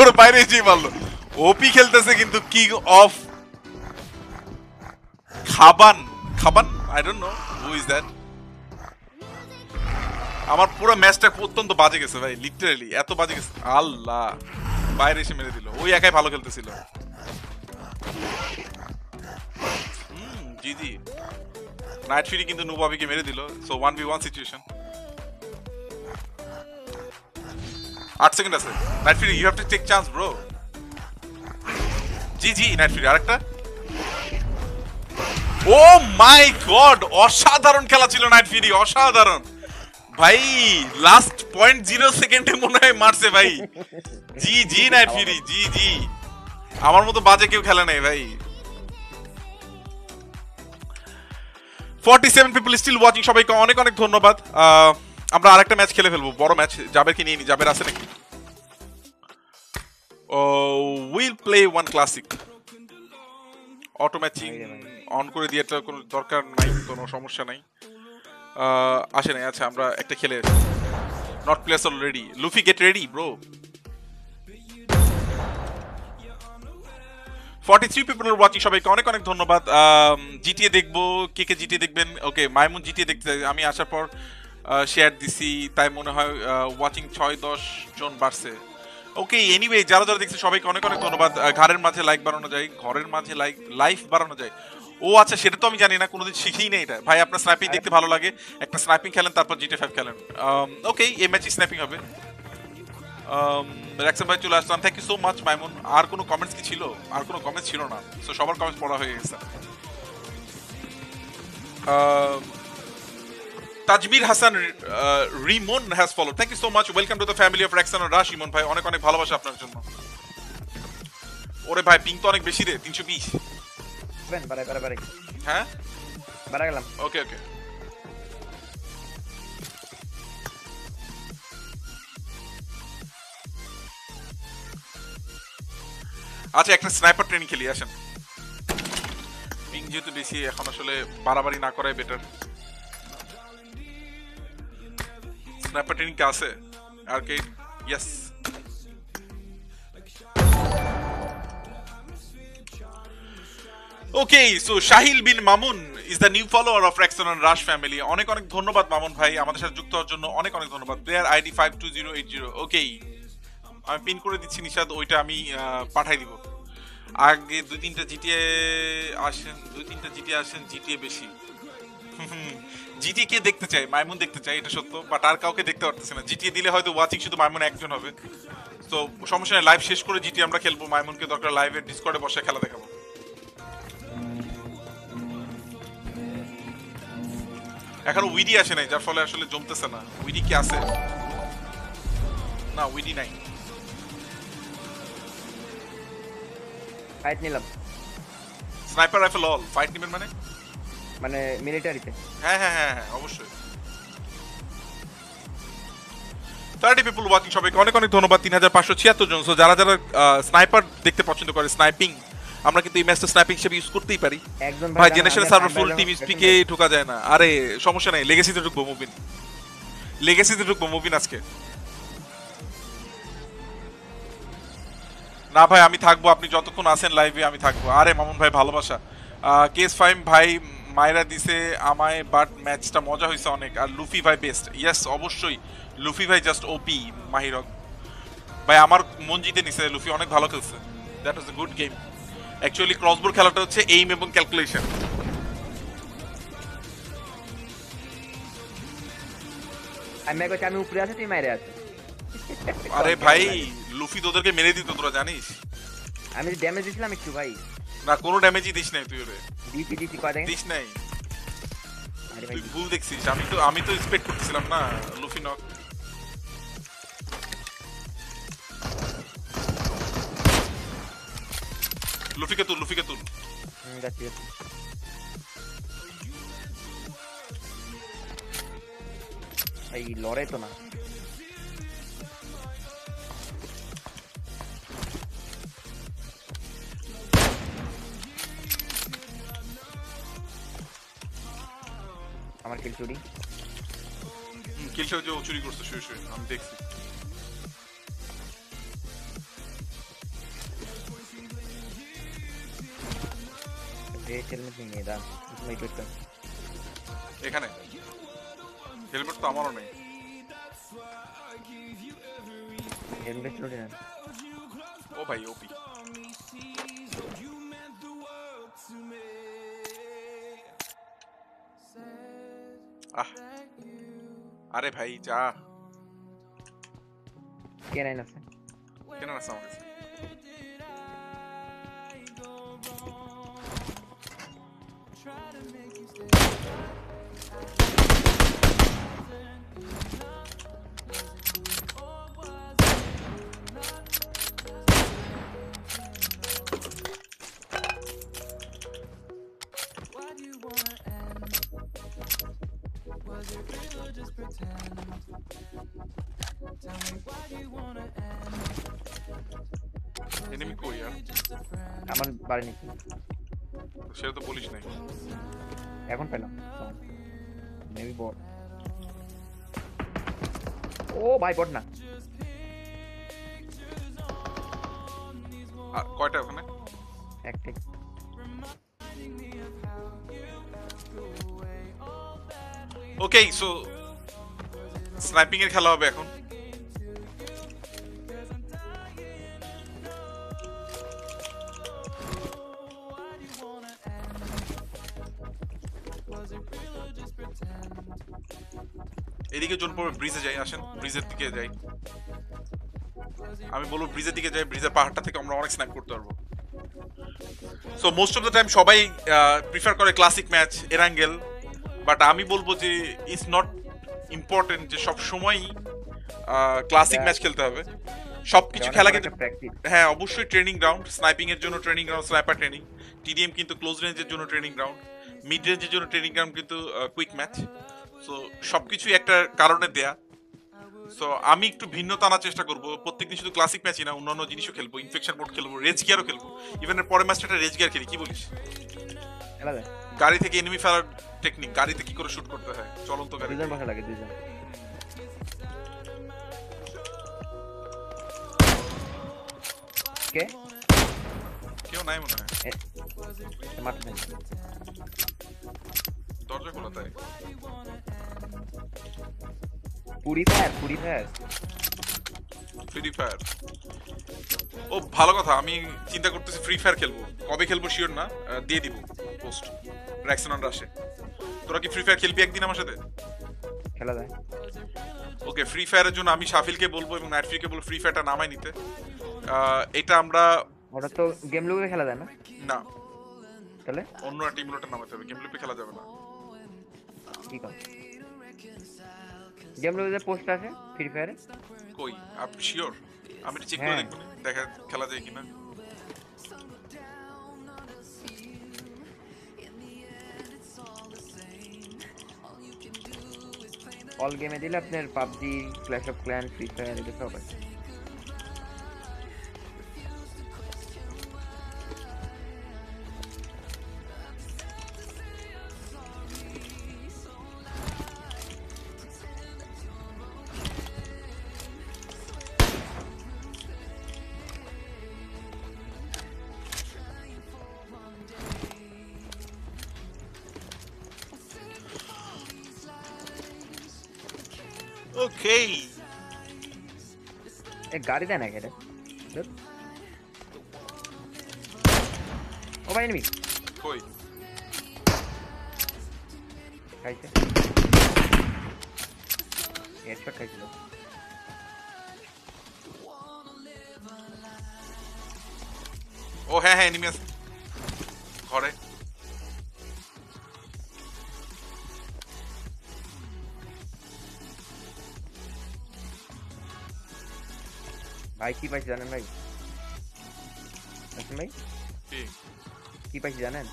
[SPEAKER 2] তারপরে বাইরে এসেই মারলো। ওপি খেলতেছে কিন্তু king of Khaban. Khaban? I don't know who is that আমার পুরো ম্যাচটা অত্যন্ত বাজে গেছে ভাই লিটারালি এত বাজে গেছে। আল্লাহ, বাইরে এসে মেরে দিল। ওই একাই ভালো খেলতেছিল। জি জি। নাইট ফিরি কিন্তু নুবাবিকে মেরে দিল। So one B one situation আট সেকেন্ড আছে। Night Fury you have to take chance bro G G Night Fury আরেকটা। ও মাই গড, অসাধারণ খেলা ছিল নাইট ফিরি অসাধারণ। ভাই লাস্ট পয়েন্ট জিরো সেকেন্ডে মনে হয় মারছে, ভাই। জি জি নাইট ফিরি জি জি। আমার মতো বাজে কেউ খেলে নাই, ভাই। 47 পিপল স্টিল ওয়াচিং সবাইকে অনেক অনেক ধন্যবাদ। আমরা আরেকটা ম্যাচ খেলে ফেলব। বড় ম্যাচ জাবের কি নিয়ে নি? জাবের আছে নাকি? ও will play one classic auto matching on করে দিয়ে এটা কোনো দরকার নাই কোনো সমস্যা নাই। আসে নাই। আচ্ছা আমরা একটা খেলে not players already Luffy get ready bro 43 people are watching সবাইকে অনেক অনেক ধন্যবাদ। জিটিএ দেখব। কে কে জিটিএ দেখবেন? ওকে মাইমুন জিটিএ দেখতে আমি আসার পর শেয়ার দিছি তাই মনে হয় ওয়াচিং ছয় দশ জন বাড়ছে। ওকে এনিওয়ে যারা যারা দেখছে সবাইকে অনেক অনেক ধন্যবাদ। ঘরের মাঝে লাইক বাড়ানো যায় ঘরের মাঝে লাইক লাইফ বাড়ানো যায়। ও আচ্ছা সেটা তো আমি জানি না কোনোদিন শিখেই নেই এটা। ভাই আপনার স্ন্যাপিং দেখতে ভালো লাগে। একটা স্ন্যাপিং খেলেন তারপর জিটে ফাইভ খেলেন। ওকে এই ম্যাচে স্ন্যাপিং হবে। র্যাকসন ভাই চলে আসলাম। Thank you so much Maimun. আর কোনো কমেন্টস কি ছিল? আর কোনো কমেন্টস ছিল না। সো সবার কমেন্টস পড়া হয়ে গেছে। Um, Tajmir Hasan Rimon has follow thank you so much welcome to the family of Raxon rush Emon ভাই অনেক অনেক ভালোবাসা আপনার জন্য। ওরে ভাই পিং তো অনেক বেশি রে তিনশো বিশ। হ্যাঁ?
[SPEAKER 4] বাড়া গেলাম।
[SPEAKER 2] ওকে ওকে আচ্ছা একটা স্নাইপার ট্রেনিং খেলি আসেন। পিং যেহেতু বেশি এখন আসলে বাড়াবাড়ি না করাই বেটার স্নাইপার ট্রেনিং কে আছে আর কে yes okay so Sahil bin Mamun is the new follower of Rexon and rush family অনেক অনেক ধন্যবাদ মামুন ভাই, আমাদের সাথে যুক্ত হওয়ার জন্য অনেক অনেক ধন্যবাদ। Player ID five two zero eight zero ওকেই আমি পিন করে দিচ্ছি নিশাদ, ওইটা আমি পাঠাই দিব। আগে দুই তিনটা জিটিএ আসেন, দুই তিনটা জিটিএ আসেন, জিটিএ বেশি। জিটিএ কে দেখতে চাই মাইমুন দেখতে চাই এটা সত্য বাট আর কাউকে দেখতে পারতেছে না। জিটি দিলে হয়তো ওয়াচিং শুধু মাইমুন একজন হবে। তো সমস্যা নেই লাইভ শেষ করে জিটি আমরা খেলব মাইমুনকে দরকার লাইভে ডিসকর্ডে বসে খেলা দেখাবো। এখনও উইডি আসে নাই যার ফলে আসলে জমতেছে না। উইডি কি আছে? না উইডি নাই।
[SPEAKER 4] ফাইট নিলাম।
[SPEAKER 2] স্নাইপার রাইফেল অল ফাইট নিবেন মানে?
[SPEAKER 4] মানে মিলিটারিতে
[SPEAKER 2] হ্যাঁ হ্যাঁ হ্যাঁ হ্যাঁ অবশ্যই। থার্টি পিপুল ওয়াচিং সবাইকে অনেক অনেক ধন্যবাদ তিন হাজার পাঁচশো ছিয়াত্তর জন। So, যারা যারা স্নাইপার দেখতে পছন্দ করে স্নাইপিং আমরা কিন্তু এই ম্যাচটা স্নাইপিং হিসেবে ইউজ করতেই পারি।
[SPEAKER 4] একজন
[SPEAKER 2] ভাই জেনারেশন সার্ভার ফুল টিম স্পিকে ঢোকা যায় না। আরে সমস্যা নাই লেগেসিতে ঢুকবো মুভিন লেগেসিতে ঢুকবো মুভিন আজকে। না ভাই আমি থাকব আপনি যতক্ষণ আছেন লাইভে আমি থাকব। আরে মামুন ভাই ভালোবাসা। কেস ফাইম ভাই মায়েরা দিছে আমায় বাট ম্যাচটা মজা হয়েছে অনেক। আর লুফি ভাই বেস্ট ইয়েস অবশ্যই। লুফি ভাই জাস্ট ওপি মাহিরক ভাই আমার মন জিতে নিছে। লুফি অনেক ভালো খেলছে। That was a good game actually ক্রসবোর খেলাটা হচ্ছে এইম এবং ক্যালকুলেশন
[SPEAKER 4] আমি কইছি আমি উপরে আছি তুই মাইরে আছিস।
[SPEAKER 2] আরে ভাই লুফি তোদেরকে মেরে দিত তোরা জানিস?
[SPEAKER 4] আমি ড্যামেজ দিছিলাম একটু ভাই।
[SPEAKER 2] না কোনো ড্যামেজই দিস নাই তুই ওরে।
[SPEAKER 4] ডিপি ডিপি দেখেন
[SPEAKER 2] দিস নাই।
[SPEAKER 4] আরে ভাই
[SPEAKER 2] তুই ভুল দেখছিস আমি তো আমি তো এক্সপেক্ট করতেছিলাম না লুফি নক লুফিকে তুল লুফিকে তুল।
[SPEAKER 4] যাচ্ছি যাচ্ছি। এই লড়ে তো না। আমার কিল চুরি।
[SPEAKER 2] কিল যে চুরি করছে শুয়ে শুয়ে আমি দেখছি।
[SPEAKER 4] হেলমেট নিয়ে দাম
[SPEAKER 2] এখানে? হেলমেট তো আমারও নেই।
[SPEAKER 4] হেলমেট
[SPEAKER 2] ও ভাই ওপি আরে ভাই যা
[SPEAKER 4] কে নাইন আছে
[SPEAKER 2] কেন আছে আমার কাছে এনিমি কই আর
[SPEAKER 4] আমার বাড়ি নিচে
[SPEAKER 2] সেটা তো বলিস নাই।
[SPEAKER 4] এখন পেলাম মেবি বট ও ভাই বট না।
[SPEAKER 2] আর কয়টা ওখানে?
[SPEAKER 4] একটাই
[SPEAKER 2] ওকে সো স্নাইপিং এর খেলা হবে এখন। এদিকে জোন পড়বে, ব্রিজে যাই, আসেন, ব্রিজের দিকে যাই। আমি বলব, ব্রিজের দিকে যাই, ব্রিজের পাহাড়টা থেকে আমরা অনেক স্ন্যাপ করতে পারব। So most of the time সবাই প্রিফার করে ক্লাসিক ম্যাচ এরাঙ্গেল বাট আমি বলব যে ইটস নট ইম্পর্টেন্ট যে সব সময়ই ক্লাসিক ম্যাচ খেলতে হবে। সবকিছু খেলা কিন্তু হ্যাঁ অবশ্যই ট্রেনিং গ্রাউন্ড স্নাইপিং এর জন্য training ground sniper training TDM কিন্তু ক্লোজ রেঞ্জের জন্য ট্রেনিং গ্রাউন্ড মিড রেঞ্জের জন্য ট্রেনিং গ্রাউন্ড কিন্তু কুইক ম্যাচ সো সবকিছুই একটা কারণে দেয়া। সো আমি একটু ভিন্নতা আনার চেষ্টা করব। প্রত্যেকদিন শুধু ক্লাসিক ম্যাচই না অন্যান্য জিনিসও খেলব। ইনফেকশন মোড খেলব রেজ গিয়ারও খেলব। ইভেন এর পরের ম্যাচটা রেজ গিয়ার খেলি কি বলিস? গাড়ি থেকে এনিমি ফেলার টেকনিক গাড়িতে কি করে শুট করতে হয়? চলন্ত গাড়ি
[SPEAKER 4] দুজন বসা লাগে দুজন কে?
[SPEAKER 2] কেউ নাই মনে হয়।
[SPEAKER 4] মারতে দেন
[SPEAKER 2] দরজা খোলা তাই।
[SPEAKER 4] পুরি ফায়ার পুরি ফায়ার।
[SPEAKER 2] ফ্রি ফায়ার ও ভালো কথা আমি চিন্তা করতেছি ফ্রি ফায়ার খেলব। কবে খেলব শিওর না দিয়ে দিব পোস্ট র্যাক্সন আসে তোরা কি ফ্রি ফায়ার খেলবি একদিন আমার সাথে?
[SPEAKER 4] খেলা যায়।
[SPEAKER 2] ওকে ফ্রি ফায়ারের জন্য আমি সাফিলকে বলব এবং নাইটফ্রিকে বলব ফ্রি ফায়ারটা নামাই নিতে। এটা আমরা
[SPEAKER 4] ওটা তো গেম লুকে খেলা যায় না?
[SPEAKER 2] না।
[SPEAKER 4] তাহলে?
[SPEAKER 2] অন্য টিম লোটা নামাতে হবে। গেম লুপে খেলা যাবে না।
[SPEAKER 4] কি কর গেম লুকে পোস্ট আছে ফ্রি ফায়ারে
[SPEAKER 2] কই? আপনি শিওর আমি চেক করে
[SPEAKER 4] হ্যাঁ।
[SPEAKER 2] দেখব। দেখা খেলা যায় কিনা।
[SPEAKER 4] অল গেমে দিলে আপনার PUBG clash of clan free fire এগুলো সব আছে। এ গাড়ি দেয় না কেটে ও ভাই এনিমি
[SPEAKER 2] কই
[SPEAKER 4] খাইছে হেডশট খাইছিল
[SPEAKER 2] ও হ্যাঁ হ্যাঁ এনিমি আছে ঘরে
[SPEAKER 4] ভাই কি পাইছি জানেন ভাই আসেন ভাই
[SPEAKER 2] কি
[SPEAKER 4] কি পাইছি জানেন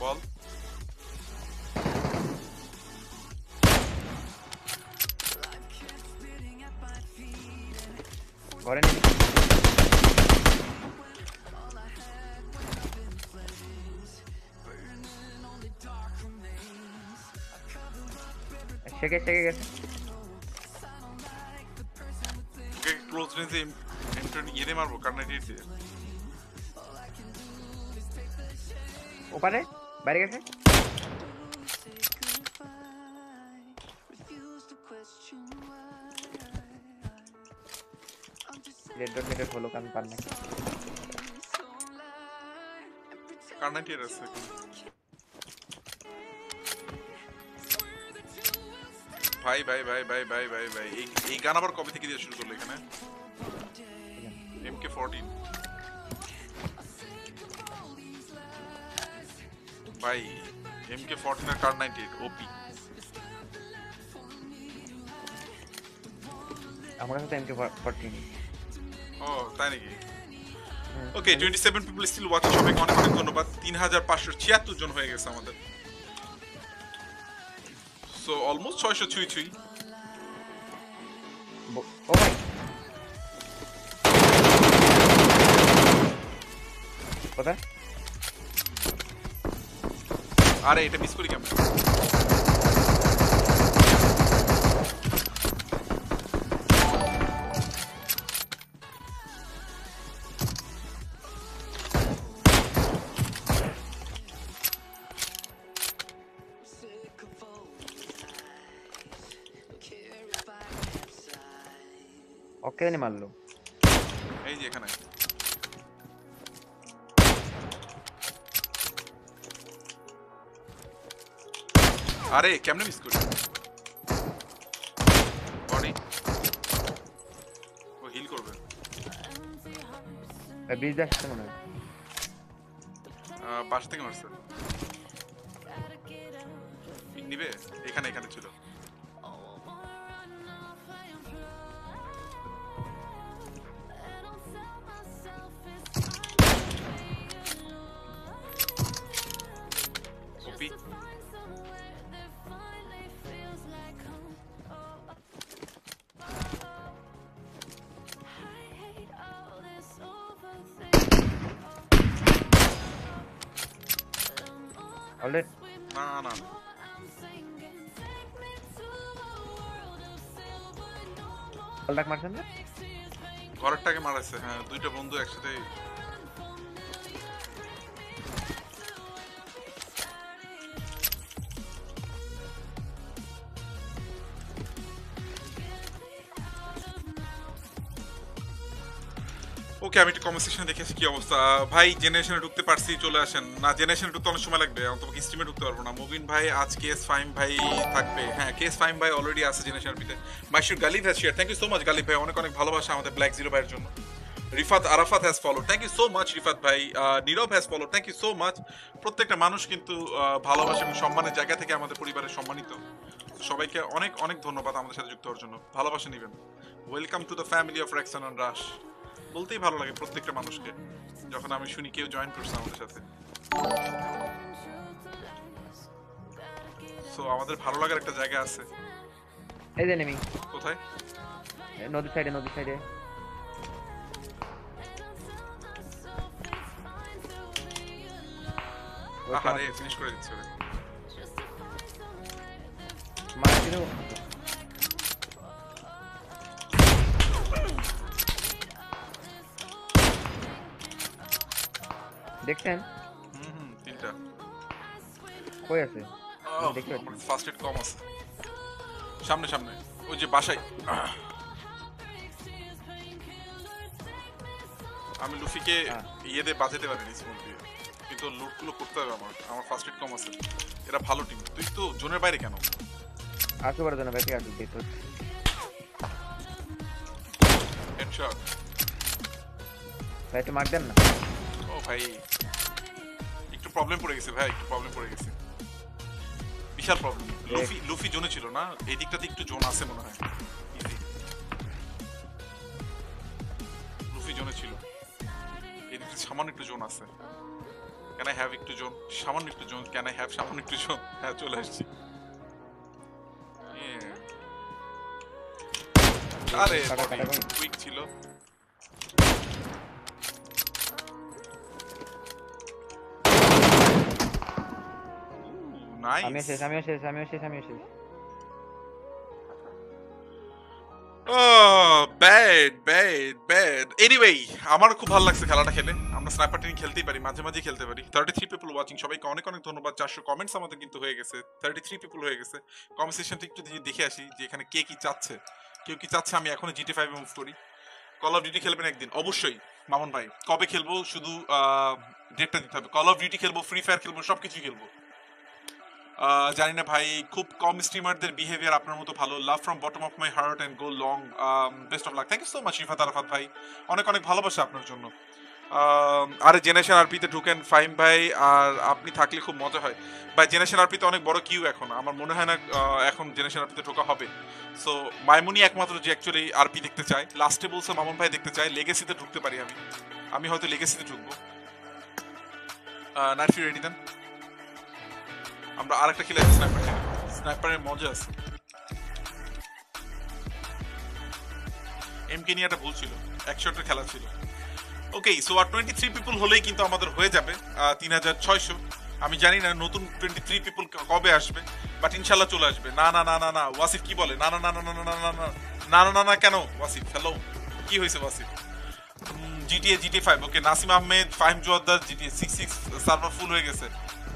[SPEAKER 2] বল
[SPEAKER 4] ঘরে নেই শেখে শেখে গেছে
[SPEAKER 2] ওকে ক্লোজ রেঞ্জে ইয়ে দিয়ে মারবো কার্নাইট দিয়ে
[SPEAKER 4] ওপারে বাইরে গেছে রেড ডট মিটার হলো পার
[SPEAKER 2] আছে ভাই ভাই ভাই ভাই ভাই ভাই ভাই এই এই গান আবার কবে থেকে দিয়ে শুরু করল এখানে এমকে ফোরটিন ভাই এমকে ফোরটিন আর কার নাইনটি ওপি
[SPEAKER 4] আমার কাছে এমকে ফোরটিন
[SPEAKER 2] ও তাই নাকি? Okay twenty seven people still watching সবাইকে অনেক অনেক ধন্যবাদ। তিন হাজার পাঁচশো ছিয়াত্তর জন হয়ে গেছে আমাদের। সো অলমোস্ট ছয়শো ছুঁই ছুঁই।
[SPEAKER 4] ও ভাই
[SPEAKER 2] আরে এটা মিস করি কেমন
[SPEAKER 4] ওকে জানি
[SPEAKER 2] আরে কেমনে মিস করি বডি ও হিল করবে।
[SPEAKER 4] বিজ আসছে মনে হয়।
[SPEAKER 2] পাশ থেকে মারছে। বন্ধু একসাথে ওকে আমি একটু কনভারসেশন দেখেছি কি অবস্থা। ভাই জেনারেশনে ঢুকতে পারছি, চলে আসেন। না জেনারেশনে ঢুকতে অনেক সময় লাগবে, আমি তোমাকে স্ট্রিমে ঢুকতে পারব না। মুবিন ভাই, আজ কেএস ফাইম ভাই থাকবে। হ্যাঁ কেএস ফাইম ভাই অলরেডি আছে জেনারেশনের ভিতরে। Maishur Ghalib has thank you so much Ghalib ভাই, অনেক অনেক ভালোবাসা আমাদের ব্ল্যাক জিরো ভাইয়ের জন্য। Rifat Arafat has follow thank you so much Rifat ভাই. Nirob has follow thank you so much প্রত্যেকটা মানুষ কিন্তু ভালোবাসা এবং সম্মানের জায়গা থেকে আমাদের পরিবারের সম্মানিত। সবাইকে অনেক অনেক ধন্যবাদ আমাদের সাথে যুক্ত হওয়ার জন্য। ভালোবাসা নেবেন। Welcome to the family of Rexon and rush বলতেই ভালো লাগে প্রত্যেকটা মানুষকে যখন আমি শুনি কেউ জয়েন করছে আমাদের সাথে। সো আমাদের ভালো লাগার একটা জায়গা আছে।
[SPEAKER 4] এই যে নেমি।
[SPEAKER 2] কোথায়?
[SPEAKER 4] নদীর সাইডে নদীর সাইডে
[SPEAKER 2] আহারে ফিনিশ করে দিচ্ছে ওরে।
[SPEAKER 4] মার দিল দেখছেন
[SPEAKER 2] হুম হুম তিনটা
[SPEAKER 4] কই আছে আমি দেখতে পাচ্ছি
[SPEAKER 2] আমার ফার্স্ট এড কম আছে সামনে সামনে ওই যে বাসায় আমি লুফিকে ইয়ে দিয়ে বাজাতে পারিনি স্মোক দিয়ে কিন্তু লুটগুলো করতে হবে আমার। আমার ফার্স্ট এড কম আছে। এরা ভালো টিম তুই তো জোনের বাইরে কেন?
[SPEAKER 4] আসতে পারো না ব্যাটি আসতে দেখতে
[SPEAKER 2] হেডশট
[SPEAKER 4] ভাই একটু মার দেন না।
[SPEAKER 2] ও ভাই একটু প্রবলেম পড়ে গেছে ভাই একটু প্রবলেম পড়ে গেছে। বিশাল প্রবলেম লুফি লুফি জোনে ছিল না? এই দিকটাতে একটু জোন আছে মনে হয়। লুফি। জোনে ছিল। এই দিকটা সামান্য একটু জোন আছে। ক্যান আই হ্যাভ একটু জোন? সামান্য একটু জোন ক্যান আই হ্যাভ সামান্য একটু জোন? হ্যাঁ চলে আসছি. আরে। কুইক ছিল।
[SPEAKER 4] আমিও
[SPEAKER 2] নাইস
[SPEAKER 4] শেষ আমিও শেষ আমিও শেষ আমিও শেষ।
[SPEAKER 2] ব্যাড ব্যাড ব্যাড এনিওয়েই আমার খুব ভালো লাগছে খেলাটা খেলে। আমরা স্নাইপার টিম খেলতেই পারি, মাঝে মাঝে খেলতে পারি। থার্টি থ্রি পিপল ওয়াচিং সবাইকে অনেক অনেক ধন্যবাদ। চারশো কমেন্টস আমাদের কিন্তু হয়ে গেছে। থার্টি থ্রি পিপল হয়ে গেছে। কমেন্ট সেকশনটা একটু দেখে আসি যে এখানে কে কি চাচ্ছে। কেউ কি চাচ্ছে আমি এখনও জিটি ফাইভে মুভ করি। কল অফ ডিউটি খেলবেন একদিন, অবশ্যই। মামুন ভাই, কবে খেলব? শুধু ডেটটা দিতে হবে। কল অফ ডিউটি খেলব ফ্রি ফায়ার খেলব সব কিছুই খেলব। জানি না ভাই, খুব কম স্ট্রিমারদের বিহেভিয়ার আপনার মতো ভালো। Love from bottom of my heart and go long best of luck thank you so much Rifat Arafat ভাই। অনেক অনেক ভালোবাসা আপনার জন্য। আরে জেনারেশন আরপিতে ঢুকেন ফাইম ভাই, আর আপনি থাকলে খুব মজা হয়। ভাই জেনারেশন আরপিতে অনেক বড় কিউ এখন। আমার মনে হয় না এখন জেনারেশন আরপিতে ঢোকা হবে। সো মাইমুনি একমাত্র যে অ্যাকচুয়ালি আরপি দেখতে চায়। লাস্টে বলছে মামুন ভাই দেখতে চায়। লেগেসিতে ঢুকতে পারি আমি। আমি হয়তো লেগেসিতে ঢুকবো। নাইট রেডি দেন আমরা আরেকটা খেলে স্নাইপার খেলি স্নাইপারের মজা আছে এমকে নিয়ে একটা ভুল ছিল একশোটা খেলা ছিল ওকে সো আর টোয়েন্টি থ্রি পিপল হলেই কিন্তু আমাদের হয়ে যাবে তিন হাজার ছয়শো আমি জানি না নতুন টোয়েন্টি থ্রি পিপল কবে আসবে বাট ইনশাল্লাহ চলে আসবে না না না না না ওয়াসিফ কি বলে না না না না না না না না না না না না কেন ওয়াসিফ হ্যালো কি হয়েছে Wasif GTA GT five okay Nasim Ahmed Fahim Joardar GTA six six server full হয়ে গেছে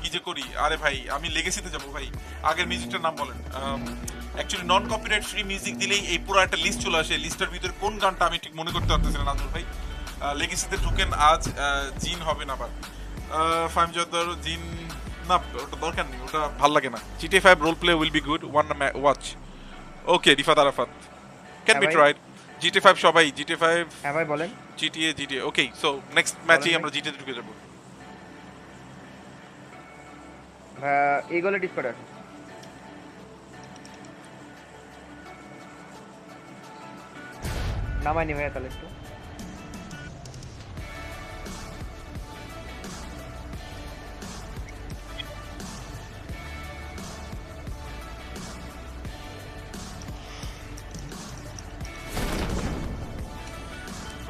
[SPEAKER 2] কি যে করি? আরে ভাই আমি লেগেসিতে যাব ভাই। আগের মিউজিকটার নাম বলেন। Actually non copyright free music দিলেই এই পুরো একটা লিস্ট চলে আসে। লিস্টের ভিতরে কোন গানটা আমি ঠিক মনে করতে পারতেছি না নাজমুল ভাই। লেগেসিতে ঢুকেন আজ জিন হবে না আবার ফাহিম জোয়াদ্দার জিন না ওটা দরকার নেই ওটা ভালো লাগে না। GT five role play will be good one watch okay Rifat
[SPEAKER 4] Arafat.
[SPEAKER 2] Can
[SPEAKER 4] be.
[SPEAKER 2] Tried GT five সবাই জিটি ফাইভ
[SPEAKER 4] হ্যাঁ ভাই বলেন।
[SPEAKER 2] GTA GTA okay so next ম্যাচেই আমরা জিটিএ ঢুকে যাব।
[SPEAKER 4] এই গলে ডিসকর্ড আছে। নামাইনি ভাইয়া তাহলে একটু।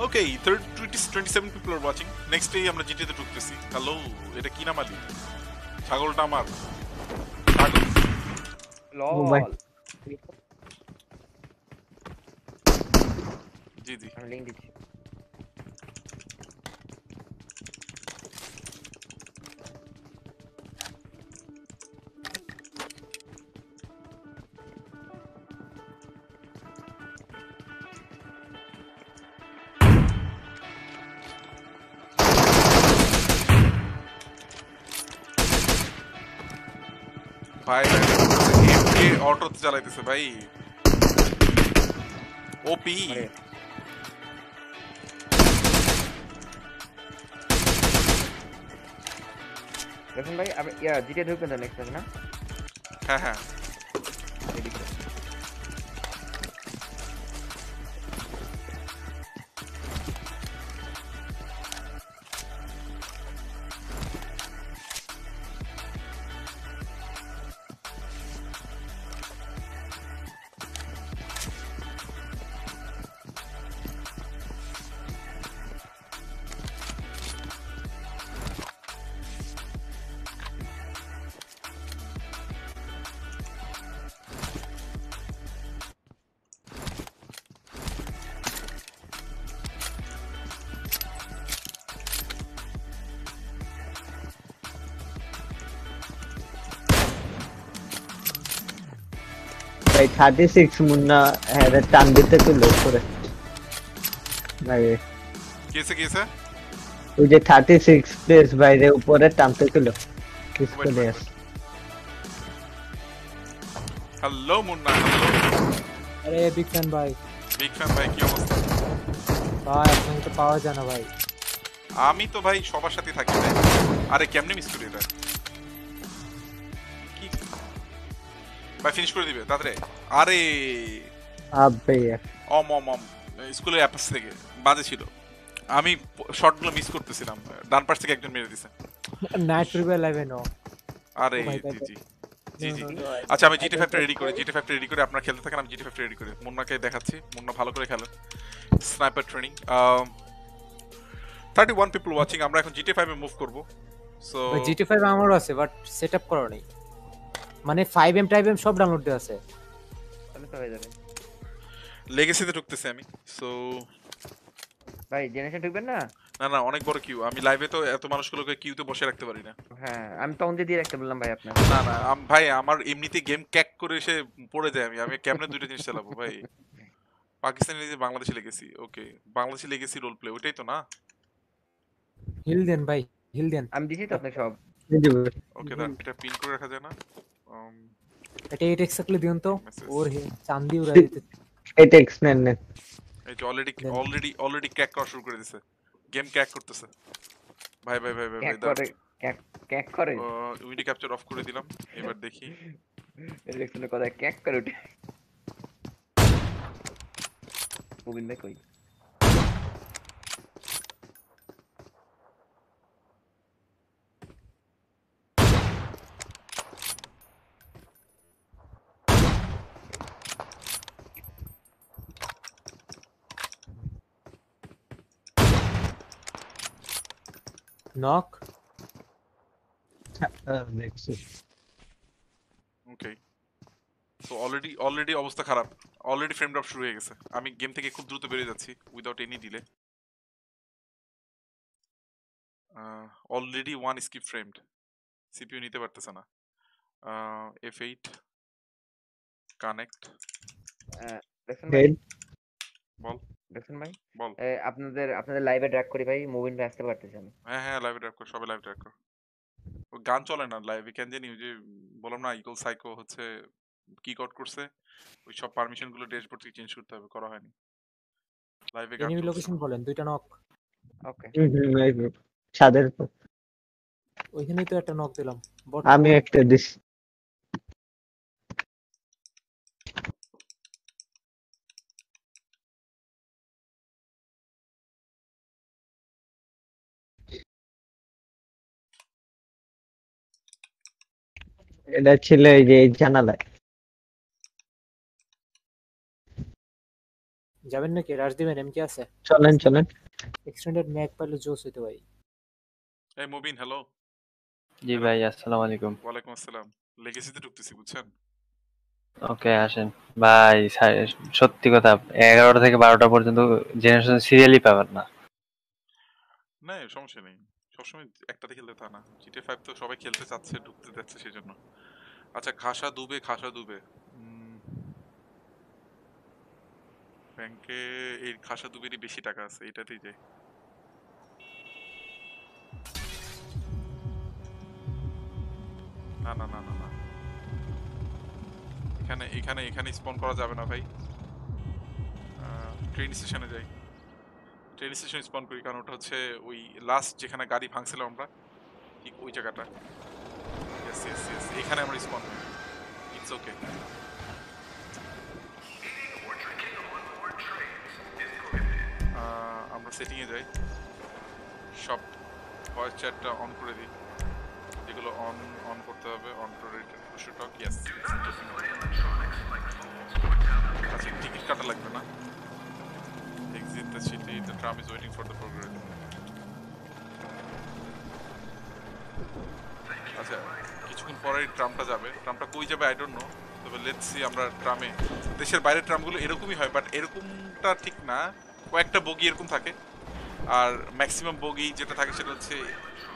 [SPEAKER 2] Okay third twenty seven people are watching next day আমরা জিটিতে ঢুকতেছি। হ্যালো এটা কি নাম আলি? ছাগলটা আমার। ছাগল
[SPEAKER 10] ভাই।
[SPEAKER 4] লল
[SPEAKER 2] জি জি।
[SPEAKER 4] আমি লিংক দিচ্ছি।
[SPEAKER 2] भाई मैंने एमके ऑटो तो चलाई
[SPEAKER 4] थी भाई। ओपी देखो भाई अब या जीटे ढूंढ के
[SPEAKER 2] नेक्स्ट है
[SPEAKER 4] ना? हाँ हाँ।
[SPEAKER 10] ভাই থার্টি সিক্স মুন্না হ্যাঁ টান দিতে তো লোক করে ভাই
[SPEAKER 2] কেসে কেসে
[SPEAKER 10] ওই যে থার্টি সিক্স প্লেস বাইরে উপরে টানতে কিস করে আস
[SPEAKER 2] হ্যালো মুন্না
[SPEAKER 11] আরে বিগ ফ্যান ভাই
[SPEAKER 2] বিগ ফ্যান ভাই কি অবস্থা?
[SPEAKER 11] ভাই আপনাকে তো পাওয়া যায় না ভাই।
[SPEAKER 2] আমি তো ভাই সবার সাথে থাকি ভাই। আরে কেমনে মিস করি এটা ভাই ফিনিশ করে দিবে তাড়াতাড়ি। আরে।
[SPEAKER 10] আবে।
[SPEAKER 2] অম অম অম। স্কুলের অ্যাপাস থেকে বাজে ছিল। আমি শটগুলো মিস করতেছিলাম। ডান পাশ থেকে একজন মেরে দিছে।
[SPEAKER 11] নাইট লাইভে নো
[SPEAKER 2] আরে
[SPEAKER 11] Oh.
[SPEAKER 2] জি জি। জি জি আচ্ছা আমি জিটি ফাইভটা রেডি করি জিটি ফাইভটা রেডি করে আপনারা খেলতে থাকেন আমি জিটি ফাইভটা রেডি করি। মুন্নাকে দেখাচ্ছি মুন্না ভালো করে খেলেন sniper training thirty one people watching আমরা এখন জিটি ফাইভে মুভ করব। সো
[SPEAKER 11] জিটি ফাইভ আমারও আছে বাট সেট আপ করা নেই। মানে ফাইভ এম টাইপ এম সব ডাউনলোড দেওয়া আছে।
[SPEAKER 4] তাহলে তো হয়ে যাবে।
[SPEAKER 2] লেগেসিতে ঢুকতেছি আমি সো
[SPEAKER 4] ভাই জেনারেশন ঢুকবেন না?
[SPEAKER 2] না না অনেক বড় কিউ আমি লাইভে তো এত মানুষগুলোকে কিউতে বসে রাখতে পারি না।
[SPEAKER 4] হ্যাঁ আমি তখন দিয়ে রাখতে বললাম ভাই আপনার
[SPEAKER 2] না না আম- ভাই আমার এমনিতে গেম ক্যাক করে এসে পড়ে যায় আমি। আমি কেমনে দুইটা জিনিস চালাবো ভাই? পাকিস্তানি যে বাংলাদেশি লেগেছি ওকে বাংলাদেশি লেগেছি রোল প্লে ওইটাই তো না?
[SPEAKER 11] হিল দেন ভাই হিল দেন
[SPEAKER 4] আমি দিছি তো আপনাকে সব।
[SPEAKER 2] ওকে দাঁড়ান এটা পিন করে রাখা যায় না। Um,
[SPEAKER 11] এটা এইট এক্সাক্টলি দিন তো। ওর হে- চান্দি উড়া দিতে।
[SPEAKER 10] এটা এক্সপ্লেন নেন
[SPEAKER 2] এই যে অলরেডি অলরেডি অলরেডি ক্র্যাক করা শুরু করে দিছে। গেম ক্র্যাক করতেছে। ভাই ভাই ভাই ভাই ভাই
[SPEAKER 4] ক্যাক করে ক্যাক ক্যাক করে।
[SPEAKER 2] উইন্ডি ক্যাপচার অফ করে দিলাম। এবার দেখি।
[SPEAKER 4] ইলেকশনের কথা ক্যাক করে উঠে। গোবিন্দ কই?
[SPEAKER 2] ওকে সো অলরেডি অলরেডি অবস্থা খারাপ। অলরেডি ফ্রেম ড্রপ শুরু হয়ে গেছে। আমি গেম থেকে খুব দ্রুত বেরিয়ে যাচ্ছি without any delay already one skip framed CPU নিতে পারতেছে না। এফ এইট কানেক্ট
[SPEAKER 10] হেড
[SPEAKER 2] বল।
[SPEAKER 4] দেখছেন ভাই?
[SPEAKER 2] বল।
[SPEAKER 4] আপনাদের আপনাদের লাইভে ড্র্যাগ করি ভাই মুভিন ভাই আসতে পারতেছে আমি।
[SPEAKER 2] হ্যাঁ হ্যাঁ লাইভ ড্রাইভ কর সবাই লাইভ ড্রাইভ কর। ও গান চলে না লাইভে কেন জানি যে বললাম না ইগল সাইকো হচ্ছে কি আউট করছে? ওই সব পারমিশনগুলো ড্যাশবোর্ড থেকে চেঞ্জ করতে হবে করা হয়নি। লাইভে গান
[SPEAKER 11] এনিমি লোকেশন বলেন দুইটা নক
[SPEAKER 4] ওকে
[SPEAKER 10] ছাদের
[SPEAKER 11] ওইখানেই তো একটা নক দিলাম।
[SPEAKER 10] আমি একটা দিছি। এটা ছিল এই যে জানালায়।
[SPEAKER 11] যাবেন নাকি? রাশ দিবেন এমকে আছে?
[SPEAKER 10] চলেন চলেন।
[SPEAKER 11] এক্সটেন্ডেড ম্যাক পাইলে জোস হইতে ভাই
[SPEAKER 2] এই মুবিন হ্যালো
[SPEAKER 12] জি ভাই আসসালামু আলাইকুম।
[SPEAKER 2] ওয়ালাইকুম আসসালাম। লেগেসিতে ঢুকতেছি বুঝছেন?
[SPEAKER 12] ওকে আসেন। ভাই সত্যি কথা এগারোটা থেকে বারোটা পর্যন্ত জেনারেশন সিরিয়ালই পাবেন না।
[SPEAKER 2] না সমস্যা নেই। সবসময় একটাতে খেলতে তা না। জিটি ফাইভ তো সবাই খেলতে চাচ্ছে ঢুকতে যাচ্ছে সেই জন্য আচ্ছা খাসা দুবে খাসা দুবে। ব্যাংকে এই খাসা দুবেরই বেশি টাকা আছে, এটাতেই যাই। না না না না না। এখানে এখানে এখানে স্পন করা যাবে না ভাই। ট্রেন স্টেশনে যাই। ট্রেন স্টেশন স্পন করি, কারণ ওটা হচ্ছে ওই লাস্ট যেখানে গাড়ি ভাঙছিলাম আমরা, ঠিক ওই জায়গাটা। এখানে আমরা স্পন করি। ইটস ওকে আমরা সেটিংয়ে যাই। সব ভয়েস চ্যাটটা অন করে দিই। যেগুলো অন অন করতে হবে অন করে পুশ টক ইয়েস আচ্ছা টিকিট কাটা লাগবে না। Exit the city. The tram is waiting for the progress. আচ্ছা কিছুক্ষণ পরে ট্রামটা যাবে। ট্রামটা কই যাবে আই ডোন্ট নো তবে লেটস আমরা ট্রামে দেশের বাইরের ট্রামগুলো এরকমই হয় বাট এরকমটা ঠিক না। কয়েকটা বগি এরকম থাকে। আর ম্যাক্সিমাম বগি যেটা থাকে সেটা হচ্ছে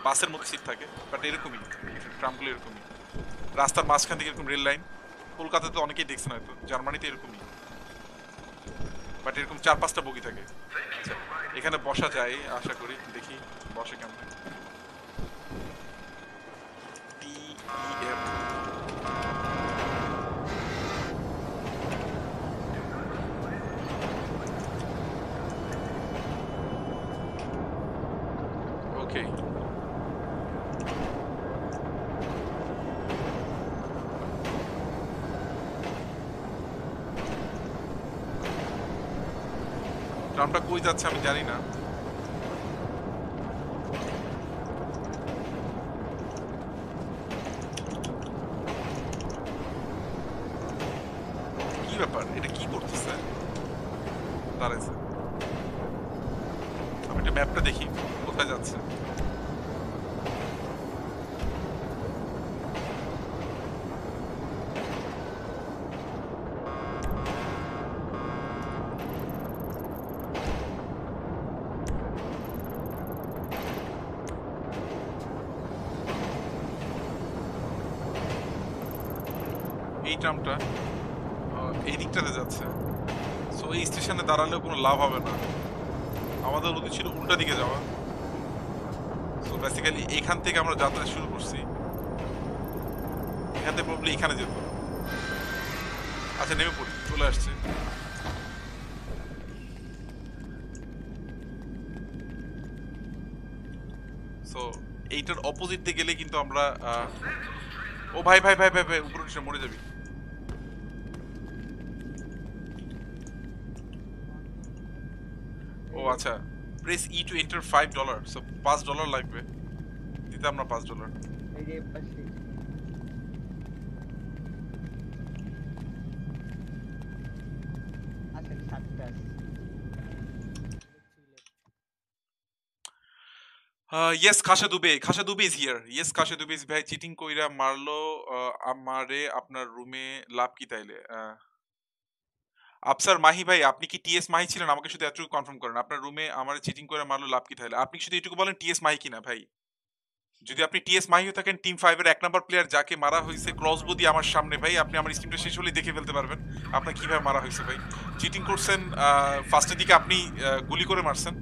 [SPEAKER 2] বাসের মতো সিট থাকে বাট এরকমই। ট্রামগুলো এরকমই। রাস্তার মাঝখান থেকে এরকম রেল লাইন কলকাতাতে অনেকেই দেখছেন হয়তো, জার্মানিতে এরকমই। বাট এরকম চার পাঁচটা বগি থাকে। আচ্ছা এখানে বসা যায়, আশা করি। দেখি, বসে কেমন ওকে ট্রামটা কই যাচ্ছে আমি জানি না কি ব্যাপার এটা কি করতেছে দাঁড়াইছে আমি একটা ম্যাপটা দেখি কোথায় যাচ্ছে এই ট্রামটা এই দিকটাতে যাচ্ছে সো এই স্টেশনে দাঁড়ালেও কোনো লাভ হবে না। আমাদের উচিত ছিল উল্টা দিকে যাওয়া। তো বেসিক্যালি এখান থেকে আমরা যাত্রা শুরু করছি। এখান থেকে প্রবলি এখানে যেত আচ্ছা নেমে পড়ি। চলে আসছে। সো এইটার অপোজিট দিয়ে গেলে কিন্তু আমরা ও ভাই ভাই ভাই ভাই ভাই, উপরে মরে যাবি ও আচ্ছা press E to enter five dollar so পাঁচ ডলার লাগবে। দিতে আমরা পাঁচ ডলার
[SPEAKER 4] এই যে পাশে
[SPEAKER 2] ইয়েস খাসা দুবে খাসা দুবে ইজ হিয়ার ইয়েস খাসা দুবে ইজ ভাই চিটিং কইরা মারলো আহ, আমারে আপনার রুমে লাভ কি তাইলে? আহ, আফসার মাহি ভাই, আপনি কি টিএস মাহি ছিলেন? আমাকে শুধু এতটুকু কনফার্ম করেন। আপনার রুমে আমার চিটিং করে মারলো লাভ কি তাইলে আপনি শুধু এটুকু বলেন টিএস মাহি কিনা ভাই? যদি আপনি টিএস মাহি হয়ে থাকেন টিম ফাইভের এক নম্বর প্লেয়ার যাকে মারা হয়েছে ক্রসবো দিয়ে আমার সামনে ভাই, আপনি আমার স্টিমটা শেষ হলেই দেখে ফেলতে পারবেন। আপনার কীভাবে মারা হয়েছে ভাই? চিটিং করছেন ফার্স্টের দিকে আপনি গুলি করে মারছেন।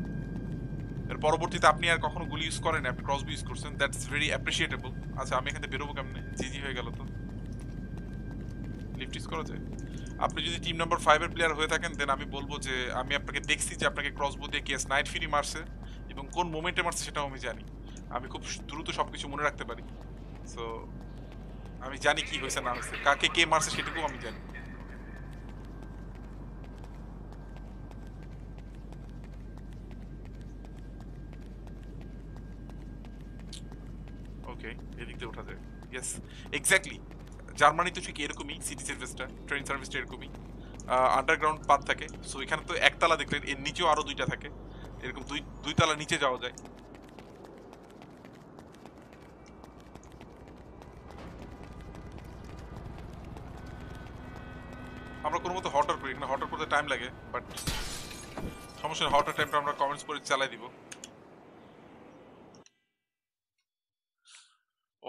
[SPEAKER 2] এর পরবর্তীতে আপনি আর কখনো গুলি ইউজ করেন, আপনি ক্রসবো ইউজ করছেন। দ্যাটস ভেরি অ্যাপ্রিসিয়েটেবল আচ্ছা আমি এখান বেরোবো কেমনে? জি জি হয়ে গেল তো। লিফট ইউজ করা যায়? আপনি যদি টিম নাম্বার ফাইভের প্লেয়ার হয়ে থাকেন দেন আমি বলব যে, আমি আপনাকে দেখছি যে আপনাকে ক্রসবো দিয়ে কেস নাইট ফ্রি মারছে এবং কোন মোমেন্টে মারছে সেটাও আমি জানি। আমি খুব দ্রুত সব কিছু মনে রাখতে পারি। সো আমি জানি কি হয়েছে, না হয়েছে, কাকে কে মারছে সেটুকু আমি জানি। ওকে এদিক দিয়ে ওঠা যায় ইয়েস এক্স্যাক্টলি জার্মানি তো ঠিক এরকমই সিটি সার্ভিসটা ট্রেন সার্ভিসটা এরকমই আন্ডারগ্রাউন্ড পাথ থাকে। সো এখানে তো একতলা দেখলেন, এর নিচেও আরও দুইটা থাকে। এরকম দুই দুই তলা নিচে যাওয়া যায়। আমরা কোনো মতো হটার করি, এখানে হটার করতে টাইম লাগে বাট সমস্যা হটার টাইমটা আমরা কমেন্টস করে চালাই দিব।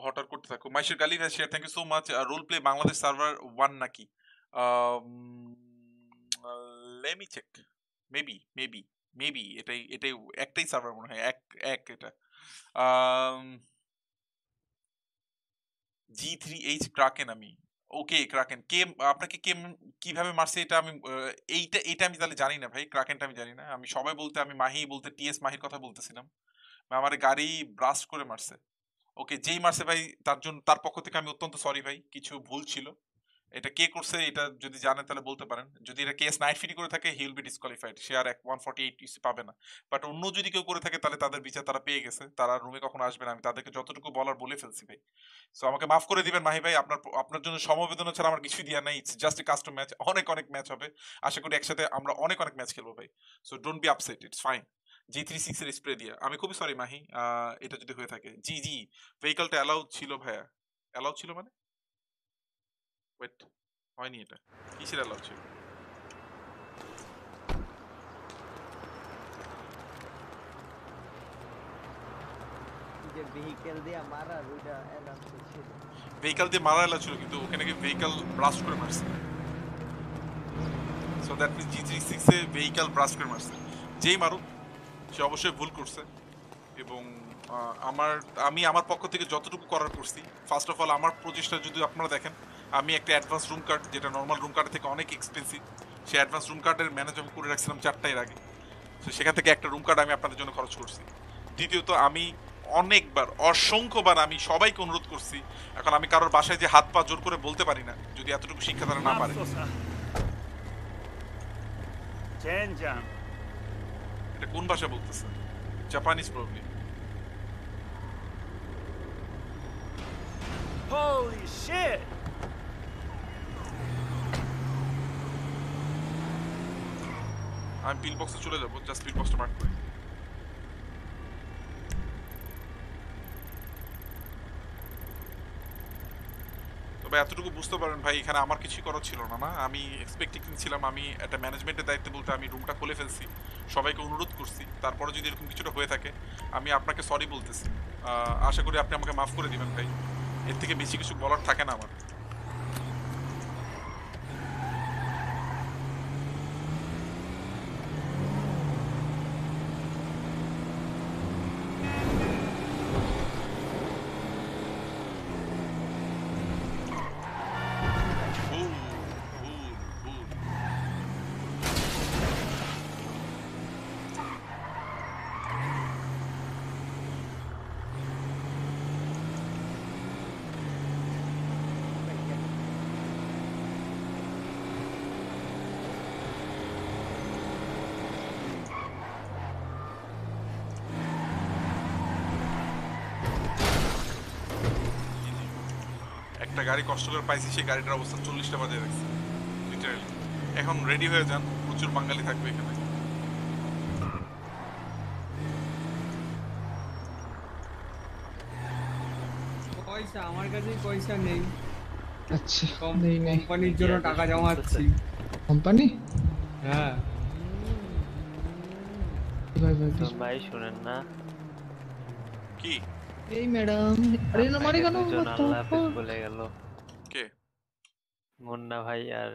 [SPEAKER 2] হটার করতে থাকো। মাইশের Ghali has share thank you so much role play Bangladesh server one নাকি? Lemme check maybe maybe maybe এটাই এটাই একটাই সার্ভার মনে হয়, এক এক এটা। জি থ্রি এইচ ক্রাকেন আমি। ওকে ক্রাকেন কে, আপনাকে কে, কীভাবে মারছে এটা আমি এইটা, এটা আমি তাহলে জানি না ভাই ক্রাকেনটা আমি জানি না। আমি সবাই বলতে, আমি মাহি বলতে টিএস মাহির কথা বলতেছিলাম। আমার গাড়ি ব্রাস্ট করে মারছে। ওকে, যেই মারছে ভাই তার জন্য, তার পক্ষ থেকে আমি অত্যন্ত সরি ভাই, কিছু ভুল ছিল। এটা কে করছে এটা যদি জানেন তাহলে বলতে পারেন। যদি এটা কেস নাইট ফিটি করে থাকে হি উইল বি ডিসকোয়ালিফাইড সে আর এক ওয়ান ফর্টি এইট পাবে না। বাট অন্য যদি কেউ করে থাকে, তাহলে তাদের বিচার তারা পেয়ে গেছে। তারা রুমে কখনো আসবে না। আমি তাদেরকে যতটুকু বলার বলে ফেলছি ভাই। সো আমাকে মাফ করে দিবেন মাহি ভাই। আপনার আপনার জন্য সমবেদনা ছাড়া আমার কিছুই দেওয়া নাই। It's just a custom match অনেক অনেক ম্যাচ হবে। আশা করি একসাথে আমরা অনেক অনেক ম্যাচ খেলব ভাই। So don't be upset it's fine G three six এর স্প্রে দিয়ে। আমি খুবই সরি মাহি। এটা যদি হয়ে থাকে। জি জি। ভেহিকলটা অ্যালাউ ছিল ভাইয়া। অ্যালাউ ছিল মানে? ওয়েট হয়নি এটা। কিসের অ্যালাউ ছিল?
[SPEAKER 4] যে ভেহিকেল দিয়ে মারা ওইটা ছিল।
[SPEAKER 2] ভেহিকল দিয়ে মারা এলা ছিল কিন্তু ওখানে কি ভেহিকল ব্লাস্ট করে মারছে। So that means G three সিক্সে ভেহিকল ব্লাস্ট করে মারছে। যেই মারুক সে অবশ্যই ভুল করছে এবং আমার, আমি আমার পক্ষ থেকে যতটুকু করার করছি ফার্স্ট অফ অল আমার প্রচেষ্টা যদি আপনারা দেখেন, আমি একটা অ্যাডভান্স রুম কার্ড যেটা নর্মাল রুম কার্ডের থেকে অনেক এক্সপেন্সিভ সেই অ্যাডভান্স রুম কার্ডের ম্যানেজ আমি করে রাখছিলাম চারটা এর আগে। তো সেখান থেকে একটা রুম কার্ড আমি আপনাদের জন্য খরচ করছি। দ্বিতীয়ত, আমি অনেকবার, অসংখ্যবার আমি সবাইকে অনুরোধ করছি, এখন আমি কারোর বাসায় যে হাত পা জোর করে বলতে পারি না, যদি এতটুকু শিক্ষা তারা না পারে. এটা কোন ভাষা বলতেছে? Japanese problem
[SPEAKER 7] Holy shit!
[SPEAKER 2] আমি পিল বক্সে চলে যাব জাস্ট পিল বক্সটা মার্ক করি। তবে এতটুকু বুঝতে পারেন ভাই, এখানে আমার কিছুই করার ছিল না না? আমি এক্সপেক্টিং ছিলাম, আমি একটা ম্যানেজমেন্টের দায়িত্ব বলতে আমি রুমটা খুলে ফেলছি, সবাইকে অনুরোধ করছি, তারপরে যদি এরকম কিছুটা হয়ে থাকে, আমি আপনাকে সরি বলতেছি। আশা করি আপনি আমাকে মাফ করে দিবেন, ভাই। এর থেকে বেশি কিছু বলার থাকে না আমার। একটা গাড়ি কষ্ট করে পাইছি সেই গাড়িটার অবস্থা চল্লিশটা বাজে রাখছি লিটারালি এখন রেডি হয়ে যান প্রচুর বাঙালি থাকবে এখানে।
[SPEAKER 13] পয়সা আমার কাছে পয়সা নেই।
[SPEAKER 14] আচ্ছা
[SPEAKER 13] কম-
[SPEAKER 14] নেই
[SPEAKER 13] কোম্পানির জন্য টাকা জমাচ্ছি।
[SPEAKER 14] কোম্পানি?
[SPEAKER 13] হ্যাঁ।
[SPEAKER 14] ভাই ভাই
[SPEAKER 12] ভাই শুনেন না।
[SPEAKER 2] কি?
[SPEAKER 14] এই ম্যাডাম আরে না মারি কেন
[SPEAKER 12] বলে গেল।
[SPEAKER 2] কে?
[SPEAKER 12] মুন্না ভাই আর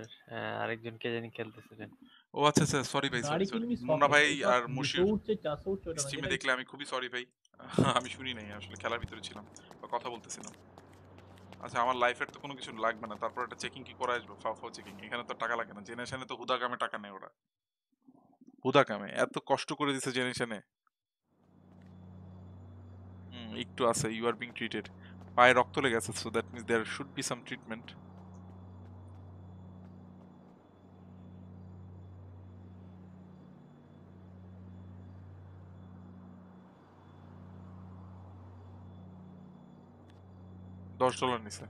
[SPEAKER 12] আরেকজন কে জানি খেলতেছিলেন।
[SPEAKER 2] ও আচ্ছা আচ্ছা সরি ভাই সরি মুন্না ভাই আর মুশির স্ট্রিমে দেখলে আমি খুবই সরি ভাই। আমি শুনি নাই আসলে খেলার ভিতরে ছিলাম বা কথা বলতেছিলাম। আচ্ছা আমার লাইফের তো কোনো কিছু লাগবে না তারপর একটা চেকিং কি করে আসব? ফাও ফাও চেকিং এখানে তো টাকা লাগে না। জেনারেশনে তো হুদা কামে টাকা নেই ওরা। হুদা কামে এত কষ্ট করে দিছে জেনারেশনে একটু আছে ইউ আর বিং ট্রিটেড পায়ে রক্ত লেগে আছে so that means there should be some treatment দশ ডলার নিছে।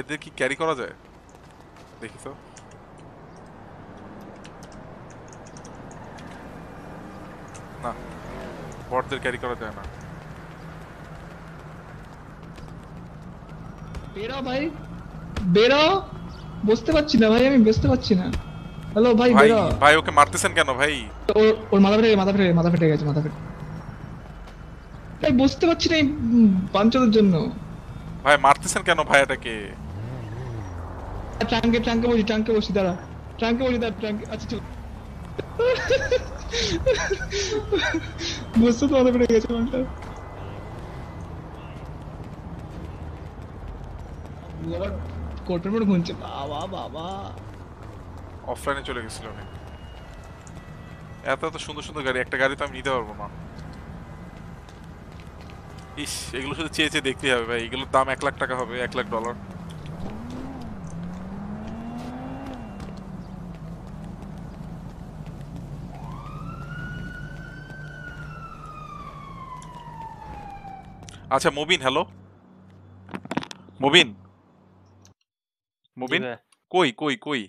[SPEAKER 2] এদের কি ক্যারি করা যায়? দেখি তো। না বটদের ক্যারি করা যায় না।
[SPEAKER 14] বেরো ভাই বেরো। বুঝতে পারছি না ভাই আমি বুঝতে পারছি না। হ্যালো ভাই
[SPEAKER 2] ভাই
[SPEAKER 14] বেরো।
[SPEAKER 2] ভাই ওকে মারতেছেন কেন ভাই?
[SPEAKER 14] ওর ওর মাথা ফেটে মাথা ফেটে মাথা ফেটে গেছে মাথা ফেটে ভাই বুঝতে পারছি না এই বাঞ্চদের জন্য।
[SPEAKER 2] ভাই মারতেছেন কেন ভাই এটাকে?
[SPEAKER 14] ট্রাঙ্কে ট্রাঙ্কে বসি ট্রাঙ্কে বসি, দাঁড়া। ট্রাঙ্কে বসি, দাঁড়া, ট্রাঙ্কে আচ্ছা চল। বুঝতে তো মাথা ফেটে গেছে মানটা। কোটের পর ঘুমছে। বাবা বাবা।
[SPEAKER 2] অফলাইনে চলে গেছিল অনেক এত এত সুন্দর সুন্দর গাড়ি, একটা গাড়ি তো আমি নিতে পারব না। ইস এগুলো শুধু চেয়ে চেয়ে দেখতেই হবে ভাই। এগুলোর দাম এক লাখ টাকা হবে, এক লাখ ডলার। আচ্ছা মুবিন হ্যালো মুবিন? মুবিন? কই কই কই?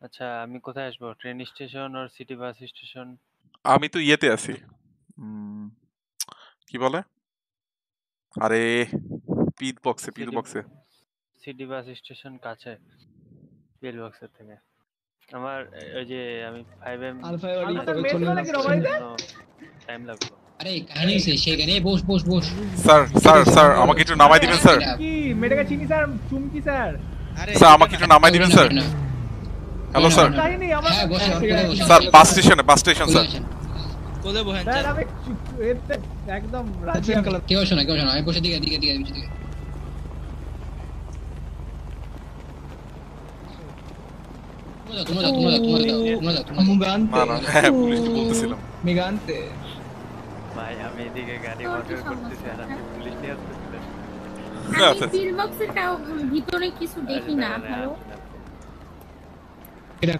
[SPEAKER 12] আচ্ছা আমি কোথায় আসব? ট্রেন স্টেশন আর সিটি বাস স্টেশন
[SPEAKER 2] আমি তো ইয়েতে আছি। কি বলে? আরে পিট বক্সে পিট বক্সে
[SPEAKER 12] সিটি বাস স্টেশন কাছে বেল বক্সের থেকে। আমার ওই যে আমি ফাইভ এম টাইম লাগবে
[SPEAKER 15] আরে কাহিনী সে সেখানে boss boss boss.
[SPEAKER 2] Sir sir sir আমাকে একটু নামাই দিবেন স্যার।
[SPEAKER 11] কি মেয়েটাকে চিনি স্যার? চুমকি স্যার।
[SPEAKER 2] আরে স্যার আমাকে একটু নামাই দিবেন স্যার। Hello sir.
[SPEAKER 11] আমার
[SPEAKER 15] হ্যাঁ বসে কোলে বসে।
[SPEAKER 2] স্যার বাস স্টেশনে বাস স্টেশন স্যার।
[SPEAKER 15] কোলে বসেন
[SPEAKER 11] স্যার আমি একদম রাজি আমি।
[SPEAKER 15] কেউ শোনা কেউ শোনা আমি বসে দিকে দিকে দিকে দিকে তোমরা তোমরা তোমরা যাও তোমরা যাও তোমরা যাও
[SPEAKER 14] মুগান্তে
[SPEAKER 2] না না হ্যাঁ পুলিশকে বলতেছিলাম।
[SPEAKER 14] মিগান্তে।
[SPEAKER 12] ভাই আমি এদিকে গাড়ি অর্ডার করতেছি আর আপনি পুলিশ নিয়ে আসতেছিলেন
[SPEAKER 2] আচ্ছা।
[SPEAKER 16] আমি বক্সের ভিতরে কিছু দেখি না হ্যালো
[SPEAKER 14] এটা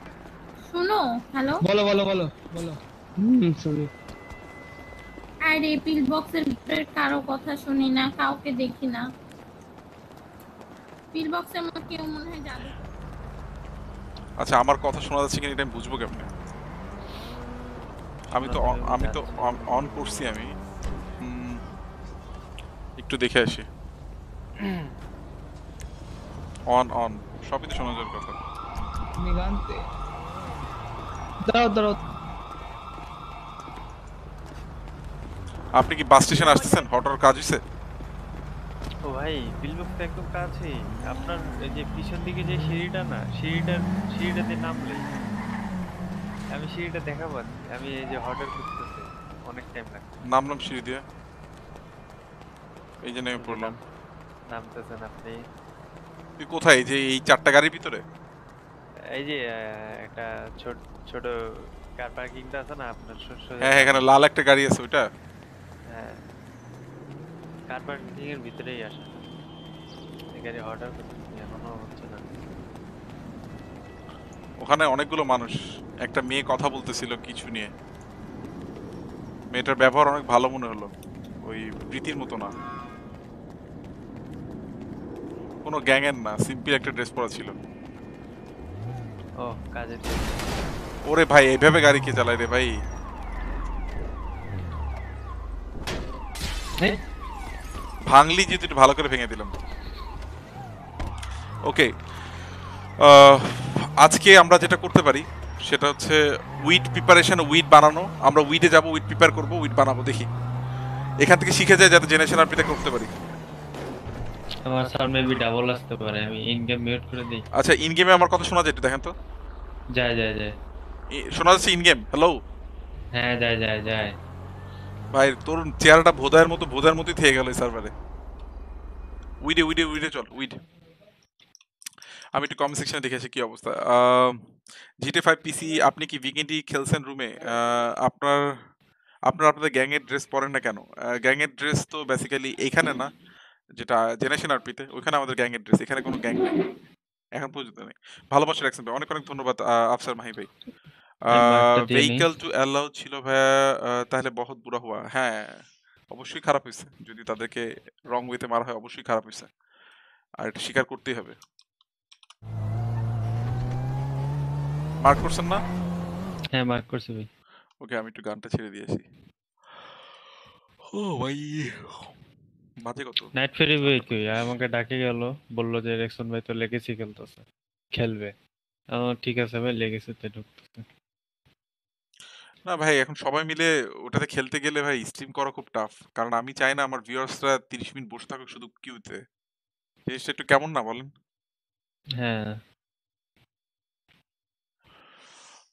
[SPEAKER 16] শোনো হ্যালো
[SPEAKER 14] বলো বলো বলো বলো। হুম শুনি।
[SPEAKER 16] আরে পিল বক্সের ভিতরে কারও কথা শুনি না কাউকে দেখি না। পিল বক্সের মধ্যে কেউ মনে হয় জাদু
[SPEAKER 2] আচ্ছা আমার কথা শোনা যাচ্ছে কিনা এটা আমি বুঝব কেমনে? আমি তো আমি তো অন করছি আমি। একটু দেখে আসি। অন অন সবই তো শোনা যাওয়ার কথা।
[SPEAKER 14] মিগান্তে দাঁড়াও দাঁড়াও।
[SPEAKER 2] আপনি কি বাস স্টেশন আসতেছেন? হঠাৎ কাজ হয়েছে
[SPEAKER 12] ও ভাই বিল বক্স তো একদম কাছেই। আপনার এই যে পিছন দিকে যে সিঁড়িটা না সিঁড়িটার সিঁড়িটাতে নামলে আমি সিঁড়িটা দেখা পাচ্ছি আমি এই যে হর্ডার করতেছি অনেক টাইম লাগছে।
[SPEAKER 2] নামলাম সিঁড়ি দিয়ে? এই যে নেমে পড়লাম।
[SPEAKER 12] নামতেছেন আপনি।
[SPEAKER 2] তুই কোথায়? এই যে এই চারটা গাড়ির ভিতরে?
[SPEAKER 12] এই যে একটা ছোট ছোট কার পার্কিংটা আছে না আপনার
[SPEAKER 2] হ্যাঁ হ্যাঁ, এখানে লাল একটা গাড়ি আছে ওইটা?
[SPEAKER 12] হ্যাঁ। কার পার্কিং এর ভিতরেই আসে এই গাড়ি অর্ডার
[SPEAKER 2] ওখানে অনেকগুলো মানুষ। একটা মেয়ে কথা বলতেছিল কিছু নিয়ে। মেয়েটার ব্যবহার অনেক ভালো মনে হলো। ওই প্রীতির মতো না। কোনো গ্যাংয়ের না সিম্পল একটা ড্রেস পরা ছিল।
[SPEAKER 12] ও কাজের
[SPEAKER 2] ওরে ভাই এইভাবে গাড়ি কে চালায় রে ভাই? ভাঙলি যদি ভালো করে ভেঙে দিলাম। ওকে আজকে আমরা যেটা করতে পারি সেটা হচ্ছে উইড প্রিপারেশন উইড বানানো। আমরা উইডে যাব উইড প্রিপেয়ার করব উইড বানাবো দেখি। এখান থেকে শিখে যায় যাতে জেনারেশন আপনি করতে পারি।
[SPEAKER 12] আমার সাউন্ড মেবি ডাবল আসতে পারে আমি ইন গেম মিউট করে দিই।
[SPEAKER 2] আচ্ছা ইন গেমে আমার কথা শোনা যায় একটু দেখেন তো।
[SPEAKER 12] যায় যায় যায়।
[SPEAKER 2] শোনা যাচ্ছে ইন গেম হ্যালো
[SPEAKER 12] হ্যাঁ যায় যায় যায়।
[SPEAKER 2] ভাই তোর চেহারাটা ভোদায়ের মতো ভোদায়ের মতোই থেকে গেল এই সার্ভারে উইডে উইডে উইডে চল উইড আমি একটু কমেন্ট সেকশনে দেখে আসি কি অবস্থা। জিটে ফাইভ পিসি আপনি কি উইকেন্ডই খেলছেন রুমে আপনার আপনার আপনাদের গ্যাংয়ের ড্রেস পরেন না কেন? গ্যাংয়ের ড্রেস তো বেসিক্যালি এইখানে না যেটা জেনারেশন আরপিতে ওইখানে আমাদের গ্যাংয়ের ড্রেস এখানে কোনো গ্যাং নেই। এখন পর্যন্ত নেই। ভালোবাসা রাখছেন ভাই। অনেক অনেক ধন্যবাদ আফসার মাহি ভাই। ভেহিকল টু অ্যালাউ ছিল ভাইয়া তাহলে বহুত বুড়া হওয়া হ্যাঁ অবশ্যই খারাপ হয়েছে যদি তাদেরকে রং ওয়েতে মারা হয় অবশ্যই খারাপ হয়েছে আর এটা স্বীকার করতেই হবে। মার্ক করছেন না?
[SPEAKER 12] হ্যাঁ মার্ক করছি ভাই।
[SPEAKER 2] ওকে আমি একটু গানটা ছেড়ে দিয়েছি ও ভাই বাজে কত?
[SPEAKER 12] নাইট ফেরি ভাই কই? আমাকে ডাকে গেল বলল যে রেক্সন ভাই তো লেগেসি খেলতেছে খেলবে। ঠিক আছে ভাই লেগেসিতে ঢুকতেছে।
[SPEAKER 2] না ভাই এখন সবাই মিলে ওটাতে খেলতে গেলে ভাই স্ট্রিম করা খুব টাফ কারণ আমি চাই না আমার ভিউয়ার্সরা তিরিশ মিনিট বসে থাকুক শুধু কিউতে জিনিসটা একটু কেমন না বলেন?
[SPEAKER 12] হ্যাঁ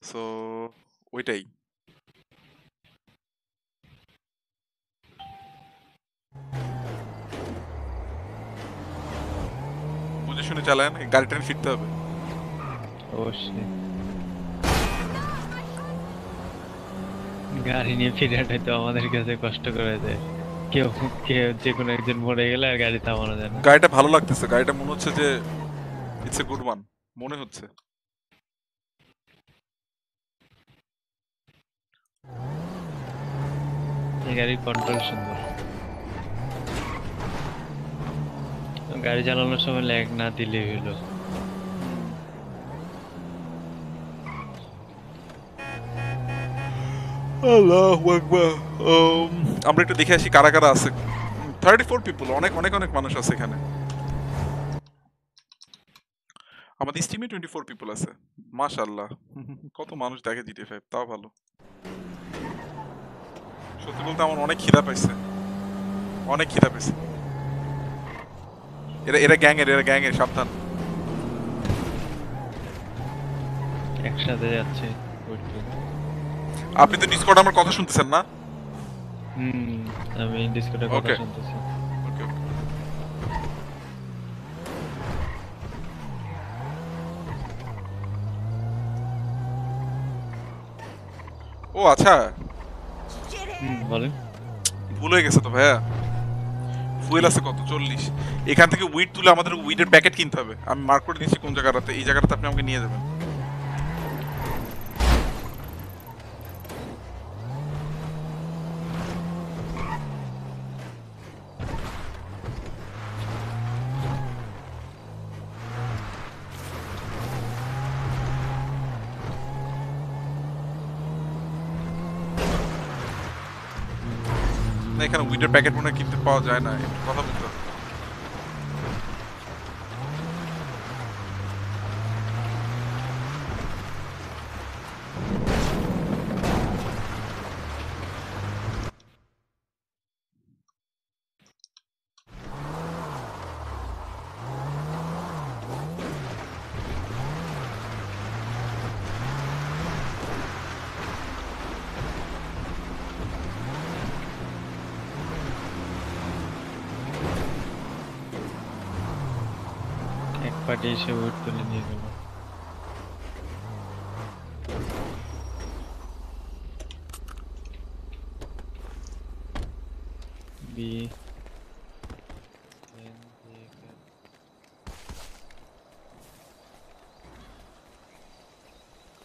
[SPEAKER 2] সো ওইটাই বুঝে শুনে চালান গাড়িটা নিয়ে ফিরতে হবে।
[SPEAKER 12] অবশ্যই। গাড়ি নিয়ে ফিরাটাই তো আমাদের কাছে কষ্ট করে দেয়। কেউ কেউ যে কোনো একজন মরে গেলে আর গাড়ি থামানো যায় না।
[SPEAKER 2] গাড়িটা ভালো লাগতেছে গাড়িটা মনে হচ্ছে যে ইটস এ গুড ওয়ান মনে হচ্ছে।
[SPEAKER 12] গাড়ি চালানোর সময় ল্যাগ না দিলেই হলো।
[SPEAKER 2] আমরা একটু দেখে আসি কারা কারা আছে। থার্টি ফোর পিপল অনেক অনেক অনেক মানুষ আছে এখানে। আমাদের স্টিমে টোয়েন্টি ফোর পিপল আছে। মাশাল্লাহ কত মানুষ দেখে জিটি ফাইভ তাও ভালো। সত্যি বলতে আমার অনেক খিদা পাইছে। অনেক খিদা পাইছে। এরা এরা গ্যাংয়ের এরা গ্যাংয়ের সাবধান।
[SPEAKER 12] একসাথে যাচ্ছে
[SPEAKER 2] আপনি তো ডিসকর্ড আমার কথা শুনতেছেন না?
[SPEAKER 12] হুম আমি ডিসকর্ডে কথা শুনতেছি।
[SPEAKER 2] ও আচ্ছা।
[SPEAKER 12] হুম। বলেন।
[SPEAKER 2] ভুল হয়ে গেছে তো ভাইয়া। ফুয়েল আছে কত? চল্লিশ। এখান থেকে উইড তুলে আমাদের উইডের প্যাকেট কিনতে হবে। আমি মার্ক করে দিচ্ছি কোন জায়গাটাতে। এই জায়গাটাতে আপনি আমাকে নিয়ে যাবেন। এখানে উইডের প্যাকেট মনে কিনতে পাওয়া যায় না। একটু কথা বলতে
[SPEAKER 12] Takeshi would be in even. B.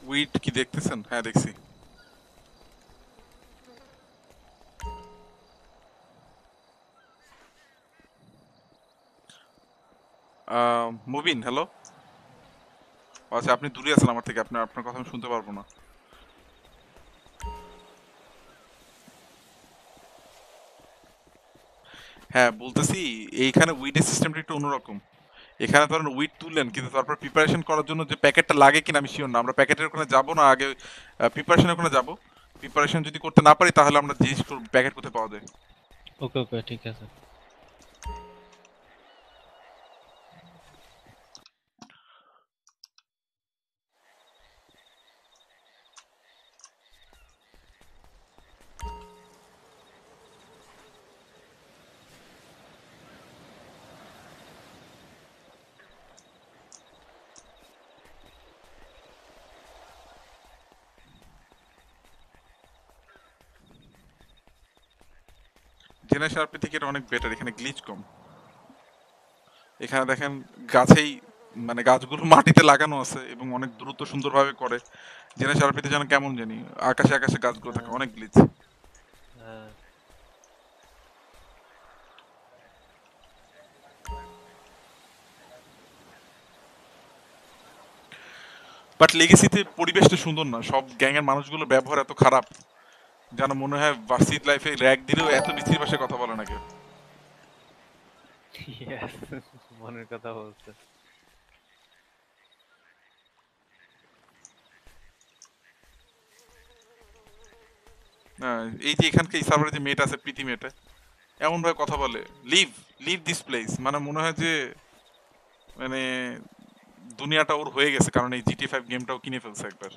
[SPEAKER 2] Wait কি দেখতেছেন হ্যাঁ দেখছি হ্যালো আচ্ছা আপনি দূরে আছেন আমার থেকে, আপনার আপনার কথা আমি শুনতে পারব না। হ্যাঁ বলতেছি, এইখানে উইডের সিস্টেমটা একটু অন্যরকম। এখানে ধরেন উইড তুললেন, কিন্তু তারপর প্রিপারেশন করার জন্য যে প্যাকেটটা লাগে কিনা আমি শিওর না। আমরা প্যাকেটের ওখানে যাব না, আগে প্রিপারেশনের ওখানে যাব। প্রিপারেশন যদি করতে না পারি, তাহলে আমরা জিনিস প্যাকেট কোথায় পাওয়া যায়?
[SPEAKER 12] ওকে ওকে, ঠিক আছে।
[SPEAKER 2] জেনারেশন আপনি থেকে এটা অনেক বেটার এখানে গ্লিচ কম। এখানে দেখেন গাছেই মানে গাছগুলো মাটিতে লাগানো আছে এবং অনেক দ্রুত সুন্দরভাবে করে। জেনারেশন আপনি যেন কেমন জানি, আকাশে আকাশে গাছগুলো থাকে, অনেক গ্লিচ বাট লেগেসিতে পরিবেশটা সুন্দর না, সব গ্যাংয়ের মানুষগুলো ব্যবহার এত খারাপ। যেন মনে হয় ভার্সিট লাইফে র্যাক দিলেও এত বিশ্রী ভাষায় কথা বলে না কেউ।
[SPEAKER 12] মনের কথা বলছে।
[SPEAKER 2] এই যে এখানকার এই সার্ভারে যে মেয়েটা আছে প্রীতি মেয়েটা এমন ভাবে কথা বলে লিভ লিভ দিস প্লেস মানে মনে হয় যে মানে দুনিয়াটা ওর হয়ে গেছে কারণ এই জিটি ফাইভ গেমটাও কিনে ফেলছে একবার।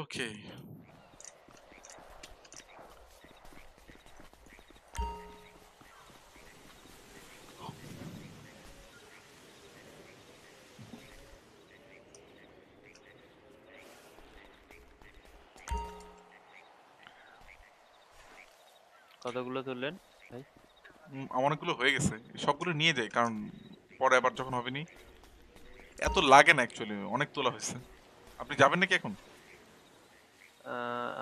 [SPEAKER 2] ওকে
[SPEAKER 12] কতগুলো তুললেন ভাই?
[SPEAKER 2] আমার অনেকগুলো হয়ে গেছে। সবগুলো নিয়ে যাই কারণ পরে আবার যখন হবে নি এত লাগে না অ্যাকচুয়ালি অনেক তোলা হয়েছে। আপনি যাবেন নাকি এখন?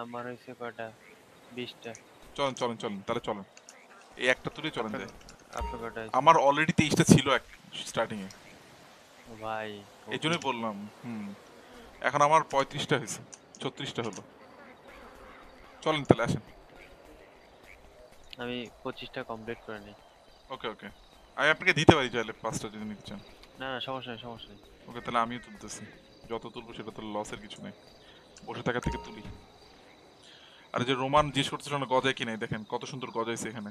[SPEAKER 12] আমার হয়েছে কয়টা? বিশটা।
[SPEAKER 2] চলেন চলেন চলেন তাহলে চলেন। এই একটা তুলে চলেন যাই।
[SPEAKER 12] আপনার কয়টা হয়েছে?
[SPEAKER 2] আমার অলরেডি তেইশটা ছিল এক স্টার্টিং এ
[SPEAKER 12] ভাই
[SPEAKER 2] এই জন্যই বললাম হুম। এখন আমার পঁয়ত্রিশটা হয়েছে ছত্রিশটা হলো। চলেন তাহলে আসেন।
[SPEAKER 12] আমি পঁচিশটা কমপ্লিট করে নিই।
[SPEAKER 2] ওকে ওকে। আমি আপনাকে দিতে পারি চাইলে পাঁচটা যদি নিতে চান।
[SPEAKER 12] না না সমস্যা নেই সমস্যা নেই।
[SPEAKER 2] ওকে তাহলে আমিও তুলতেছি। যত তুলবো সেটা তো লসের কিছু নেই। বসে থাকার থেকে তুলি। আর যে রোমান জিজ্ঞেস করতেছিল না গজায় কিনে, দেখেন কত সুন্দর গজাইছে এখানে।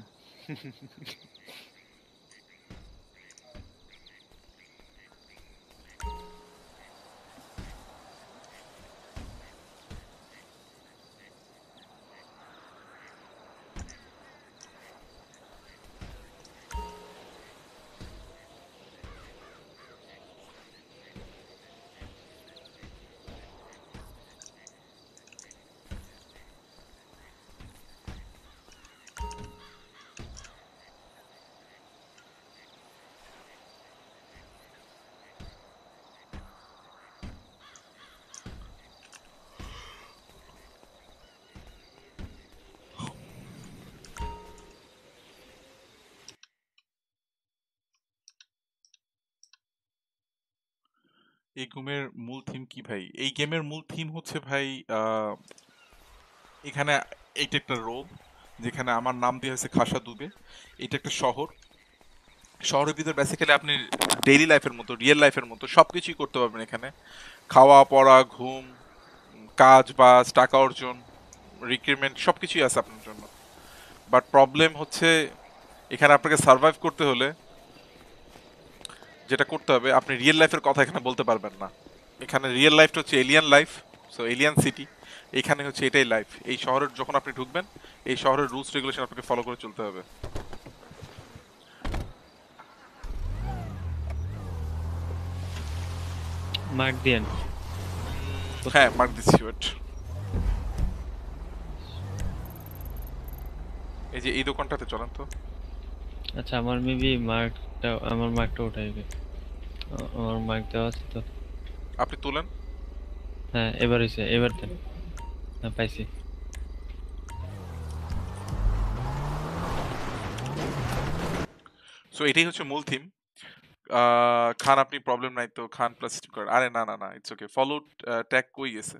[SPEAKER 2] এই গেমের মূল থিম কি ভাই? এই গেমের মূল থিম হচ্ছে ভাই এখানে এইটা একটা রোড যেখানে আমার নাম দিয়ে হয়েছে খাসা দুবে। এটা একটা শহর। শহরের ভিতরে বেসিক্যালি আপনি ডেইলি লাইফের মতো রিয়েল লাইফের মতো সব কিছুই করতে পারবেন এখানে। খাওয়া, পড়া, ঘুম, কাজ বাজ টাকা অর্জন রিক্রুটমেন্ট সব কিছুই আছে আপনার জন্য। বাট প্রবলেম হচ্ছে, এখানে আপনাকে সার্ভাইভ করতে হলে যেটা করতে হবে আপনি রিয়েল লাইফের কথা এখানে বলতে পারবেন না। এখানে রিয়েল লাইফটা হচ্ছে alien life so alien city এখানে হচ্ছে এটাই লাইফ এই শহরের যখন আপনি ঢুকবেন এই শহরের রুলস রেগুলেশন আপনাকে ফলো করে চলতে হবে।
[SPEAKER 12] মার্ক দিয়েন
[SPEAKER 2] হ্যাঁ মার্ক দিচ্ছি ওয়েট এই যে এই দোকানটাতে চলেন তো।
[SPEAKER 12] আচ্ছা আমার মেবি মার্কটা আমার মার্কটা উঠাইবে আ- আমার মার্ক দেওয়া আছে তো।
[SPEAKER 2] আপনি তোলেন।
[SPEAKER 12] হ্যাঁ এবার হয়েছে এবার দেন। হ্যাঁ পাইছি।
[SPEAKER 2] সো এটাই হচ্ছে মূল থিম খান আপনি প্রবলেম নাই তো খান প্লাস করেন। আরে না না না ইটস ওকে ফলো ট্যাগ কই গেছে?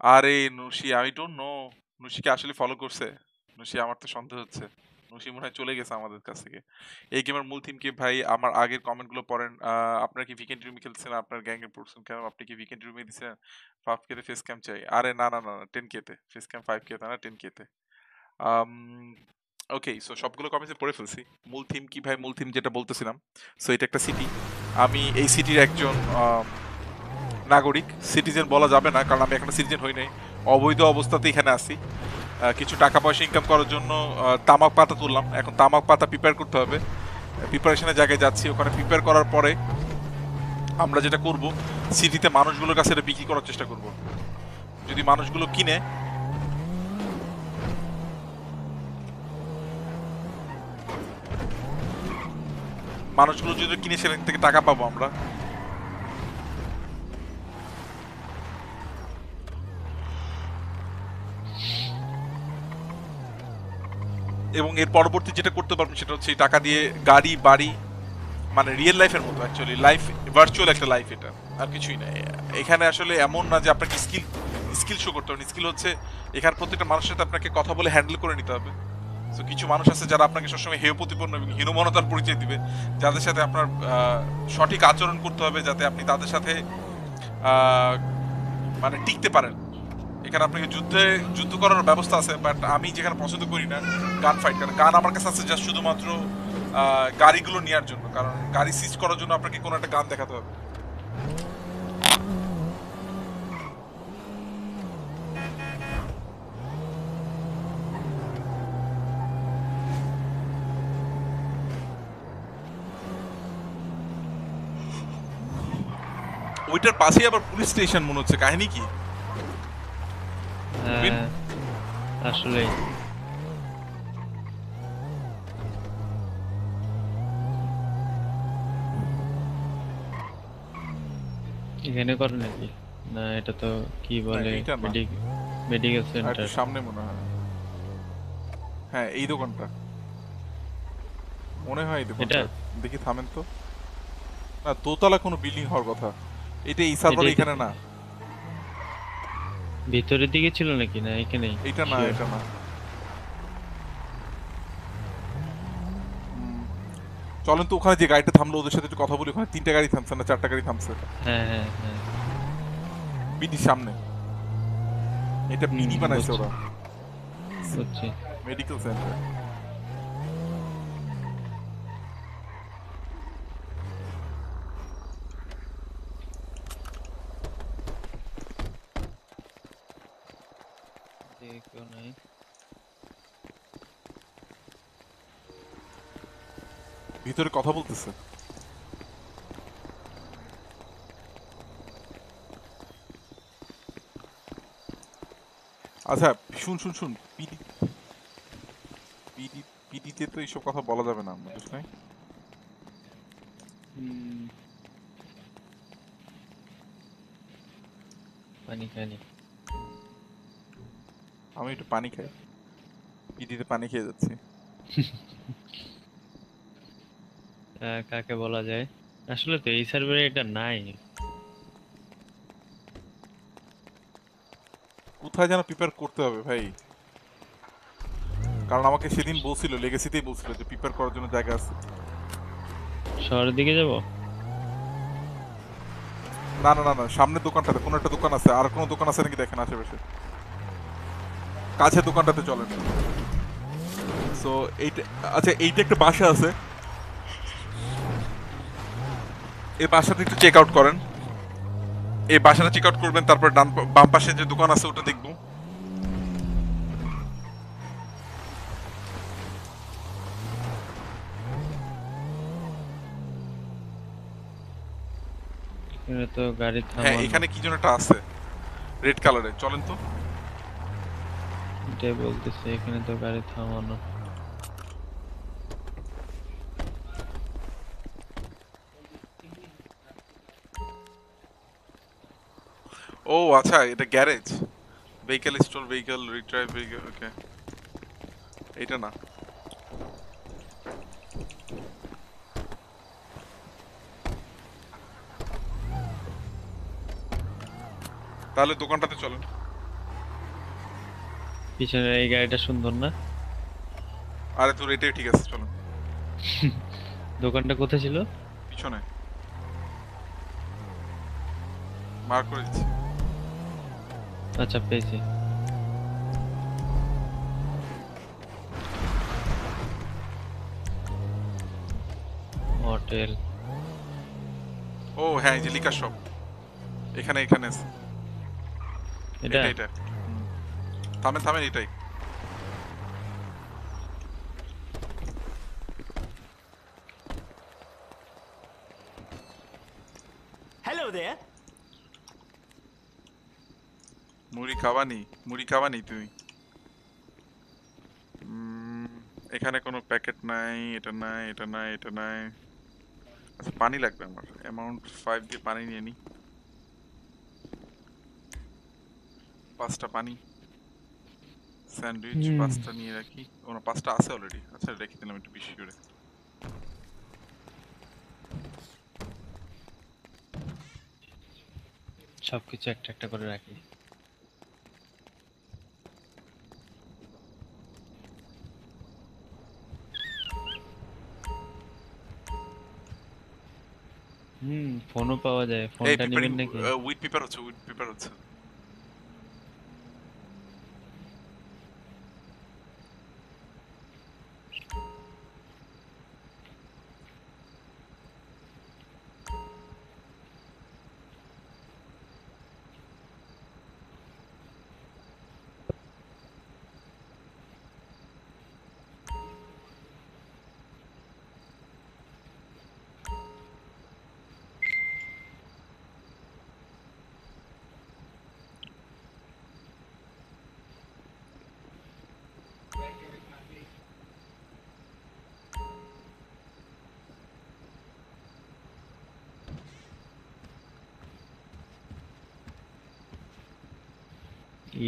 [SPEAKER 2] আরে নুশি আই ডোন্ট নো নুশিকে আসলে ফলো করছে। নুশি আমার তো সন্দেহ হচ্ছে। নুশি মনে চলে গেছে আমাদের কাছ থেকে। এই গেমের মূল থিম কি ভাই? আমার আগের কমেন্টগুলো পড়েন। আহ, আপনারা কি উইকেন্ড রুমে খেলছেন? আপনার গ্যাংয়ে পড়ছেন কেন? আপনি কি উইকেন্ড রুমে দিছেন? ফাইভ কেতে ফেস ক্যাম চাই। আরে না না না টেন কেতে ফেস ক্যাম ফাইভ কেতে না টেন কেতে ওকে সো সবগুলো কমেন্টসে পড়ে ফেলছি। মূল থিম কি ভাই? মূল থিম যেটা বলতেছিলাম। সো এটা একটা সিটি আমি এই সিটির একজন নাগরিক। সিটিজেন বলা যাবে না কারণ আমি এখনও সিটিজেন হই নাই। অবৈধ অবস্থাতে এখানে আহ, কিছু টাকা পয়সা ইনকাম করার জন্য তামাক পাতা তুললাম। এখন তামাক পাতা প্রিপেয়ার করতে হবে। প্রিপারেশনের জায়গায় যাচ্ছি। ওখানে প্রিপেয়ার করার পরে আমরা যেটা করব সিটিতে মানুষগুলোর কাছে এটা বিক্রি করার চেষ্টা করব। যদি মানুষগুলো কিনে, মানুষগুলো যদি কিনে সেখান থেকে টাকা পাবো আমরা এবং এর পরবর্তী যেটা করতে পারবেন সেটা হচ্ছে টাকা দিয়ে গাড়ি, বাড়ি মানে রিয়েল লাইফের মতো অ্যাকচুয়ালি লাইফ ভার্চুয়াল একটা লাইফ এটা, আর কিছুই না। এখানে আসলে এমন না যে আপনাকে স্কিল স্কিল শো করতে হবে স্কিল হচ্ছে এখানে প্রত্যেকটা মানুষের সাথে আপনাকে কথা বলে হ্যান্ডেল করে নিতে হবে। তো কিছু মানুষ আছে যারা আপনাকে সবসময় হেয় প্রতিপন্ন এবং হীনমনতার পরিচয় দিবে, যাদের সাথে আপনার সঠিক আচরণ করতে হবে, যাতে আপনি তাদের সাথে মানে টিকতে পারেন। এখানে আপনাকে যুদ্ধে, যুদ্ধ করার ব্যবস্থা আছে বাট আমি যেখানে পছন্দ করি না গান ফাইট কারণ গান আমার কাছে আছে জাস্ট শুধুমাত্র গাড়িগুলো নেওয়ার জন্য। কারণ গাড়ি সিজ করার জন্য আপনাকে কোনো একটা গান দেখাতে হবে। ওইটার পাশেই আবার পুলিশ স্টেশন মনে হচ্ছে। কাহিনী কি?
[SPEAKER 12] হ্যাঁ আসলে এখানে করে নাকি? না এটা তো কি বলে? মেডিকেল সেন্টার
[SPEAKER 2] সামনে মনে হয়। হ্যাঁ এই দোকানটা। মনে হয় এই দোকানটা। দেখি থামেন তো। না দোতলা কোনো বিল্ডিং হওয়ার কথা। এটা
[SPEAKER 12] তো।
[SPEAKER 2] এখানে না।
[SPEAKER 12] ভিতরের দিকে ছিল নাকি? না এখানে।
[SPEAKER 2] এটা না এটা না। চলেন তো ওখানে যে গাড়িটা থামলো ওদের সাথে একটু কথা বলি। ওখানে তিনটা গাড়ি থামছে না চারটা গাড়ি থামছে।
[SPEAKER 12] হ্যাঁ হ্যাঁ হ্যাঁ।
[SPEAKER 2] বিডির সামনে। এটা মিনি বানাইছে ওরা।
[SPEAKER 12] সত্যি
[SPEAKER 2] মেডিকেল সেন্টার
[SPEAKER 12] এদিকে কেউ নাই
[SPEAKER 2] ভিতরে কথা বলতেছে। আচ্ছা শুন শুন শুন। পিডি পিডি পিডিতে তো এইসব কথা বলা যাবে না বুঝছ নাই।
[SPEAKER 12] পানি খানি
[SPEAKER 2] আমি একটু পানি খাই। পিডিতে পানি খেয়ে যাচ্ছি।
[SPEAKER 12] কাকে বলা যায়? আসলে তো এই সার্ভারে এটা নাই।
[SPEAKER 2] কোথায় যেন প্রিপেয়ার করতে হবে ভাই? কারণ আমাকে সেদিন বলছিল লেগেসিতেই বলছিল যে প্রিপেয়ার করার জন্য জায়গা আছে।
[SPEAKER 12] শহরের দিকে যাব?
[SPEAKER 2] না না না না সামনের দোকানটাতে কোনো একটা দোকান আছে। আর কোনো দোকান আছে নাকি দেখেন আশেপাশে? কাছে দোকানটাতে চলেন সো এইটা আচ্ছা এইটা একটা বাসা আছে। এই বাসাটা একটু চেক আউট করেন। এই বাসাটা চেক আউট করবেন তারপর ডান বাম পাশে যে দোকান আছে ওটা দেখব।
[SPEAKER 12] এখানে তো গাড়ি থামানো।
[SPEAKER 2] হ্যাঁ এখানে কি যেন একটা আছে রেড কালারের চলেন তো।
[SPEAKER 12] এটাই বলতেছে এখানে তো গাড়ি থামানো।
[SPEAKER 2] ও আচ্ছা এটা garage vehicle store vehicle retrieve vehicle okay এটা না। তাহলে দোকানটাতে চলেন।
[SPEAKER 12] পিছনের এই গাড়িটা সুন্দর না?
[SPEAKER 2] আরে তোর এটাই ঠিক আছে চলো
[SPEAKER 12] দোকানটা কোথায় ছিল?
[SPEAKER 2] পিছনে। মার্ক করে দিচ্ছি।
[SPEAKER 12] আচ্ছা পেয়েছি হোটেল
[SPEAKER 2] ও হ্যাঁ এই যে লিকার শপ এখানে এখানে আছে
[SPEAKER 12] এটা?
[SPEAKER 2] এটা এটা হুম। থামেন থামেন এটাই
[SPEAKER 7] Hello there.
[SPEAKER 2] মুড়ি খাওয়ানি মুড়ি খাওয়ানি তুমি? এখানে কোনো প্যাকেট নাই এটা নাই এটা নাই এটা নাই। আচ্ছা পানি লাগবে আমার। অ্যামাউন্ট ফাইভ দিয়ে পানি নিয়ে নি। পাঁচটা পানি। স্যান্ডউইচ পাঁচটা নিয়ে রাখি। ওনা পাঁচটা আছে অলরেডি আচ্ছা রেখে দিলাম একটু বেশি করে।
[SPEAKER 12] সবকিছু একটা একটা করে রাখি। হুম ফোনও পাওয়া যায় ফোনটা নিবেন নাকি?
[SPEAKER 2] উইথ পেপার আছে উইথ পেপার হচ্ছে।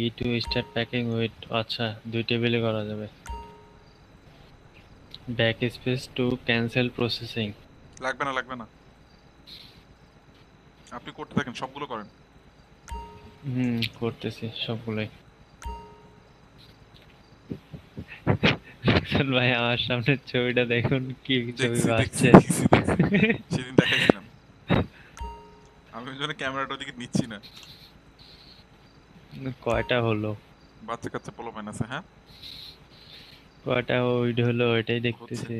[SPEAKER 12] E to start packing with আচ্ছা দুই টেবিলে করা যাবে। Back space to cancel processing
[SPEAKER 2] লাগবে না লাগবে না। আপনি করতে থাকেন সবগুলো করেন।
[SPEAKER 12] হুম করতেছি সবগুলোই। হাসান ভাই আমার সামনে ছবিটা দেখুন কি ছবি
[SPEAKER 2] দেখছি। সেদিন দেখাইছিলাম। আমি ওই জন্য ক্যামেরাটা ওদিকে নিচ্ছি না।
[SPEAKER 12] কয়টা হলো?
[SPEAKER 2] বাচ্চা কাচ্চা পোলো আছে হ্যাঁ?
[SPEAKER 12] কয়টা ওইড হলো এটাই দেখতেছি।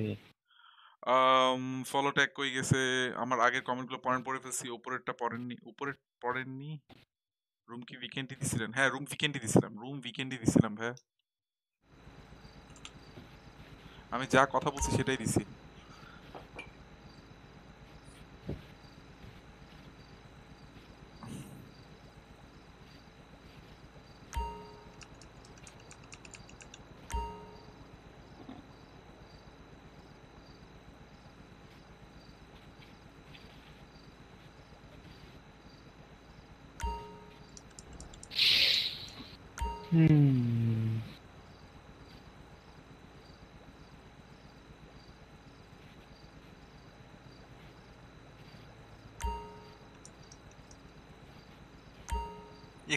[SPEAKER 2] ফলো ট্যাগ কই গেছে? আমার আগের কমেন্টগুলো পড়েন পড়ে ফেলছি। উপরেরটা পড়েননি উপরের পড়েননি? রুম কি উইকেন্ডই দিছিলেন? হ্যাঁ রুম উইকেন্ডই দিছিলাম রুম উইকেন্ডই দিছিলাম ভাই আমি যা কথা বলছি সেটাই দিছি।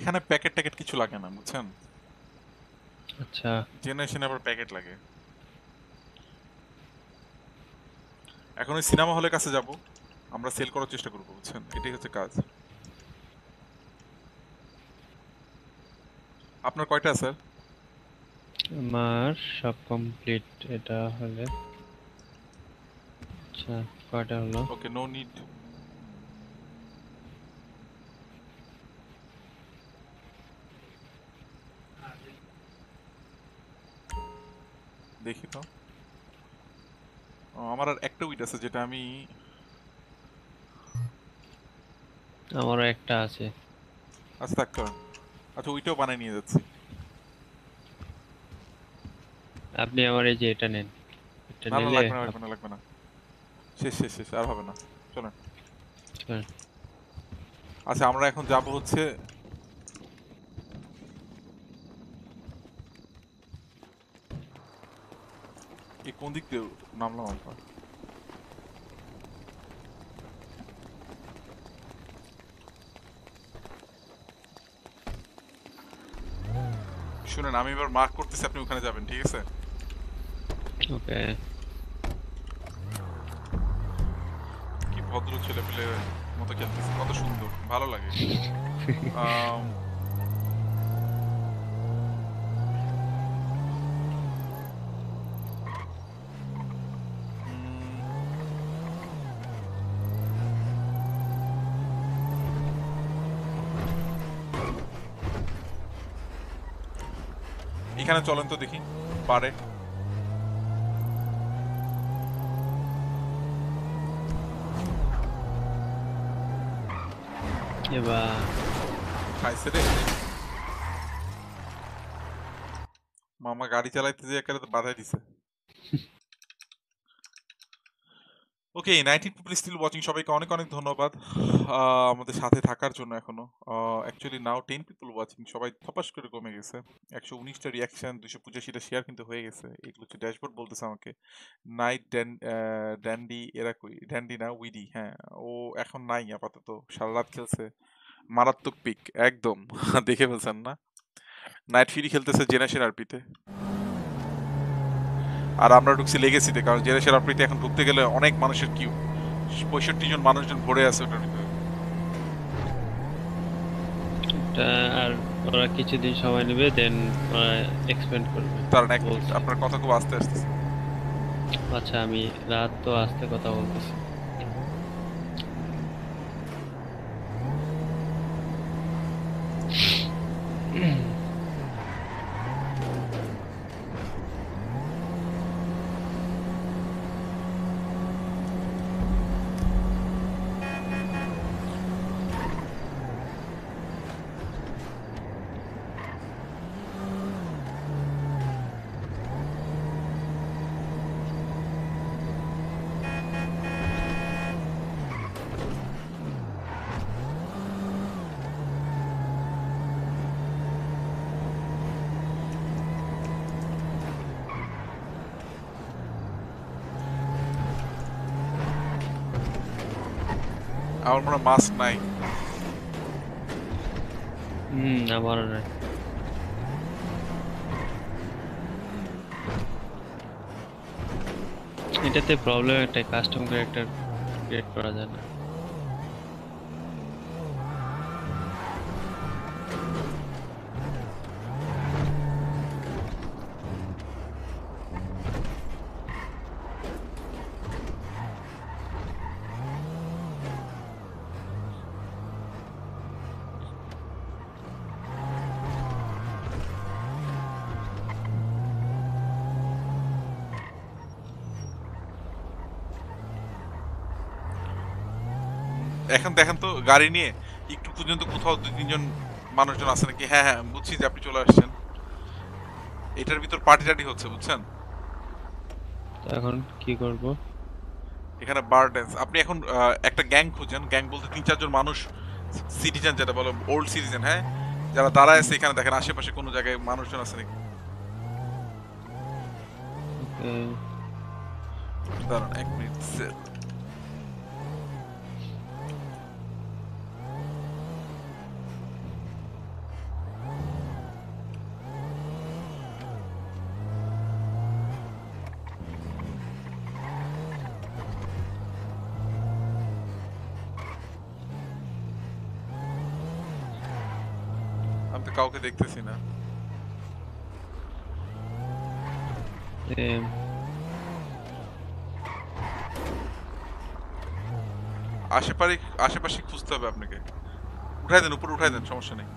[SPEAKER 2] এখানে প্যাকেট ট্যাকেট কিছু লাগে না বুঝছেন?
[SPEAKER 12] আচ্ছা।
[SPEAKER 2] জেনারেশনে আবার প্যাকেট লাগে। এখন ওই সিনেমা হলের কাছে যাব আমরা সেল করার চেষ্টা করব বুঝছেন? এটাই হচ্ছে কাজ। আপনার কয়টা স্যার
[SPEAKER 12] আমার সব কমপ্লিট এটা হলে। আচ্ছা কয়টা হলো?
[SPEAKER 2] ওকে নো নিড দেখি তো। আমার আর একটা উইট আছে যেটা আমি
[SPEAKER 12] আমারও একটা আছে।
[SPEAKER 2] আচ্ছা থাক আচ্ছা ওইটাও বানাই নিয়ে যাচ্ছি।
[SPEAKER 12] আপনি আমার এই যে এটা নেন। এটা নিলে
[SPEAKER 2] লাগবে না লাগবে না লাগবে না। শেষ শেষ শেষ আর হবে না। চলেন। আচ্ছা আমরা এখন যাব হচ্ছে কোন দিক দিয়ে নামলাম আমরা শুনেন আমি এবার মার্ক করতেছি আপনি ওখানে যাবেন ঠিক আছে?
[SPEAKER 12] ওকে।
[SPEAKER 2] কি ভদ্র ছেলে পেলে মতো খেলতেছে কত সুন্দর ভালো লাগে। এখানে চলেন তো দেখি পারে। খাইছে রে। মামা গাড়ি চালাইতে যে একেবারে বাধাই দিছে। Okay nineteen people still watching সবাইকে অনেক অনেক ধন্যবাদ আমাদের সাথে থাকার জন্য এখনও। Actually now ten people watching সবাই থপাস করে কমে গেছে। একশো উনিশটা রিয়াকশন দুশো পঁচাশিটা শেয়ার কিন্তু হয়ে গেছে। এগুলো হচ্ছে ড্যাশবোর্ড বলতেছে আমাকে। নাইট ড্যান ড্যান্ডি এরা কই? ড্যান্ডি না উইডি হ্যাঁ। ও এখন নাই আপাতত। সারা রাত খেলছে। মারাত্মক পিক একদম। দেখে ফেলছেন না। নাইট ফিরি খেলতেছে জেনারেশন আরপিতে আর আমরা ঢুকছি লেগেসিতে কারণ যে দেশের আপনি এখন ঢুকতে গেলে অনেক মানুষের কিউ পঁয়ষট্টি জন মানুষজন ভরে আছে ওটার ভিতরে।
[SPEAKER 12] আর ওরা কিছুদিন সময় নেবে দেন এক্সপেন্ড করবে।
[SPEAKER 2] কারণ এক আপনার কথা খুব আস্তে আস্তে
[SPEAKER 12] আচ্ছা আমি রাত তো আস্তে কথা বলতেছি
[SPEAKER 2] আমার মনে মাস্ক নাই।
[SPEAKER 12] হুম আমারও নাই। এটাতে প্রবলেম একটা কাস্টম ক্যারেক্টার ক্রিয়েট করা যায় না।
[SPEAKER 2] গাড়ি নিয়ে একটু পর্যন্ত কোথাও দুই তিনজন মানুষজন আছে নাকি? হ্যাঁ হ্যাঁ বুঝছি যে আপনি চলে আসছেন। এটার ভিতর পার্টি টাটি হচ্ছে বুঝছেন?
[SPEAKER 12] এখন কি করব?
[SPEAKER 2] এখানে বার ড্যান্স আপনি এখন একটা গ্যাং খুঁজেন। গ্যাং বলতে তিন চারজন মানুষ সিটিজেন যেটা বলো ওল্ড সিটিজেন হ্যাঁ? যারা দাঁড়ায় আছে এখানে দেখেন আশেপাশে কোনো জায়গায় মানুষজন আছে নাকি? দাঁড়ান এক মিনিট কাউকে দেখতেছি না। আশেপাশে আশেপাশে খুঁজতে হবে আপনাকে। উঠাই দেন উপরে উঠাই দেন সমস্যা নেই।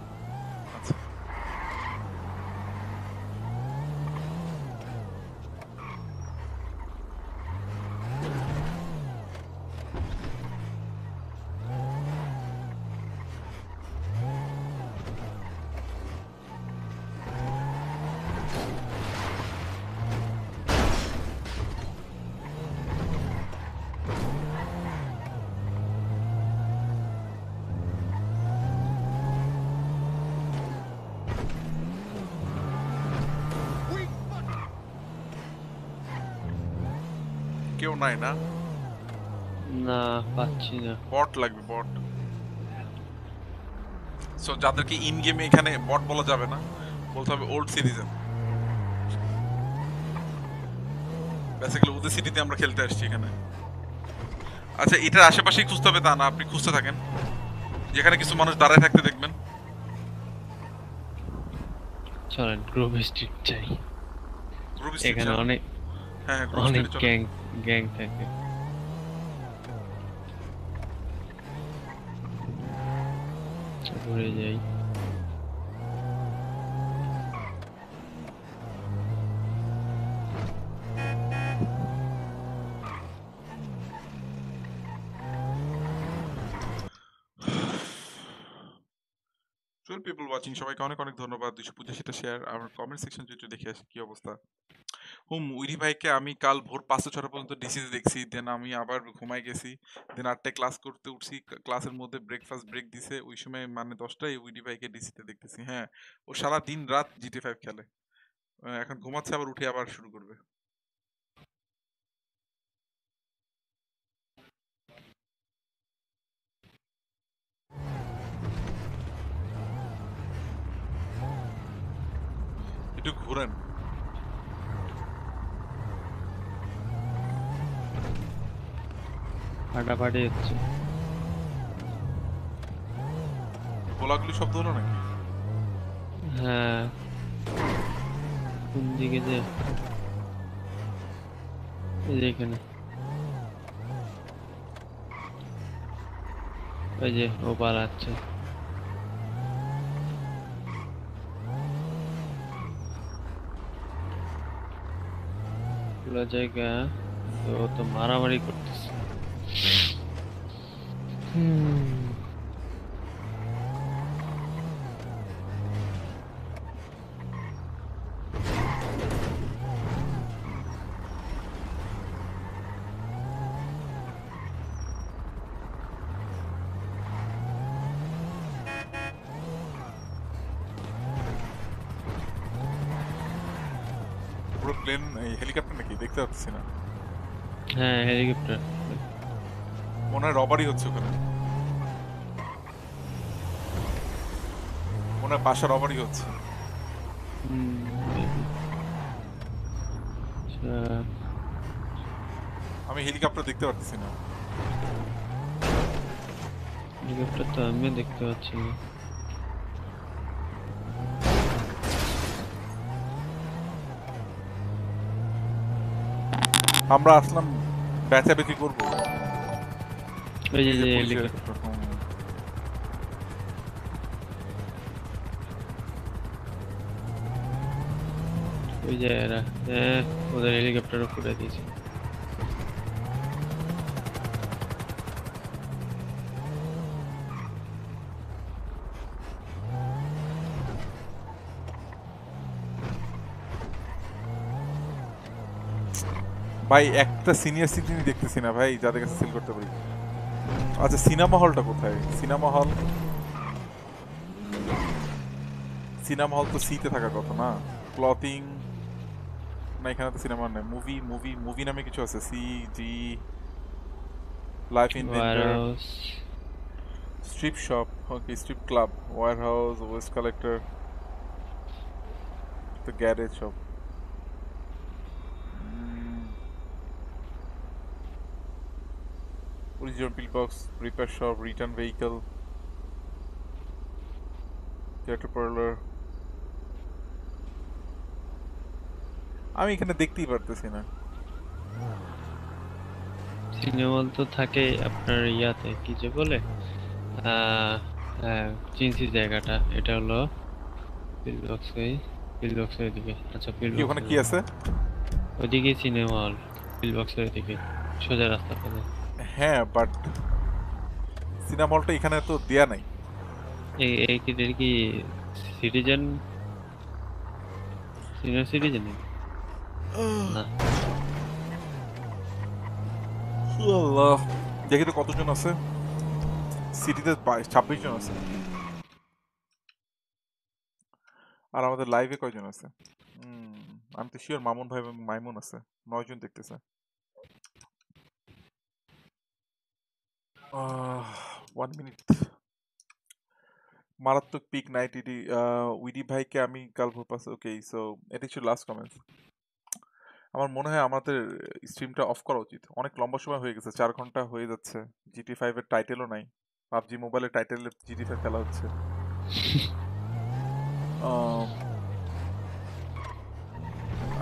[SPEAKER 2] নাই না?
[SPEAKER 12] না পাচ্ছি না।
[SPEAKER 2] বট লাগবে বট সো যাদেরকে ইন গেমে এখানে বট বলা যাবে না বলতে হবে ওল্ড সিটিজেন বেসিক্যালি ওদের সিটিতে আমরা খেলতে আসছি এখানে। আচ্ছা এটার আশেপাশেই খুঁজতে হবে তা না আপনি খুঁজতে থাকেন। যেখানে কিছু মানুষ দাঁড়ায় থাকতে দেখবেন।
[SPEAKER 12] চলেন গ্রুপ স্ট্রিট চাই এখানে অনেক
[SPEAKER 2] হ্যাঁ,
[SPEAKER 12] অনেক। গ্যাং গ্যাং থাকে। ঘুরে যাই।
[SPEAKER 2] পিপল ওয়াচিং সবাইকে অনেক অনেক ধন্যবাদ। দুশো পঁচাশিটা শেয়ার আমার কমেন্ট সেকশন যদি দেখে আসি, কি অবস্থা? হুম, উইরি ভাইকে আমি কাল ভোর পাঁচটা ছটা পর্যন্ত ডিসিতে দেখছি দেন আমি আবার ঘুমাই গেছি দেন আটটায় ক্লাস করতে উঠছি ক্লাসের মধ্যে ব্রেকফাস্ট ব্রেক দিছে, ওই সময় মানে দশটায় উইরি ভাইকে ডিসিতে দেখতেছি হ্যাঁ। ও সারা দিন রাত জিটি ফাইভ খেলে। এখন ঘুমাচ্ছে, আবার উঠে আবার শুরু করবে। একটু ঘুরেন।
[SPEAKER 12] ফাটাফাটি হচ্ছে।
[SPEAKER 2] গোলাগুলি শব্দ হলো নাকি?
[SPEAKER 12] হ্যাঁ। কোন দিকে যে? এই যে এখানে। ওই যে ও পালাচ্ছে। জায়গা তো মারামারি করতেছে। হুম
[SPEAKER 2] পুরো প্লেন এই হেলিকপ্টার নাকি দেখতে পাচ্ছি না
[SPEAKER 12] হ্যাঁ হেলিকপ্টার
[SPEAKER 2] মনে হয় রবারই হচ্ছে ওখানে। মনে হয় বাসা রবারই হচ্ছে।
[SPEAKER 12] আচ্ছা।
[SPEAKER 2] আমি হেলিকপ্টার দেখতে পারতেছি না।
[SPEAKER 12] হেলিকপ্টার তো আমিও দেখতে পাচ্ছি না।
[SPEAKER 2] আমরা আসলাম বেচাবেচি করব।
[SPEAKER 12] যে
[SPEAKER 2] পুলিশের-
[SPEAKER 12] হেলিকপ্টার
[SPEAKER 2] হুম।
[SPEAKER 12] ওই যে এরা হ্যাঁ ওদের হেলিকপ্টার উপরে দিয়েছে
[SPEAKER 2] ভাই একটা সিনিয়র সিটিজেন দেখতেছি না ভাই যাদের কাছে সেল করতে পারি। আচ্ছা সিনেমা হলটা কোথায়? Cinema hall? সিনেমা হল তো সিতে থাকার কথা না? ক্লথিং না এখানে তো সিনেমা নেই। মুভি মুভি মুভি নামে কিছু আছে। C G life inventor
[SPEAKER 12] Warehouse.
[SPEAKER 2] Strip shop okay strip club warehouse waste collector the garage shop original pillbox repair shop return vehicle theater আমি এখানে দেখতেই পারতেছি না।
[SPEAKER 12] সিনেমা তো থাকে আপনার ইয়াতে কি যে বলে? হ্যাঁ চিনছি জায়গাটা এটা হলো পিলবক্স ওই পিলবক্স ওইদিকে। আচ্ছা
[SPEAKER 2] কি
[SPEAKER 12] পিলবক্স
[SPEAKER 2] ওখানে কি আছে?
[SPEAKER 12] ওইদিকে সিনেমা হল পিলবক্স ওইদিকে সোজা রাস্তা পাবে।
[SPEAKER 2] হ্যাঁ বাট সিনেমা হলটা এখানে তো দেয়া নাই।
[SPEAKER 12] এই এই কি এর কি সিটিজেন সিনিয়র সিটিজেন না।
[SPEAKER 2] আল্লাহ দেখি তো কতজন আছে। সিটিতে ছাব্বিশ জন আছে। আর আমাদের লাইভে কয়জন আছে? আমি তো শিওর মামুন ভাই মাইমুন আছে। নয় জন দেখতেছে। ওয়ান মিনিট মারাত্মক পিক নাইট ইডি উইডি ভাইকে আমি কাল ভোর পাশে ওকে সো এটি ছিল লাস্ট কমেন্ট আমার মনে হয় আমাদের স্ট্রিমটা অফ করা উচিত। অনেক লম্বা সময় হয়ে গেছে চার ঘণ্টা হয়ে যাচ্ছে। জিটি ফাইভের টাইটেলও নাই। পাবজি মোবাইলের টাইটেলে জিটি ফাইভ খেলা হচ্ছে।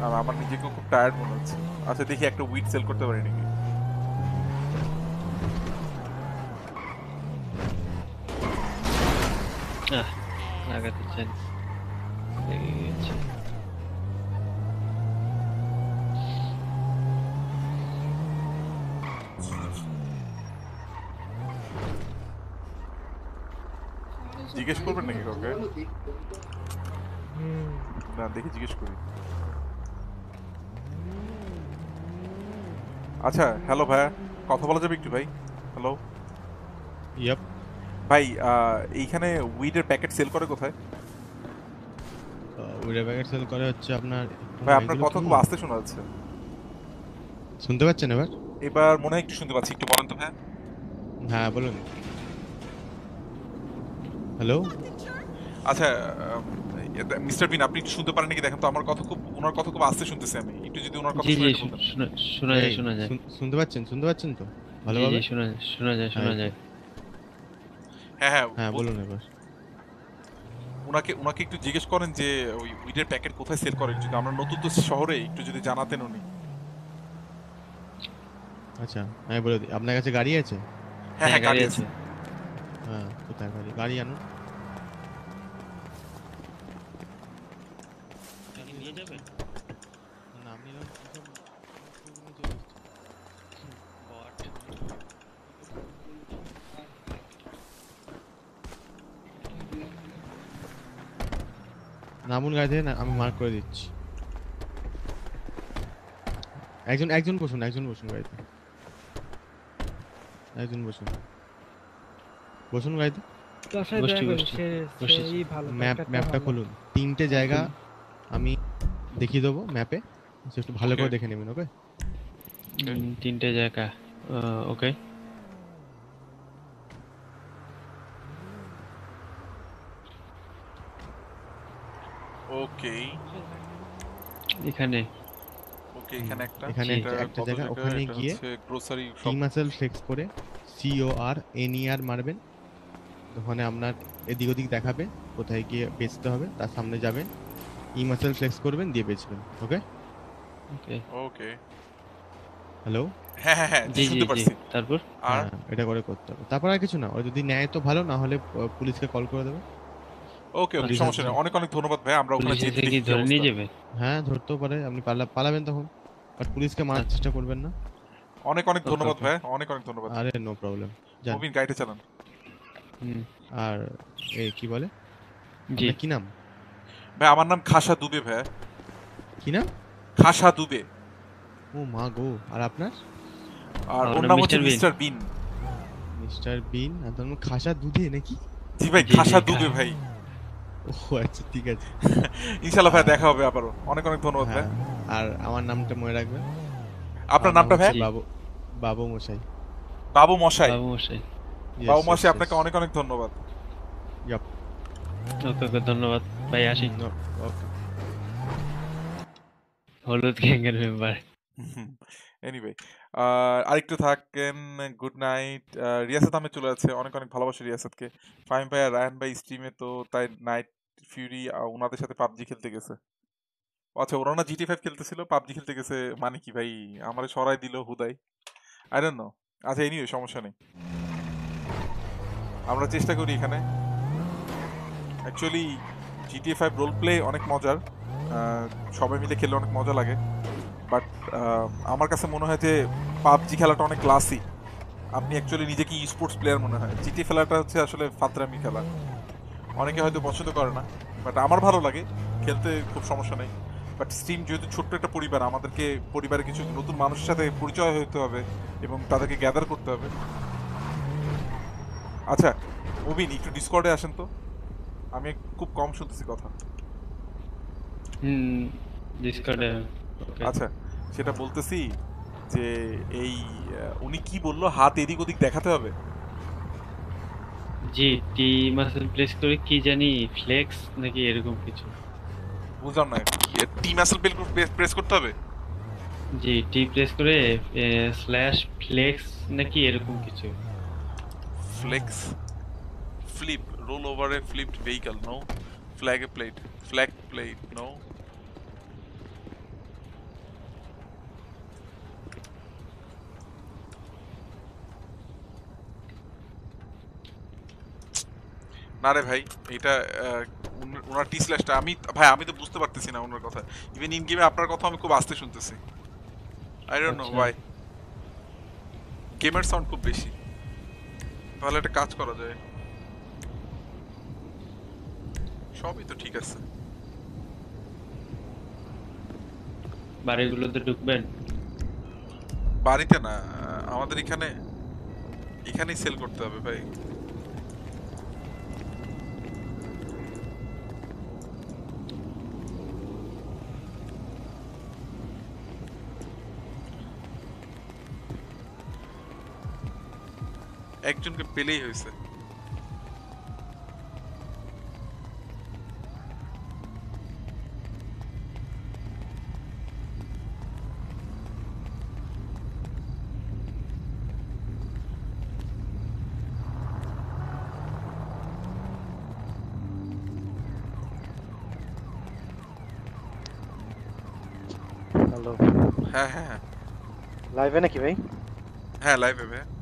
[SPEAKER 2] আর আমার নিজেকেও খুব টায়ার্ড মনে হচ্ছে। আচ্ছা দেখি একটা উইট সেল করতে পারি নাকি?
[SPEAKER 12] আহ লাগাতে চান লেগে গেছে
[SPEAKER 2] জিজ্ঞেস করবেন নাকি কাউকে? না দেখি জিজ্ঞেস করি। আচ্ছা হ্যালো ভাইয়া কথা বলা যাবে একটু ভাই? হ্যালো?
[SPEAKER 17] ইয়াপ।
[SPEAKER 2] ভাই আহ, এইখানে উইডের প্যাকেট সেল করে কোথায়?
[SPEAKER 17] উইডা প্যাকেট সেল করে হচ্ছে আপনার
[SPEAKER 2] ভাই আপনার কথা খুব আস্তে শোনা যাচ্ছে।
[SPEAKER 17] শুনতে পাচ্ছেন এবার?
[SPEAKER 2] এবার মনে হয় একটু শুনতে পাচ্ছি একটু বলেন তো ভাই।
[SPEAKER 17] হ্যাঁ বলুন। হ্যালো?
[SPEAKER 2] আচ্ছা মিস্টার বিন আপনি একটু শুনতে পারেন নাকি দেখেন তো আমার কথা খুব ওনার কথা খুব আস্তে শুনতেছি আমি। একটু যদি ওনার কথা শুনে
[SPEAKER 12] যায় শোনা যায়।
[SPEAKER 17] শুনতে পাচ্ছেন? শুনতে পাচ্ছেন তো? ভালোভাবে?
[SPEAKER 12] শোনা শোনা যায় শোনা যায়।
[SPEAKER 2] হ্যাঁ হ্যাঁ
[SPEAKER 17] হ্যাঁ বলুন। এবার।
[SPEAKER 2] ওনাকে ওনাকে একটু জিজ্ঞেস করেন যে ওই উইডের প্যাকেট কোথায় সেল করেন? যদি আমরা নতুন তো শহরে একটু যদি জানাতেন উনি।
[SPEAKER 17] আচ্ছা আমি বলে দিই আপনার কাছে গাড়ি আছে?
[SPEAKER 2] হ্যাঁ হ্যাঁ গাড়ি আছে।
[SPEAKER 17] হ্যাঁ কোথায় গাড়ি? গাড়ি আনুন নিয়ে যাবেন না আপনি এরকম এসব চলে এসছে। বট। নামুন গাড়ি থেকে না আমি মার্ক করে দিচ্ছি। একজন একজন বসুন একজন বসুন গাড়িতে। একজন বসুন। বসুন গাড়িতে। ম্যাপটা খুলুন। তিনটে জায়গা আমি দেখিয়ে দেবো ম্যাপে একটু ভালো করে দেখে নেবেন ওকে
[SPEAKER 12] তিনটে জায়গা ওকে
[SPEAKER 2] ওকে।
[SPEAKER 12] এখানে।
[SPEAKER 2] ওকে এখানে একটা
[SPEAKER 17] এখানে একটা- জায়গা? ওখানে গিয়ে
[SPEAKER 2] গ্রোসারি
[SPEAKER 17] টি মাসেল ফ্লেক্স করে C O R N E R মারবেন। ওখানে আপনার এদিক ওদিক দেখাবে কোথায় গিয়ে বেচতে হবে তার সামনে যাবেন ই মাসেল ফ্লেক্স করবেন দিয়ে বেচবেন ওকে?
[SPEAKER 12] ওকে।
[SPEAKER 2] ওকে।
[SPEAKER 17] হ্যালো
[SPEAKER 2] হ্যাঁ হ্যাঁ হ্যাঁ শুনতে পারছি।
[SPEAKER 12] তারপর?
[SPEAKER 2] আর?
[SPEAKER 17] হ্যাঁ এটা করে করতে হবে। তারপর আর কিছু না ও যদি নেয় তো ভালো না হলে পুলিশকে কল করে দেবে।
[SPEAKER 2] ওকে ওকে সমস্যা নেই। অনেক অনেক ধন্যবাদ ভাই। আমরা ওখানে
[SPEAKER 12] পুলিশ
[SPEAKER 2] যেয়ে
[SPEAKER 12] কি
[SPEAKER 2] কি
[SPEAKER 12] ধরে নিয়ে যাবে?
[SPEAKER 17] হ্যাঁ ধরতেও পারে। আপনি পালা পালাবেন তখন। বাট পুলিশকে মারার চেষ্টা করবেন না।
[SPEAKER 2] অনেক অনেক ধন্যবাদ. ভাই। অনেক অনেক ধন্যবাদ।
[SPEAKER 17] আরে নো প্রবলেম
[SPEAKER 2] মুভিন গাড়িটা চালান।
[SPEAKER 12] হুম।
[SPEAKER 17] আর এই কি বলে?
[SPEAKER 12] জি।
[SPEAKER 17] কি নাম?
[SPEAKER 2] ভাই আমার নাম খাসা দুবে ভাই।
[SPEAKER 17] কি নাম?
[SPEAKER 2] খাসা দুবে।
[SPEAKER 17] ও মা গো আর আপনার?
[SPEAKER 2] আর ওর
[SPEAKER 12] নাম
[SPEAKER 2] হচ্ছে মিস্টার বিন।
[SPEAKER 17] মিস্টার বিন আর তার নাম খাসা দুধে নাকি?
[SPEAKER 2] জি ভাই খাসা দুবে ভাই।
[SPEAKER 17] ও আচ্ছা ঠিক আছে।
[SPEAKER 2] ইনশাআল্লাহ ভাই দেখা হবে আবারও। অনেক অনেক ধন্যবাদ ভাই।
[SPEAKER 17] হ্যাঁ আর আমার নামটা মনে রাখবেন?
[SPEAKER 2] আপনার নামটা ভাই?
[SPEAKER 17] বাবু বাবু মশাই।
[SPEAKER 2] বাবু মশাই।
[SPEAKER 12] বাবু মশাই।
[SPEAKER 2] বাবু মশাই আপনাকে অনেক অনেক ধন্যবাদ.
[SPEAKER 12] ওকে ওকে ধন্যবাদ। ভাই আসি।
[SPEAKER 17] No, okay.
[SPEAKER 12] হলুদ গ্যাংয়ের মেম্বার
[SPEAKER 2] এনিওয়ে আরেকটু থাকেন গুড নাইট রিয়াসাত আমি চলে যাচ্ছে। অনেক অনেক ভালোবাসি রিয়াসাতকে। ফাহিম ভাই আর রায়ান ভাই স্ট্রিমে তো তাই নাইট ফিউরি ওনাদের সাথে পাবজি খেলতে গেছে। আচ্ছা ওরা না জিটি ফাইভ খেলতেছিল, পাবজি খেলতে গেছে মানে কি ভাই? আমার সরাই দিল হুদাই। আই ডোন্ট নো আচ্ছা এনিওয়ে সমস্যা নেই। আমরা চেষ্টা করি এখানে। Actually GTA five role play অনেক মজার। সবাই মিলে খেললে অনেক মজা লাগে। বাট আমার কাছে মনে হয় যে পাবজি খেলাটা অনেক ক্লাসি আপনি অ্যাকচুয়ালি নিজেকে ই স্পোর্টস প্লেয়ার মনে হয়। জিটি খেলাটা হচ্ছে আসলে ফাতরামি খেলা। অনেকে হয়তো পছন্দ করে না বাট আমার ভালো লাগে খেলতে খুব সমস্যা নেই। বাট স্ট্রিম যেহেতু ছোট্ট একটা পরিবার আমাদেরকে পরিবারে কিছু নতুন মানুষের সাথে পরিচয় হতে হবে এবং তাদেরকে গ্যাদার করতে হবে। আচ্ছা মুবিন একটু ডিসকর্ডে আসেন তো। আমি খুব কম শুনতেছি কথা।
[SPEAKER 12] হুম ডিসকার্ডে
[SPEAKER 2] আচ্ছা সেটা বলতেছি যে এই উনি কি বলল? হাত এদিক ওদিক দেখাতে হবে?
[SPEAKER 12] জি টি মাসেল প্লেস করে কি জানি ফ্লেক্স নাকি এরকম কিছু।
[SPEAKER 2] বুঝলাম না টি মাসেল প্রেস করতে হবে?
[SPEAKER 12] জি টি প্রেস করে স্ল্যাশ ফ্লেক্স নাকি এরকম কিছু।
[SPEAKER 2] Flex? Flip roll over a flipped vehicle no? Flag a plate flag plate না রে ভাই এটা ওনার টি স্ল্যাশটা আমি ভাই আমি তো বুঝতে পারতেছি না ওনার কথা। ইভেন ইন গেমে আপনার কথা আমি খুব আস্তে শুনতেছি। I don't
[SPEAKER 12] know.
[SPEAKER 2] ওয়াই গেমের সাউন্ড খুব বেশি। তাহলে একটা কাজ করা যায়। সবই তো ঠিক আছে।
[SPEAKER 12] বাড়িগুলোতে ঢুকবেন?
[SPEAKER 2] বাড়িতে না আমাদের এখানে এখানেই সেল করতে হবে ভাই। একজনকে পেলেই হয়েছে।
[SPEAKER 18] হ্যালো
[SPEAKER 2] হ্যাঁ হ্যাঁ হ্যাঁ।
[SPEAKER 18] লাইভে নাকি ভাই?
[SPEAKER 2] হ্যাঁ লাইভে ভাই।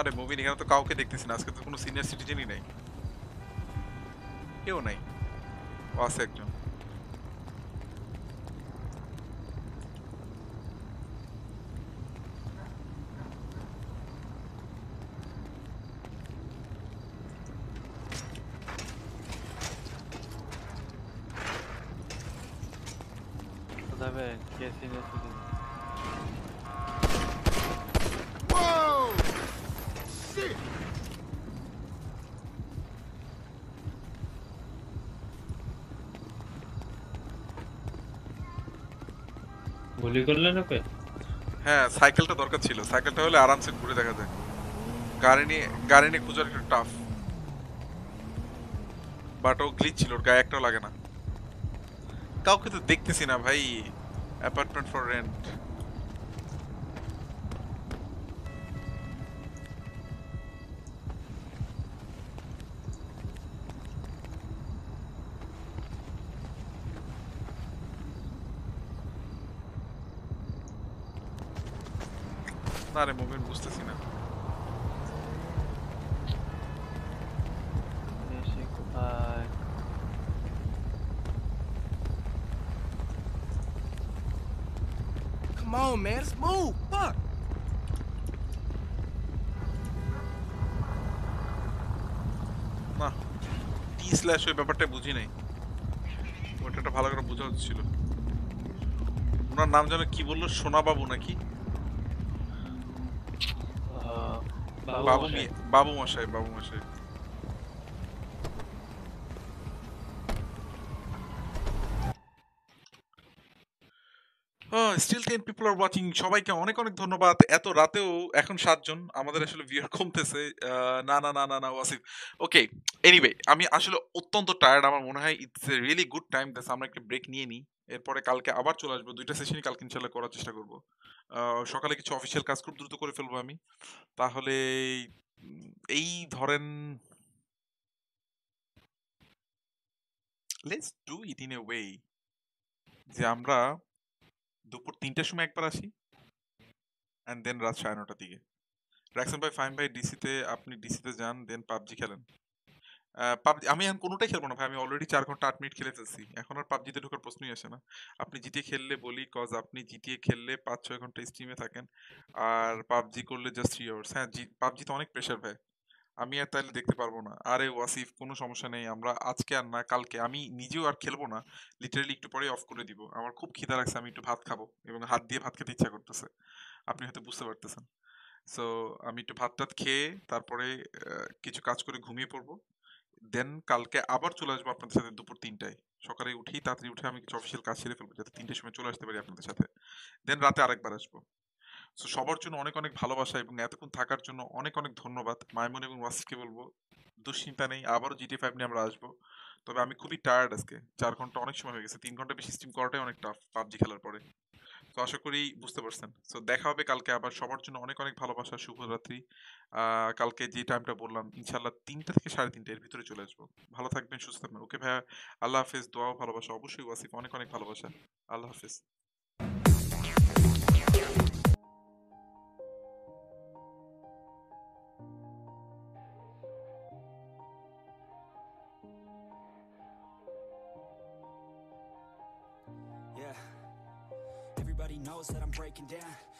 [SPEAKER 2] না রে মুভিন এখানে তো কাউকে দেখতেছি না। আজকে তো কোনো সিনিয়র সিটিজেনই নাই। কেউ নাই। ও আছে একজন
[SPEAKER 12] তবে কে সিনিয়র সিটিজেন
[SPEAKER 19] Whoa! Shit!
[SPEAKER 12] গুলি করলেন ওকে
[SPEAKER 2] হ্যাঁ সাইকেলটা দরকার ছিল। সাইকেলটা হলে আরামসে ঘুরে দেখা যায়। গাড়ি নিয়ে গাড়ি নিয়ে খোঁজার একটু টাফ বাট ও গ্লিচ ছিল, ওর গায়ে একটাও লাগে না। কাউকে তো দেখতেছি না ভাই। অ্যাপার্টমেন্ট ফর রেন্ট না রে মুভমেন্ট বুঝতেছি না
[SPEAKER 12] এসে কোথায়
[SPEAKER 19] Come on, man. Let's move. Fuck.
[SPEAKER 2] না টি স্ল্যাশ ওই ব্যাপারটা বুঝি নাই। ওটা ভালো করে বোঝা হচ্ছিল। ওনার নাম যেন কি বলল? সোনা বাবু নাকি
[SPEAKER 12] বাবু
[SPEAKER 2] বাবু
[SPEAKER 12] মশাই।
[SPEAKER 2] বাবু মশাই still ten people are watching সবাইকে অনেক অনেক ধন্যবাদ। এত রাতেও এখন সাতজন। আমাদের আসলে ভিউয়ার কমতেছে। না না না না না ওয়াসিফ। ওকে এনিওয়ে আমি আসলে অত্যন্ত টায়ার্ড আমার মনে হয় it's a really good time that's আমরা একটা ব্রেক নিয়ে নিই। এরপরে কালকে আবার চলে আসব, দুইটা সেশনই কালকে ইনশাল্লাহ করার চেষ্টা করব। সকালে কিছু অফিসিয়াল কাজ খুব দ্রুত করে ফেলব আমি। তাহলে এই ধরেন let's do it in a way যে আমরা দুপুর তিনটার সময় একবার আসি অ্যান্ড দেন রাত সাড়ে নটার দিকে। রাকসান ভাই ফাইন ভাই ডিসিতে আপনি ডিসিতে যান দেন পাবজি খেলেন। পাবজি আমি এখন কোনোটাই খেলব না ভাই। আমি অলরেডি চার ঘণ্টা আট মিনিট খেলে ফেলছি। এখন আর পাবজিতে ঢোকার প্রশ্নই আসে না। আপনি জিটিএ খেললে বলি কজ আপনি জিটিএ খেললে পাঁচ, ছয় ঘণ্টা স্ট্রিমে থাকেন। আর পাবজি করলে জাস্ট থ্রি আওয়ার্স হ্যাঁ পাবজি তো অনেক প্রেশার ভাই। আমি আর তাহলে দেখতে পারব না। আরে ওয়াসিফ, কোনো সমস্যা নেই। আমরা আজকে আর না, কালকে। আমি নিজেও আর খেলব না। লিটারালি একটু পরে অফ করে দিব। আমার খুব খিদা লাগছে। আমি একটু ভাত খাব এবং হাত দিয়ে ভাত খেতে ইচ্ছা করতেছে। আপনি হয়তো বুঝতে পারতেছেন। সো আমি একটু ভাত টাত খেয়ে তারপরে কিছু কাজ করে ঘুমিয়ে পড়ব। দেন কালকে আবার চলে আসব আপনাদের সাথে দুপুর তিনটায়। সকালে উঠেই তাড়াতাড়ি উঠে আমি কিছু অফিসিয়াল কাজ সেরে ফেলব, যাতে তিনটের সময় চলে আসতে পারি আপনাদের সাথে। দেন রাতে আরেকবার আসব। সো সবার জন্য অনেক অনেক ভালোবাসা এবং এতক্ষণ থাকার জন্য অনেক অনেক ধন্যবাদ। মাইমন এবং ওয়াসিফকে বলব, দুশ্চিন্তা নেই, আবারও জিটি ফাইভ নিয়ে আমরা আসব। তবে আমি খুবই টায়ার্ড আজকে। চার ঘণ্টা অনেক সময় হয়ে গেছে। তিন ঘণ্টা বেশি স্ট্রিম করাটাই অনেক টাফ পাবজি খেলার পরে। তো আশা করি বুঝতে পারছেন। তো দেখা হবে কালকে আবার। সবার জন্য অনেক অনেক ভালোবাসা, শুভরাত্রি। কালকে যে টাইমটা বললাম ইনশাল্লাহ তিনটা থেকে সাড়ে তিনটা এর ভিতরে চলে আসব। ভালো থাকবেন, সুস্থ থাকবেন। ওকে ভাইয়া, আল্লাহ হাফেজ। দোয়াও ভালোবাসা। অবশ্যই ওয়াসিফ, অনেক অনেক ভালোবাসা। আল্লাহ হাফেজ।
[SPEAKER 1] That I'm breaking down.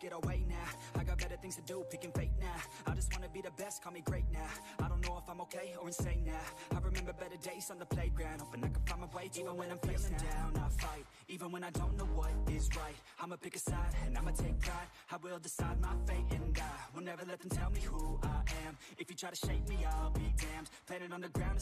[SPEAKER 1] get away now. I got better things to do, picking fate now. I just wanna be the best, call me great now. I don't know if I'm okay or insane now. I remember better days on the playground, hoping I can find my way even when I'm feeling down. I fight, even when I don't know what is right. I'ma pick a side and I'ma take pride. I will decide my fate and I will never let them tell me who I am. If you try to shake me, I'll be damned. Planet on the ground.